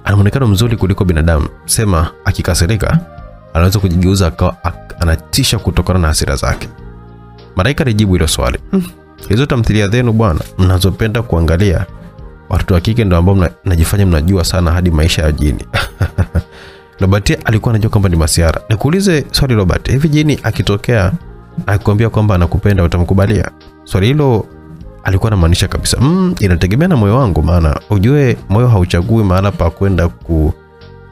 ana mwonekano mzuri kuliko binadamu. Sema akikasirika anaweza kujigeuza akawa anatisha kutokana na hasira zake. Malaika alijibu hilo swali. Mm, hizo tamthilia zenu bwana mnazopenda kuangalia watoto wa kike ndio ambao mna- mnajifanya mnajua sana hadi maisha ya jini. Robert alikuwa anajua kwamba ni masiara. Nikuulize swali Robert, hivi jini akitokea akikwambia kwamba anakupenda utamkubalia? Swali hilo alikuwa anamaanisha kabisa. Mm, inategemea na moyo wangu, maana ujue moyo hauchagui mahala pa kwenda ku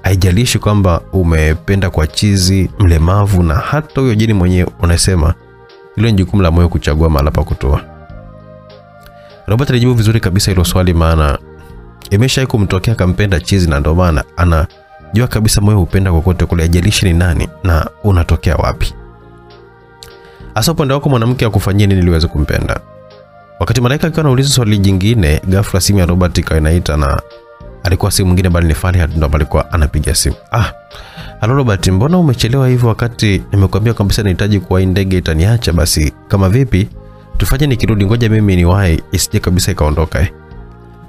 haijalishi kwamba umependa kwa chizi, mlemavu na hata huyo jini mwenyewe unasema hilo ni jukumu la moyo kuchagua mahala pa kutoa. Robert alijibu vizuri kabisa hilo swali, maana imeshai kumtokea akampenda chizi, na ndio maana anajua kabisa moyo hupenda kokote kule, haijalishi ni nani na unatokea wapi. Hasa upande wako mwanamke akufanyia nini ili kumpenda? Wakati Malaika akiwa anauliza swali jingine, ghafla simu ya Robert ikawa inaita na alikuwa simu mwingine bali ni fali ndo alikuwa anapiga simu. Ah, halo Robert, mbona umechelewa hivyo wakati nimekuambia kabisa nahitaji kuwahi ndege itaniacha? Basi kama vipi tufanye nikirudi, ngoja mimi niwahi isije kabisa ikaondoka eh.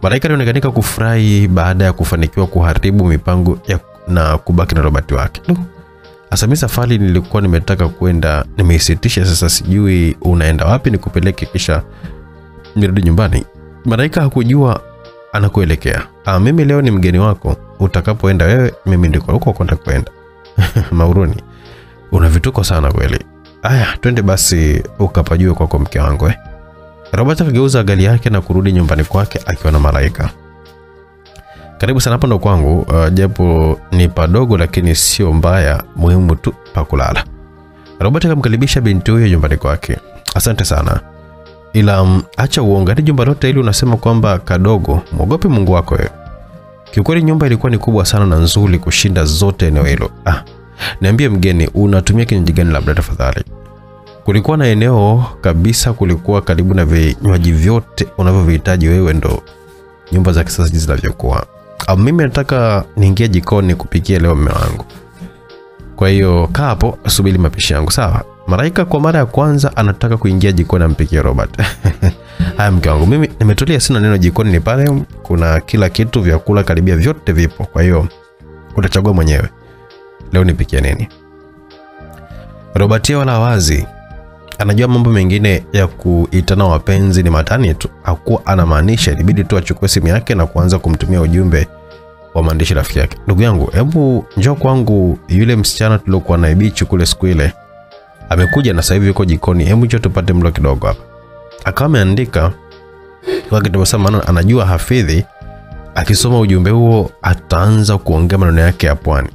Malaika alionekanika kufurahi baada ya kufanikiwa kuharibu mipango ya na kubaki na Robert wake. Du. Sasa mimi safari nilikuwa nimetaka kwenda nimeisitisha, sasa sijui unaenda wapi nikupeleke kisha nirudi nyumbani. Malaika hakujua anakuelekea. Ah, mimi leo ni mgeni wako, utakapoenda wewe mimi ndiko huko kwenda kwenda. Mauruni, una vituko sana kweli. Aya, twende basi ukapajue kwako mke wangu eh. Robert akageuza gari yake na kurudi nyumbani kwake akiwa na Malaika. Karibu sana hapa ndo kwangu, uh, japo ni padogo lakini sio mbaya, muhimu tu pa kulala. Robert akamkaribisha binti huyo nyumbani kwake. Asante sana ila um, acha uongo, jumba lote ili unasema kwamba kadogo. Mwogope Mungu wako wewe. Kiukweli nyumba ilikuwa ni kubwa sana na nzuri kushinda zote eneo hilo. Ah, niambie mgeni, unatumia kinywaji gani labda tafadhali? Kulikuwa na eneo kabisa, kulikuwa karibu na vinywaji vyote unavyovihitaji wewe, ndo nyumba za kisasa jinsi zinavyokuwa. Ah, mimi nataka niingie jikoni kupikia leo mume wangu. Kwa hiyo kaa hapo, subiri mapishi yangu, sawa? Malaika kwa mara ya kwanza anataka kuingia jikoni ampikie Robert. Haya mke wangu, mimi nimetulia, sina neno. Jikoni ni pale, kuna kila kitu, vyakula karibia vyote vipo, kwa hiyo utachagua mwenyewe leo nipikie nini. Robert wala wazi anajua mambo mengine ya kuitana wapenzi ni matani tu, hakuwa anamaanisha. Ilibidi tu achukue simu yake na kuanza kumtumia ujumbe wa maandishi rafiki yake. Ndugu yangu, hebu njoo kwangu, yule msichana tuliokuwa naye bichi kule siku ile amekuja na sasa hivi yuko jikoni, hebu njoo tupate mlo kidogo hapa. Akawa ameandika kwa kitabasamu, maana anajua Hafidhi akisoma ujumbe huo ataanza kuongea maneno yake ya pwani.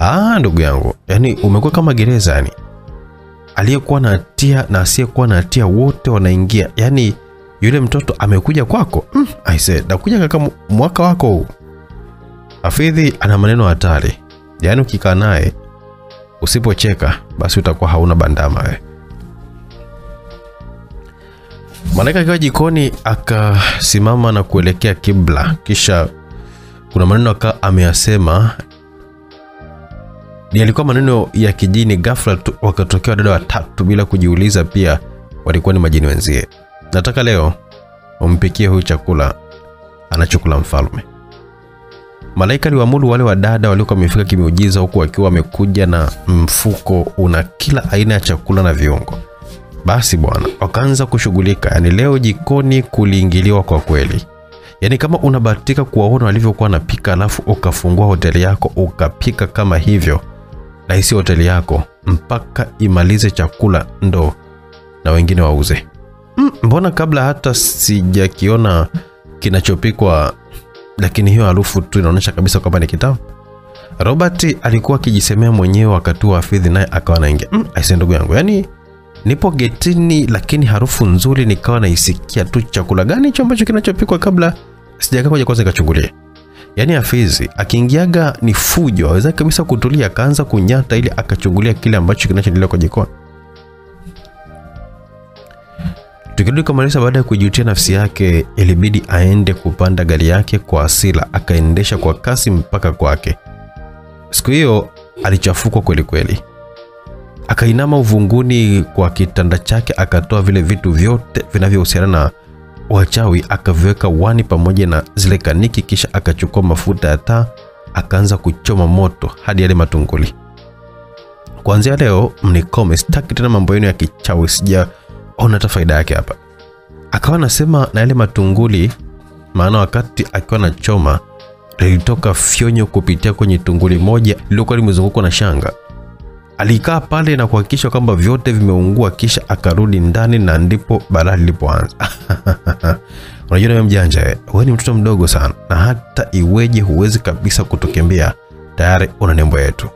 Ah, ndugu yangu, yani umekuwa kama gereza yani. Aliyekuwa na hatia na asiyekuwa na hatia wote wanaingia. Yani yule mtoto amekuja kwako. Mm, I said, nakuja kaka mwaka wako huu. Hafidhi ana maneno hatari. Yaani ukikaa naye usipocheka basi utakuwa hauna bandama we. Malaika akiwa jikoni akasimama na kuelekea kibla, kisha kuna maneno aka ameyasema ni yalikuwa maneno ya kijini. Ghafla wakatokea wadada watatu bila kujiuliza, pia walikuwa ni majini wenzie. Nataka leo umpikie huyu chakula anachokula mfalme. Malaika aliwaamuru wale wadada waliokuwa wamefika kimeujiza, huku wakiwa wamekuja na mfuko una kila aina ya chakula na viungo. Basi bwana, wakaanza kushughulika. Yani leo jikoni kuliingiliwa kwa kweli. Yaani kama unabahatika kuwaona walivyokuwa wanapika, alafu ukafungua hoteli yako ukapika kama hivyo, na isi hoteli yako mpaka imalize chakula ndo na wengine wauze. Mm, mbona kabla hata sijakiona kinachopikwa, lakini hiyo harufu tu inaonyesha kabisa kwamba ni kitamu. Robert alikuwa akijisemea mwenyewe wakati wa Fidhi naye akawa anaingia. Mm, aise ndugu yangu, yani nipo getini, lakini harufu nzuri nikawa naisikia tu. Chakula gani hicho ambacho kinachopikwa kabla sijakaa kwa kwanza nikachungulia? Yaani Hafizi akiingiaga ni fujo, aweza kabisa kutulia, akaanza kunyata ili akachungulia kile ambacho kinachoendelea kwa jikoni. Tukirudi kwa Marisa, baada ya kujutia nafsi yake, ilibidi aende kupanda gari yake kwa asila, akaendesha kwa kasi mpaka kwake. Siku hiyo alichafukwa kweli kweli, akainama uvunguni kwa kitanda chake, akatoa vile vitu vyote vinavyohusiana na wachawi, akaviweka wani pamoja na zile kaniki, kisha akachukua mafuta ya taa, akaanza kuchoma moto hadi yale matunguli. Kuanzia leo mnikome, sitaki tena mambo yenu ya kichawi, sijaona hata faida yake hapa. Akawa anasema na yale matunguli, maana wakati akiwa na choma lilitoka fyonyo kupitia kwenye tunguli moja lililokuwa limezungukwa na shanga. Alikaa pale na kuhakikisha kwamba vyote vimeungua, kisha akarudi ndani na ndipo balaa lilipoanza. Unajua wewe mjanja, wewe ni mtoto mdogo sana, na hata iweje huwezi kabisa kutukimbia, tayari una nembo yetu.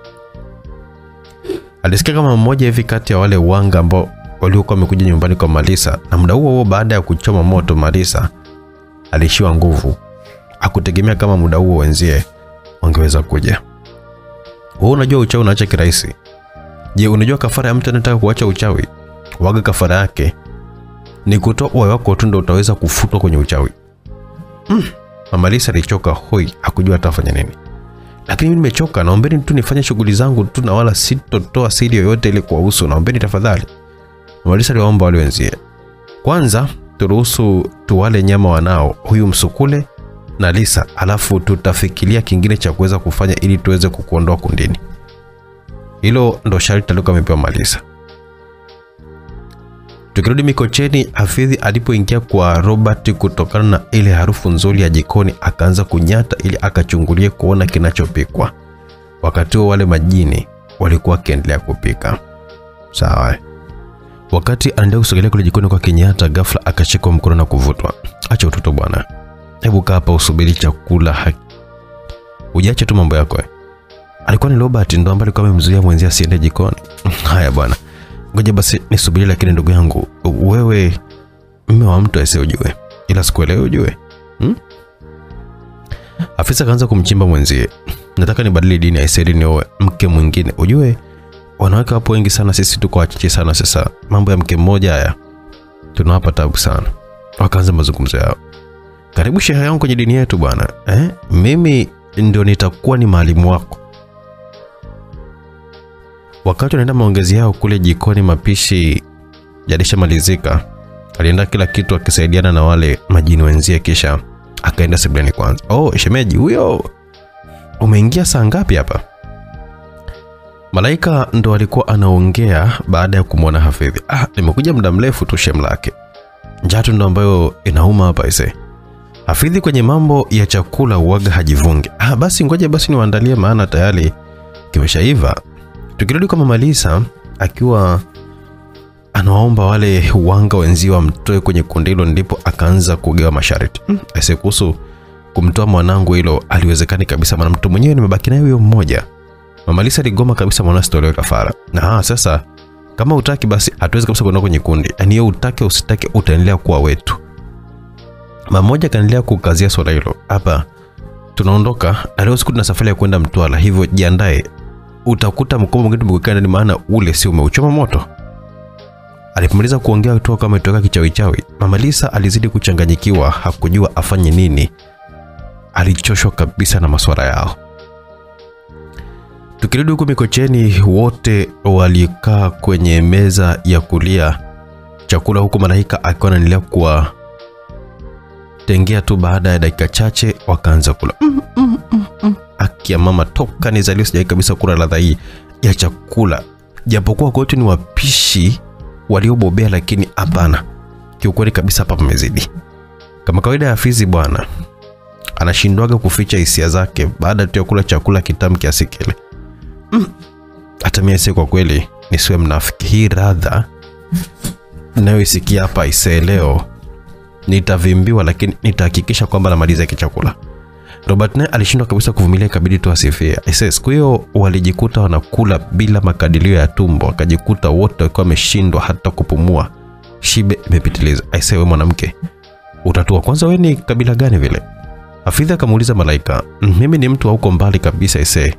Alisikia kama mmoja hivi kati ya wale wanga ambao waliokuwa wamekuja nyumbani kwa Marisa, na muda huo huo, baada ya kuchoma moto, Marisa alishiwa nguvu. Akutegemea kama muda huo wenzie wangeweza kuja. Wewe unajua uchawi unaacha kirahisi. Je, unajua kafara ya mtu anataka kuacha uchawi? Waga kafara yake ni kutoa uhai wako tu, ndio utaweza kufutwa kwenye uchawi. Mm. Mama Lisa alichoka hoi, hakujua atafanya nini. Lakini mimi nimechoka, naombeni tu nifanye shughuli zangu tu na wala sitotoa siri yoyote ile kuwahusu. Naombeni tafadhali. Mama Lisa aliwaomba wale wenzie, kwanza turuhusu tuwale nyama wanao huyu msukule na Lisa, alafu tutafikiria kingine cha kuweza kufanya ili tuweze kukuondoa kundini. Hilo ndo sharti alikuwa amepewa Malisa. Tukirudi Mikocheni, Hafidhi alipoingia kwa Robert kutokana na ile harufu nzuri ya jikoni, akaanza kunyata ili akachungulie kuona kinachopikwa. Wakati huo wale majini walikuwa wakiendelea kupika. Sawa. Wakati anaendelea kusogelea kule jikoni kwa Kenyatta, ghafla akashikwa mkono na kuvutwa. Acha utoto bwana, hebu kaa hapa usubiri chakula. Ha... Ujache tu mambo yako. Alikuwa ni Robert ndo ambaye alikuwa amemzuia mwenzie asiende jikoni. Haya bwana, ngoja basi nisubiri. Lakini ndugu yangu, wewe mme wa mtu aise ujue, ila sikuelewe ujue hmm? Afisa akaanza kumchimba mwenzie, nataka nibadili dini aisee, nioe mke mwingine. Ujue wanawake wapo wengi sana, sisi tuko wachache sana. Sasa mambo ya mke mmoja haya tunawapa tabu sana. Wakaanza mazungumzo yao. Karibu shehe yangu kwenye dini yetu bwana eh? Mimi ndio nitakuwa ni maalimu wako. Wakati wanaenda maongezi yao kule jikoni, mapishi yalishamalizika. Alienda kila kitu akisaidiana na wale majini wenzie, kisha akaenda sebuleni kwanza. Oh, shemeji huyo, umeingia saa ngapi hapa? Malaika ndo alikuwa anaongea baada ya kumwona Hafidhi. Ah, nimekuja muda mrefu tu shem lake. Njatu ndo ambayo inauma hapa ise. Hafidhi kwenye mambo ya chakula uwaga hajivungi. Ah, basi ngoja basi niwaandalie maana tayari kimeshaiva. Tukirudi kwa Mama Lisa akiwa anawaomba wale wanga wenziwa wamtoe kwenye kundi hilo, ndipo akaanza kugewa masharti. Hmm, kuhusu kumtoa mwanangu hilo aliwezekani kabisa, maana mtu mwenyewe nimebaki naye huyo mmoja. Mama Lisa aligoma kabisa mwana asitolewe kafara. Na sasa kama utaki basi hatuwezi kabisa kuondoka kwenye kundi. Yaani yeye utake usitake utaendelea kuwa wetu. Mama mmoja kaendelea kukazia swala hilo. Hapa tunaondoka na leo siku tuna safari ya kwenda Mtwara, hivyo jiandae. Utakuta mkoba mwingine tumekukaa ndani, maana ule si umeuchoma moto. Alipomaliza kuongea tu kama itoka kichawi chawi, Mama Lisa alizidi kuchanganyikiwa, hakujua afanye nini. Alichoshwa kabisa na maswara yao. Tukirudi huku Mikocheni, wote walikaa kwenye meza ya kulia chakula, huku Malaika akiwa anaendelea kuwatengea tu. Baada ya dakika chache wakaanza kula. mm, mm, mm, mm. Akia mama, toka nizaliwe sijai kabisa kula ladha hii ya chakula, japokuwa kwetu ni wapishi waliobobea, lakini hapana, kiukweli kabisa hapa pamezidi. Kama kawaida ya Hafizi bwana, anashindwaga kuficha hisia zake baada tu ya kula chakula kitamu kiasi kile. Hata mimi si kwa kweli nisiwe mnafiki, hii radha nayoisikia hapa isee, leo nitavimbiwa, lakini nitahakikisha kwamba namaliza hiki chakula. Robert naye alishindwa kabisa kuvumilia, ikabidi tu asifie. Aise, siku hiyo walijikuta wanakula bila makadilio ya tumbo, wakajikuta wote wakiwa wameshindwa hata kupumua, shibe imepitiliza. Aise, we mwanamke, utatua kwanza, we ni kabila gani vile? Hafidhi akamuuliza Malaika, mimi ni mtu wa huko mbali kabisa. Aise,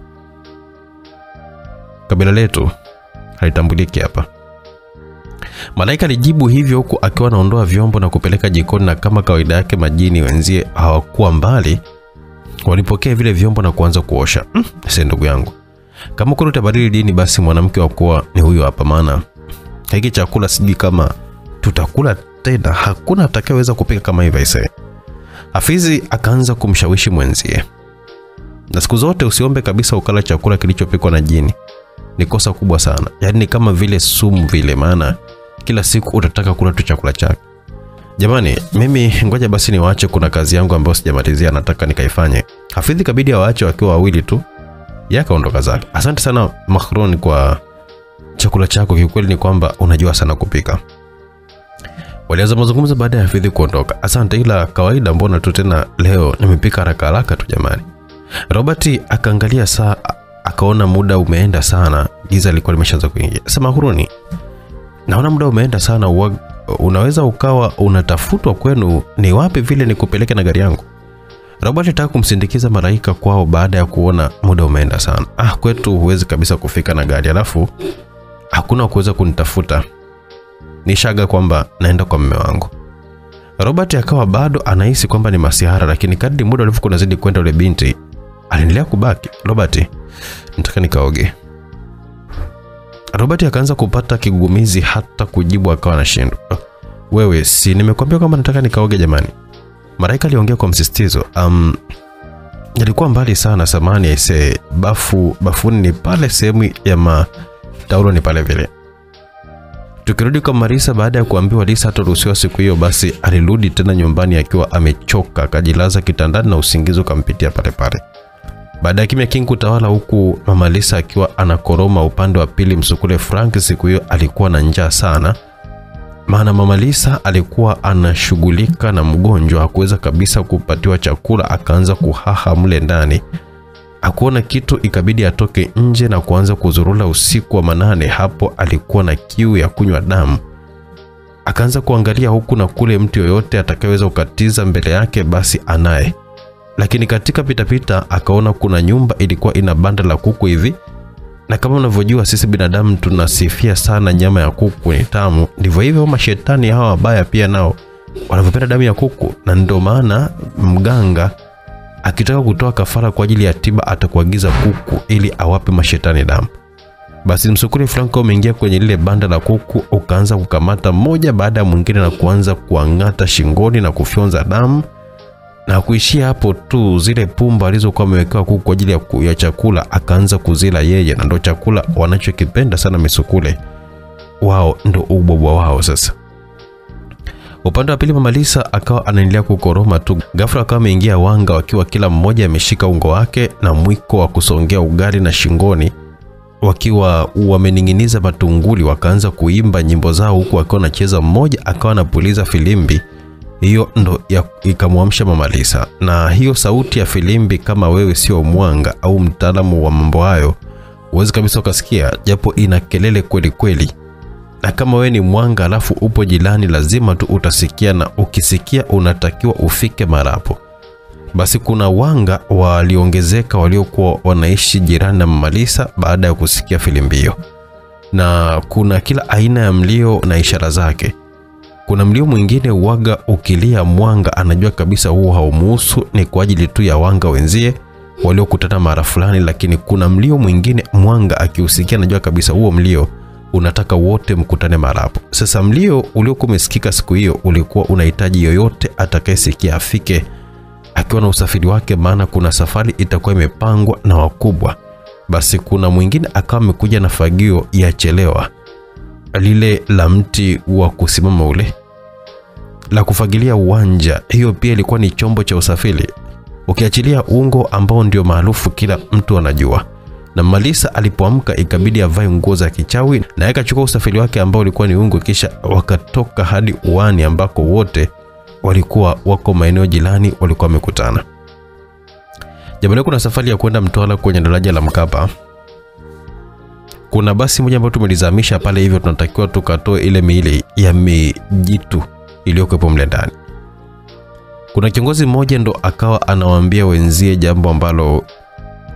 kabila letu halitambuliki hapa. Malaika alijibu hivyo huku akiwa anaondoa vyombo na kupeleka jikoni, na kama kawaida yake majini wenzie hawakuwa mbali, walipokea vile vyombo na kuanza kuosha. Mm, sasa ndugu yangu, kama kweli utabadili dini, basi mwanamke wa kuoa ni huyo hapa, maana hiki chakula sijui kama tutakula tena. Hakuna atakayeweza kupika kama hivi aisee. Hafizi akaanza kumshawishi mwenzie, na siku zote usiombe kabisa ukala chakula kilichopikwa na jini, ni kosa kubwa sana. Yaani ni kama vile sumu vile, maana kila siku utataka kula tu chakula chake. Jamani, mimi ngoja basi niwaache, kuna kazi yangu ambayo sijamalizia, nataka nikaifanye. Hafidhi kabidi awaache wakiwa wawili tu, Yaka ondoka zake. Asante sana Mahron kwa chakula chako, kiukweli ni kwamba unajua sana kupika. Walianza mazungumzo baada ya Hafidhi kuondoka. Asante, ila kawaida, mbona tu tena leo nimepika haraka haraka tu jamani. Robert akaangalia saa akaona muda umeenda sana, giza lilikuwa limeshaanza kuingia. Sema Huruni, naona muda umeenda sana, uwa, unaweza ukawa unatafutwa kwenu, ni wapi vile nikupeleke na gari yangu? Robert alitaka kumsindikiza Malaika kwao baada ya kuona muda umeenda sana. Ah, kwetu huwezi kabisa kufika na gari, alafu hakuna kuweza kunitafuta. Nishaga kwamba naenda kwa mume wangu. Robert akawa bado anahisi kwamba ni masihara, lakini kadri muda ulivyokuwa unazidi kwenda, yule binti aliendelea kubaki. Robert, nataka nikaoge. Robert akaanza kupata kigugumizi, hata kujibu akawa anashindwa. "Oh, wewe si nimekuambia kwamba nataka nikaoge jamani? Malaika aliongea kwa msisitizo. Um, yalikuwa mbali sana samani aise, bafu bafuni ni pale, sehemu ya mataulo ni pale vile. Tukirudi kwa Marisa, baada ya kuambiwa Lisa hataruhusiwa siku hiyo, basi alirudi tena nyumbani akiwa amechoka, akajilaza kitandani na usingizi ukampitia pale pale. Baada ya kimya kingi kutawala, huku mama Lisa akiwa anakoroma upande wa pili, msukule Frank siku hiyo alikuwa na njaa sana, maana mama Lisa alikuwa anashughulika na mgonjwa, hakuweza kabisa kupatiwa chakula, akaanza kuhaha mle ndani. Akuona kitu ikabidi atoke nje na kuanza kuzurula usiku wa manane. Hapo alikuwa na kiu ya kunywa damu, akaanza kuangalia huku na kule, mtu yoyote atakayeweza kukatiza mbele yake basi anaye lakini katika pitapita akaona kuna nyumba ilikuwa ina banda la kuku hivi, na kama unavyojua sisi binadamu tunasifia sana nyama ya kuku, ni tamu. Ndivyo hivyo mashetani hawa wabaya pia nao wanavyopenda damu ya kuku, na ndio maana mganga akitaka kutoa kafara kwa ajili ya tiba atakuagiza kuku ili awape mashetani damu. Basi msukuri Franco umeingia kwenye lile banda la kuku, ukaanza kukamata mmoja baada ya mwingine na kuanza kuang'ata shingoni na kufyonza damu na kuishia hapo tu. Zile pumba alizokuwa amewekewa kuku kwa ajili ya, chakula akaanza kuzila yeye, na ndo chakula wanachokipenda sana misukule wao, ndo ubobwa wao. Sasa upande wa pili, mama Lisa akawa anaendelea kukoroma tu. Ghafla akawa ameingia wanga wakiwa kila mmoja ameshika ungo wake na mwiko wa kusongea ugali na shingoni wakiwa wamening'iniza matunguli, wakaanza kuimba nyimbo zao huku wakiwa wanacheza. Mmoja akawa anapuliza filimbi hiyo ndo ikamwamsha mama Lisa, na hiyo sauti ya filimbi, kama wewe sio mwanga au mtaalamu wa mambo hayo, huwezi kabisa ukasikia, japo ina kelele kweli kweli. Na kama wewe ni mwanga alafu upo jirani, lazima tu utasikia, na ukisikia unatakiwa ufike marapo. Basi kuna wanga waliongezeka waliokuwa wanaishi jirani na mama Lisa baada ya kusikia filimbi hiyo, na kuna kila aina ya mlio na ishara zake. Kuna mlio mwingine uwaga ukilia mwanga anajua kabisa huo haumuhusu, ni kwa ajili tu ya wanga wenzie waliokutana mara fulani. Lakini kuna mlio mwingine mwanga akiusikia anajua kabisa huo mlio unataka wote mkutane mara hapo. Sasa mlio uliokuwa umesikika siku hiyo ulikuwa unahitaji yoyote atakayesikia afike akiwa na usafiri wake, maana kuna safari itakuwa imepangwa na wakubwa. Basi kuna mwingine akawa amekuja na fagio ya chelewa lile la mti wa kusimama ule la kufagilia uwanja. Hiyo pia ilikuwa ni chombo cha usafiri, ukiachilia ungo ambao ndio maarufu kila mtu anajua. Na Malisa alipoamka ikabidi avae nguo za kichawi na akachukua usafiri wake ambao ulikuwa ni ungo, kisha wakatoka hadi uani ambako wote walikuwa wako maeneo jirani, walikuwa wamekutana. Jambo leo kuna safari ya kwenda Mtwara kwenye daraja la Mkapa. Kuna basi moja ambayo tumelizamisha pale, hivyo tunatakiwa tukatoe ile miili ya mijitu iliyokuwepo mle ndani. Kuna kiongozi mmoja ndo akawa anawaambia wenzie jambo ambalo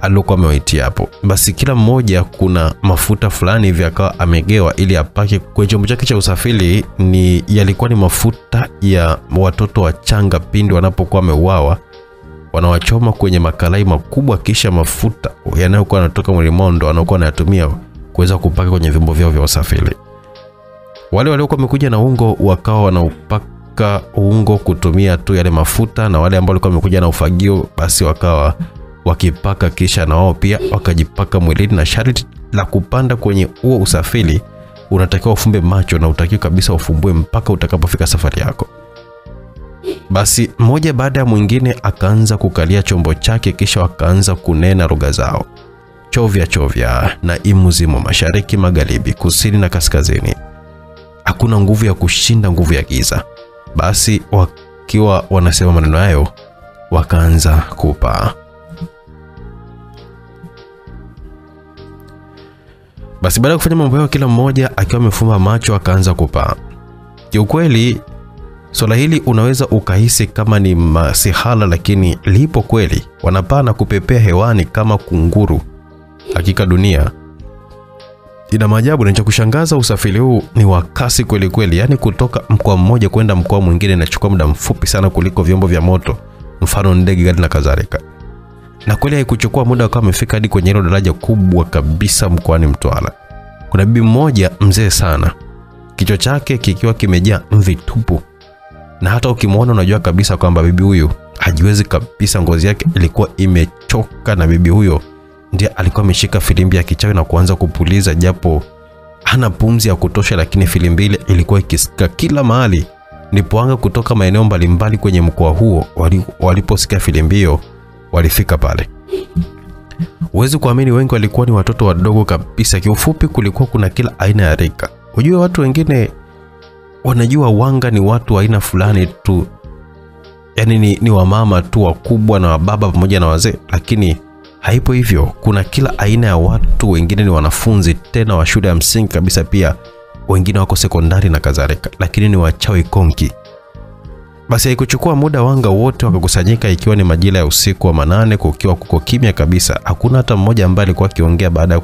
alikuwa amewaitia hapo. Basi kila mmoja kuna mafuta fulani hivi akawa amegewa ili apake kwenye chombo chake cha usafiri. Ni yalikuwa ni mafuta ya watoto wachanga pindi wanapokuwa wameuawa, wanawachoma kwenye makalai makubwa, kisha mafuta yanayokuwa yanatoka mwili wanaokuwa wanayatumia kuweza kupaka kwenye vyombo vyao vya usafiri. Wale waliokuwa wamekuja na ungo wakawa wanaupaka ungo kutumia tu yale mafuta, na wale ambao walikuwa wamekuja na ufagio basi wakawa wakipaka, kisha na wao pia wakajipaka mwilini. Na sharti la kupanda kwenye huo usafiri, unatakiwa ufumbe macho na utakiwa kabisa ufumbue mpaka utakapofika safari yako. Basi mmoja baada ya mwingine akaanza kukalia chombo chake, kisha wakaanza kunena lugha zao chovya chovya na imuzimu mashariki, magharibi, kusini na kaskazini. Hakuna nguvu ya kushinda nguvu ya giza. Basi wakiwa wanasema maneno hayo, wakaanza kupaa. Basi baada ya kufanya mambo yao, kila mmoja akiwa amefumba macho akaanza kupaa. Kiukweli swala hili unaweza ukahisi kama ni masihala, lakini lipo kweli. Wanapaa na kupepea hewani kama kunguru. Hakika dunia ina maajabu, na cha kushangaza, usafiri huu ni wa kasi kweli kweli. Yaani kutoka mkoa mmoja kwenda mkoa mwingine inachukua muda mfupi sana kuliko vyombo vya moto, mfano ndege, gari na kadhalika. Na kweli haikuchukua muda, wakawa amefika hadi kwenye hilo daraja kubwa kabisa mkoani Mtwara. Kuna bibi mmoja mzee sana, kichwa chake kikiwa kimejaa mvi tupu, na hata ukimwona unajua kabisa kwamba bibi huyu hajiwezi kabisa. Ngozi yake ilikuwa imechoka, na bibi huyo ndiye alikuwa ameshika filimbi ya kichawi na kuanza kupuliza, japo hana pumzi ya kutosha, lakini filimbi ile ilikuwa ikisikika kila mahali. nipoanga kutoka maeneo mbalimbali kwenye mkoa huo waliposikia filimbi hiyo walifika pale. uwezi kuamini, wengi walikuwa ni watoto wadogo kabisa. Kiufupi, kulikuwa kuna kila aina ya rika. Ujue watu wengine wanajua wanga ni watu wa aina fulani tu, yani ni, ni wamama tu wakubwa na wababa pamoja na wazee, lakini haipo hivyo. Kuna kila aina ya watu, wengine ni wanafunzi tena wa shule ya msingi kabisa, pia wengine wako sekondari na kadhalika, lakini ni wachawi konki. Basi haikuchukua muda, wanga wote wakakusanyika, ikiwa ni majira ya usiku wa manane, kukiwa kuko kimya kabisa. Hakuna hata mmoja ambaye alikuwa akiongea. Baada ya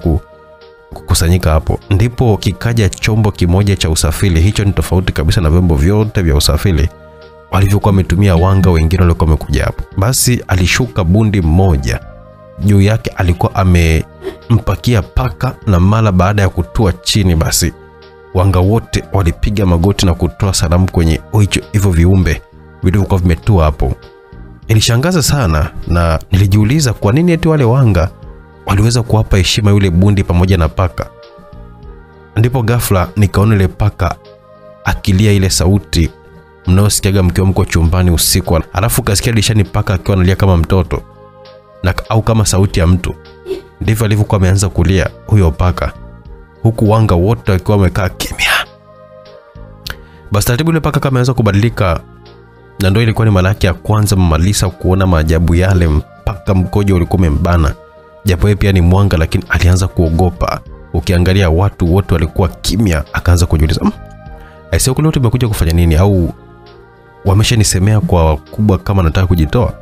kukusanyika hapo, ndipo kikaja chombo kimoja cha usafiri. Hicho ni tofauti kabisa na vyombo vyote vya usafiri walivyokuwa wametumia wanga wengine waliokuwa wamekuja hapo. Basi alishuka bundi mmoja juu yake alikuwa amempakia paka, na mara baada ya kutua chini, basi wanga wote walipiga magoti na kutoa salamu kwenye hicho hivyo viumbe vilivyokuwa vimetua hapo. Ilishangaza sana, na nilijiuliza kwa nini eti wale wanga waliweza kuwapa heshima yule bundi pamoja na paka. Ndipo ghafla nikaona ile paka akilia ile sauti mnaosikiaga mkiwa mko chumbani usiku, alafu kasikia dirishani paka akiwa analia kama mtoto na au kama sauti ya mtu. Ndivyo alivyokuwa ameanza kulia huyo paka, huku wanga wote wakiwa wamekaa kimya. Basi taratibu yule paka kama ameanza kubadilika, na ndio ilikuwa ni mara yake ya kwanza Mama Lisa kuona maajabu yale, mpaka mkojo ulikuwa umembana, japo yeye pia ni mwanga, lakini alianza kuogopa. Ukiangalia watu wote walikuwa kimya, akaanza kujiuliza mmm, aisee, tumekuja kufanya nini? Au wameshanisemea kwa wakubwa kama nataka kujitoa?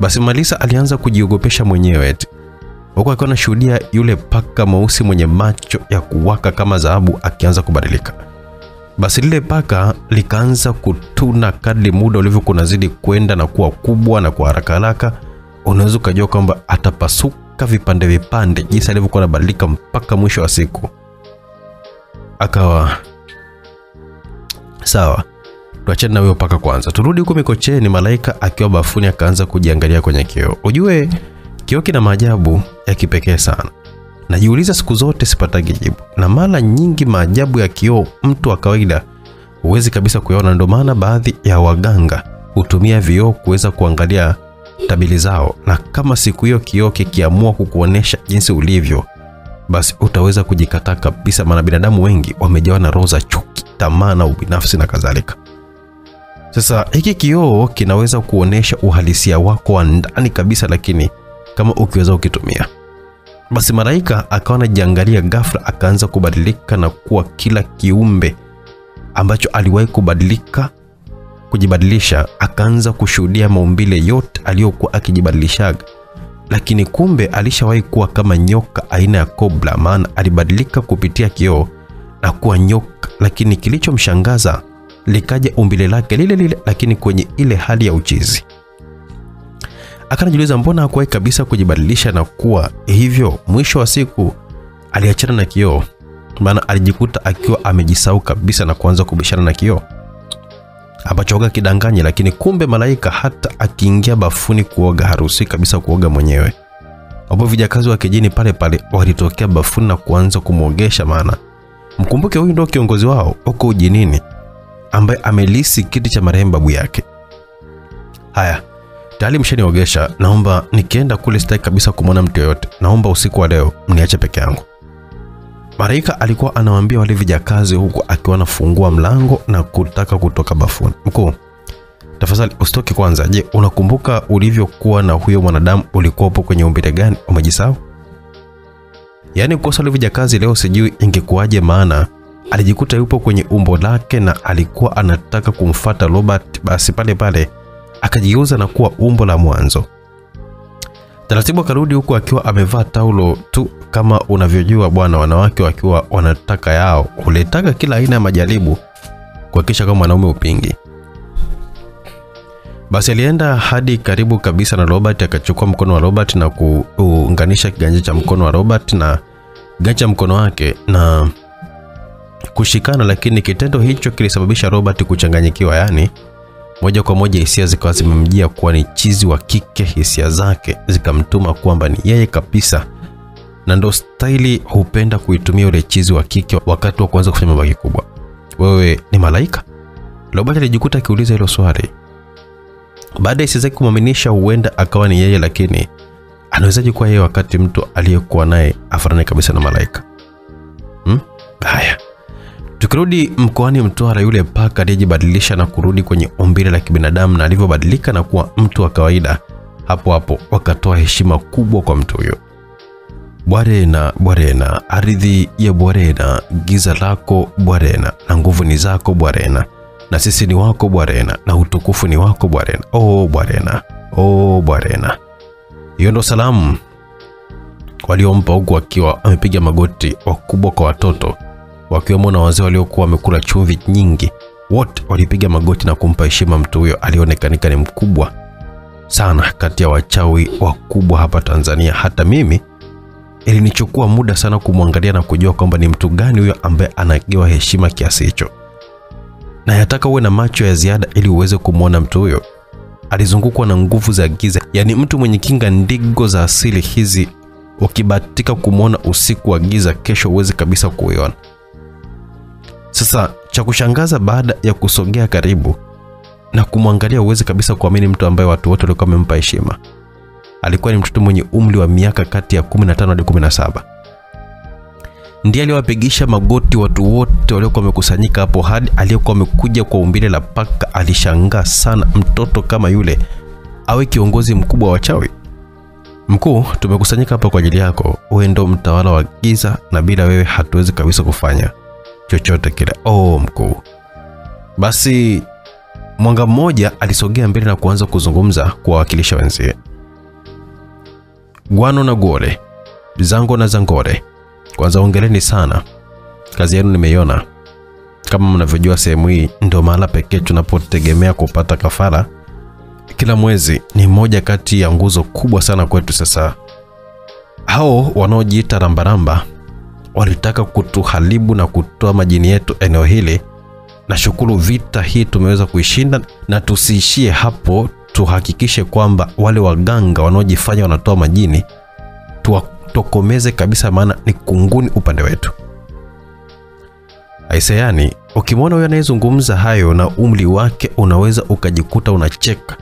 Basi Malisa alianza kujiogopesha mwenyewe eti huku akiwa anashuhudia yule paka mweusi mwenye macho ya kuwaka kama dhahabu akianza kubadilika. Basi lile paka likaanza kutuna kadri muda ulivyokuwa unazidi kwenda na kuwa kubwa na kwa haraka haraka, unaweza ukajua kwamba atapasuka vipande vipande, jinsi alivyokuwa anabadilika mpaka mwisho wa siku akawa sawa. Tuachane na huyo paka kwanza, turudi huko Mikocheni. Malaika akiwa bafuni akaanza kujiangalia kwenye kioo. Ujue kioo kina maajabu ya kipekee sana. Najiuliza siku zote sipatagi jibu, na mara nyingi maajabu ya kioo mtu wa kawaida huwezi kabisa kuyaona. Ndio maana baadhi ya waganga hutumia vioo kuweza kuangalia tabili zao, na kama siku hiyo kioo kikiamua kukuonesha jinsi ulivyo, basi utaweza kujikataa kabisa, maana binadamu wengi wamejawa na roho za chuki, tamaa na ubinafsi na kadhalika. Sasa hiki kioo kinaweza kuonesha uhalisia wako wa ndani kabisa, lakini kama ukiweza ukitumia. Basi malaika akawa anajiangalia, ghafla akaanza kubadilika na kuwa kila kiumbe ambacho aliwahi kubadilika kujibadilisha, akaanza kushuhudia maumbile yote aliyokuwa akijibadilishaga lakini kumbe alishawahi kuwa kama nyoka aina ya kobra, maana alibadilika kupitia kioo na kuwa nyoka. Lakini kilichomshangaza likaja umbile lake lile lile, lakini kwenye ile hali ya uchizi. Akanajiuliza, mbona hakuwahi kabisa kujibadilisha na kuwa hivyo? Mwisho wa siku aliachana na kioo, maana alijikuta akiwa amejisahau kabisa na kuanza kubishana na kioo ambacho oga kidanganye, lakini kumbe malaika hata akiingia bafuni kuoga harusi kabisa kuoga mwenyewe. Wapo vijakazi wa kijini pale pale walitokea bafuni na kuanza kumwogesha, maana mkumbuke, huyu ndio kiongozi wao huko ujinini, ambaye amelisi kiti cha marehemu babu yake. Haya, tayari mshaniogesha, naomba nikienda kule sitaki kabisa kumwona mtu yoyote, naomba usiku wa leo mniache peke yangu. Malaika alikuwa anawaambia wale vijakazi huku akiwa anafungua mlango na kutaka kutoka bafuni. Mkuu, tafadhali usitoke kwanza. Je, unakumbuka ulivyokuwa na huyo mwanadamu? Ulikuwa upo kwenye umbile gani? Umejisahau? Yaani kukosa wale vijakazi leo sijui ingekuwaje, maana alijikuta yupo kwenye umbo lake na alikuwa anataka kumfata Robert. Basi pale pale akajigeuza na kuwa umbo la mwanzo. Taratibu akarudi huku akiwa amevaa taulo tu. Kama unavyojua bwana, wanawake wakiwa wanataka yao huletaka kila aina ya majaribu kuhakikisha kama mwanaume upingi. Basi alienda hadi karibu kabisa na Robert, akachukua mkono wa Robert na kuunganisha kiganja cha mkono wa Robert na kiganja cha mkono wake na kushikana, lakini kitendo hicho kilisababisha Robert kuchanganyikiwa, yani moja kwa moja hisia zikawa zimemjia kuwa ni chizi wa kike. Hisia zake zikamtuma kwamba ni yeye kabisa, na ndo staili hupenda kuitumia ule chizi wa kike wakati wa kuanza kufanya mabaki kubwa Wewe ni malaika? Robert alijikuta akiuliza hilo swali baada ya hisia zake kumwaminisha huenda akawa ni yeye, lakini anawezaje kuwa yeye wakati mtu aliyekuwa naye afanane kabisa na malaika hmm? Haya, Tukirudi mkoani Mtwara, yule paka aliyejibadilisha na kurudi kwenye umbile la kibinadamu na alivyobadilika na kuwa mtu wa kawaida, hapo hapo wakatoa heshima kubwa kwa mtu huyo. Bwarena, Bwarena, ardhi ya Bwarena, giza lako Bwarena, na nguvu ni zako Bwarena, na sisi ni wako Bwarena, na utukufu ni wako Bwarena. Oh Bwarena, oh Bwarena. Hiyo ndo salamu waliompa huku akiwa amepiga magoti, wakubwa kwa watoto wakiwemo na wazee waliokuwa wamekula chumvi nyingi. Wote walipiga magoti na kumpa heshima mtu huyo alionekanika ni mkubwa sana kati ya wachawi wakubwa hapa Tanzania. Hata mimi ilinichukua muda sana kumwangalia na kujua kwamba ni mtu gani huyo ambaye anagewa heshima kiasi hicho, na yataka uwe na macho ya ziada ili uweze kumwona mtu huyo. Alizungukwa na nguvu za giza, yaani mtu mwenye kinga ndigo za asili hizi. ukibatika kumwona usiku wa giza, kesho uweze kabisa kuiona. Sasa cha kushangaza, baada ya kusogea karibu na kumwangalia, uweze kabisa kuamini mtu ambaye watu wote walikuwa wamempa heshima. Alikuwa ni mtoto mwenye umri wa miaka kati ya 15 hadi 17. Ndiye aliwapigisha magoti watu wote waliokuwa wamekusanyika hapo, hadi aliyekuwa amekuja kwa umbile la paka alishangaa sana, mtoto kama yule awe kiongozi mkubwa wa chawi Mkuu, tumekusanyika hapa kwa ajili yako. Wewe ndo mtawala wa giza, na bila wewe hatuwezi kabisa kufanya chochote kile. Oh, mkuu. Basi mwanga mmoja alisogea mbele na kuanza kuzungumza kuwawakilisha wenzie. Gwano na Gore, Zango na Zangore, kwanza ongeleni sana, kazi yenu nimeiona. Kama mnavyojua, sehemu hii ndio mahala pekee tunapotegemea kupata kafara kila mwezi. Ni moja kati ya nguzo kubwa sana kwetu. Sasa hao wanaojiita rambaramba walitaka kutuharibu na kutoa majini yetu eneo hili. Nashukuru vita hii tumeweza kuishinda, na tusiishie hapo, tuhakikishe kwamba wale waganga wanaojifanya wanatoa majini tuwatokomeze kabisa, maana ni kunguni upande wetu. Aise, yani ukimwona huyo anayezungumza hayo na umri wake unaweza ukajikuta unacheka,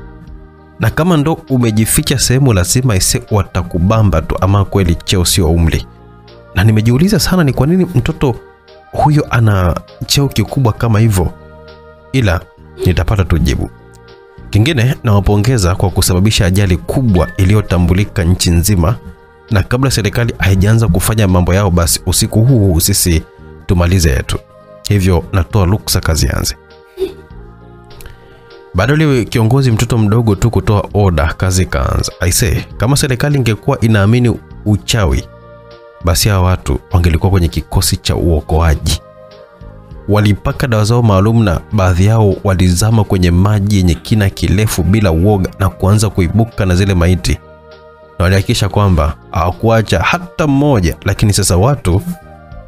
na kama ndo umejificha sehemu, lazima ise watakubamba tu, ama kweli cheo sio umri na nimejiuliza sana ni kwa nini mtoto huyo ana cheo kikubwa kama hivyo, ila nitapata tujibu. Kingine, nawapongeza kwa kusababisha ajali kubwa iliyotambulika nchi nzima, na kabla serikali haijaanza kufanya mambo yao, basi usiku huu sisi tumalize yetu. Hivyo natoa ruksa kazi yanze. Baada yule kiongozi mtoto mdogo tu kutoa oda, kazi kaanza. Aise, kama serikali ingekuwa inaamini uchawi, basi hawa watu wangelikuwa kwenye kikosi cha uokoaji. Walipaka dawa zao maalum, na baadhi yao walizama kwenye maji yenye kina kirefu bila uoga na kuanza kuibuka na zile maiti, na walihakikisha kwamba hawakuacha hata mmoja. Lakini sasa watu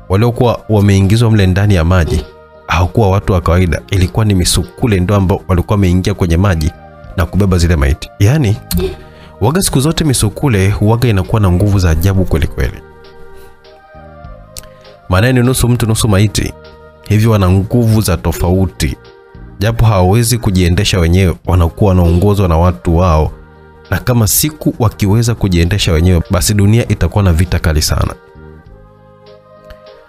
waliokuwa wameingizwa mle ndani ya maji hawakuwa watu wa kawaida, ilikuwa ni misukule ndio ambao walikuwa wameingia kwenye maji na kubeba zile maiti. Yaani waga, siku zote misukule waga inakuwa na nguvu za ajabu kweli kweli, maana ni nusu mtu nusu maiti, hivyo wana nguvu za tofauti, japo hawawezi kujiendesha wenyewe, wanakuwa wanaongozwa na watu wao, na kama siku wakiweza kujiendesha wenyewe, basi dunia itakuwa na vita kali sana.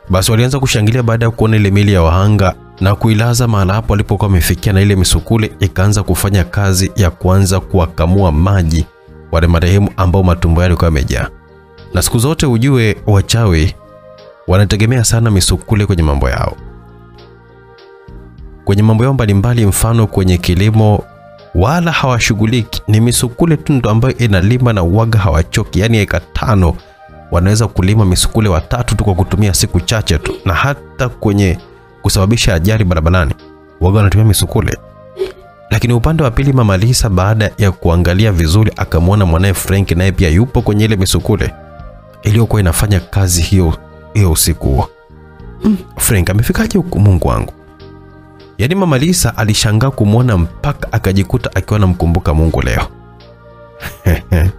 Basi walianza kushangilia baada ya kuona ile mili ya wahanga na kuilaza mahala hapo walipokuwa wamefikia, na ile misukule ikaanza kufanya kazi ya kuanza kuwakamua maji wale marehemu ambao matumbo yao yalikuwa yamejaa. Na siku zote ujue, wachawi wanategemea sana misukule kwenye mambo yao, kwenye mambo yao mbalimbali, mfano kwenye kilimo wala hawashughuliki, ni misukule tu ndo ambayo inalima na uwaga hawachoki, yaani eka tano wanaweza kulima misukule watatu tu kwa kutumia siku chache tu, na hata kwenye kusababisha ajali barabarani waga wanatumia misukule. Lakini upande wa pili, Mama Lisa baada ya kuangalia vizuri, akamwona mwanaye Frank naye pia yupo kwenye ile misukule iliyokuwa inafanya kazi hiyo hiyo usiku huo. Mm, Frank amefikaje huku Mungu wangu? Yaani Mama Lisa alishangaa kumwona mpaka akajikuta akiwa namkumbuka Mungu leo.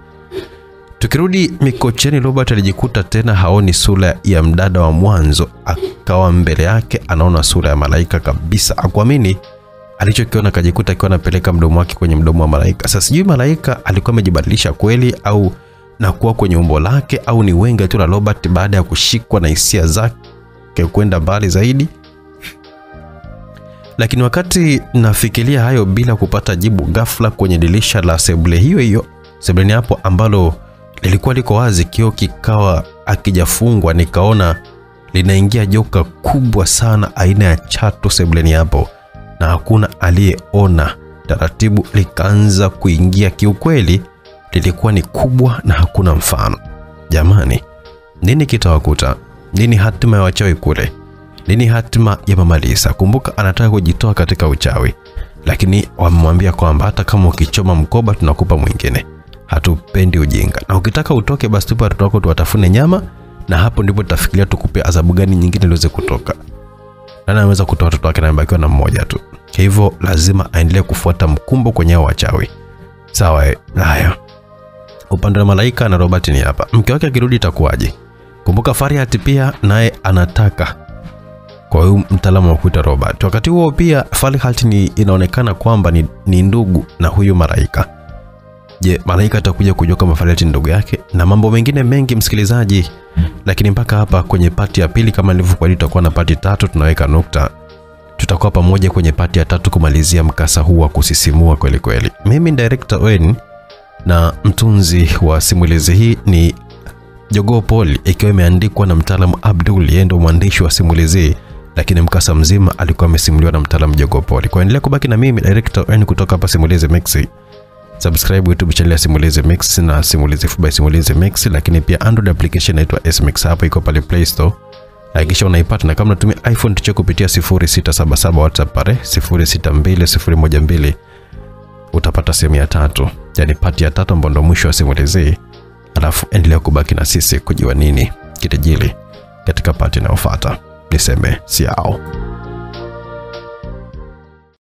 Tukirudi Mikocheni, Robert alijikuta tena haoni sura ya mdada wa mwanzo, akawa mbele yake anaona sura ya malaika kabisa. Akuamini alichokiona, akajikuta akiwa anapeleka mdomo wake kwenye mdomo wa malaika. Sasa sijui malaika alikuwa amejibadilisha kweli au na kuwa kwenye umbo lake au ni wenge tu la Robert baada ya kushikwa na hisia zake kwenda mbali zaidi. Lakini wakati nafikiria hayo bila kupata jibu, ghafla kwenye dirisha la sebule hiyo hiyo sebuleni hapo ambalo lilikuwa liko wazi, kioo kikawa akijafungwa, nikaona linaingia joka kubwa sana aina ya chatu sebuleni hapo, na hakuna aliyeona. Taratibu likaanza kuingia. Kiukweli lilikuwa ni kubwa na hakuna mfano. Jamani, nini kitawakuta? Nini hatima ya wachawi kule? Nini hatima ya Mama Lisa? Kumbuka anataka kujitoa katika uchawi, lakini wamemwambia kwamba hata kama ukichoma mkoba tunakupa mwingine hatupendi ujinga, na ukitaka utoke basi tupe watoto wako tuwatafune nyama, na hapo ndipo tutafikiria tukupe adhabu gani nyingine iliweze kutoka. Nani anaweza kutoa watoto wake na amebakiwa na mmoja tu? Hivyo lazima aendelee kufuata mkumbo kwenye wachawi. Sawa, haya. Upande wa Malaika na Robert ni hapa. Mke wake akirudi itakuwaje? Kumbuka Farihat pia naye anataka kwa huyu mtaalamu wa kuita Robert. Wakati huo pia Farihat ni inaonekana kwamba ni, ni ndugu na huyu Malaika. Je, Malaika atakuja kujua kama Farihat ni ndugu yake na mambo mengine mengi msikilizaji. Lakini mpaka hapa kwenye pati ya pili, kama nilivyokuahidi, tutakuwa na pati tatu, tunaweka nukta. Tutakuwa pamoja kwenye pati ya tatu kumalizia mkasa huu wa kusisimua kweli kweli. Mimi director Owen na mtunzi wa simulizi hii ni Jogoo Paul, ikiwa imeandikwa na mtaalamu Abdul, yeye ndio mwandishi wa simulizi lakini mkasa mzima alikuwa amesimuliwa na mtaalamu Jogoo Paul. Kwa endelea kubaki na mimi director N kutoka hapa Simulizi Mix. Subscribe YouTube channel ya Simulizi Mix na Simulizi Fubai Simulizi Mix, lakini pia Android application inaitwa SMix, hapo iko pale Play Store. Hakikisha unaipata na kama unatumia iPhone tuche kupitia 0677 WhatsApp pale 062012 utapata sehemu ya tatu, yani pati ya tatu ambayo ndo mwisho wa simulizi. Alafu endelea kubaki na sisi kujua nini kitajili katika pati inayofuata. Niseme siao.